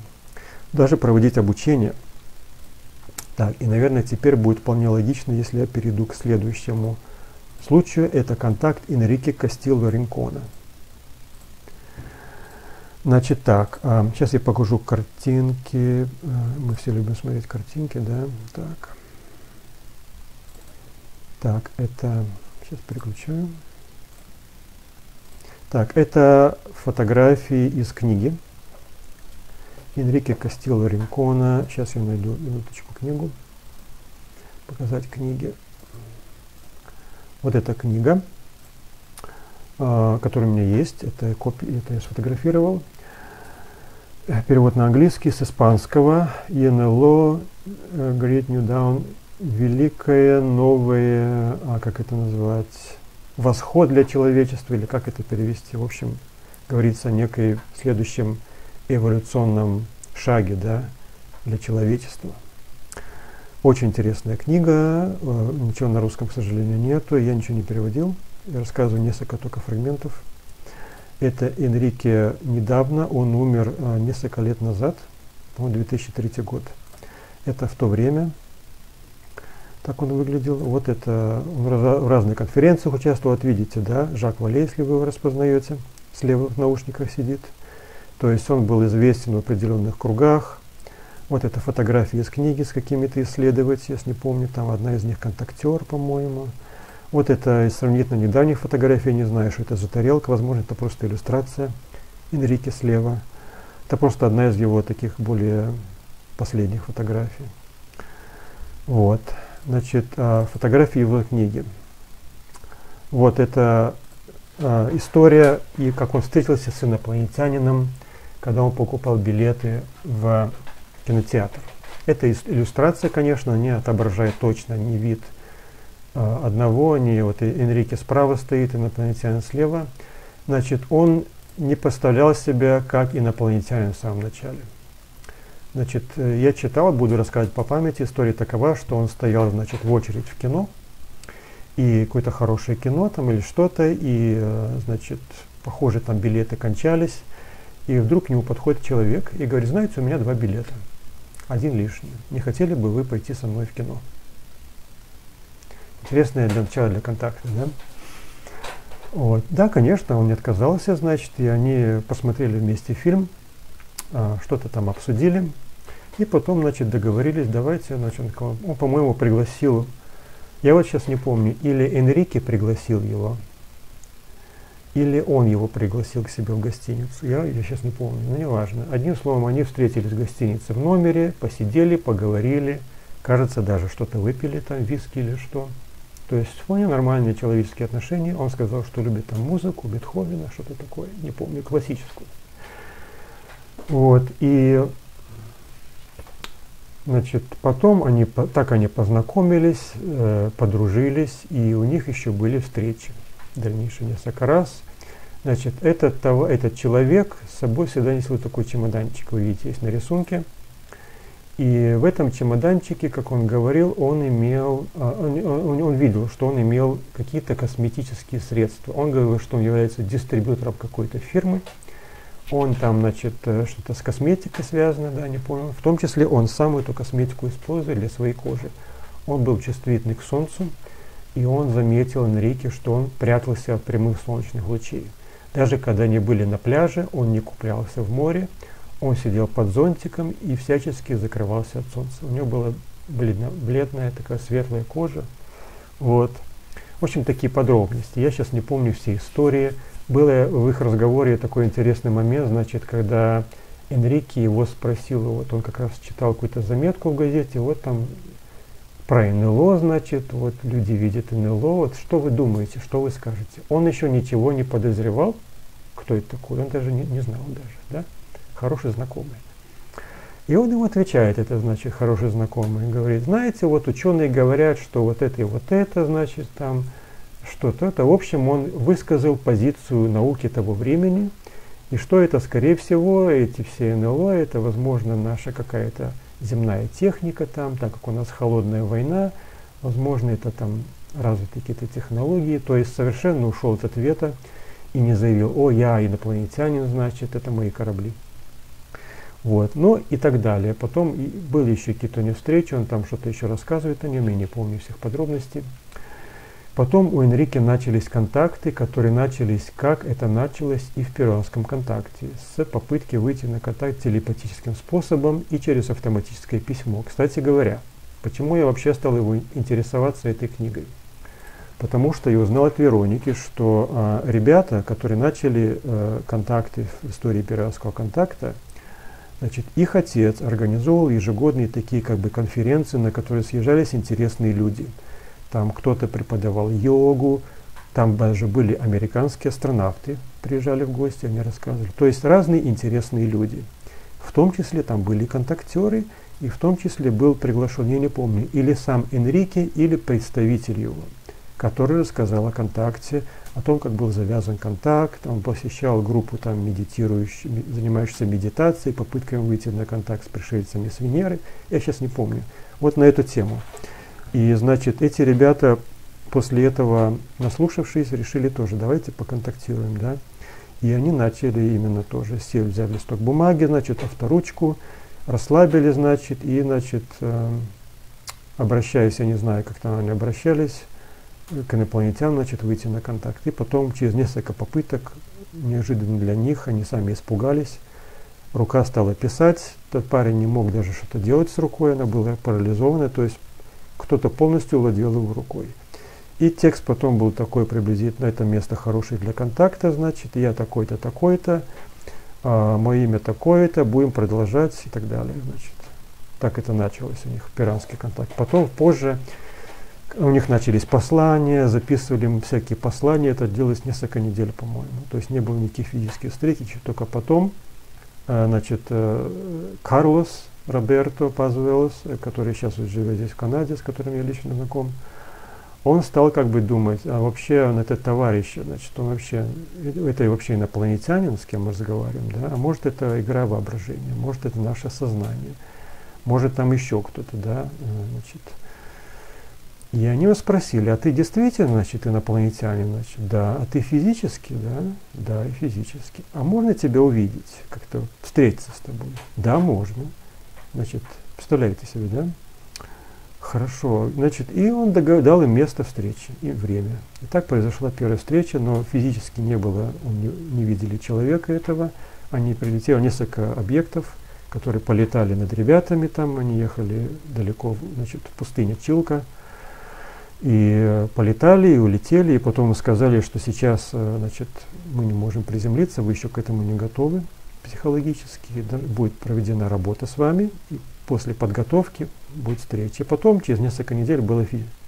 Даже проводить обучение. Так, и, наверное, теперь будет вполне логично, если я перейду к следующему случаю. Это контакт Энрике Кастило Ринкона. Значит так, а, сейчас я покажу картинки. А, мы все любим смотреть картинки, да? Так. Так, это... Сейчас переключаю. Так, это фотографии из книги. Энрике Кастило Ринкона. Сейчас я найду минуточку книгу. Показать книги. Вот эта книга, э, которая у меня есть. Это копия, это я сфотографировал. Перевод на английский с испанского. ЕНЛО э, Great New Dawn. Великое новое, а как это называть? Восход для человечества, или как это перевести? В общем, говорится о некой следующем эволюционном шаге да, для человечества. Очень интересная книга, э, ничего на русском, к сожалению, нету, я ничего не переводил, я рассказываю несколько только фрагментов. Это Энрике недавно, он умер э, несколько лет назад, по-моему, 2003 год. Это в то время, так он выглядел. Вот это, он в разных конференциях участвовал, вот видите, да, Жак Вале, если вы его распознаете, слева в наушниках сидит. То есть он был известен в определенных кругах. Вот это фотографии из книги с какими-то исследователями, если не помню, там одна из них контактер, по-моему. Вот это из сравнительно недавних фотографий, не знаю, что это за тарелка, возможно, это просто иллюстрация Энрике слева. Это просто одна из его таких более последних фотографий. Вот, значит, а, фотографии его книги. Вот это а, история, и как он встретился с инопланетянином, когда он покупал билеты в кинотеатр. Эта иллюстрация, конечно, не отображает точно ни вид э, одного, ни вот Энрике справа стоит, инопланетянин слева. Значит, он не поставлял себя как инопланетянин в самом начале. Значит, э, я читал, буду рассказывать по памяти, история такова, что он стоял, значит, в очередь в кино, и какое-то хорошее кино там или что-то, и, э, значит, похоже, там билеты кончались, и вдруг к нему подходит человек и говорит, знаете, у меня два билета, один лишний. Не хотели бы вы пойти со мной в кино? Интересное для начала, для контакта, да? Вот. Да, конечно, он не отказался, значит, и они посмотрели вместе фильм, а, что-то там обсудили, и потом, значит, договорились, давайте, значит, он, по-моему, пригласил, я вот сейчас не помню, или Энрике пригласил его, или он его пригласил к себе в гостиницу. Я, я сейчас не помню, но неважно. Одним словом, они встретились в гостинице в номере, посидели, поговорили, кажется, даже что-то выпили, там виски или что. То есть вполне нормальные человеческие отношения. Он сказал, что любит там музыку, Бетховена, что-то такое, не помню, классическую. Вот, и Значит, потом они, так они познакомились, э, подружились, и у них еще были встречи дальнейшие несколько раз. Значит, этот, того, этот человек с собой всегда несет такой чемоданчик, вы видите, есть на рисунке. И в этом чемоданчике, как он говорил, он имел, а, он, он, он видел, что он имел какие-то косметические средства. Он говорил, что он является дистрибьютором какой-то фирмы. Он там, значит, э, что-то с косметикой связано, да, не понял. В том числе он сам эту косметику использует для своей кожи. Он был чувствительный к солнцу, и он заметил Энрике, что он прятался от прямых солнечных лучей. Даже когда они были на пляже, он не куплялся в море, он сидел под зонтиком и всячески закрывался от солнца. У него была бледно, бледная такая светлая кожа. Вот. В общем, такие подробности. Я сейчас не помню все истории. Было в их разговоре такой интересный момент, значит, когда Энрике его спросил, вот он как раз читал какую-то заметку в газете, вот там про НЛО, значит, вот люди видят НЛО, вот что вы думаете, что вы скажете? Он еще ничего не подозревал, кто это такой, он даже не, не знал даже, да? Хороший знакомый. И он ему отвечает, это значит хороший знакомый, говорит, знаете, вот ученые говорят, что вот это и вот это, значит, там что-то. Это, в общем, он высказал позицию науки того времени, и что это, скорее всего, эти все НЛО, это, возможно, наша какая-то земная техника там, так как у нас холодная война, возможно, это там развиты какие-то технологии, то есть совершенно ушел от ответа и не заявил, о, я инопланетянин, значит, это мои корабли. Вот, ну и так далее. Потом были еще какие-то него встречи, он там что-то еще рассказывает о нем, я не помню всех подробностей. Потом у Энрике начались контакты, которые начались, как это началось и в перуанском контакте, с попытки выйти на контакт телепатическим способом и через автоматическое письмо. Кстати говоря, почему я вообще стал его интересоваться этой книгой? Потому что я узнал от Вероники, что а, ребята, которые начали а, контакты в истории перуанского контакта, Значит, их отец организовывал ежегодные такие как бы конференции, на которые съезжались интересные люди. Там кто-то преподавал йогу, там даже были американские астронавты, приезжали в гости, они рассказывали. То есть разные интересные люди. В том числе там были контактеры, и в том числе был приглашен, я не помню, или сам Энрике, или представитель его, который рассказал о контакте, о том, как был завязан контакт. Он посещал группу там медитирующих, занимающихся медитацией, попытками выйти на контакт с пришельцами с Венеры. Я сейчас не помню. Вот на эту тему. И, значит, эти ребята после этого, наслушавшись, решили тоже, давайте поконтактируем, да. И они начали именно тоже, сели, взяли листок бумаги, значит, авторучку, расслабили, значит, и, значит, э, обращаясь, я не знаю, как там они обращались, к инопланетянам, значит, выйти на контакт. И потом, через несколько попыток, неожиданно для них, они сами испугались. Рука стала писать, тот парень не мог даже что-то делать с рукой, она была парализована, то есть кто-то полностью владел его рукой. И текст потом был такой приблизительно, это место хорошее для контакта, значит, я такой-то, такой-то, а, мое имя такое-то, будем продолжать и так далее, значит. Так это началось у них, пиранский контакт. Потом, позже, у них начались послания, записывали им всякие послания, это делалось несколько недель, по-моему. То есть не было никаких физических встреч, только потом, э, значит, э, Карлос Роберто Пазвелос, э, который сейчас живет здесь в Канаде, с которым я лично знаком, он стал как бы думать, а вообще он этот товарищ, значит, он вообще, это вообще инопланетянин, с кем мы разговариваем, да, а может это игра воображения, может это наше сознание, может там еще кто-то, да, значит, и они его спросили, а ты действительно, значит, инопланетянин? Значит, да. А ты физически? Да. Да, и физически. А можно тебя увидеть, как-то встретиться с тобой? Да, можно. Значит, представляете себе, да? Хорошо. Значит, и он дал им место встречи и время. И так произошла первая встреча, но физически не было, не, не видели человека этого. Они прилетели, несколько объектов, которые полетали над ребятами там, они ехали далеко, значит, в пустыне Чилка, и полетали, и улетели, и потом сказали, что сейчас э, значит, мы не можем приземлиться, вы еще к этому не готовы психологически, будет проведена работа с вами, и после подготовки будет встреча. Потом, через несколько недель, был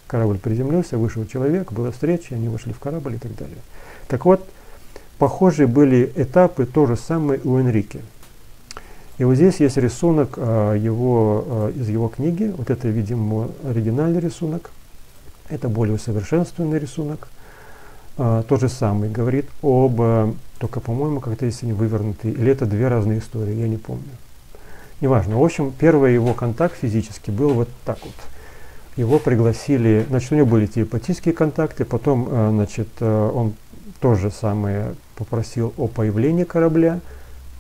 корабль приземлился, вышел человек, была встреча, они вошли в корабль и так далее. Так вот, похожие были этапы, то же самое у Энрике. И вот здесь есть рисунок а, его, а, из его книги, вот это, видимо, оригинальный рисунок – это более усовершенствованный рисунок. А, то же самое говорит об, а, только, по-моему, как-то если не вывернутый, или это две разные истории, я не помню. Неважно. В общем, первый его контакт физически был вот так вот. Его пригласили, значит, у него были телепатические контакты, потом, а, значит, а, он то же самое попросил о появлении корабля,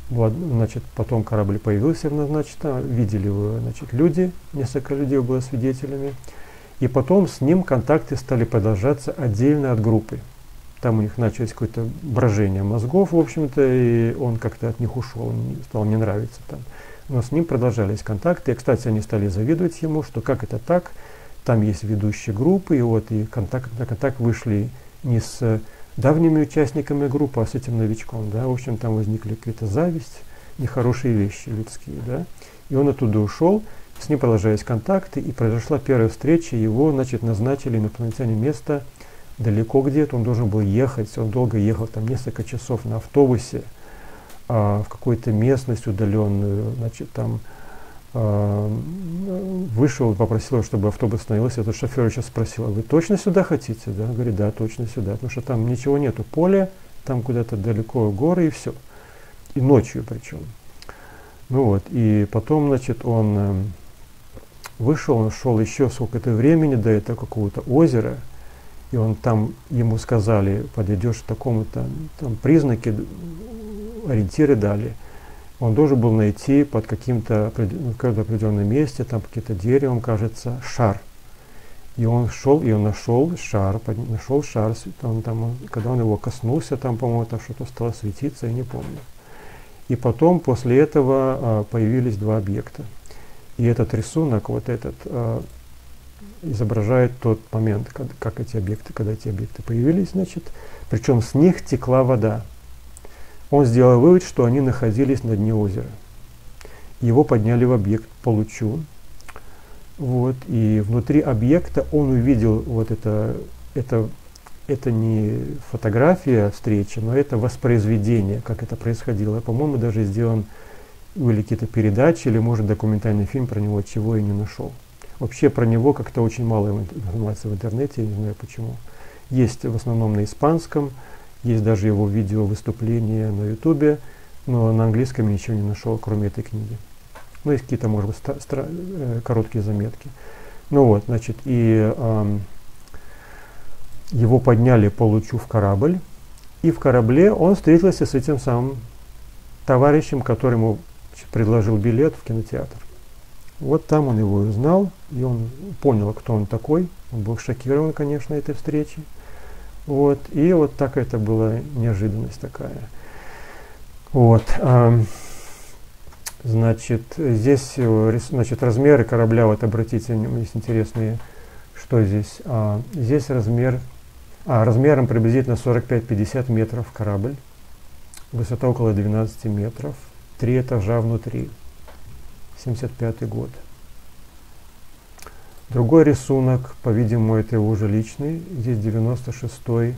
значит, потом корабль появился, значит, видели его, значит, люди, несколько людей было свидетелями. И потом с ним контакты стали продолжаться отдельно от группы. Там у них началось какое-то брожение мозгов, в общем-то, и он как-то от них ушел, стал не нравиться там. Но с ним продолжались контакты. И, кстати, они стали завидовать ему, что как это так, там есть ведущие группы, и вот и контакт, на контакт вышли не с давними участниками группы, а с этим новичком. Да? В общем, там возникли какая-то зависть, нехорошие вещи людские. Да? И он оттуда ушел, с ним продолжались контакты, и произошла первая встреча, его, значит, назначили инопланетяне место далеко где-то, он должен был ехать, он долго ехал, там несколько часов на автобусе, а, в какую-то местность удаленную, значит, там а, вышел попросил, чтобы автобус остановился. Этот шофер сейчас спросил, а вы точно сюда хотите? Да? Говорит, да, точно сюда, потому что там ничего нету, поле, там куда-то далеко горы и все. И ночью причем. Ну вот, и потом, значит, он эм, вышел, он шел еще сколько-то времени до этого какого-то озера, и он там, ему сказали, подойдешь к такому-то, там признаки, ориентиры дали. он должен был найти под каким-то в каком-то определенном месте, там каким-то деревом, кажется, шар. И он шел, и он нашел шар, нашел шар, он, там, он, когда он его коснулся, там, по-моему, там что-то стало светиться, я не помню. И потом, после этого, а, появились два объекта. И этот рисунок, вот этот, а, изображает тот момент, как, как эти объекты, когда эти объекты появились, значит, причем с них текла вода. Он сделал вывод, что они находились на дне озера. Его подняли в объект по лучу. Вот, и внутри объекта он увидел вот это, это, это не фотография встречи, но это воспроизведение, как это происходило. По-моему, даже сделан были какие-то передачи или, может, документальный фильм про него, чего я не нашел. Вообще про него как-то очень мало информации в интернете, я не знаю почему. Есть в основном на испанском, есть даже его видео выступления на ютубе, но на английском я ничего не нашел, кроме этой книги. Ну, есть какие-то, может быть, э, короткие заметки. Ну вот, значит, и э, его подняли по лучу в корабль, и в корабле он встретился с этим самым товарищем, который ему предложил билет в кинотеатр. Вот там он его узнал, и он понял, кто он такой. Он был шокирован, конечно, этой встречей. Вот, и вот так это была неожиданность такая. Вот. А, значит, здесь э, значит, размеры корабля, вот обратите, есть интересные, что здесь. А, здесь размер, а, размером приблизительно 45-50 метров корабль, высота около 12 метров, три этажа внутри, 75 год. Другой рисунок, по-видимому, это его уже личный. Здесь 96-й.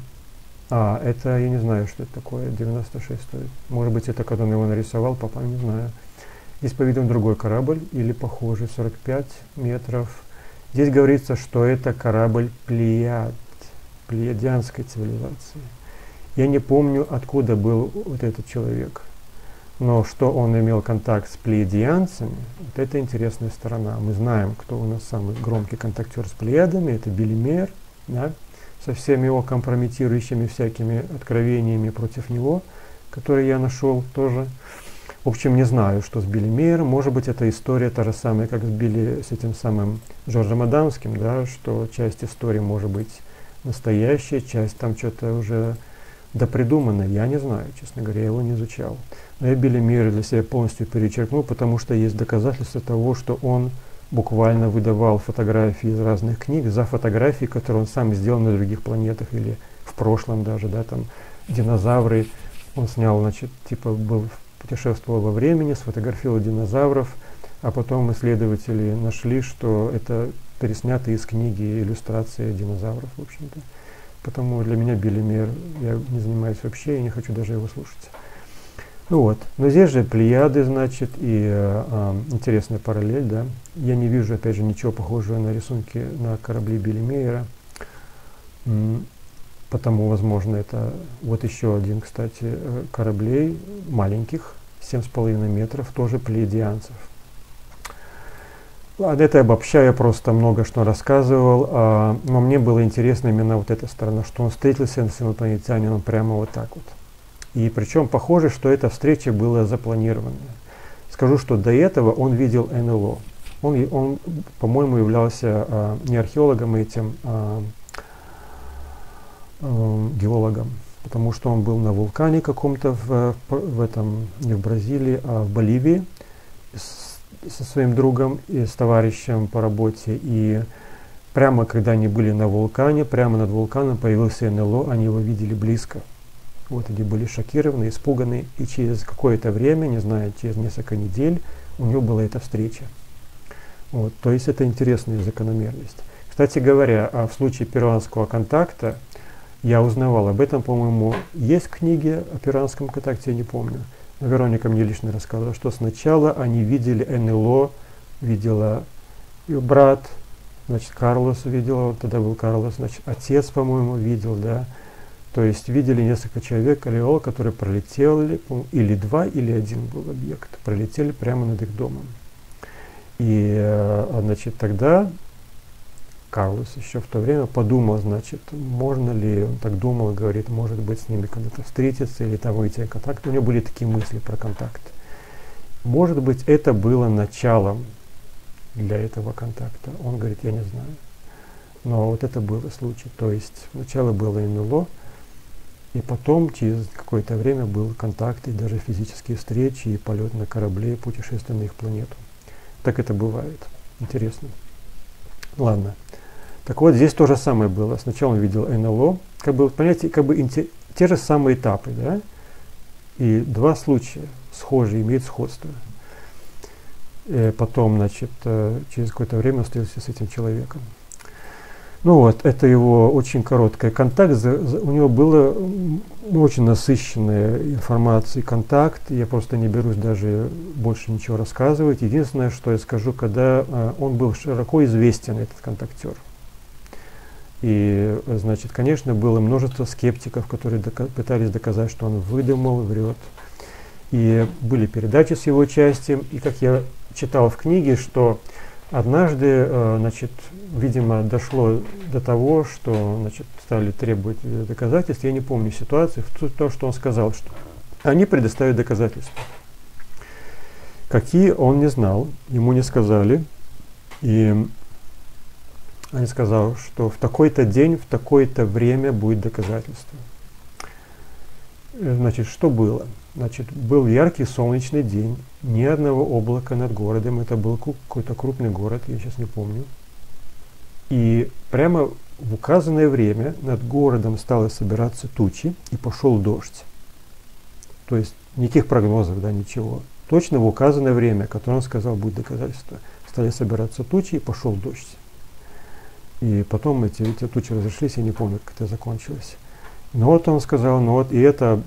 А, это, я не знаю, что это такое, 96-й. Может быть, это когда он его нарисовал, папа, не знаю. Здесь, по-видимому, другой корабль, или похожий, 45 метров. Здесь говорится, что это корабль Плеяд, плеядианской цивилизации. Я не помню, откуда был вот этот человек. Но что он имел контакт с плеядианцами, вот это интересная сторона. Мы знаем, кто у нас самый громкий контактер с плеядами, это Белимер, да, со всеми его компрометирующими всякими откровениями против него, которые я нашел тоже. В общем, не знаю, что с Белимером. Может быть, эта история та же самая, как с Билли, с этим самым Джорджем Адамским, да, что часть истории может быть настоящая, часть там что-то уже допридуманное. Я не знаю, честно говоря, я его не изучал. Но я Белимира для себя полностью перечеркнул, потому что есть доказательства того, что он буквально выдавал фотографии из разных книг за фотографии, которые он сам сделал на других планетах или в прошлом даже, да, там динозавры. Он снял, значит, типа был путешествовал во времени, сфотографировал динозавров, а потом исследователи нашли, что это переснято из книги иллюстрации динозавров, в общем-то. Потому для меня Белимер, я не занимаюсь вообще, и не хочу даже его слушать. Вот, но здесь же плеяды, значит, и э, э, интересная параллель, да. Я не вижу, опять же, ничего похожего на рисунки на корабли Билли Мейера. Потому, возможно, это вот еще один, кстати, э, кораблей маленьких, 7,5 метров, тоже плеядианцев. Ладно, это обобщаю, я просто много что рассказывал, а, но мне было интересно именно вот эта сторона, что он встретился с инопланетянином прямо вот так вот. И причем похоже, что эта встреча была запланированная. Скажу, что до этого он видел НЛО. Он, он по-моему, являлся а, не археологом этим, а, а, геологом, потому что он был на вулкане каком-то в, в этом, не в Бразилии, а в Боливии с, со своим другом и с товарищем по работе. И прямо когда они были на вулкане, прямо над вулканом появился НЛО, они его видели близко. Вот они были шокированы, испуганы, и через какое-то время, не знаю, через несколько недель, у него была эта встреча. Вот, то есть это интересная закономерность. Кстати говоря, а в случае перуанского контакта, я узнавал об этом, по-моему, есть книги о перуанском контакте, я не помню. Но Вероника мне лично рассказывала, что сначала они видели НЛО, видела ее брат, значит, Карлос видел, тогда был Карлос, значит, отец, по-моему, видел, да, то есть видели несколько человек, ореол, которые пролетели, или два, или один был объект, пролетели прямо над их домом. И, э, значит, тогда Карлос еще в то время подумал, значит, можно ли, он так думал, говорит, может быть, с ними когда-то встретиться или там выйти в контакт. У него были такие мысли про контакт. может быть, это было началом для этого контакта. Он говорит, я не знаю. Но вот это был случай. То есть сначала было НЛО, и потом через какое-то время был контакт и даже физические встречи, и полет на корабле, и путешествие на их планету. Так это бывает. Интересно. Ладно. Так вот, здесь то же самое было. Сначала он видел НЛО, как бы, понимаете, как бы те же самые этапы, да? И два случая схожие, имеют сходство. И потом, значит, э, через какое-то время встретился с этим человеком. Ну вот, это его очень короткий контакт. У него было ну, очень насыщенная информация, контакт. Я просто не берусь даже больше ничего рассказывать. Единственное, что я скажу, когда э, он был широко известен, этот контактер. И, значит, конечно, было множество скептиков, которые дока пытались доказать, что он выдумал, врет. И были передачи с его участием. И как я читал в книге, что однажды, э, значит, видимо, дошло до того, что значит, стали требовать доказательств. Я не помню ситуации. То, что он сказал, что они предоставят доказательства. Какие он не знал, ему не сказали. И они сказали, что в такой-то день, в такое-то время будет доказательство. Э, значит, что было? Значит, был яркий солнечный день, ни одного облака над городом, это был какой-то крупный город, я сейчас не помню. И прямо в указанное время над городом стало собираться тучи, и пошел дождь. То есть никаких прогнозов, да, ничего. Точно в указанное время, которое он сказал, будет доказательство. Стали собираться тучи, и пошел дождь. И потом эти, эти тучи разошлись, я не помню, как это закончилось. Но вот он сказал, ну вот, и это,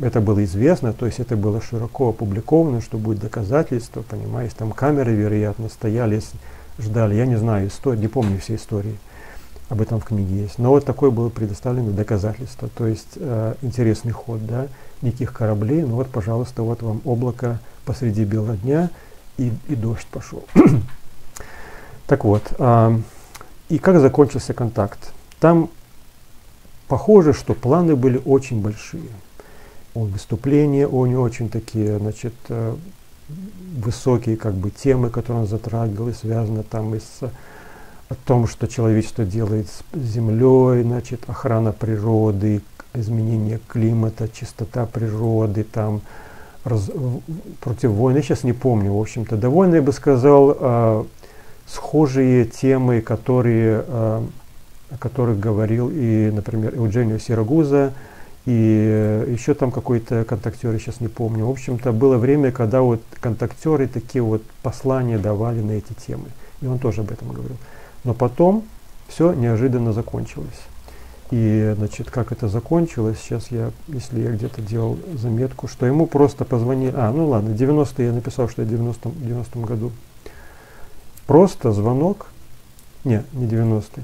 это было известно, то есть это было широко опубликовано, что будет доказательство, понимаете, там камеры, вероятно, стояли, ждали, я не знаю историю, не помню все истории, об этом в книге есть. Но вот такое было предоставлено доказательство, то есть э, интересный ход, да, никаких кораблей, ну вот, пожалуйста, вот вам облако посреди белого дня, и, и дождь пошел. так вот, э, и как закончился контакт? Там похоже, что планы были очень большие. Выступления у него очень такие, значит, э, высокие как бы темы, которые он затрагивал, и связаны там и с о том, что человечество делает с землей, значит, охрана природы, изменение климата, чистота природы, там, раз, против войны, сейчас не помню, в общем-то, довольно, я бы сказал, э, схожие темы, которые, э, о которых говорил и, например, Eugenio Сирагуза, и еще там какой-то контактер, я сейчас не помню. В общем-то, было время, когда вот контактеры такие вот послания давали на эти темы. И он тоже об этом говорил. Но потом все неожиданно закончилось. И, значит, как это закончилось, сейчас я, если я где-то делал заметку, что ему просто позвонили, а, ну ладно, 90 я написал, что я в 90, 90 году Просто звонок, не, не 90-й,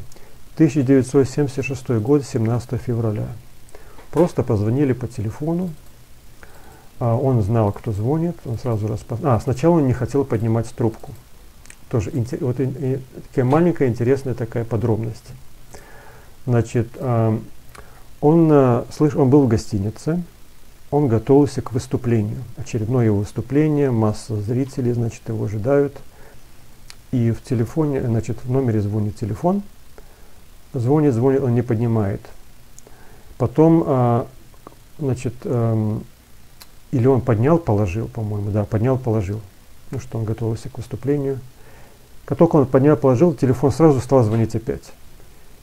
1976 год, 17 февраля. Просто позвонили по телефону, а он знал, кто звонит, он сразу распознал. А, сначала он не хотел поднимать трубку. Тоже вот, и, такая маленькая интересная такая подробность. Значит, э, он, э, слыш, он был в гостинице, он готовился к выступлению. Очередное его выступление, масса зрителей, значит, его ожидают – и в телефоне, значит, в номере звонит телефон, звонит, звонит, он не поднимает. Потом, а, значит, эм, или он поднял, положил, по-моему, да, поднял, положил. Ну что, он готовился к выступлению. Как только он поднял, положил, телефон сразу стал звонить опять.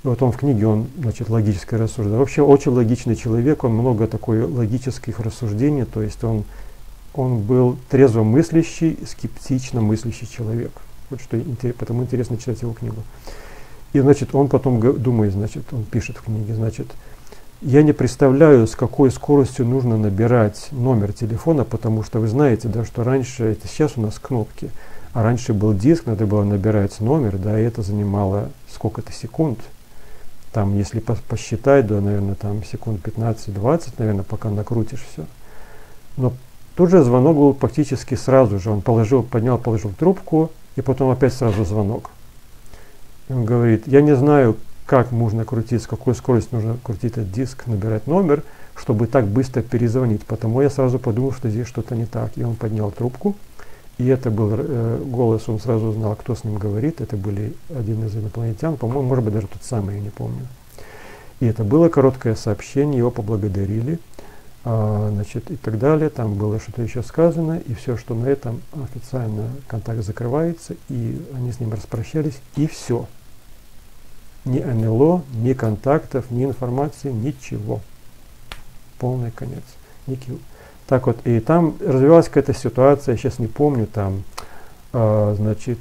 И вот он в книге, он, значит, логическое рассуждение. Вообще очень логичный человек, он много такой логических рассуждений, то есть он, он был трезво мыслящий, скептично мыслящий человек. Вот что потому интересно читать его книгу. И, значит, он потом думает, значит, он пишет в книге, значит, я не представляю, с какой скоростью нужно набирать номер телефона, потому что вы знаете, да, что раньше, это сейчас у нас кнопки, а раньше был диск, надо было набирать номер, да, и это занимало сколько-то секунд. Там, если посчитать, да, наверное, там секунд 15-20, наверное, пока накрутишь все. Но тут же звонок был практически сразу же. Он положил, поднял, положил трубку, и потом опять сразу звонок. Он говорит, я не знаю, как можно крутить, с какой скоростью нужно крутить этот диск, набирать номер, чтобы так быстро перезвонить. Потому я сразу подумал, что здесь что-то не так. И он поднял трубку И это был э, голос, он сразу узнал, кто с ним говорит. Это были один из инопланетян, по-моему, может быть, даже тот самый, я не помню. И это было короткое сообщение, его поблагодарили, а, значит, и так далее. Там было что-то еще сказано, и все, что на этом официально контакт закрывается, и они с ним распрощались, и все. Ни НЛО, ни контактов, ни информации, ничего. Полный конец. Никаких так вот, и там развивалась какая-то ситуация, я сейчас не помню, там, э, значит,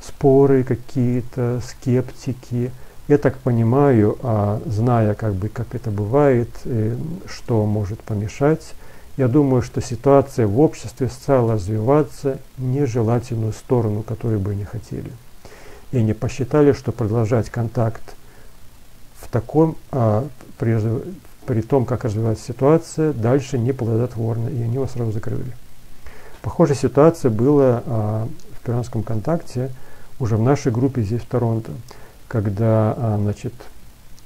споры какие-то, скептики. Я так понимаю, а, зная, как бы, как это бывает, э, что может помешать, я думаю, что ситуация в обществе стала развиваться в нежелательную сторону, которую бы не хотели. И они посчитали, что продолжать контакт в таком, а, при, при том, как развивается ситуация, дальше не плодотворно, и они его сразу закрыли. Похожая ситуация была а, в перуанском контакте уже в нашей группе здесь в Торонто, когда а, значит,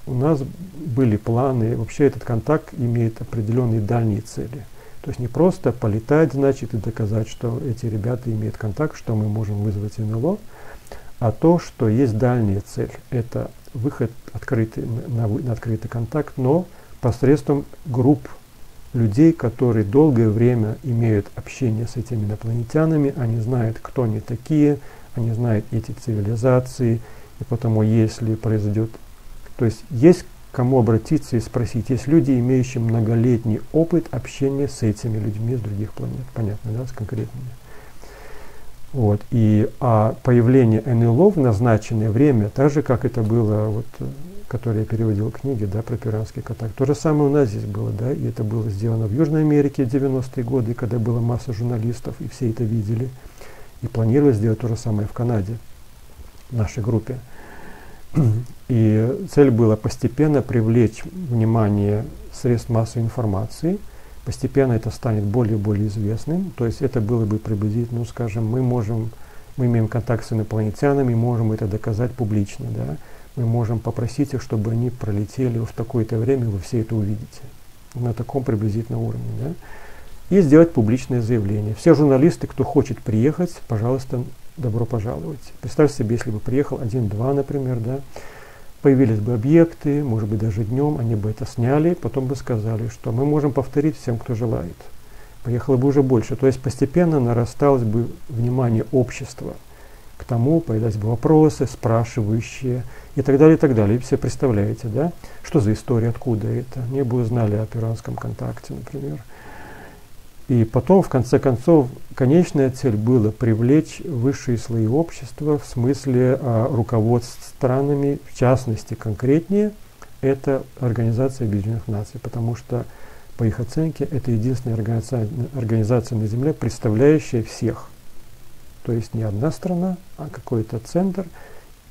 у нас были планы, вообще этот контакт имеет определенные дальние цели. То есть не просто полетать, значит, и доказать, что эти ребята имеют контакт, что мы можем вызвать НЛО, а то, что есть дальняя цель. Это выход открытый, на, на открытый контакт, но посредством групп людей, которые долгое время имеют общение с этими инопланетянами, они знают, кто они такие, они знают эти цивилизации, и потому если произойдет... То есть есть кому обратиться и спросить. Есть люди, имеющие многолетний опыт общения с этими людьми с других планет, понятно, да, с конкретными. Вот. И а появление НЛО в назначенное время, так же, как это было вот который я переводил книги, да, про пиранский контакт. То же самое у нас здесь было, да, и это было сделано в Южной Америке в 90-е годы, когда была масса журналистов, и все это видели. И планировалось сделать то же самое в Канаде, в нашей группе. И цель была постепенно привлечь внимание средств массовой информации, постепенно это станет более и более известным. То есть это было бы приблизительно, ну, скажем, мы можем, мы имеем контакт с инопланетянами, можем это доказать публично, да, мы можем попросить их, чтобы они пролетели в такое-то время, вы все это увидите. На таком приблизительном уровне. Да? И сделать публичное заявление. Все журналисты, кто хочет приехать, пожалуйста, добро пожаловать. Представьте себе, если бы приехал один-два, например, да, появились бы объекты, может быть, даже днем, они бы это сняли, потом бы сказали, что мы можем повторить всем, кто желает. Поехало бы уже больше. То есть постепенно нарасталось бы внимание общества к тому, появлялись бы вопросы, спрашивающие, и так далее, и так далее. И все представляете, да, что за история, откуда это. Не бы узнали о перуанском контакте, например. И потом, в конце концов, конечная цель была привлечь высшие слои общества в смысле а, руководств странами, в частности, конкретнее, это Организация Объединенных Наций, потому что, по их оценке, это единственная организация, организация на Земле, представляющая всех. То есть не одна страна, а какой-то центр –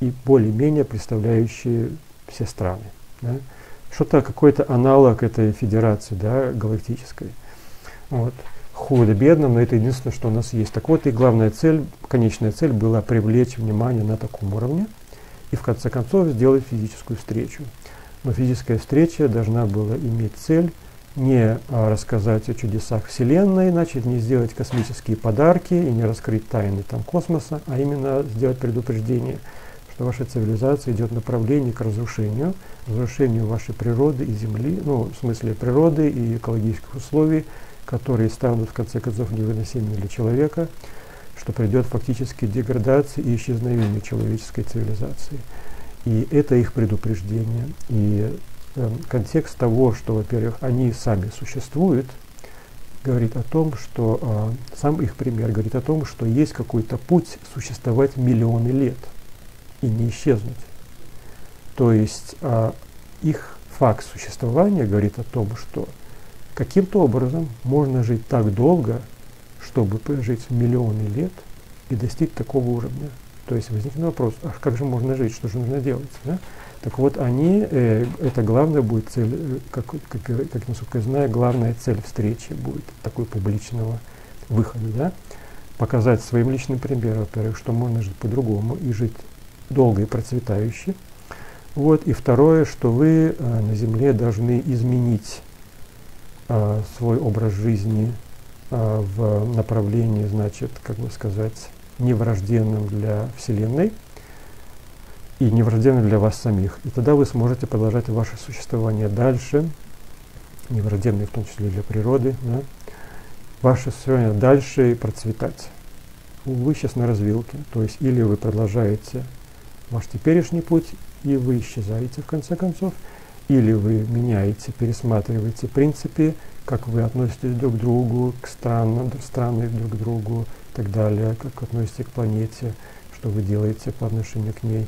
и более-менее представляющие все страны. Да? Что-то, какой-то аналог этой федерации да, галактической. Вот. Худо-бедно, но это единственное, что у нас есть. Так вот, и главная цель, конечная цель была привлечь внимание на таком уровне и в конце концов сделать физическую встречу. Но физическая встреча должна была иметь цель не а, рассказать о чудесах Вселенной, значит, не сделать космические подарки и не раскрыть тайны там, космоса, а именно сделать предупреждение – что ваша цивилизация идет в направлении к разрушению, разрушению вашей природы и Земли, ну, в смысле природы и экологических условий, которые станут, в конце концов, невыносимыми для человека, что придет фактически деградации и исчезновению человеческой цивилизации. И это их предупреждение. И э, контекст того, что, во-первых, они сами существуют, говорит о том, что э, сам их пример говорит о том, что есть какой-то путь существовать миллионы лет – и не исчезнуть. То есть а, их факт существования говорит о том, что каким-то образом можно жить так долго, чтобы прожить миллионы лет и достичь такого уровня. То есть возникнет вопрос, а как же можно жить, что же нужно делать? Да? Так вот, они, э, это главная будет цель, э, как, как, как, насколько я знаю, главная цель встречи будет такой публичного выхода, да? показать своим личным примером, во-первых, что можно жить по-другому и жить долго и процветающе. Вот. И второе, что вы э, на Земле должны изменить э, свой образ жизни э, в направлении, значит, как бы сказать, неврожденным для Вселенной и неврожденным для вас самих. И тогда вы сможете продолжать ваше существование дальше, неврожденные в том числе для природы, да, ваше существование дальше и процветать. Вы сейчас на развилке, то есть или вы продолжаете ваш теперешний путь, и вы исчезаете в конце концов, или вы меняете, пересматриваете принципы, как вы относитесь друг к другу, к странам, страны друг к другу и так далее, как относитесь к планете, что вы делаете по отношению к ней.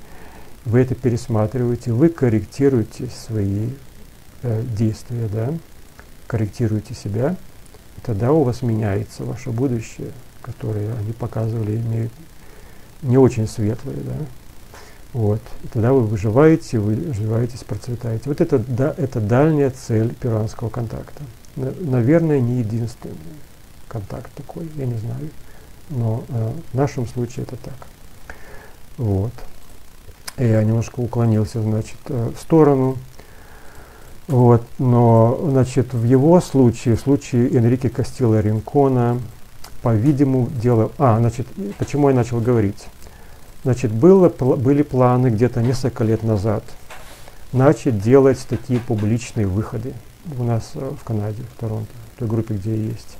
Вы это пересматриваете, вы корректируете свои э, действия, да, корректируете себя, тогда у вас меняется ваше будущее, которое они показывали, имеют не очень светлое, да. Вот. И тогда вы выживаете, вы развиваетесь, процветаете. Вот это, да, это дальняя цель перуанского контакта. Наверное, не единственный контакт такой, я не знаю. Но э, в нашем случае это так. Вот. Я немножко уклонился, значит, э, в сторону. Вот, но, значит, в его случае, в случае Энрике Кастилла Ринкона, по-видимому, дело... А, значит, почему я начал говорить? Значит, было, были планы где-то несколько лет назад начать делать такие публичные выходы у нас э, в Канаде, в Торонто, в той группе, где я есть.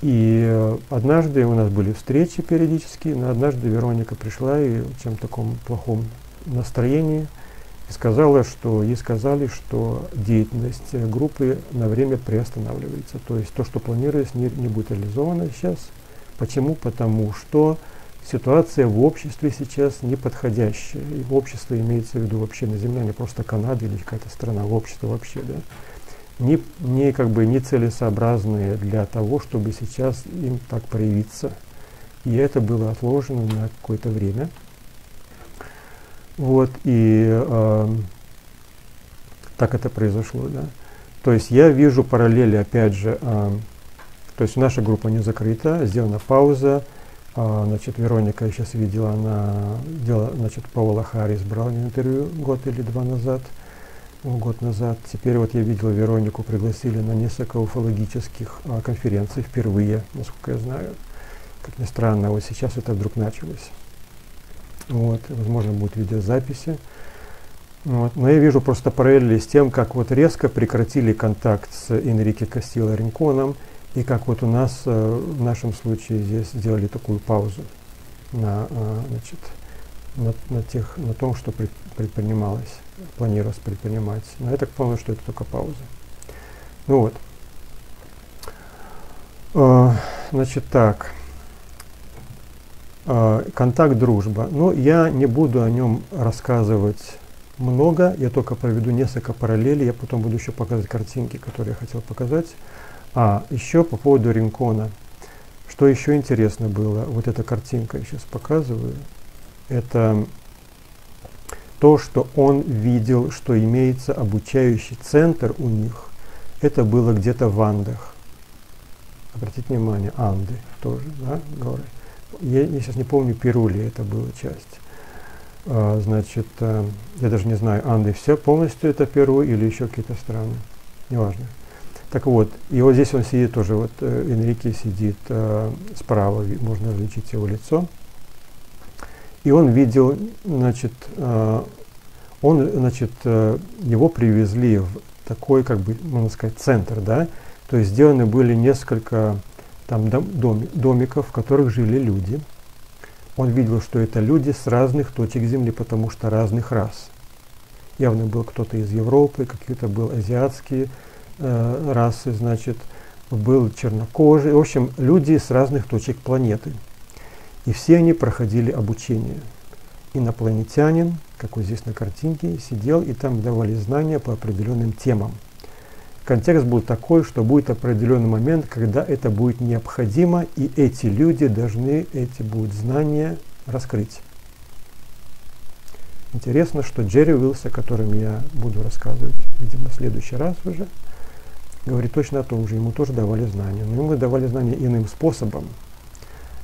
И э, однажды у нас были встречи периодически, но однажды Вероника пришла и в чем таком плохом настроении и сказала, что ей сказали, что деятельность группы на время приостанавливается. То есть то, что планировалось, не, не будет реализовано сейчас. Почему? Потому что ситуация в обществе сейчас неподходящая. И в обществе имеется в виду вообще на Земле, не просто Канада или какая-то страна, в обществе вообще, да, не, не как бы не целесообразные для того, чтобы сейчас им так проявиться. И это было отложено на какое-то время. Вот, и э, так это произошло, да. То есть я вижу параллели, опять же, э, то есть наша группа не закрыта, сделана пауза, а, значит, Вероника я сейчас видела, она делала, значит, Паула Харрис брал интервью год или два назад, год назад. Теперь вот я видел Веронику, пригласили на несколько уфологических а, конференций впервые, насколько я знаю. Как ни странно, вот сейчас это вдруг началось. Вот, возможно, будут видеозаписи. Вот. Но я вижу просто параллели с тем, как вот резко прекратили контакт с Энрике Кастило Ринконом, и как вот у нас э, в нашем случае здесь сделали такую паузу на, э, значит, на, на, тех, на том, что предпринималось, планировалось предпринимать. Но я так понял, что это только пауза. Ну вот. Э, значит так. Контакт дружба. Но ну, я не буду о нем рассказывать много, я только проведу несколько параллелей, я потом буду еще показывать картинки, которые я хотел показать. А, еще по поводу Ринкона. Что еще интересно было, вот эта картинка я сейчас показываю, это то, что он видел, что имеется обучающий центр у них, это было где-то в Андах. Обратите внимание, Анды тоже, да, горы. Я, я сейчас не помню, Перу ли это была часть. А, значит, а, я даже не знаю, Анды все полностью это Перу или еще какие-то страны, неважно. Так вот, и вот здесь он сидит тоже, вот э, Энрике сидит э, справа, можно различить его лицо. И он видел, значит, э, он, значит, э, его привезли в такой, как бы, можно сказать, центр, да, то есть сделаны были несколько там дом, домиков, в которых жили люди. Он видел, что это люди с разных точек Земли, потому что разных рас. Явно был кто-то из Европы, какие-то был азиатские, э, расы, значит, был чернокожий, в общем, люди с разных точек планеты. И все они проходили обучение. Инопланетянин, как вот здесь на картинке, сидел и там давали знания по определенным темам. Контекст был такой, что будет определенный момент, когда это будет необходимо, и эти люди должны эти будут знания раскрыть. Интересно, что Джерри Уилса, о котором я буду рассказывать, видимо, в следующий раз уже, говорит точно о том же, ему тоже давали знания. Но ему давали знания иным способом.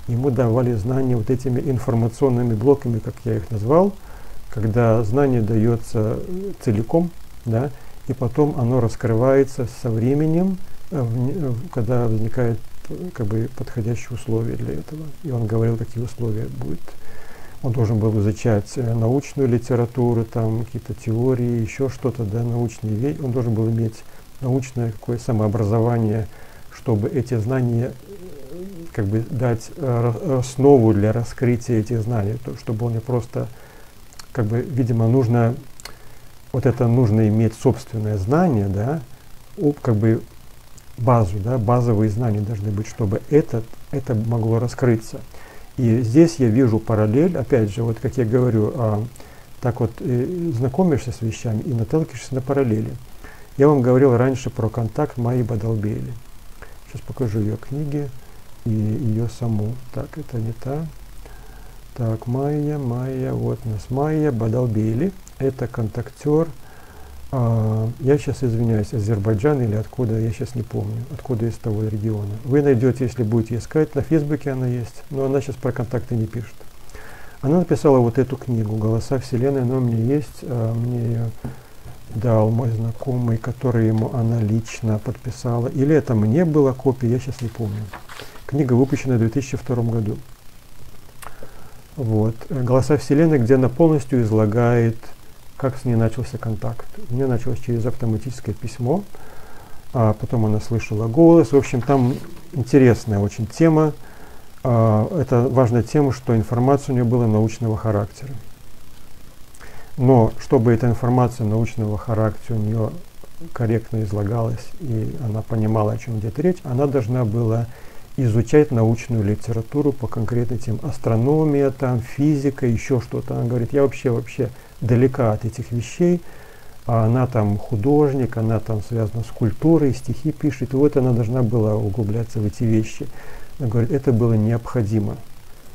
Ему давали знания вот этими информационными блоками, как я их назвал, когда знание дается целиком, да, и потом оно раскрывается со временем э, когда возникает как бы подходящие условия для этого. И он говорил, какие условия будут. Он должен был изучать научную литературу, там какие-то теории, еще что-то, да, научные вещи. Он должен был иметь научное какое самообразование, чтобы эти знания как бы дать основу для раскрытия этих знаний, то, чтобы он не просто, как бы, видимо, нужно, вот это нужно иметь собственное знание, да, как бы базу, да, базовые знания должны быть, чтобы это, это могло раскрыться. И здесь я вижу параллель, опять же, вот как я говорю, а, так вот э, знакомишься с вещами и наталкиваешься на параллели. Я вам говорил раньше про контакт Майи Бадалбейли. Сейчас покажу ее книги и ее саму. Так, это не та. Так, Майя, Майя, вот у нас Майя Бадалбейли. Это контактер а, я сейчас извиняюсь, Азербайджан или откуда, я сейчас не помню, откуда из того региона. Вы найдете, если будете искать, на Фейсбуке она есть, но она сейчас про контакты не пишет. Она написала вот эту книгу «Голоса Вселенной», она у меня есть, а, мне ее дал мой знакомый, который ему она лично подписала. Или это мне была копия, я сейчас не помню. Книга выпущена в 2002 году. Вот. «Голоса Вселенной», где она полностью излагает как с ней начался контакт. У нее началось через автоматическое письмо, а потом она слышала голос. В общем, там интересная очень тема. А, это важная тема, что информация у нее была научного характера. Но чтобы эта информация научного характера у нее корректно излагалась, и она понимала, о чем идет речь, она должна была изучать научную литературу по конкретным тем астрономия, там физика, еще что-то. Она говорит, я вообще вообще далека от этих вещей, а она там художник, она там связана с культурой, стихи пишет, и вот она должна была углубляться в эти вещи. Она говорит, это было необходимо.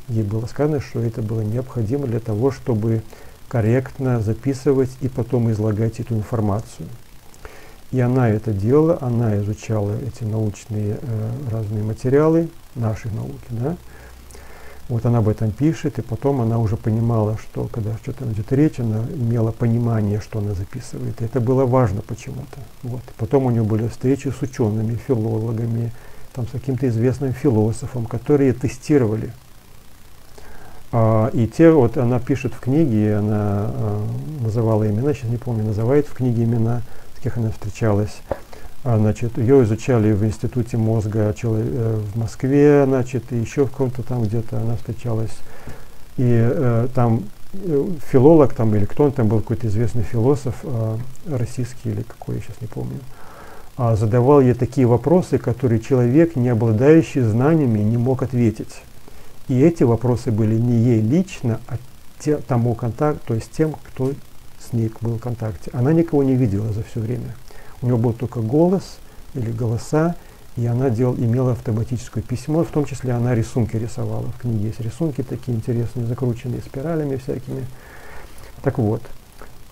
Ей было сказано, что это было необходимо для того, чтобы корректно записывать и потом излагать эту информацию. И она это делала, она изучала эти научные э, разные материалы нашей науки, да, вот она об этом пишет, и потом она уже понимала, что когда что-то идет речь, она имела понимание, что она записывает. И это было важно почему-то. Вот. Потом у нее были встречи с учеными, филологами, там, с каким-то известным философом, которые тестировали. А, и те, вот она пишет в книге, она а, называла имена, сейчас не помню, называет в книге имена, с кем она встречалась. А, значит, ее изучали в Институте мозга э, в Москве, значит, и еще в каком-то там где-то она встречалась. И э, там э, филолог там или кто он там был, какой-то известный философ российский или какой, я сейчас не помню, задавал ей такие вопросы, которые человек, не обладающий знаниями, не мог ответить. И эти вопросы были не ей лично, а те, тому контакт, то есть тем, кто с ней был в контакте. Она никого не видела за все время. У него был только голос или голоса, и она дел, имела автоматическое письмо, в том числе она рисунки рисовала. В книге есть рисунки такие интересные, закрученные спиралями всякими. Так вот,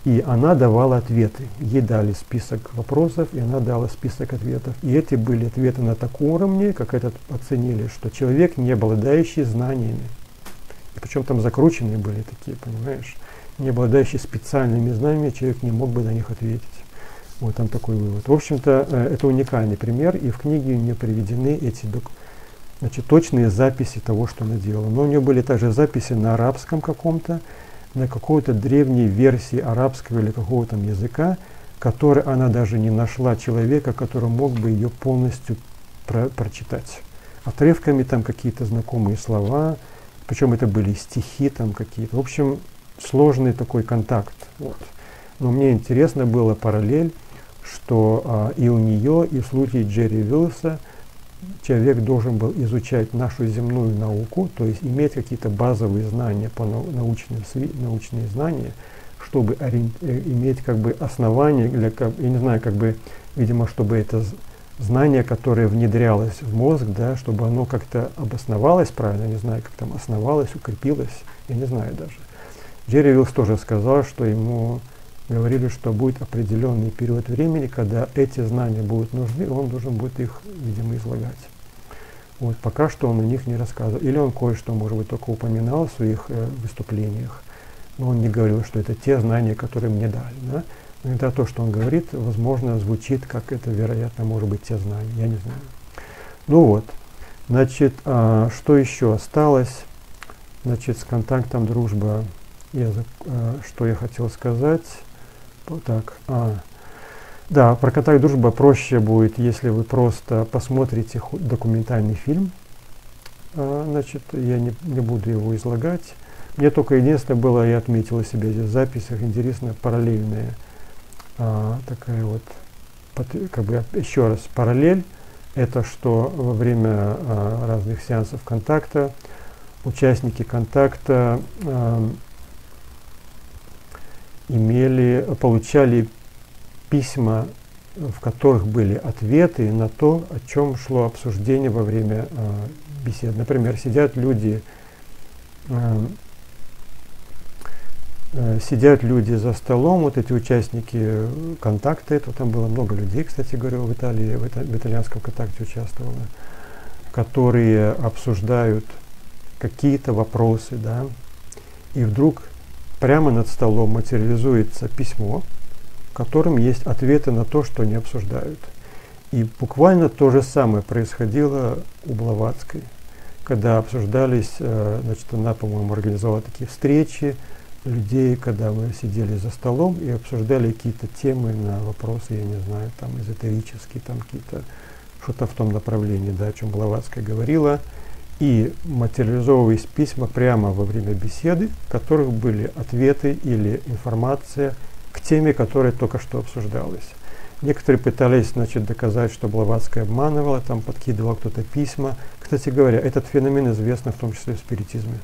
и она давала ответы. Ей дали список вопросов, и она дала список ответов. И эти были ответы на таком уровне, как этот оценили, что человек, не обладающий знаниями, и причем там закрученные были такие, понимаешь, не обладающий специальными знаниями, человек не мог бы на них ответить. Вот там такой вывод. В общем-то, э, это уникальный пример, и в книге не приведены эти значит, точные записи того, что она делала. Но у нее были также записи на арабском каком-то, на какой-то древней версии арабского или какого-то языка, которой она даже не нашла человека, который мог бы ее полностью про прочитать. Отрывками там какие-то знакомые слова, причем это были стихи там какие-то. В общем, сложный такой контакт. Вот. Но мне интересно было параллель что а, и у нее, и в случае Джерри Виллса человек должен был изучать нашу земную науку, то есть иметь какие-то базовые знания, по научным, научные знания, чтобы э, иметь как бы основание, для, как, я не знаю, как бы, видимо, чтобы это знание, которое внедрялось в мозг, да, чтобы оно как-то обосновалось правильно, не знаю, как там основалось, укрепилось, я не знаю даже. Джерри Виллс тоже сказал, что ему говорили, что будет определенный период времени, когда эти знания будут нужны, он должен будет их, видимо, излагать. Вот, пока что он о них не рассказывал. Или он кое-что, может быть, только упоминал в своих э, выступлениях, но он не говорил, что это те знания, которые мне дали. Да? Это то, что он говорит, возможно, звучит, как это, вероятно, может быть, те знания, я не знаю. Ну вот, значит, а, что еще осталось? Значит, с контактом дружба, я, а, что я хотел сказать? Так, а, да, про контакт дружба проще будет, если вы просто посмотрите документальный фильм. А, значит, я не, не буду его излагать. Мне только единственное было, я отметила себе здесь в записях, интересно, параллельная а, такая вот, как бы еще раз, параллель, это что во время а, разных сеансов контакта участники контакта а, имели, получали письма, в которых были ответы на то, о чем шло обсуждение во время а, бесед. Например, сидят люди а, Э, сидят люди за столом, вот эти участники контакта, это там было много людей, кстати говоря, в Италии, в, в итальянском контакте участвовало, которые обсуждают какие-то вопросы, да, и вдруг прямо над столом материализуется письмо, в котором есть ответы на то, что они обсуждают. И буквально то же самое происходило у Блаватской, когда обсуждались, э, значит, она, по-моему, организовала такие встречи, людей, когда мы сидели за столом и обсуждали какие-то темы на вопросы, я не знаю, там эзотерические, там какие-то, что-то в том направлении, да, о чем Блаватская говорила, и материализовывались письма прямо во время беседы, в которых были ответы или информация к теме, которая только что обсуждалась. Некоторые пытались значит, доказать, что Блаватская обманывала, там подкидывал кто-то письма. Кстати говоря, этот феномен известен в том числе в спиритизме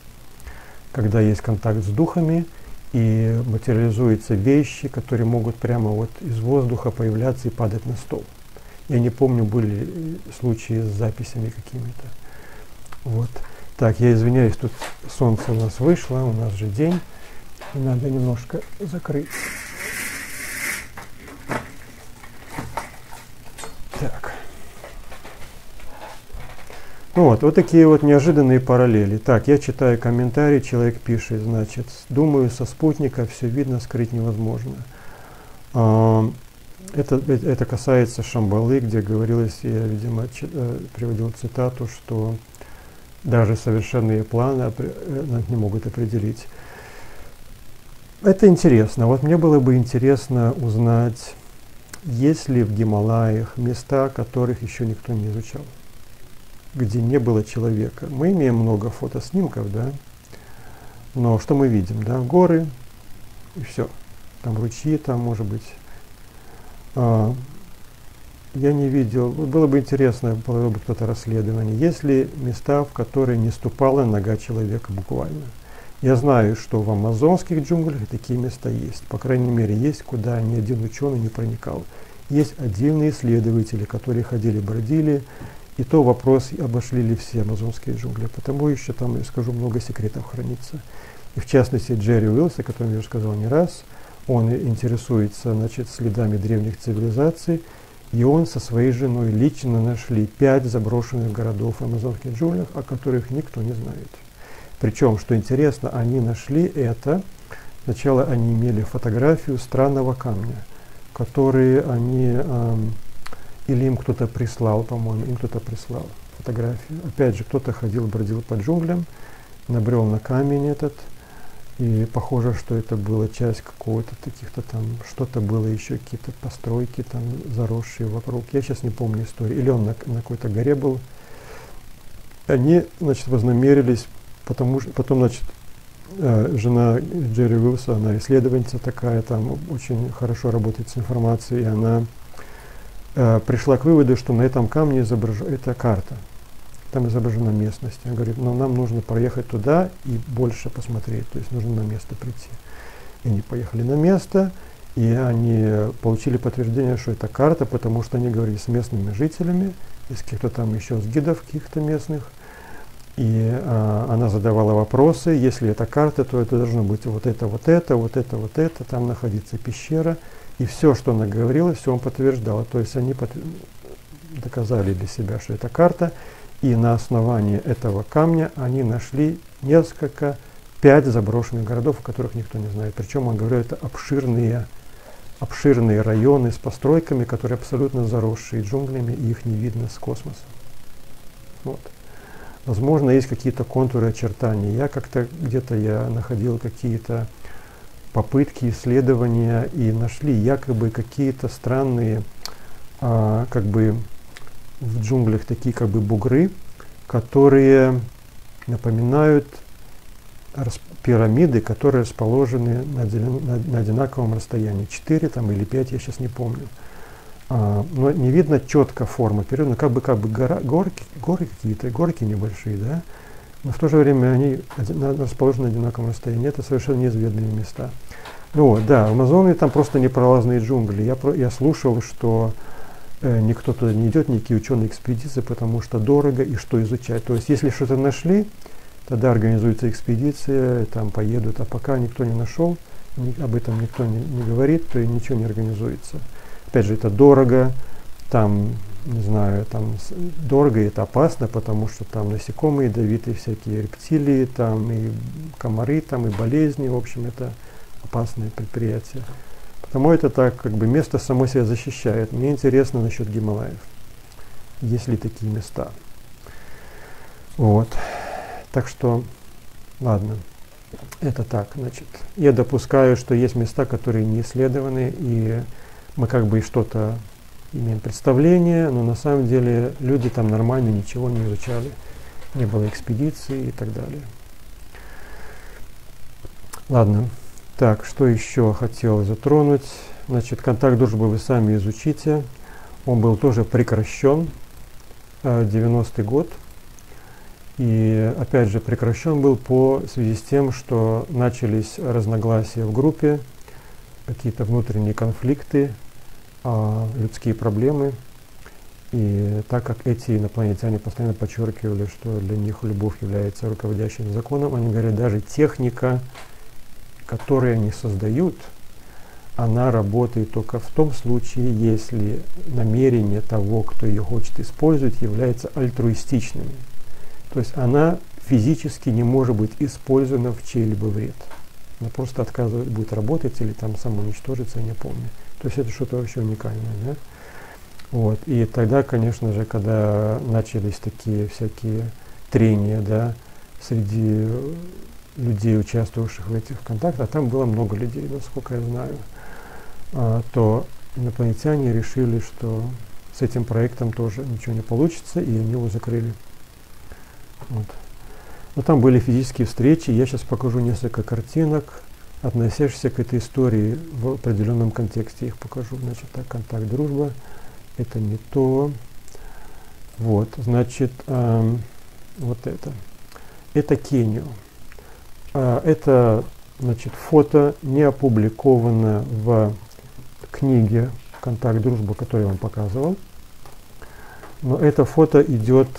когда есть контакт с духами и материализуются вещи, которые могут прямо вот из воздуха появляться и падать на стол. Я не помню, были случаи с записями какими-то. Вот. Так, я извиняюсь, тут солнце у нас вышло, у нас же день, надо немножко закрыть. Так. Вот, вот такие вот неожиданные параллели. Так, я читаю комментарий, человек пишет, значит, думаю, со спутника все видно, скрыть невозможно. А, это, это касается Шамбалы, где говорилось, я, видимо, э, приводил цитату, что даже совершенные планы э, не могут определить. Это интересно. Вот мне было бы интересно узнать, есть ли в Гималаях места, которых еще никто не изучал где не было человека. Мы имеем много фотоснимков, да, но что мы видим, да, горы и все. Там ручьи, там может быть. Я не видел, было бы интересно, было бы кто-то расследование, есть ли места, в которые не ступала нога человека буквально. Я знаю, что в амазонских джунглях такие места есть. По крайней мере, есть, куда ни один ученый не проникал. Есть отдельные исследователи, которые ходили, бродили, и то вопрос, обошли ли все амазонские джунгли, потому еще там, я скажу, много секретов хранится. И в частности, Джерри Уилс, о котором я уже сказал не раз, он интересуется значит, следами древних цивилизаций, и он со своей женой лично нашли пять заброшенных городов амазонских джунглях, о которых никто не знает. Причем, что интересно, они нашли это, сначала они имели фотографию странного камня, который они эм, или им кто-то прислал, по-моему, им кто-то прислал фотографию. Опять же, кто-то ходил, бродил по джунглям, набрел на камень этот, и похоже, что это была часть какого-то таких-то там, что-то было еще, какие-то постройки там заросшие вокруг. Я сейчас не помню историю. Или он на, на какой-то горе был. Они, значит, вознамерились, потому что потом, значит, э, жена Джерри Уилса, она исследовательница такая, там очень хорошо работает с информацией, и она Э, пришла к выводу, что на этом камне изображена это карта. Там изображена местность. Она говорит, но нам нужно проехать туда и больше посмотреть, то есть нужно на место прийти. И они поехали на место, и они получили подтверждение, что это карта, потому что они говорили с местными жителями, из каких-то там еще с гидов каких-то местных. И а, она задавала вопросы, если это карта, то это должно быть вот это, вот это, вот это, вот это, там находится пещера. И все, что она говорила, все он подтверждал. То есть они под... доказали для себя, что это карта. И на основании этого камня они нашли несколько, пять заброшенных городов, о которых никто не знает. Причем, он говорил, это обширные обширные районы с постройками, которые абсолютно заросшие джунглями, и их не видно с космоса. Вот. Возможно, есть какие-то контуры очертания. Я как-то где-то я находил какие-то попытки исследования и нашли якобы какие-то странные, а, как бы в джунглях такие как бы бугры, которые напоминают пирамиды, которые расположены на, на, на одинаковом расстоянии. Четыре там или пять, я сейчас не помню. А, но не видно четко формы пирамиды, как бы, как бы гора, горки, горы какие-то, горки небольшие, да, но в то же время они расположены на одинаковом расстоянии. Это совершенно неизведанные места. Ну вот, да, в Амазонии там просто непролазные джунгли. Я, я слушал, что никто туда не идет, никакие ученые экспедиции, потому что дорого и что изучать. То есть, если что-то нашли, тогда организуется экспедиция, там поедут, а пока никто не нашел, ни, об этом никто не, не говорит, то и ничего не организуется. Опять же, это дорого, там, не знаю, там дорого и это опасно, потому что там насекомые ядовитые, всякие рептилии, там и комары, там и болезни, в общем, это опасное предприятие. Потому это так, как бы место само себя защищает. Мне интересно насчет Гималаев. Есть ли такие места? Вот. Так что, ладно, это так, значит. Я допускаю, что есть места, которые не исследованы, и мы как бы что-то имеем представление, но на самом деле люди там нормально ничего не изучали. Не было экспедиции и так далее. Ладно. Так, что еще хотел затронуть? Значит, контакт дружбы вы сами изучите. Он был тоже прекращен э, 90-й год. И опять же прекращен был по связи с тем, что начались разногласия в группе, какие-то внутренние конфликты, а, людские проблемы. И так как эти инопланетяне постоянно подчеркивали, что для них любовь является руководящим законом, они говорят, даже техника, которую они создают, она работает только в том случае, если намерение того, кто ее хочет использовать, является альтруистичным. То есть она физически не может быть использована в чей-либо вред. Она просто отказывает, будет работать или там самоуничтожиться, я не помню. То есть это что-то вообще уникальное. Да? Вот. И тогда, конечно же, когда начались такие всякие трения да, среди людей, участвовавших в этих контактах, а там было много людей, насколько я знаю, а, то инопланетяне решили, что с этим проектом тоже ничего не получится, и они его закрыли. Вот. Но там были физические встречи. Я сейчас покажу несколько картинок, относящихся к этой истории в определенном контексте. Их покажу. Значит, так, контакт, дружба. Это не то. Вот, значит, эм, вот это. Это Кению. Э, это, значит, фото не опубликовано в книге «Контакт, дружба», которую я вам показывал. Но это фото идет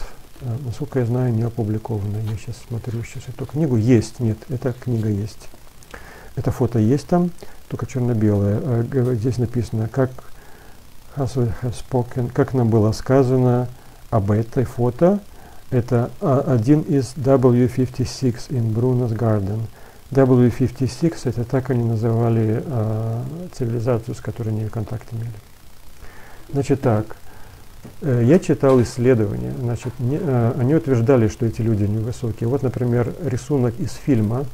Э, насколько я знаю, не опубликовано. Я сейчас смотрю сейчас эту книгу. Есть, нет, эта книга есть. Это фото есть там, только черно-белое. Э, здесь написано, как has spoken, как нам было сказано об этой фото. Это а, один из W56 in Bruno's Garden. W56 это так они называли а, цивилизацию, с которой они контакт имели. Значит так, Э, я читал исследования, значит, не, э, они утверждали, что эти люди невысокие. Вот, например, рисунок из фильма,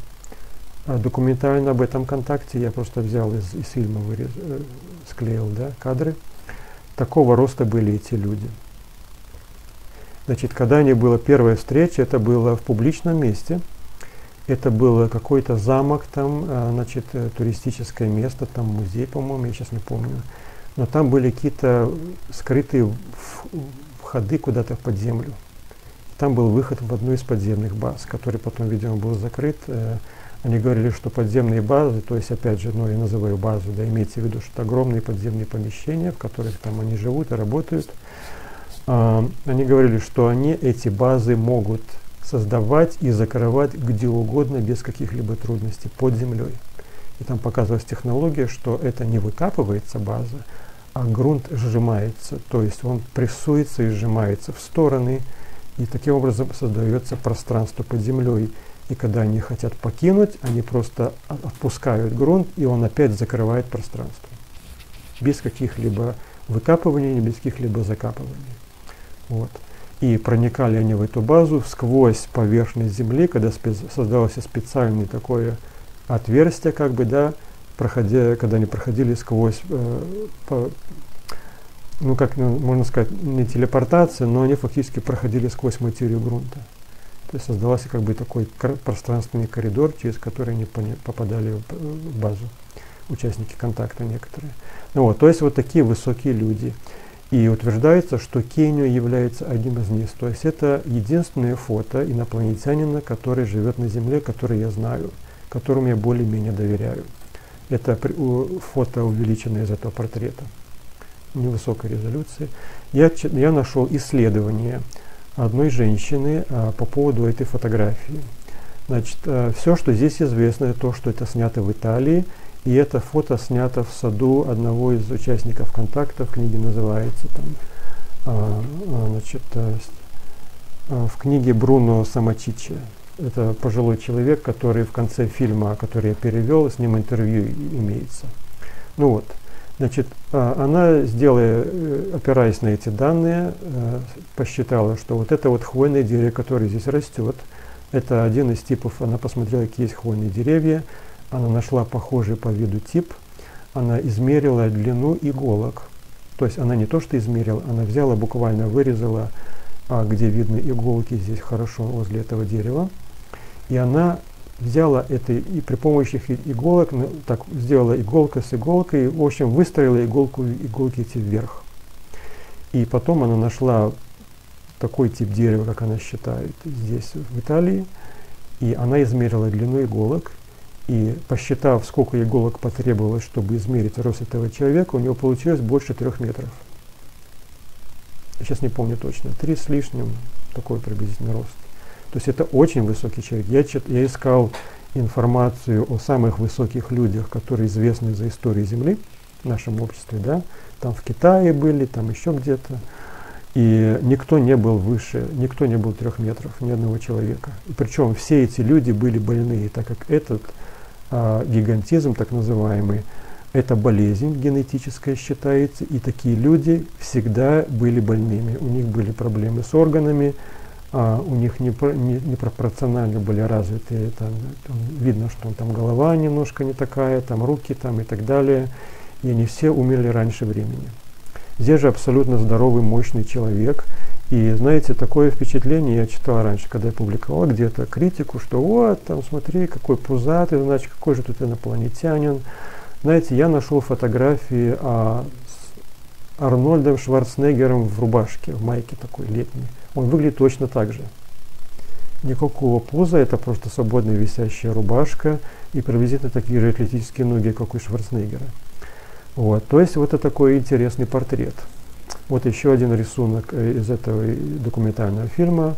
э, документально об этом контакте, я просто взял из, из фильма, вырез, э, склеил да, кадры. Такого роста были эти люди. Значит, когда не была первая встреча, это было в публичном месте. Это было какой-то замок там, значит, туристическое место, там музей, по-моему, я сейчас не помню но там были какие-то скрытые входы куда-то под землю. Там был выход в одну из подземных баз, который потом, видимо, был закрыт. Э, они говорили, что подземные базы, то есть, опять же, ну, я называю базу, да, имейте в виду, что это огромные подземные помещения, в которых там они живут и работают. А, они говорили, что они эти базы могут создавать и закрывать где угодно без каких-либо трудностей под землей. И там показывалась технология, что это не выкапывается база, а грунт сжимается, то есть он прессуется и сжимается в стороны, и таким образом создается пространство под землей. И когда они хотят покинуть, они просто отпускают грунт, и он опять закрывает пространство. без каких-либо выкапываний, без каких-либо закапываний. Вот. И проникали они в эту базу сквозь поверхность Земли, когда создалось специальное такое отверстие, как бы, да, проходя, когда они проходили сквозь, э, по, ну, как ну, можно сказать, не телепортация, но они фактически проходили сквозь материю грунта. То есть создавался как бы такой пространственный коридор, через который они попадали в базу, участники контакта некоторые. Ну, вот, то есть вот такие высокие люди. И утверждается, что Кению является одним из них. То есть это единственное фото инопланетянина, который живет на Земле, который я знаю, которому я более-менее доверяю. Это фото увеличено из этого портрета невысокой резолюции. Я, я нашел исследование одной женщины а, по поводу этой фотографии. Значит, а, все, что здесь известно, это то, что это снято в Италии, и это фото снято в саду одного из участников контакта, в книге называется там, а, а значит, а, а, в книге Бруно Самачичи. Это пожилой человек, который в конце фильма, который я перевел, с ним интервью имеется. Ну вот, Значит, а, она, сделая, э, опираясь на эти данные, э, посчитала, что вот это вот хвойное дерево, которое здесь растет, это один из типов, она посмотрела, какие есть хвойные деревья, она нашла похожий по виду тип, она измерила длину иголок. То есть она не то что измерила, она взяла, буквально вырезала, а, где видны иголки здесь хорошо возле этого дерева, и она взяла это и при помощи иголок, ну, так сделала иголка с иголкой, в общем, выстроила иголку, иголки эти вверх. И потом она нашла такой тип дерева, как она считает, здесь, в Италии, и она измерила длину иголок, и посчитав, сколько иголок потребовалось, чтобы измерить рост этого человека, у него получилось больше трех метров. Я сейчас не помню точно, три с лишним, такой приблизительный рост. То есть это очень высокий человек. Я, я искал информацию о самых высоких людях, которые известны за историю Земли в нашем обществе, да, там в Китае были, там еще где-то, и никто не был выше, никто не был трех метров, ни одного человека. И причем все эти люди были больные, так как этот а, гигантизм, так называемый, это болезнь генетическая считается, и такие люди всегда были больными. У них были проблемы с органами, а, у них непропорционально не, не были развиты, там, там, видно, что там голова немножко не такая, там руки там и так далее, и они все умерли раньше времени. Здесь же абсолютно здоровый, мощный человек, и знаете, такое впечатление я читал раньше, когда я публиковал где-то критику, что вот, там смотри, какой пузатый, значит, какой же тут инопланетянин. Знаете, я нашел фотографии а, с Арнольдом Шварценеггером в рубашке, в майке такой летней он выглядит точно так же. Никакого пуза, это просто свободная висящая рубашка и приблизительно такие же атлетические ноги, как у Шварценеггера. Вот. То есть вот это такой интересный портрет. Вот еще один рисунок э, из этого документального фильма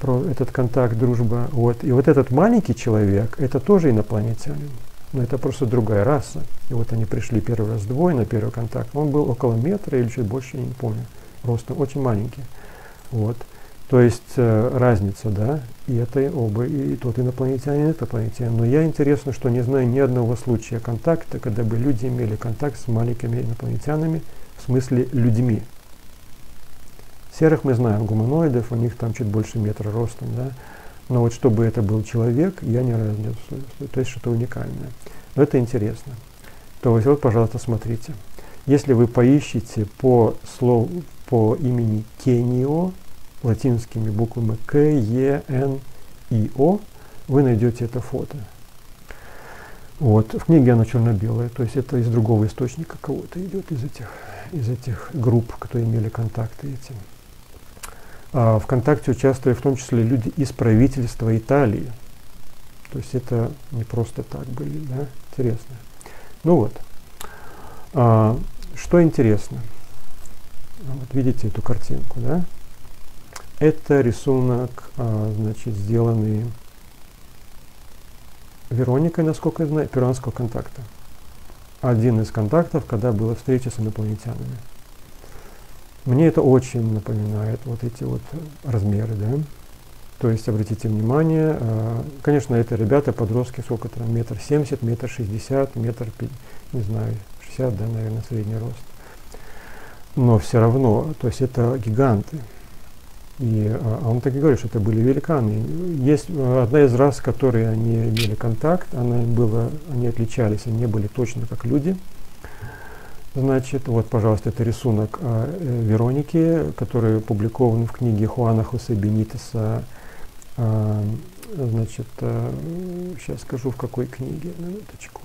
про этот контакт, дружба. Вот. И вот этот маленький человек, это тоже инопланетянин. Но это просто другая раса. И вот они пришли первый раз двое на первый контакт. Он был около метра или чуть больше, я не помню. Ростом очень маленький. Вот. То есть э, разница, да, и это оба, и тот инопланетянин, и этот инопланетянин. Но я интересно, что не знаю ни одного случая контакта, когда бы люди имели контакт с маленькими инопланетянами, в смысле людьми. Серых мы знаем, гуманоидов, у них там чуть больше метра ростом, да, но вот чтобы это был человек, я не разу То есть что-то уникальное. Но это интересно. То есть вот, пожалуйста, смотрите. Если вы поищете по слову, по имени Кенио, латинскими буквами К, Е, Н, И, О, вы найдете это фото. Вот. В книге оно черно-белое, то есть это из другого источника кого-то идет, из этих, из этих групп, которые имели контакты этим. А ВКонтакте участвовали в том числе люди из правительства Италии. То есть это не просто так были, да, интересно. Ну вот, а, что интересно – вот видите эту картинку, да? Это рисунок, а, значит, сделанный Вероникой, насколько я знаю, перуанского контакта. Один из контактов, когда была встреча с инопланетянами. Мне это очень напоминает вот эти вот размеры, да. То есть, обратите внимание, э, конечно, это ребята, подростки, сколько там, метр семьдесят, метр шестьдесят, метр, не знаю, 60, да, наверное, средний рост. Но все равно, то есть это гиганты. И а, он так и говорит, что это были великаны. Есть э, одна из рас, которые они имели контакт, она была, они отличались, они не были точно как люди. Значит, вот, пожалуйста, это рисунок э, Вероники, который опубликован в книге Хуана Хосе Бенитеса. Э, значит, э, сейчас скажу, в какой книге, минуточку.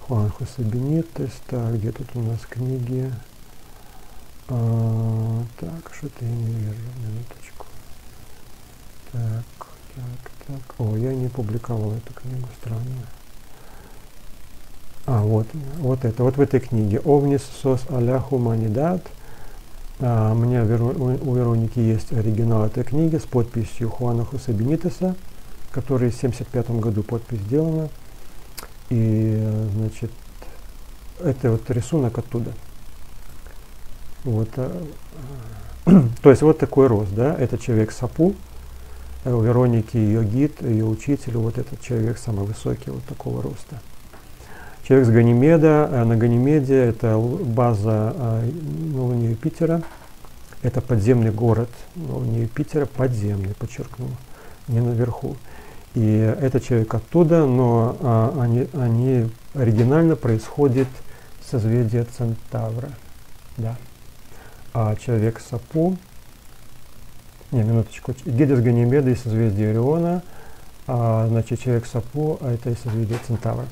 Хуан Хосе Бенитес, так, где тут у нас книги? А, так, что-то я не вижу, минуточку. Так, так, так. О, я не публиковал эту книгу, странно. А, вот, вот это, вот в этой книге. Овнис сос аля хуманидат. А, у меня у Вероники есть оригинал этой книги с подписью Хуана Хуса Бенитеса, который в 1975 году подпись сделана. И, значит, это вот рисунок оттуда. Вот, а, то есть вот такой рост, да, это человек Сапу, э, у Вероники ее гид, ее учитель, вот этот человек самый высокий, вот такого роста. Человек с Ганимеда, э, на Ганимеде это база на Луне Юпитера, это подземный город на Луне Юпитера, подземный, подчеркну, не наверху. И это человек оттуда, но а, они, они оригинально происходят созвездие Центавра. Да а человек Сапу, не, минуточку, Гедес Ганимеда из созвездия Ориона, а, значит, человек Сапу, а это из созвездия Центавра.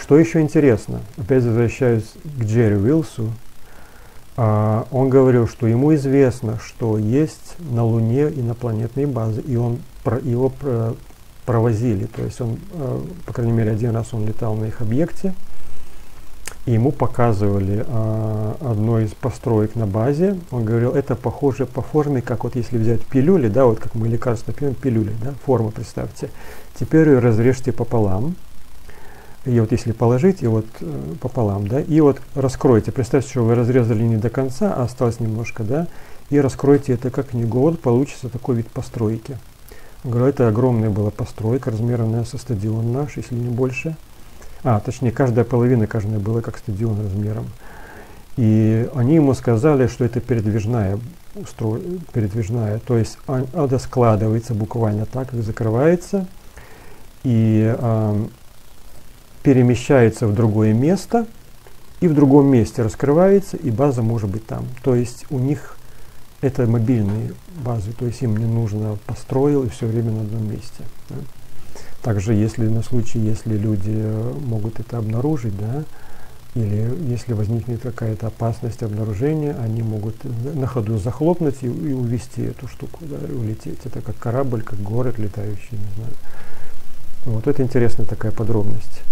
Что еще интересно, опять возвращаюсь к Джерри Уилсу, а, он говорил, что ему известно, что есть на Луне инопланетные базы, и он его про, провозили, то есть он, а, по крайней мере, один раз он летал на их объекте, и ему показывали а, одно из построек на базе. Он говорил, это похоже по форме, как вот если взять пилюли, да, вот как мы лекарства пьем, пилюли, да, форму представьте. Теперь ее разрежьте пополам. И вот если положить, и вот э, пополам, да, и вот раскройте. Представьте, что вы разрезали не до конца, а осталось немножко, да, и раскройте это как книгу. Вот получится такой вид постройки. Он говорит, это огромная была постройка, размером со стадион наш, если не больше. А, точнее, каждая половина, каждая была как стадион размером. И они ему сказали, что это передвижная, устро... передвижная то есть она складывается буквально так, как закрывается, и э, перемещается в другое место, и в другом месте раскрывается, и база может быть там. То есть у них это мобильные базы, то есть им не нужно построил и все время на одном месте. Да. Также, если на случай, если люди могут это обнаружить, да, или если возникнет какая-то опасность обнаружения, они могут на ходу захлопнуть и, и увести эту штуку, да, и улететь. Это как корабль, как город летающий, не знаю. Вот это интересная такая подробность.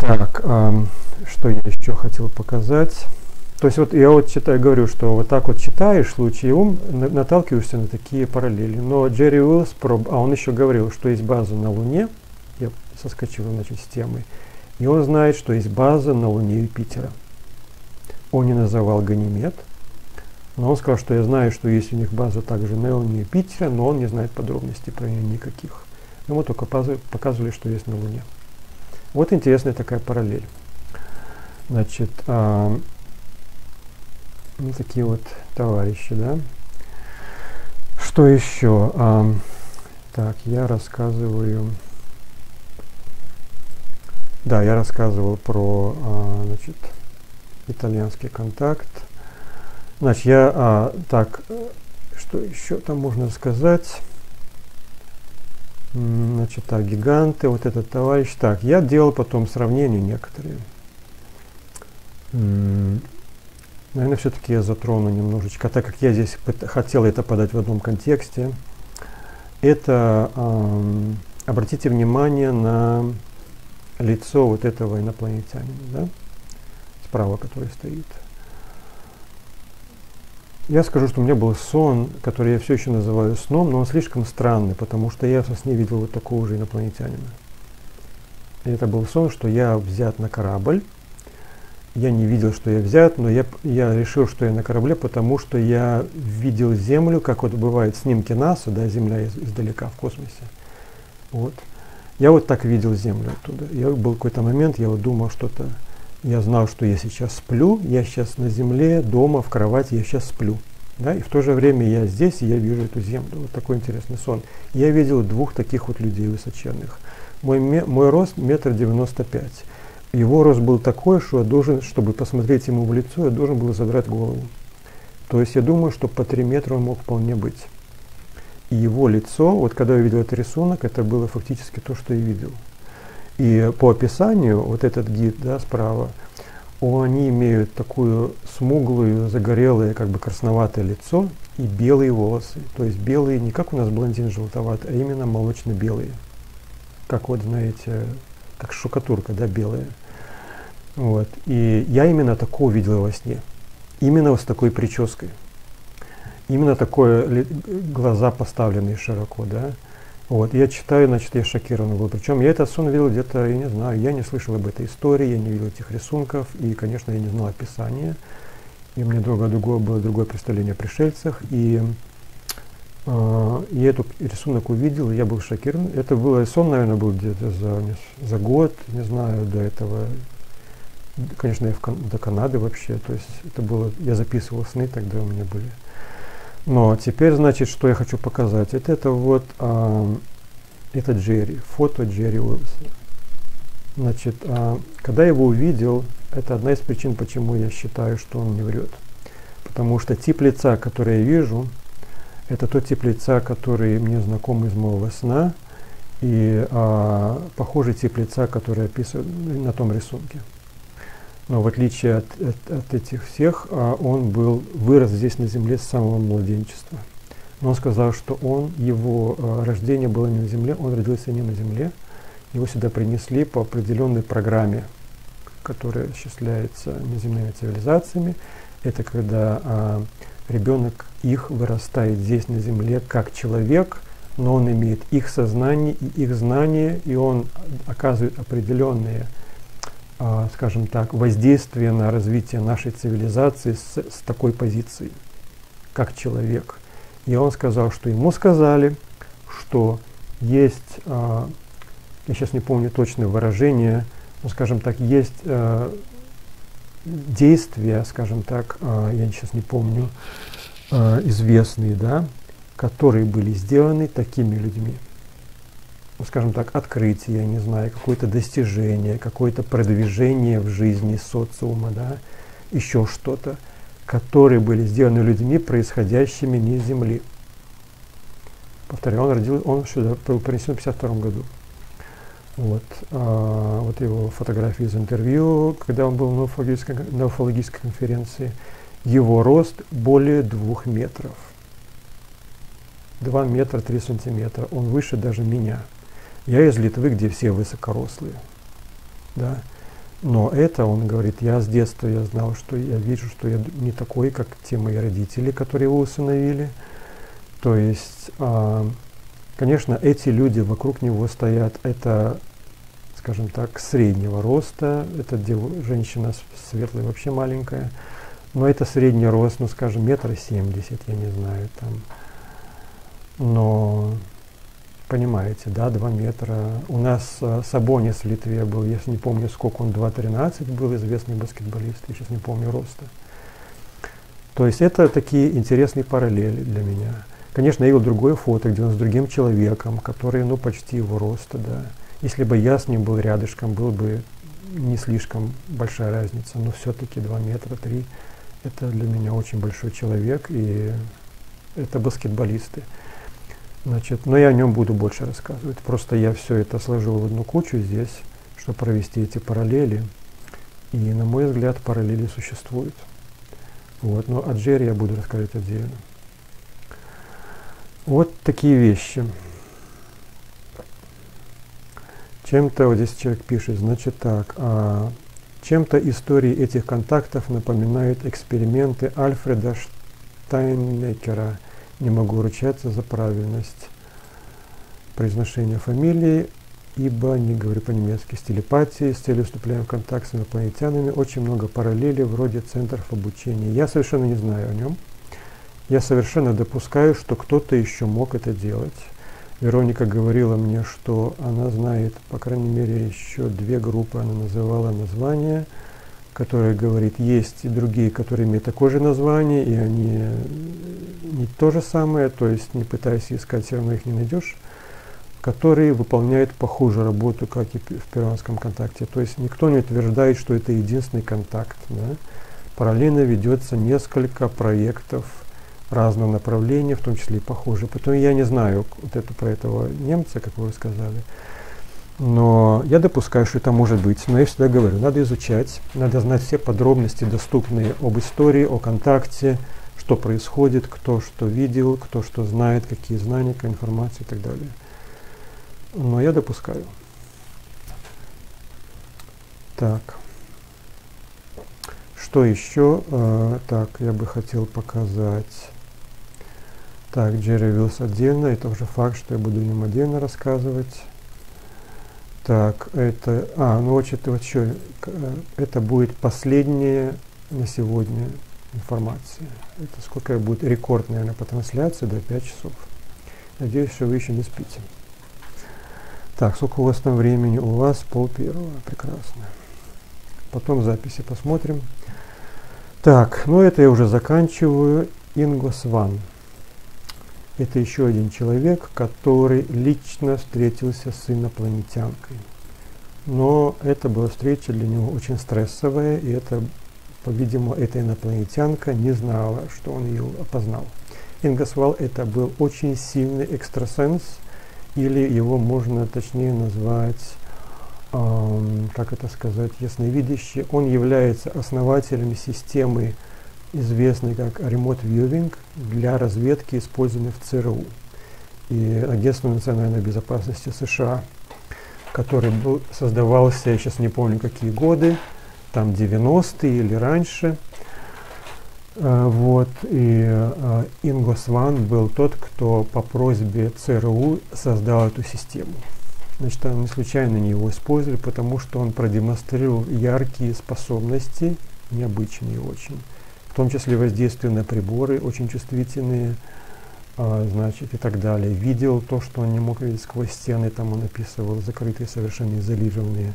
Так, э, что я еще хотел показать? То есть вот я вот читаю, говорю, что вот так вот читаешь случай ум, наталкиваешься на такие параллели. Но Джерри Уиллс, а он еще говорил, что есть база на Луне, я соскочил значит, с темы, и он знает, что есть база на Луне Юпитера. Он не называл Ганимед, но он сказал, что я знаю, что есть у них база также на Луне Юпитера, но он не знает подробностей про нее никаких. Ему только показывали, что есть на Луне. Вот интересная такая параллель. Значит, а, вот такие вот товарищи, да. Что еще? А, так, я рассказываю. Да, я рассказывал про, а, значит, итальянский контакт. Значит, я, а, так, что еще там можно сказать? Значит, так, гиганты, вот этот товарищ. Так, я делал потом сравнения некоторые. Наверное, все-таки я затрону немножечко, так как я здесь хотел это подать в одном контексте. Это э, обратите внимание на лицо вот этого инопланетянина, да? справа, который стоит. Я скажу, что у меня был сон, который я все еще называю сном, но он слишком странный, потому что я во сне видел вот такого же инопланетянина. И это был сон, что я взят на корабль, я не видел, что я взят, но я, я решил, что я на корабле, потому что я видел Землю, как вот бывает снимки НАСА, да, Земля из, издалека в космосе. Вот. Я вот так видел Землю оттуда. Я был какой-то момент, я вот думал что-то, я знал, что я сейчас сплю, я сейчас на земле, дома, в кровати, я сейчас сплю. Да, и в то же время я здесь, и я вижу эту землю. Вот такой интересный сон. Я видел двух таких вот людей высоченных. Мой, мой рост метр девяносто пять. Его рост был такой, что я должен, чтобы посмотреть ему в лицо, я должен был задрать голову. То есть я думаю, что по три метра он мог вполне быть. И его лицо, вот когда я видел этот рисунок, это было фактически то, что я видел. И по описанию, вот этот гид да, справа, они имеют такую смуглую, загорелое, как бы красноватое лицо и белые волосы. То есть белые не как у нас блондин желтоватый, а именно молочно-белые. Как вот, знаете, как штукатурка, да, белая. Вот. И я именно такого видел во сне. Именно с такой прической. Именно такое глаза поставленные широко, да. Вот, я читаю, значит, я шокирован был. Причем я этот сон видел где-то, я не знаю, я не слышал об этой истории, я не видел этих рисунков, и, конечно, я не знал описания. И у меня другое, другое было другое представление о пришельцах. И э, я этот рисунок увидел, и я был шокирован. Это был сон, наверное, был где-то за, за год, не знаю, до этого. Конечно, я в, до Канады вообще. То есть это было, я записывал сны, тогда у меня были. Но теперь, значит, что я хочу показать. Это, это вот а, это Джерри, фото Джерри Уилса. Значит, а, когда я его увидел, это одна из причин, почему я считаю, что он не врет. Потому что тип лица, который я вижу, это тот тип лица, который мне знаком из моего сна, и а, похожий тип лица, который описан на том рисунке. В отличие от, от, от этих всех, а, он был, вырос здесь на земле с самого младенчества. Но он сказал, что он, его а, рождение было не на земле, он родился не на земле. Его сюда принесли по определенной программе, которая осуществляется неземными цивилизациями. Это когда а, ребенок их вырастает здесь на земле как человек, но он имеет их сознание и их знания, и он оказывает определенные скажем так, воздействие на развитие нашей цивилизации с, с такой позиции, как человек. И он сказал, что ему сказали, что есть, а, я сейчас не помню точное выражение, но, скажем так, есть а, действия, скажем так, я сейчас не помню, известные, да, которые были сделаны такими людьми скажем так, открытие, не знаю, какое-то достижение, какое-то продвижение в жизни социума, да, еще что-то, которые были сделаны людьми, происходящими не с Земли. Повторяю, он родил, он сюда был принесен в 52 году. Вот, а, вот его фотографии из интервью, когда он был на уфологической, на уфологической конференции. Его рост более двух метров. 2 метра 3 сантиметра. Он выше даже меня. Я из Литвы, где все высокорослые. Да? Но это, он говорит, я с детства я знал, что я вижу, что я не такой, как те мои родители, которые его усыновили. То есть, а, конечно, эти люди вокруг него стоят, это, скажем так, среднего роста, это дев, женщина светлая, вообще маленькая, но это средний рост, ну, скажем, метр семьдесят, я не знаю, там. Но Понимаете, да, 2 метра. У нас э, Сабонис в Литве был, если не помню, сколько он, 2.13 был, известный баскетболист, я сейчас не помню роста. То есть это такие интересные параллели для меня. Конечно, я видел другое фото, где он с другим человеком, который, ну, почти его роста, да. Если бы я с ним был рядышком, был бы не слишком большая разница, но все-таки 2 метра 3 это для меня очень большой человек, и это баскетболисты. Значит, но я о нем буду больше рассказывать. Просто я все это сложил в одну кучу здесь, чтобы провести эти параллели. И, на мой взгляд, параллели существуют. Вот, но о Джерри я буду рассказывать отдельно. Вот такие вещи. Чем-то, вот здесь человек пишет, значит так, а, чем-то истории этих контактов напоминают эксперименты Альфреда Штайнекера – не могу ручаться за правильность произношения фамилии, ибо не говорю по-немецки с телепатией, с целью вступления в контакт с инопланетянами. Очень много параллелей вроде центров обучения. Я совершенно не знаю о нем. Я совершенно допускаю, что кто-то еще мог это делать. Вероника говорила мне, что она знает, по крайней мере, еще две группы, она называла названия, которые говорит, есть и другие, которые имеют такое же название, и они не то же самое, то есть не пытаясь искать, все равно их не найдешь, которые выполняют похожую работу, как и в перуанском контакте. То есть никто не утверждает, что это единственный контакт. Да? Параллельно ведется несколько проектов разного направления, в том числе и похожие. Потом я не знаю вот это про этого немца, как вы сказали, но я допускаю, что это может быть. Но я всегда говорю, надо изучать, надо знать все подробности, доступные об истории, о контакте, что происходит, кто что видел, кто что знает, какие знания, какая информация и так далее. Но я допускаю. Так. Что еще? Э, так, я бы хотел показать. Так, Джерри Вилс отдельно. Это уже факт, что я буду им отдельно рассказывать. Так, это... А, ну это, вот еще, э, это будет последняя на сегодня информация. Это сколько будет рекорд, наверное, по трансляции до 5 часов. Надеюсь, что вы еще не спите. Так, сколько у вас там времени? У вас пол первого. Прекрасно. Потом записи посмотрим. Так, ну это я уже заканчиваю. Инго Сван. Это еще один человек, который лично встретился с инопланетянкой. Но это была встреча для него очень стрессовая, и это, по-видимому, эта инопланетянка не знала, что он ее опознал. Ингасвал это был очень сильный экстрасенс, или его можно точнее назвать, эм, как это сказать, ясновидящий. Он является основателем системы известный как Remote Viewing для разведки, использованный в ЦРУ и Агентство национальной безопасности США, который был, создавался, я сейчас не помню какие годы, там 90-е или раньше. Uh, вот, и uh, Инго Сван был тот, кто по просьбе ЦРУ создал эту систему. Значит, они случайно не его использовали, потому что он продемонстрировал яркие способности, необычные очень, в том числе воздействие на приборы, очень чувствительные, а, значит, и так далее. Видел то, что он не мог видеть сквозь стены, там он описывал закрытые, совершенно изолированные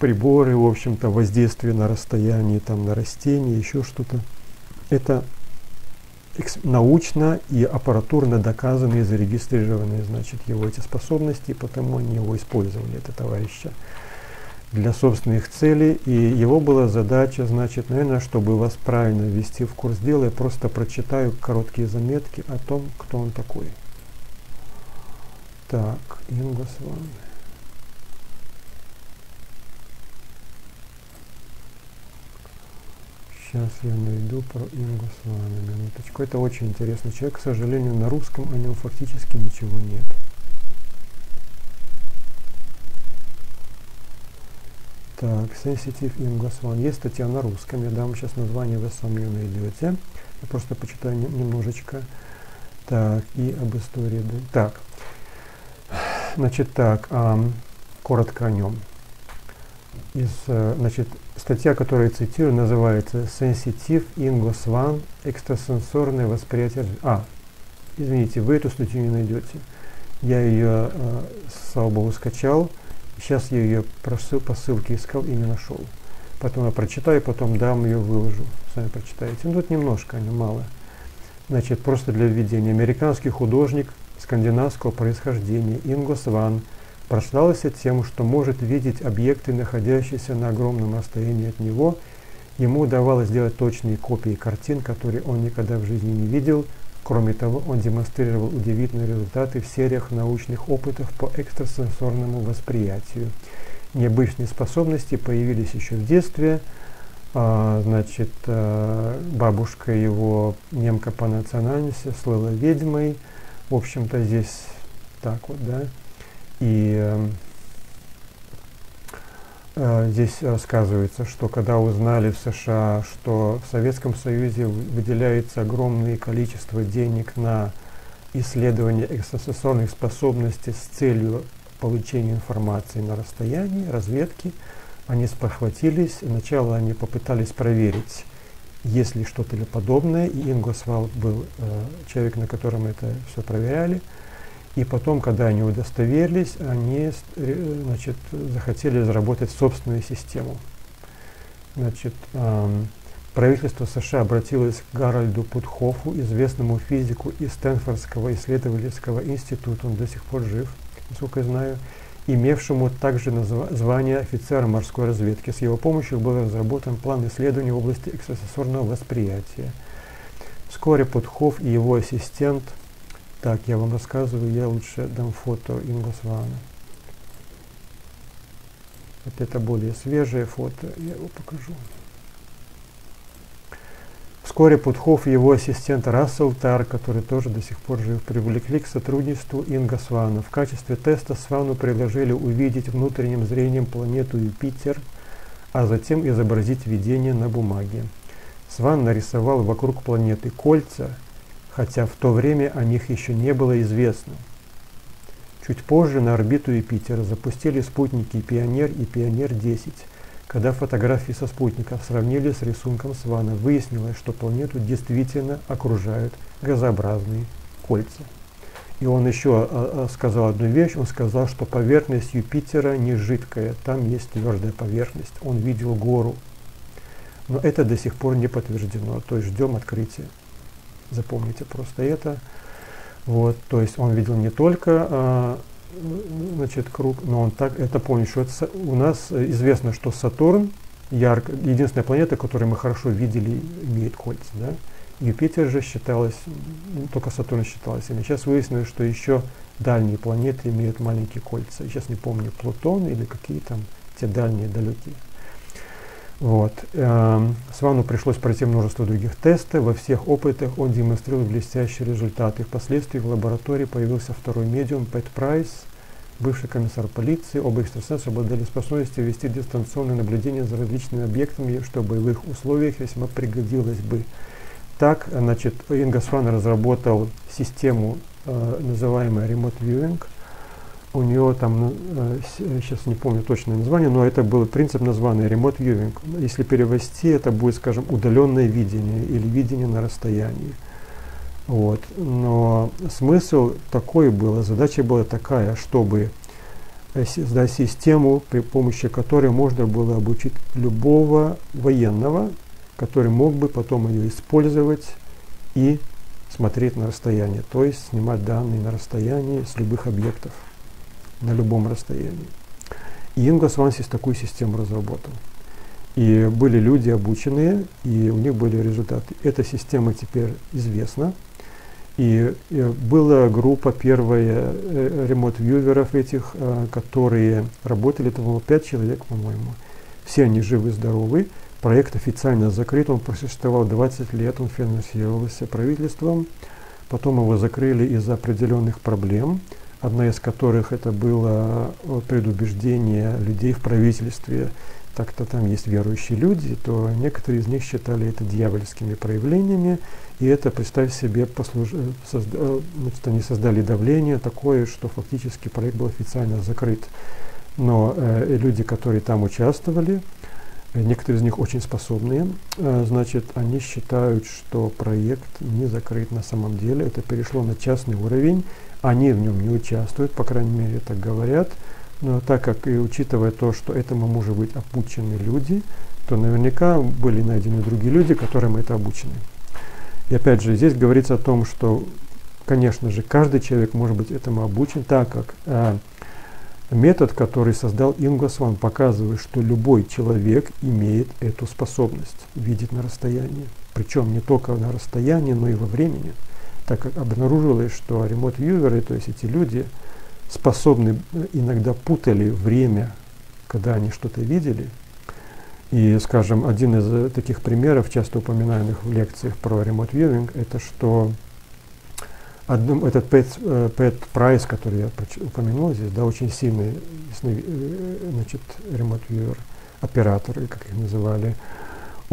приборы, в общем-то, воздействие на расстоянии, там, на растения, еще что-то. Это научно и аппаратурно доказанные, зарегистрированные, значит, его эти способности, потому они его использовали, это товарища для собственных целей, и его была задача, значит, наверное, чтобы вас правильно ввести в курс дела, я просто прочитаю короткие заметки о том, кто он такой. Так, вами. Сейчас я найду про Ингу с вами минуточку. Это очень интересный человек. К сожалению, на русском о нем фактически ничего нет. Так, Sensitive English One. Есть статья на русском. Я дам сейчас название, вы сами ее найдете. Я просто почитаю немножечко. Так, и об истории. Так, значит, так, эм, коротко о нем. Из, э, значит, статья, которую я цитирую, называется Sensitive English One. Экстрасенсорное восприятие. А, извините, вы эту статью не найдете. Я ее, э, слава богу, скачал Сейчас я ее по ссылке искал и не нашел. Потом я прочитаю, потом дам ее, выложу. Сами прочитаете. Ну, тут немножко, не мало. Значит, просто для введения. Американский художник скандинавского происхождения Инго Сван прославился тем, что может видеть объекты, находящиеся на огромном расстоянии от него. Ему удавалось сделать точные копии картин, которые он никогда в жизни не видел – Кроме того, он демонстрировал удивительные результаты в сериях научных опытов по экстрасенсорному восприятию. Необычные способности появились еще в детстве. А, значит, а, бабушка его, немка по национальности, слыла ведьмой. В общем-то, здесь так вот, да. И э, Э, здесь рассказывается, что когда узнали в США, что в Советском Союзе выделяется огромное количество денег на исследование экстрасенсорных способностей с целью получения информации на расстоянии, разведки, они спохватились. Сначала они попытались проверить, есть ли что-то подобное, и Ингосвал был э, человек, на котором это все проверяли. И потом, когда они удостоверились, они значит, захотели разработать собственную систему. Значит, эм, правительство США обратилось к Гарольду Путхофу, известному физику из Стэнфордского исследовательского института, он до сих пор жив, насколько я знаю, имевшему также звание офицера морской разведки. С его помощью был разработан план исследований в области экстрасенсорного восприятия. Вскоре Путхов и его ассистент – так, я вам рассказываю, я лучше дам фото Ингосвана. Вот это более свежее фото, я его покажу. Вскоре Путхов и его ассистент Рассел Тар, который тоже до сих пор жив, привлекли к сотрудничеству Инга Свана. В качестве теста Свану предложили увидеть внутренним зрением планету Юпитер, а затем изобразить видение на бумаге. Сван нарисовал вокруг планеты кольца – хотя в то время о них еще не было известно. Чуть позже на орбиту Юпитера запустили спутники «Пионер» и «Пионер-10». Когда фотографии со спутников сравнили с рисунком Свана, выяснилось, что планету действительно окружают газообразные кольца. И он еще а, а, сказал одну вещь, он сказал, что поверхность Юпитера не жидкая, там есть твердая поверхность. Он видел гору. Но это до сих пор не подтверждено, то есть ждем открытия. Запомните просто это. Вот, то есть он видел не только а, значит, круг, но он так это помнит, что это, у нас известно, что Сатурн ярко, единственная планета, которую мы хорошо видели, имеет кольца. Да? Юпитер же считалось, ну, только Сатурн считалось. И сейчас выяснилось, что еще дальние планеты имеют маленькие кольца. Я сейчас не помню, Плутон или какие там те дальние, далекие. Вот. Эм, Свану пришлось пройти множество других тестов. Во всех опытах он демонстрировал блестящие результаты. Впоследствии в лаборатории появился второй медиум Пэт Прайс, бывший комиссар полиции. Оба экстрасенса обладали способностью вести дистанционное наблюдение за различными объектами, что в боевых условиях весьма пригодилось бы. Так, значит, Инга Сван разработал систему, э, называемую Remote Viewing – у нее там, ну, э, сейчас не помню точное название, но это был принцип названный Remote Viewing. Если перевести, это будет, скажем, удаленное видение или видение на расстоянии. Вот. Но смысл такой был, задача была такая, чтобы создать систему, при помощи которой можно было обучить любого военного, который мог бы потом ее использовать и смотреть на расстояние, то есть снимать данные на расстоянии с любых объектов на любом расстоянии. И Инго Свансис такую систему разработал. И были люди обученные, и у них были результаты. Эта система теперь известна. И, и была группа первая э, ремонт-вьюверов этих, э, которые работали, это было 5 человек, по-моему. Все они живы-здоровы. Проект официально закрыт, он просуществовал 20 лет, он финансировался правительством. Потом его закрыли из-за определенных проблем одна из которых это было э, предубеждение людей в правительстве. Так-то там есть верующие люди, то некоторые из них считали это дьявольскими проявлениями, и это, представь себе, послуж... Э, созда... Э, значит, они создали давление такое, что фактически проект был официально закрыт. Но э, люди, которые там участвовали, некоторые из них очень способные, значит, они считают, что проект не закрыт на самом деле, это перешло на частный уровень, они в нем не участвуют, по крайней мере, так говорят. Но так как и учитывая то, что этому может быть обучены люди, то наверняка были найдены другие люди, которым это обучены. И опять же, здесь говорится о том, что, конечно же, каждый человек может быть этому обучен, так как э, метод, который создал Ингосван, показывает, что любой человек имеет эту способность видеть на расстоянии. Причем не только на расстоянии, но и во времени так как обнаружилось, что ремонт-вьюверы, то есть эти люди, способны э, иногда путали время, когда они что-то видели. И, скажем, один из э, таких примеров, часто упоминаемых в лекциях про ремонт-вьюинг, это что одном, этот Пэт, э, Пэт Прайс, который я упомянул здесь, да, очень сильный значит, ремонт-вьюер, оператор, как их называли,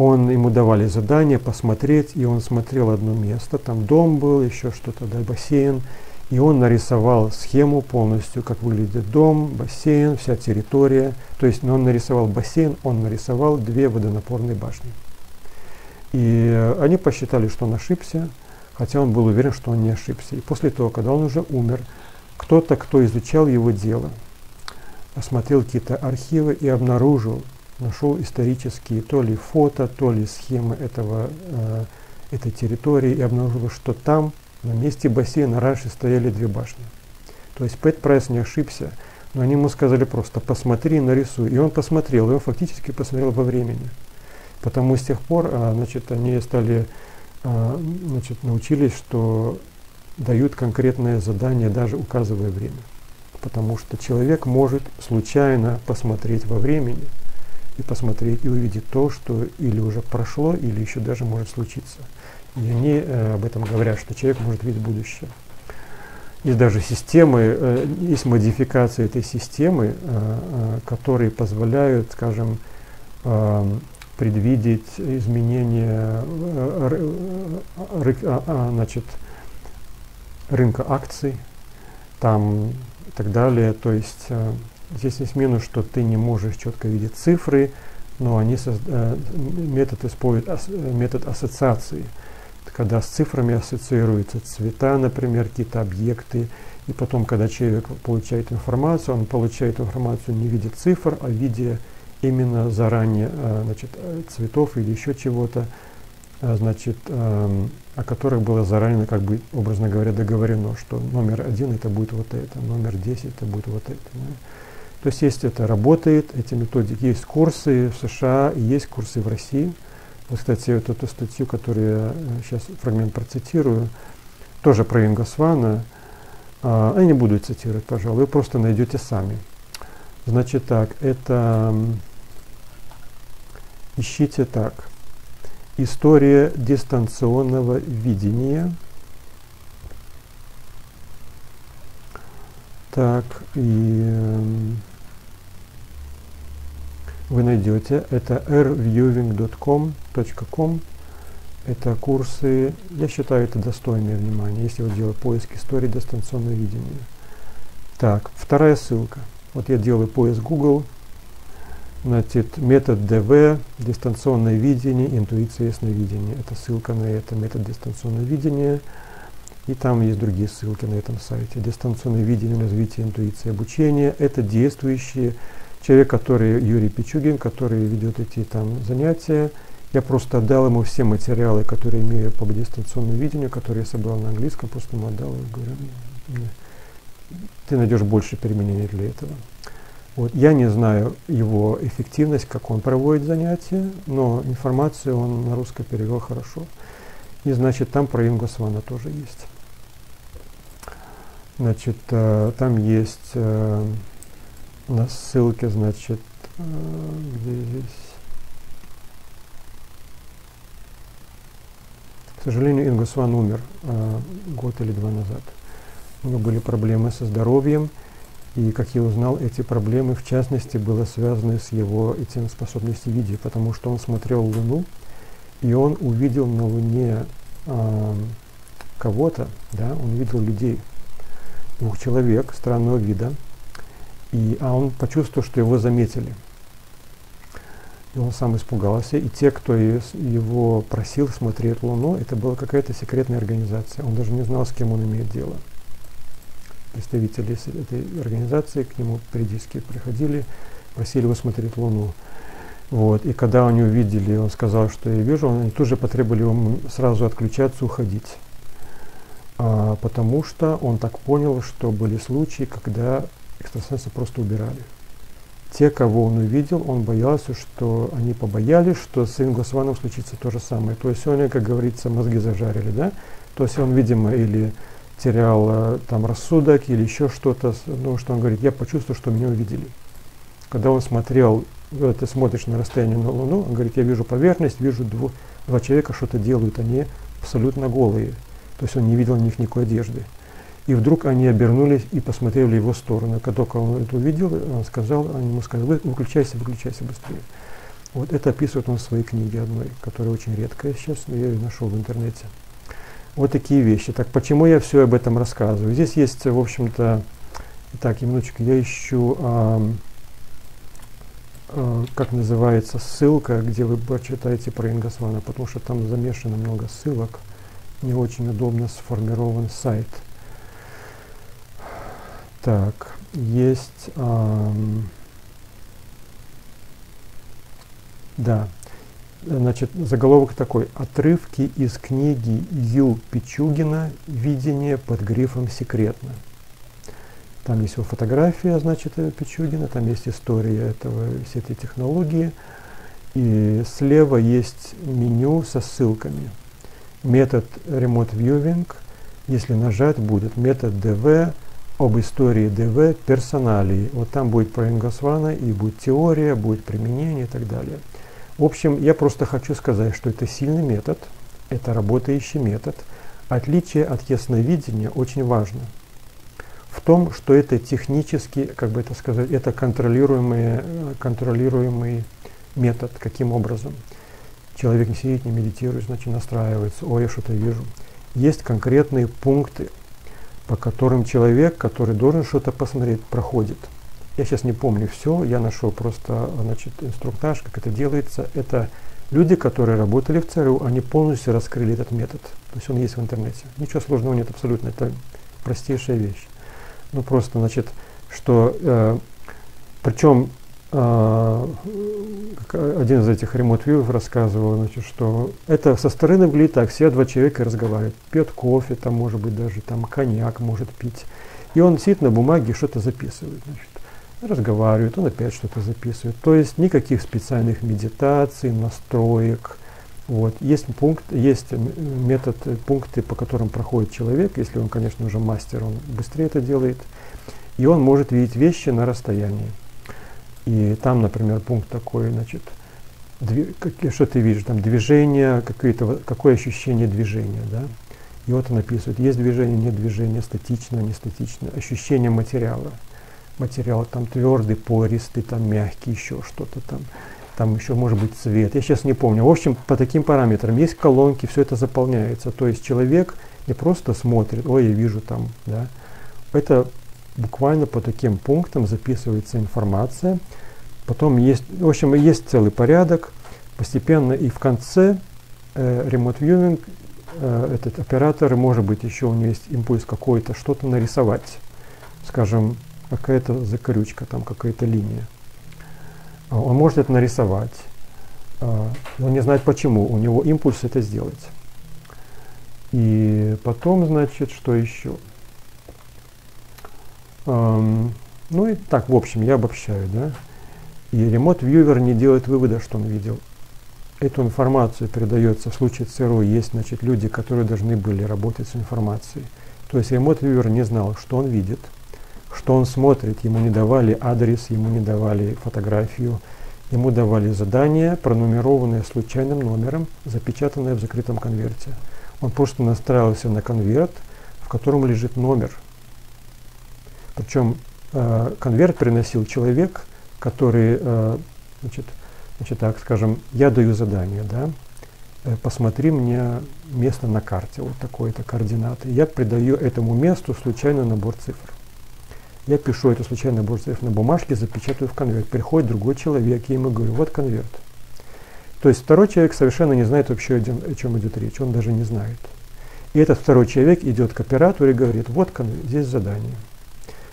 он, ему давали задание посмотреть, и он смотрел одно место, там дом был, еще что-то, да, бассейн, и он нарисовал схему полностью, как выглядит дом, бассейн, вся территория. То есть ну, он нарисовал бассейн, он нарисовал две водонапорные башни. И они посчитали, что он ошибся, хотя он был уверен, что он не ошибся. И после того, когда он уже умер, кто-то, кто изучал его дело, осмотрел какие-то архивы и обнаружил, нашел исторические то ли фото, то ли схемы этого, э, этой территории и обнаружил, что там на месте бассейна раньше стояли две башни. То есть Пэт Прайс не ошибся, но они ему сказали просто «посмотри, нарисуй». И он посмотрел, и он фактически посмотрел во времени. Потому с тех пор а, значит, они стали, а, значит, научились, что дают конкретное задание, даже указывая время. Потому что человек может случайно посмотреть во времени и посмотреть и увидеть то, что или уже прошло, или еще даже может случиться. И они э, об этом говорят, что человек может видеть будущее. Есть даже системы, э, есть модификации этой системы, э, э, которые позволяют, скажем, э, предвидеть изменения э, ры, а, а, значит, рынка акций, там и так далее. То есть э, здесь есть минус, что ты не можешь четко видеть цифры, но они созда- метод используют метод ассоциации, когда с цифрами ассоциируются цвета, например, какие-то объекты, и потом, когда человек получает информацию, он получает информацию не в виде цифр, а в виде именно заранее э, значит, э, цветов или еще чего-то, э, значит, эм, о которых было заранее, как бы, образно говоря, договорено, что номер один это будет вот это, номер 10 это будет вот это. Да? То есть, есть это работает, эти методики, есть курсы в США есть курсы в России. Вот, кстати, вот эту статью, которую я сейчас фрагмент процитирую, тоже про Ингосвана, а, я не буду цитировать, пожалуй, вы просто найдете сами. Значит так, это ищите так. История дистанционного видения. Так, и вы найдете, это rviewing.com.com. Это курсы, я считаю, это достойное внимания, если вы делаете поиск истории дистанционного видения. Так, вторая ссылка. Вот я делаю поиск Google, Значит, метод ДВ, дистанционное видение, интуиция, ясновидение. Это ссылка на это, метод дистанционного видения. И там есть другие ссылки на этом сайте. Дистанционное видение, развитие интуиции, обучение. Это действующие человек, который Юрий Пичугин, который ведет эти там занятия. Я просто отдал ему все материалы, которые имею по дистанционному видению, которые я собрал на английском, просто ему отдал и говорю, ты найдешь больше применения для этого. Вот. Я не знаю его эффективность, как он проводит занятия, но информацию он на русский перевел хорошо. И значит, там про Ингусвана тоже есть. Значит, э, там есть э, на ссылке, значит, э, где здесь? К сожалению, Ингусван умер э, год или два назад. У него были проблемы со здоровьем. И, как я узнал, эти проблемы, в частности, были связаны с его этим способностью видеть, потому что он смотрел Луну, и он увидел на Луне э, кого-то, да, он увидел людей, двух человек странного вида, и, а он почувствовал, что его заметили. И он сам испугался. И те, кто его просил смотреть Луну, это была какая-то секретная организация. Он даже не знал, с кем он имеет дело представители этой организации к нему периодически приходили, просили его смотреть Луну. Вот. И когда они увидели, он сказал, что я вижу, они тут же потребовали ему сразу отключаться, уходить. А, потому что он так понял, что были случаи, когда экстрасенсы просто убирали. Те, кого он увидел, он боялся, что они побоялись, что с Ингосваном случится то же самое. То есть они, как говорится, мозги зажарили, да? То есть он, видимо, или терял э, там рассудок или еще что-то, ну, что он говорит, я почувствовал, что меня увидели. Когда он смотрел, э, ты смотришь на расстояние на Луну, он говорит, я вижу поверхность, вижу двух, два человека что-то делают, они абсолютно голые. То есть он не видел у них никакой одежды. И вдруг они обернулись и посмотрели в его сторону. Когда только он это увидел, он сказал, они ему сказали, выключайся, выключайся быстрее. Вот это описывает он в своей книге одной, которая очень редкая сейчас, я ее нашел в интернете. Вот такие вещи. Так почему я все об этом рассказываю? Здесь есть, в общем-то, так, минуточку, я ищу, а, а, как называется, ссылка, где вы прочитаете про Ингасвана, потому что там замешано много ссылок. Не очень удобно сформирован сайт. Так, есть... Эм, да, значит, заголовок такой. Отрывки из книги Ю Пичугина «Видение под грифом «Секретно». Там есть его фотография, значит, Пичугина, там есть история этого, всей этой технологии. И слева есть меню со ссылками. Метод Remote Viewing, если нажать, будет метод DV, об истории ДВ персоналии. Вот там будет про Ингосвана и будет теория, будет применение и так далее. В общем, я просто хочу сказать, что это сильный метод, это работающий метод. Отличие от ясновидения очень важно – в том, что это технически, как бы это сказать, это контролируемый, контролируемый метод. Каким образом? Человек не сидит, не медитирует, значит настраивается, ой, я что-то вижу. Есть конкретные пункты, по которым человек, который должен что-то посмотреть, проходит. Я сейчас не помню все, я нашел просто значит, инструктаж, как это делается. Это люди, которые работали в ЦРУ, они полностью раскрыли этот метод. То есть он есть в интернете. Ничего сложного нет абсолютно, это простейшая вещь. Ну просто, значит, что э, причем один из этих ремонт-вьюев рассказывал, значит, что это со стороны выглядит так, все два человека разговаривают, пьет кофе, там может быть даже там коньяк может пить, и он сидит на бумаге что-то записывает, значит, разговаривает, он опять что-то записывает. То есть никаких специальных медитаций, настроек, вот. Есть пункт, есть метод, пункты, по которым проходит человек, если он, конечно, уже мастер, он быстрее это делает, и он может видеть вещи на расстоянии. И там, например, пункт такой, значит, дви, как, что ты видишь, там движение, какое-то, какое ощущение движения, да? И вот он описывает, есть движение, нет движения, статично, не статично, ощущение материала. Материал там твердый, пористый, там мягкий, еще что-то там там еще может быть цвет, я сейчас не помню. В общем, по таким параметрам есть колонки, все это заполняется. То есть человек не просто смотрит, ой, я вижу там, да. Это буквально по таким пунктам записывается информация. Потом есть, в общем, есть целый порядок. Постепенно и в конце э, Remote Viewing э, этот оператор, может быть, еще у него есть импульс какой-то, что-то нарисовать. Скажем, какая-то закорючка, там какая-то линия. А, он может это нарисовать, а, но не знает почему, у него импульс это сделать. И потом, значит, что еще? Ну и так, в общем, я обобщаю, да. И ремонт-вьювер не делает вывода, что он видел. Эту информацию передается в случае ЦРУ. Есть, значит, люди, которые должны были работать с информацией. То есть ремонт-вьювер не знал, что он видит – что он смотрит. Ему не давали адрес, ему не давали фотографию, ему давали задание, пронумерованное случайным номером, запечатанное в закрытом конверте. Он просто настраивался на конверт, в котором лежит номер. Причем э, конверт приносил человек, который, э, значит, значит, так скажем, я даю задание, да, э, посмотри мне место на карте, вот такое-то координаты. Я придаю этому месту случайный набор цифр. Я пишу это случайно цифр на бумажке, запечатаю в конверт. Приходит другой человек, я ему говорю, вот конверт. То есть второй человек совершенно не знает вообще, о чем идет речь, он даже не знает. И этот второй человек идет к оператору и говорит, вот конверт, здесь задание.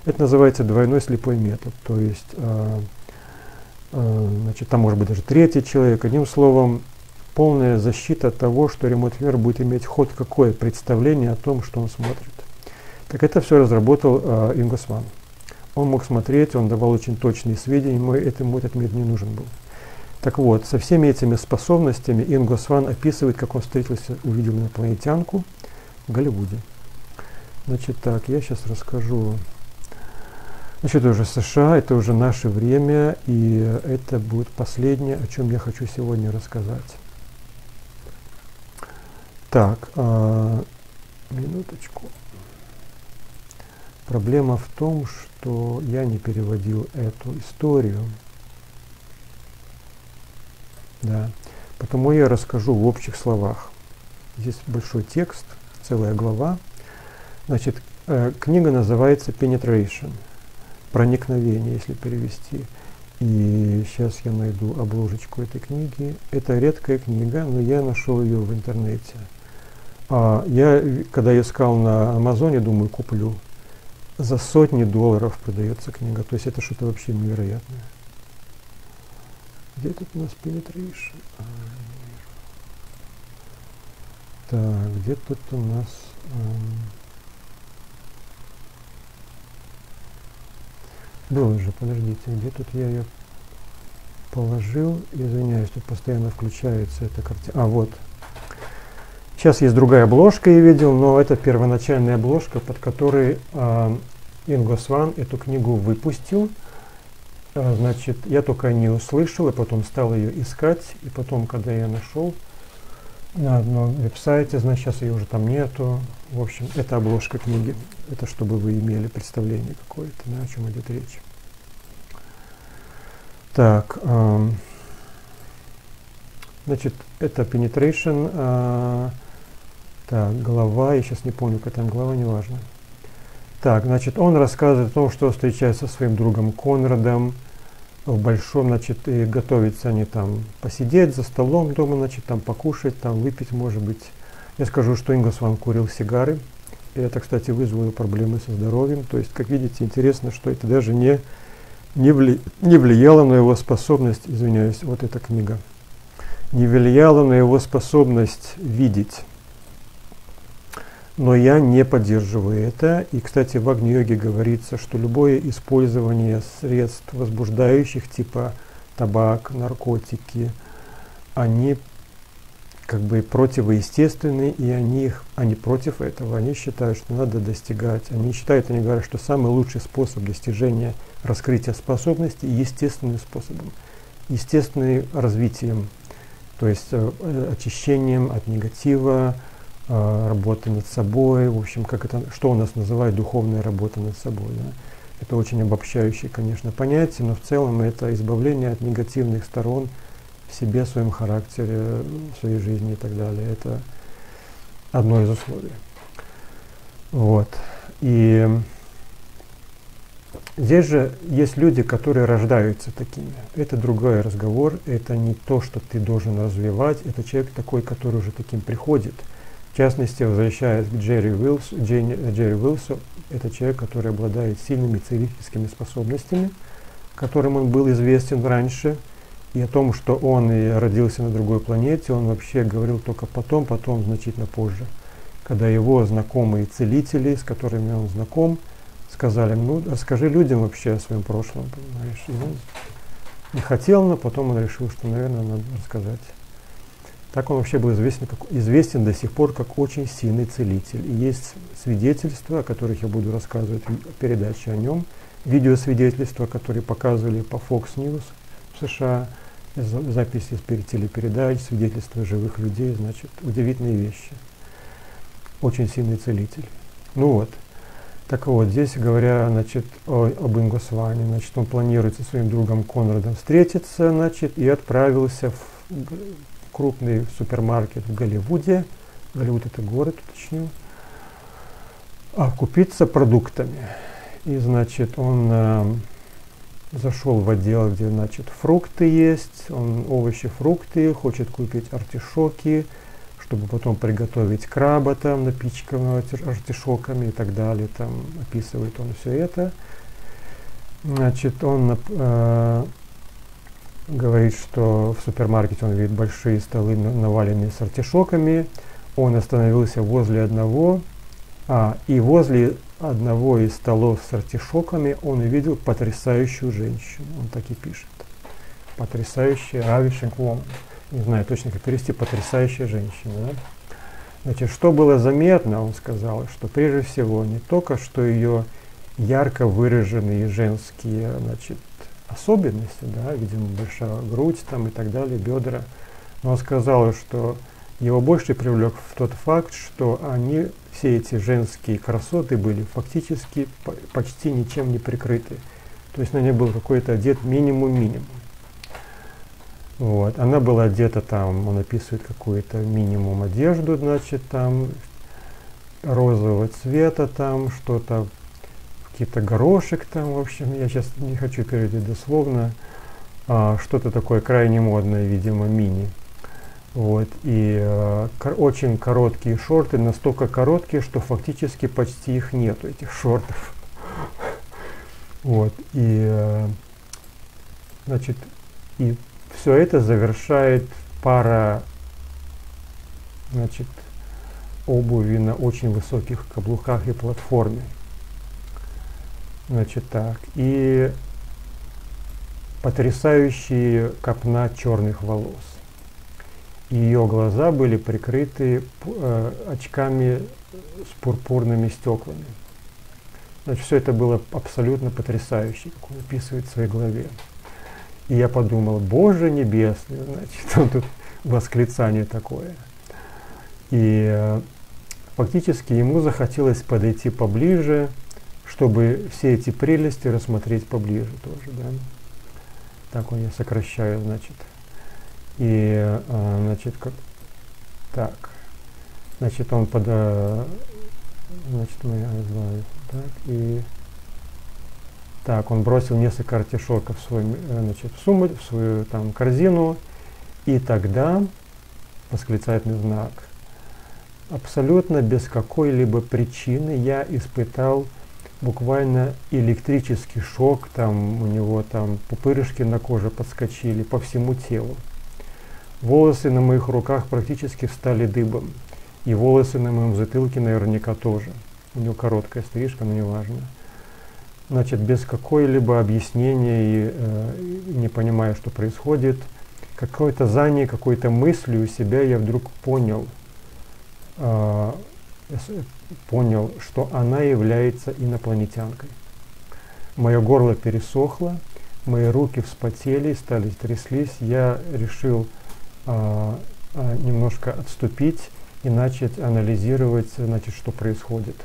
Это называется двойной слепой метод. То есть, э, э, значит, там может быть даже третий человек. Одним словом, полная защита того, что ремонт-вер будет иметь хоть какое представление о том, что он смотрит. Так это все разработал э, Ингосван. Он мог смотреть, он давал очень точные сведения, ему этому этот метод не нужен был. Так вот, со всеми этими способностями Ингосван описывает, как он встретился, увидел инопланетянку в Голливуде. Значит так, я сейчас расскажу. Значит, это уже США, это уже наше время, и это будет последнее, о чем я хочу сегодня рассказать. Так, а, минуточку. Проблема в том, что я не переводил эту историю. Да. Потому я расскажу в общих словах. Здесь большой текст, целая глава. Значит, э, книга называется Penetration. Проникновение, если перевести. И сейчас я найду обложечку этой книги. Это редкая книга, но я нашел ее в интернете. А я, когда искал на Амазоне, думаю, куплю. за сотни долларов продается книга. То есть это что-то вообще невероятное. Где тут у нас penetration? А, так, где тут у нас... Было же, подождите, где тут я ее положил? Извиняюсь, тут постоянно включается эта картина. А, вот. Сейчас есть другая обложка, я видел, но это первоначальная обложка, под которой э, Инго Сван эту книгу выпустил. Э, значит, я только не услышал, и потом стал ее искать, и потом, когда я нашел на одном веб-сайте, значит, сейчас ее уже там нету. В общем, это обложка книги. Это чтобы вы имели представление какое-то, да, о чем идет речь. Так, э, значит, это penetration. Э, так, глава, я сейчас не помню, какая там глава, неважно. Так, значит, он рассказывает о том, что встречается со своим другом Конрадом в большом, значит, и готовятся они там посидеть за столом дома, значит, там покушать, там выпить, может быть. Я скажу, что Ингос Ван курил сигары, и это, кстати, вызвало проблемы со здоровьем. То есть, как видите, интересно, что это даже не, не, вли, не влияло на его способность, извиняюсь, вот эта книга, не влияло на его способность видеть. Но я не поддерживаю это. И, кстати, в Агни-йоге говорится, что любое использование средств возбуждающих, типа табак, наркотики, они как бы противоестественны, и они, они против этого. Они считают, что надо достигать. Они считают, они говорят, что самый лучший способ достижения раскрытия способностей естественным способом, естественным развитием, то есть э, очищением от негатива, а, работа над собой, в общем, как это, что у нас называют духовная работа над собой. Да? Это очень обобщающее, конечно, понятие, но в целом это избавление от негативных сторон в себе, в своем характере, в своей жизни и так далее. Это одно из условий. Вот. И здесь же есть люди, которые рождаются такими. Это другой разговор, это не то, что ты должен развивать, это человек такой, который уже таким приходит – в частности, возвращаясь к Джерри Уилсу, Джерри, Джерри Уилсу, это человек, который обладает сильными целительскими способностями, которым он был известен раньше, и о том, что он и родился на другой планете, он вообще говорил только потом, потом значительно позже, когда его знакомые целители, с которыми он знаком, сказали, ну, расскажи людям вообще о своем прошлом, понимаешь. И он не хотел, но потом он решил, что, наверное, надо рассказать. Так он вообще был известен, как, известен до сих пор как очень сильный целитель. И есть свидетельства, о которых я буду рассказывать в передаче о нем, видеосвидетельства, которые показывали по Fox News США, записи из телепередач, свидетельства живых людей, значит, удивительные вещи. Очень сильный целитель. Ну вот. Так вот, здесь говоря значит, о, об Ингосване, значит, он планирует со своим другом Конрадом встретиться, значит, и отправился в крупный супермаркет в Голливуде, Голливуд это город, уточню, а, купиться продуктами. И, значит, он э, зашел в отдел, где, значит, фрукты есть, он овощи, фрукты, хочет купить артишоки, чтобы потом приготовить краба там, напичканного артишоками и так далее, там описывает он все это. Значит, он э, говорит, что в супермаркете он видит большие столы, наваленные с артишоками. Он остановился возле одного, а, и возле одного из столов с артишоками он увидел потрясающую женщину. Он так и пишет. Потрясающая ravishing woman. Не знаю точно, как перевести потрясающая женщина. Да? Значит, что было заметно, он сказал, что прежде всего не только, что ее ярко выраженные женские значит, особенности, да, видимо, большая грудь там и так далее, бедра. Но он сказал, что его больше привлек в тот факт, что они, все эти женские красоты были фактически почти ничем не прикрыты. То есть на ней был какой-то одет минимум-минимум. Вот. Она была одета там, он описывает какую-то минимум одежду, значит, там розового цвета, там что-то какие-то горошек там, в общем, я сейчас не хочу переводить дословно, а, что-то такое крайне модное, видимо, мини. Вот, и кор- очень короткие шорты, настолько короткие, что фактически почти их нету, этих шортов. Вот, и, э, значит, и все это завершает пара, значит, обуви на очень высоких каблуках и платформе. Значит так. И потрясающие копна черных волос. Ее глаза были прикрыты э, очками с пурпурными стеклами. Значит, все это было абсолютно потрясающе, как он описывает в своей голове. И я подумал, Боже небесный, значит, он тут восклицание такое. И э, фактически ему захотелось подойти поближе, чтобы все эти прелести рассмотреть поближе тоже, да. Так он я сокращаю, значит. И, а, значит, как, так, значит, он под, а, значит, мы называем, так, и, так, он бросил несколько артишоков в свой, э, значит, в сумму, в свою там корзину, и тогда восклицательный знак. Абсолютно без какой-либо причины я испытал буквально электрический шок, там у него там пупырышки на коже подскочили по всему телу. Волосы на моих руках практически встали дыбом. И волосы на моем затылке наверняка тоже. У него короткая стрижка, но неважно. Значит, без какой-либо объяснения и, э, не понимая, что происходит, какой-то знание, какой-то мыслью у себя я вдруг понял, э, понял, что она является инопланетянкой. Мое горло пересохло, мои руки вспотели, стали тряслись. Я решил немножко отступить и начать анализировать, значит, что происходит.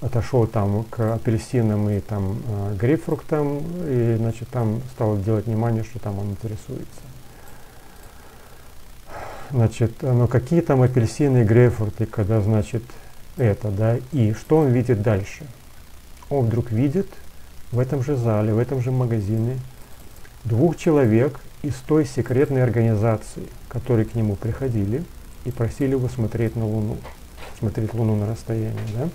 Отошел там к апельсинам и там а, грейпфруктам, и значит, там стал делать внимание, что там он интересуется. Значит, ну какие там апельсины и грейпфруты, когда, значит, это, да, и что он видит дальше? Он вдруг видит в этом же зале, в этом же магазине двух человек из той секретной организации, которые к нему приходили и просили его смотреть на Луну, смотреть Луну на расстоянии, да.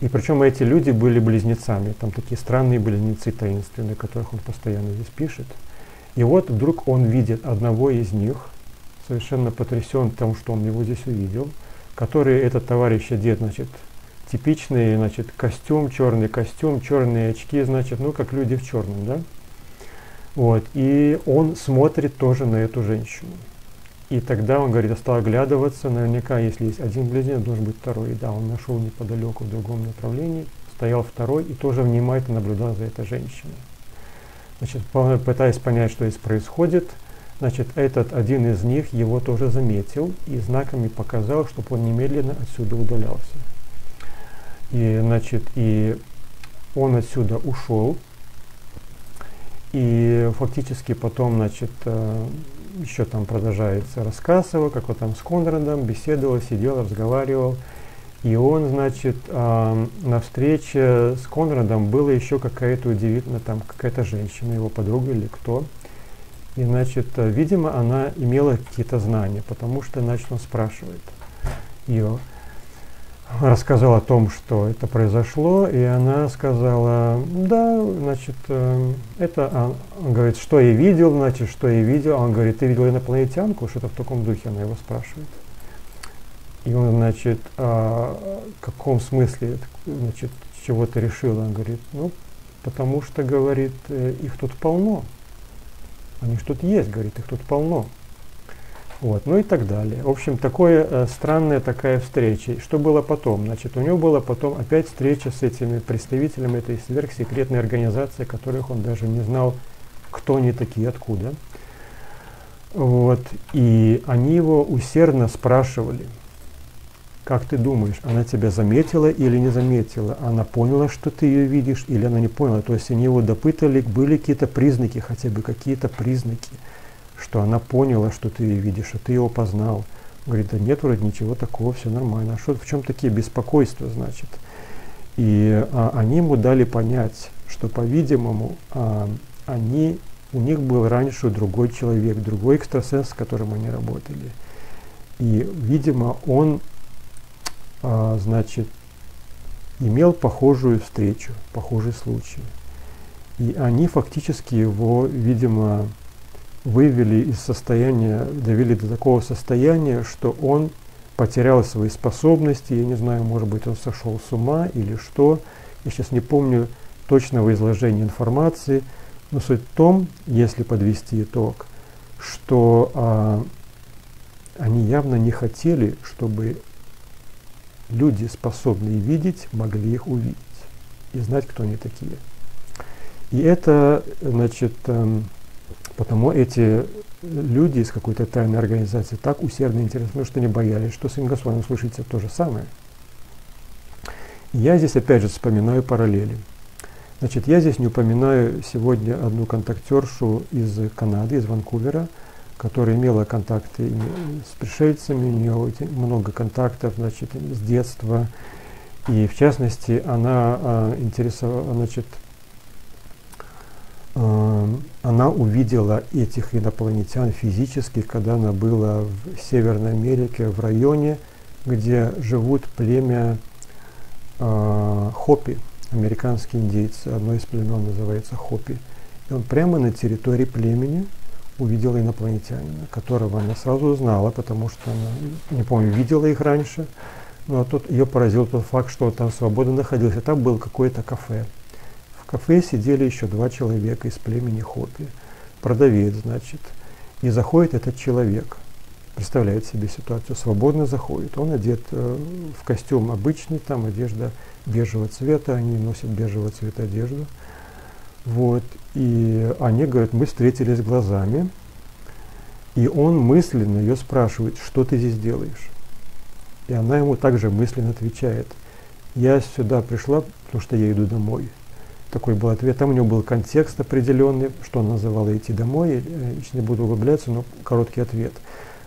И причем эти люди были близнецами, там такие странные близнецы таинственные, которых он постоянно здесь пишет. И вот вдруг он видит одного из них, совершенно потрясен тем, что он его здесь увидел, который этот товарищ одет, значит, типичный, значит, костюм, черный костюм, черные очки, значит, ну, как люди в черном, да? Вот, и он смотрит тоже на эту женщину. И тогда он говорит, стал оглядываться, наверняка, если есть один близнец, должен быть второй. И да, он нашел неподалеку в другом направлении, стоял второй и тоже внимательно наблюдал за этой женщиной. Значит, пытаясь понять, что здесь происходит, Значит, этот один из них его тоже заметил и знаками показал, чтобы он немедленно отсюда удалялся. И, значит, и он отсюда ушел, и фактически потом, значит, э, еще там продолжается рассказ его, как он там с Конрадом беседовал, сидел, разговаривал. И он, значит, э, на встрече с Конрадом была еще какая-то удивительная, там какая-то женщина, его подруга или кто. И, значит, э, видимо, она имела какие-то знания, потому что, значит, он спрашивает ее. Рассказал о том, что это произошло, и она сказала, да, значит, э, это, а, он говорит, что я видел, значит, что я видел. Он говорит, ты видел инопланетянку? Что-то в таком духе она его спрашивает. И он, значит, а, в каком смысле, значит, чего ты решил? Он говорит, ну, потому что, говорит, э, их тут полно. Они что тут есть, говорит, их тут полно. Вот, ну и так далее. В общем, такое э, странная такая встреча. Что было потом? Значит, у него была потом опять встреча с этими представителями этой сверхсекретной организации, которых он даже не знал, кто они такие, откуда. Вот, и они его усердно спрашивали – как ты думаешь, она тебя заметила или не заметила? Она поняла, что ты ее видишь, или она не поняла? То есть они его допытали, были какие-то признаки, хотя бы какие-то признаки, что она поняла, что ты ее видишь, что ты его познал. Говорит, да нет, вроде ничего такого, все нормально. А что, в чем такие беспокойства, значит? И а, они ему дали понять, что, по-видимому, а, они, у них был раньше другой человек, другой экстрасенс, с которым они работали. И, видимо, он а, значит, имел похожую встречу, похожий случай. И они фактически его, видимо, вывели из состояния, довели до такого состояния, что он потерял свои способности, я не знаю, может быть, он сошел с ума или что. Я сейчас не помню точного изложения информации, но суть в том, если подвести итог, что а, они явно не хотели, чтобы люди, способные видеть, могли их увидеть и знать, кто они такие. И это, значит, эм, потому эти люди из какой-то тайной организации так усердно интересны, что не боялись, что с Господом случится то же самое. Я здесь опять же вспоминаю параллели. Значит, я здесь не упоминаю сегодня одну контактершу из Канады, из Ванкувера, которая имела контакты с пришельцами, у нее много контактов, значит, с детства. И в частности, она а, интересовала, значит, а, она увидела этих инопланетян физически, когда она была в Северной Америке, в районе, где живут племя э, Хопи американские индейцы, одно из племен называется Хопи. И он прямо на территории племени увидел инопланетянина, которого она сразу узнала, потому что она, не помню, видела их раньше, но тут ее поразил тот факт, что он там свободно находился. Там было какое-то кафе. Кафе сидели еще два человека из племени Хопи. Продавец, значит. И заходит этот человек. Представляет себе ситуацию. Свободно заходит. Он одет э, в костюм обычный, там одежда бежевого цвета, они носят бежевого цвета одежду. Вот. И они говорят, мы встретились глазами, и он мысленно ее спрашивает, что ты здесь делаешь? И она ему также мысленно отвечает, я сюда пришла, потому что я иду домой. Такой был ответ. Там у него был контекст определенный, что он называл идти домой. Я не буду углубляться, но короткий ответ.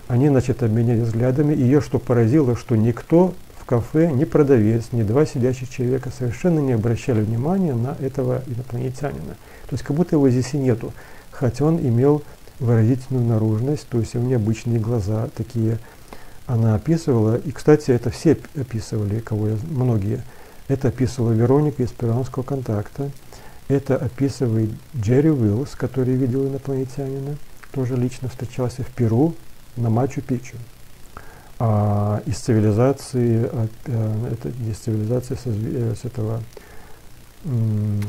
Они, значит, обменялись взглядами. И ее что поразило, что никто в кафе ни продавец, ни два сидящих человека совершенно не обращали внимания на этого инопланетянина. То есть как будто его здесь и нету, хотя он имел выразительную наружность, то есть у него необычные глаза такие. Она описывала, и, кстати, это все описывали, кого я, многие. Это описывала Вероника из перуанского контакта. Это описывает Джерри Уиллс, который видел инопланетянина, тоже лично встречался в Перу на Мачу-Пичу а, из цивилизации, а, это из цивилизации со, э, с этого,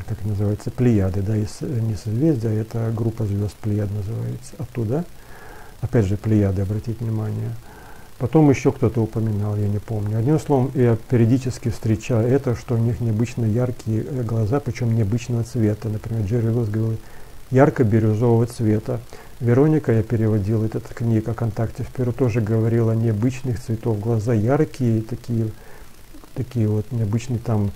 как называется, Плеяды, да, из, не созвездия, а это группа звезд Плеяд называется, оттуда, опять же, Плеяды, обратите внимание. Потом еще кто-то упоминал, я не помню. Одним словом, я периодически встречаю это, что у них необычно яркие э, глаза, причем необычного цвета. Например, Джерри Лос говорил, ярко-бирюзового цвета. Вероника, я переводил этот книг о контакте в тоже говорила о необычных цветов. Глаза яркие, такие, такие вот необычные там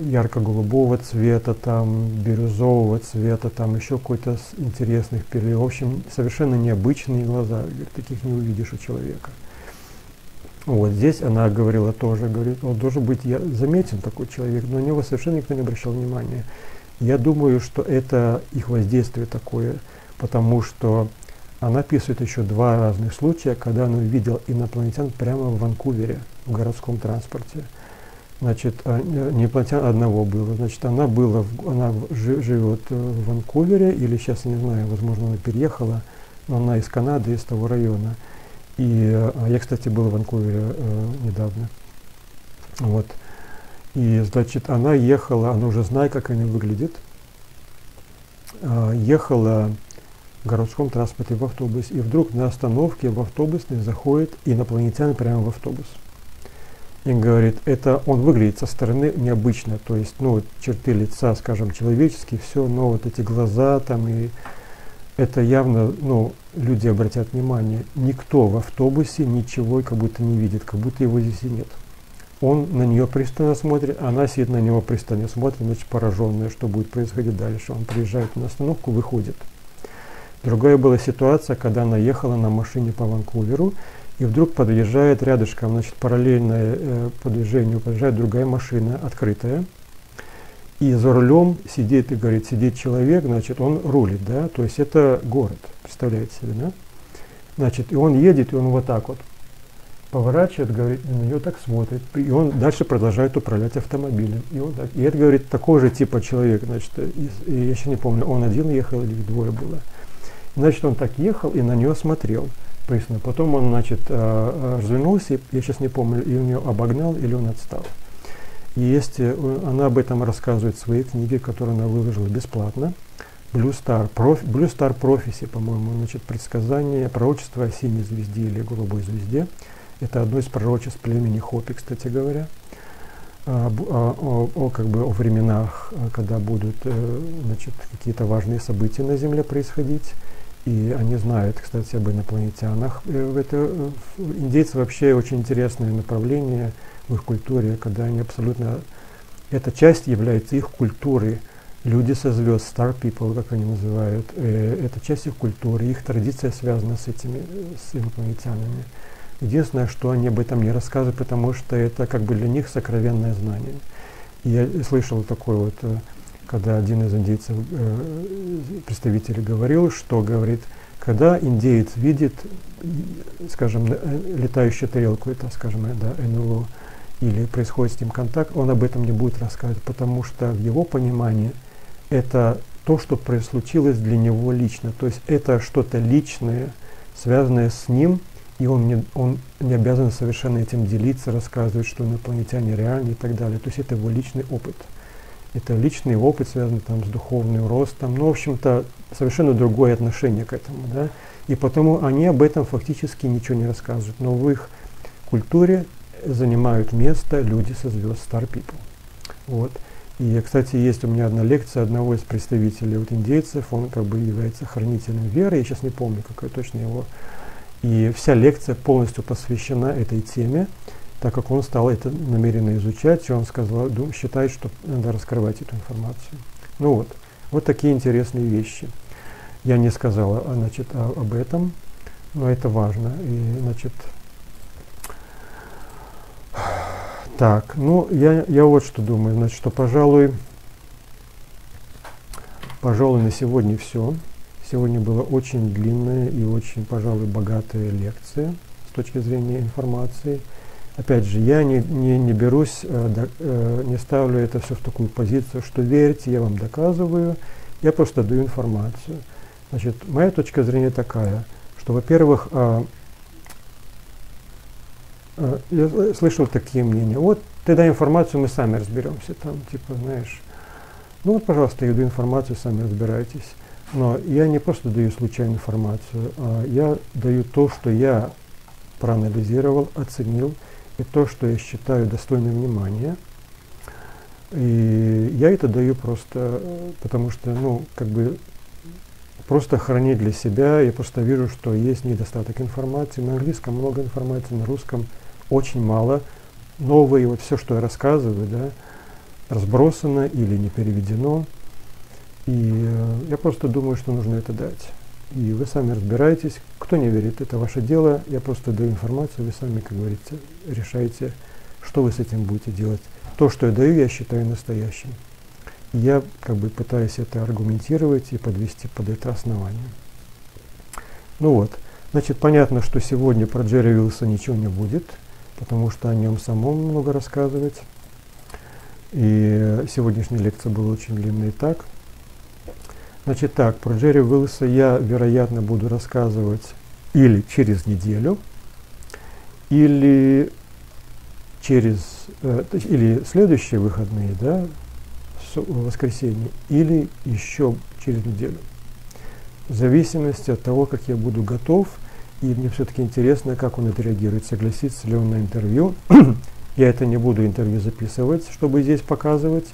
ярко-голубого цвета, там бирюзового цвета, там еще какой-то интересных перьев. В общем, совершенно необычные глаза. Таких не увидишь у человека. Вот здесь она говорила тоже, говорит, он должен быть я, заметен такой человек, но на него совершенно никто не обращал внимания. Я думаю, что это их воздействие такое, потому что она описывает еще два разных случая, когда она увидела инопланетян прямо в Ванкувере, в городском транспорте. Значит, а, не инопланетян одного было. Значит, она была, она живет в Ванкувере, или сейчас, не знаю, возможно, она переехала, но она из Канады, из того района. И а, я, кстати, был в Ванкувере э, недавно. Вот. И, значит, она ехала, она уже знает, как она выглядит, а, ехала в городском транспорте в автобус, и вдруг на остановке в автобусной заходит инопланетянин прямо в автобус. И говорит, это он выглядит со стороны необычно, то есть, ну, черты лица, скажем, человеческие, все, но вот эти глаза там и это явно, ну, люди обратят внимание, никто в автобусе ничего как будто не видит, как будто его здесь и нет. Он на нее пристально смотрит, она сидит на него пристально смотрит, значит, пораженная, что будет происходить дальше. Он приезжает на остановку, выходит. Другая была ситуация, когда она ехала на машине по Ванкуверу, и вдруг подъезжает рядышком, значит, параллельно э, по движению подъезжает другая машина, открытая, и за рулем сидит, и говорит, сидит человек, значит, он рулит, да, то есть это город, представляете себе, да? Значит, и он едет, и он вот так вот поворачивает, говорит, на нее так смотрит, и он дальше продолжает управлять автомобилем. И, он так, и это, говорит, такого же типа человек, значит, и, и я еще не помню, он один ехал или двое было. Значит, он так ехал и на нее смотрел пристально. Потом он, значит, э, э, развернулся, я сейчас не помню, и у нее обогнал или он отстал. И есть, э, она об этом рассказывает в своей книге, которую она выложила бесплатно. Blue Star, Prof, Blue Star Prophecy, по-моему, значит, предсказание, пророчество о синей звезде или голубой звезде. Это одно из пророчеств племени Хопи, кстати говоря. А, о, о, о, как бы, о временах, когда будут значит, какие-то важные события на Земле происходить. И они знают, кстати, об инопланетянах. Это, индейцы вообще очень интересное направление в их культуре, когда они абсолютно... Эта часть является их культуры. Люди со звезд, star people, как они называют, э, это часть их культуры, их традиция связана с этими, с инопланетянами. Единственное, что они об этом не рассказывают, потому что это как бы для них сокровенное знание. Я слышал такой вот, э, когда один из индейцев, э, представителей говорил, что говорит, когда индеец видит, скажем, летающую тарелку, это, скажем, да, НЛО, или происходит с ним контакт, он об этом не будет рассказывать, потому что в его понимании это то, что случилось для него лично. То есть это что-то личное, связанное с ним, и он не, он не обязан совершенно этим делиться, рассказывать, что инопланетяне реальны и так далее. То есть это его личный опыт. Это личный опыт, связанный там, с духовным ростом. Ну, в общем-то, совершенно другое отношение к этому. Да? И потому они об этом фактически ничего не рассказывают. Но в их культуре занимают место люди со звезд Star People. Вот. И, кстати, есть у меня одна лекция одного из представителей вот, индейцев, он как бы является хранителем веры, я сейчас не помню, какой точно его. И вся лекция полностью посвящена этой теме, так как он стал это намеренно изучать, и он сказал, считает, что надо раскрывать эту информацию. Ну вот, вот такие интересные вещи. Я не сказал значит, об этом, но это важно. И, значит, Так, ну, я, я вот что думаю, значит, что, пожалуй, пожалуй, на сегодня все. Сегодня была очень длинная и очень, пожалуй, богатая лекция с точки зрения информации. Опять же, я не, не, не берусь, э, э, не ставлю это все в такую позицию, что верьте, я вам доказываю, я просто даю информацию. Значит, моя точка зрения такая, что, во-первых, э, Э, я слышал такие мнения. Вот тогда информацию мы сами разберемся. Там, типа, знаешь, ну вот, пожалуйста, я даю информацию, сами разбирайтесь. Но я не просто даю случайную информацию, а я даю то, что я проанализировал, оценил, и то, что я считаю достойным внимания. И я это даю просто, потому что, ну, как бы, просто хранить для себя. Я просто вижу, что есть недостаток информации. На английском много информации, на русском – очень мало. Новые, вот все, что я рассказываю, да, разбросано или не переведено. И э, я просто думаю, что нужно это дать. И вы сами разбираетесь. Кто не верит, это ваше дело. Я просто даю информацию, вы сами, как говорится, решаете, что вы с этим будете делать. То, что я даю, я считаю настоящим. И я как бы пытаюсь это аргументировать и подвести под это основание. Ну вот, значит, понятно, что сегодня про Джерри Уилса ничего не будет потому что о нем самом много рассказывать. И сегодняшняя лекция была очень длинная. Так, значит так, про Джерри Уиллса я, вероятно, буду рассказывать или через неделю, или через, э, или следующие выходные, да, в воскресенье, или еще через неделю. В зависимости от того, как я буду готов – и мне все-таки интересно, как он отреагирует, согласится ли он на интервью. Я это не буду интервью записывать, чтобы здесь показывать.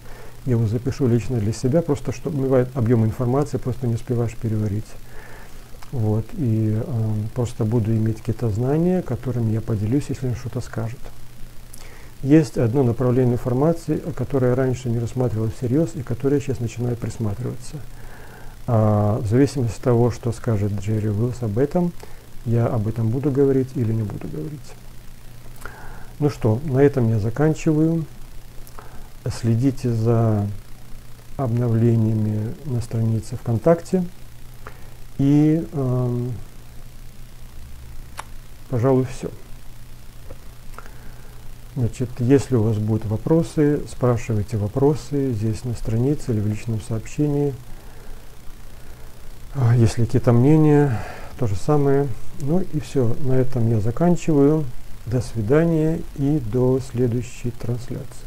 Я его запишу лично для себя, просто чтобы бывает объем информации, просто не успеваешь переварить. Вот, и э, просто буду иметь какие-то знания, которыми я поделюсь, если он что-то скажет. Есть одно направление информации, которое раньше не рассматривал всерьез и которое сейчас начинает присматриваться. А, в зависимости от того, что скажет Джерри Уиллс об этом, я об этом буду говорить или не буду говорить. Ну что, на этом я заканчиваю. Следите за обновлениями на странице ВКонтакте. И, э, пожалуй, все. Значит, если у вас будут вопросы, спрашивайте вопросы здесь на странице или в личном сообщении. А если какие-то мнения, то же самое. Ну и все, на этом я заканчиваю. До свидания и до следующей трансляции.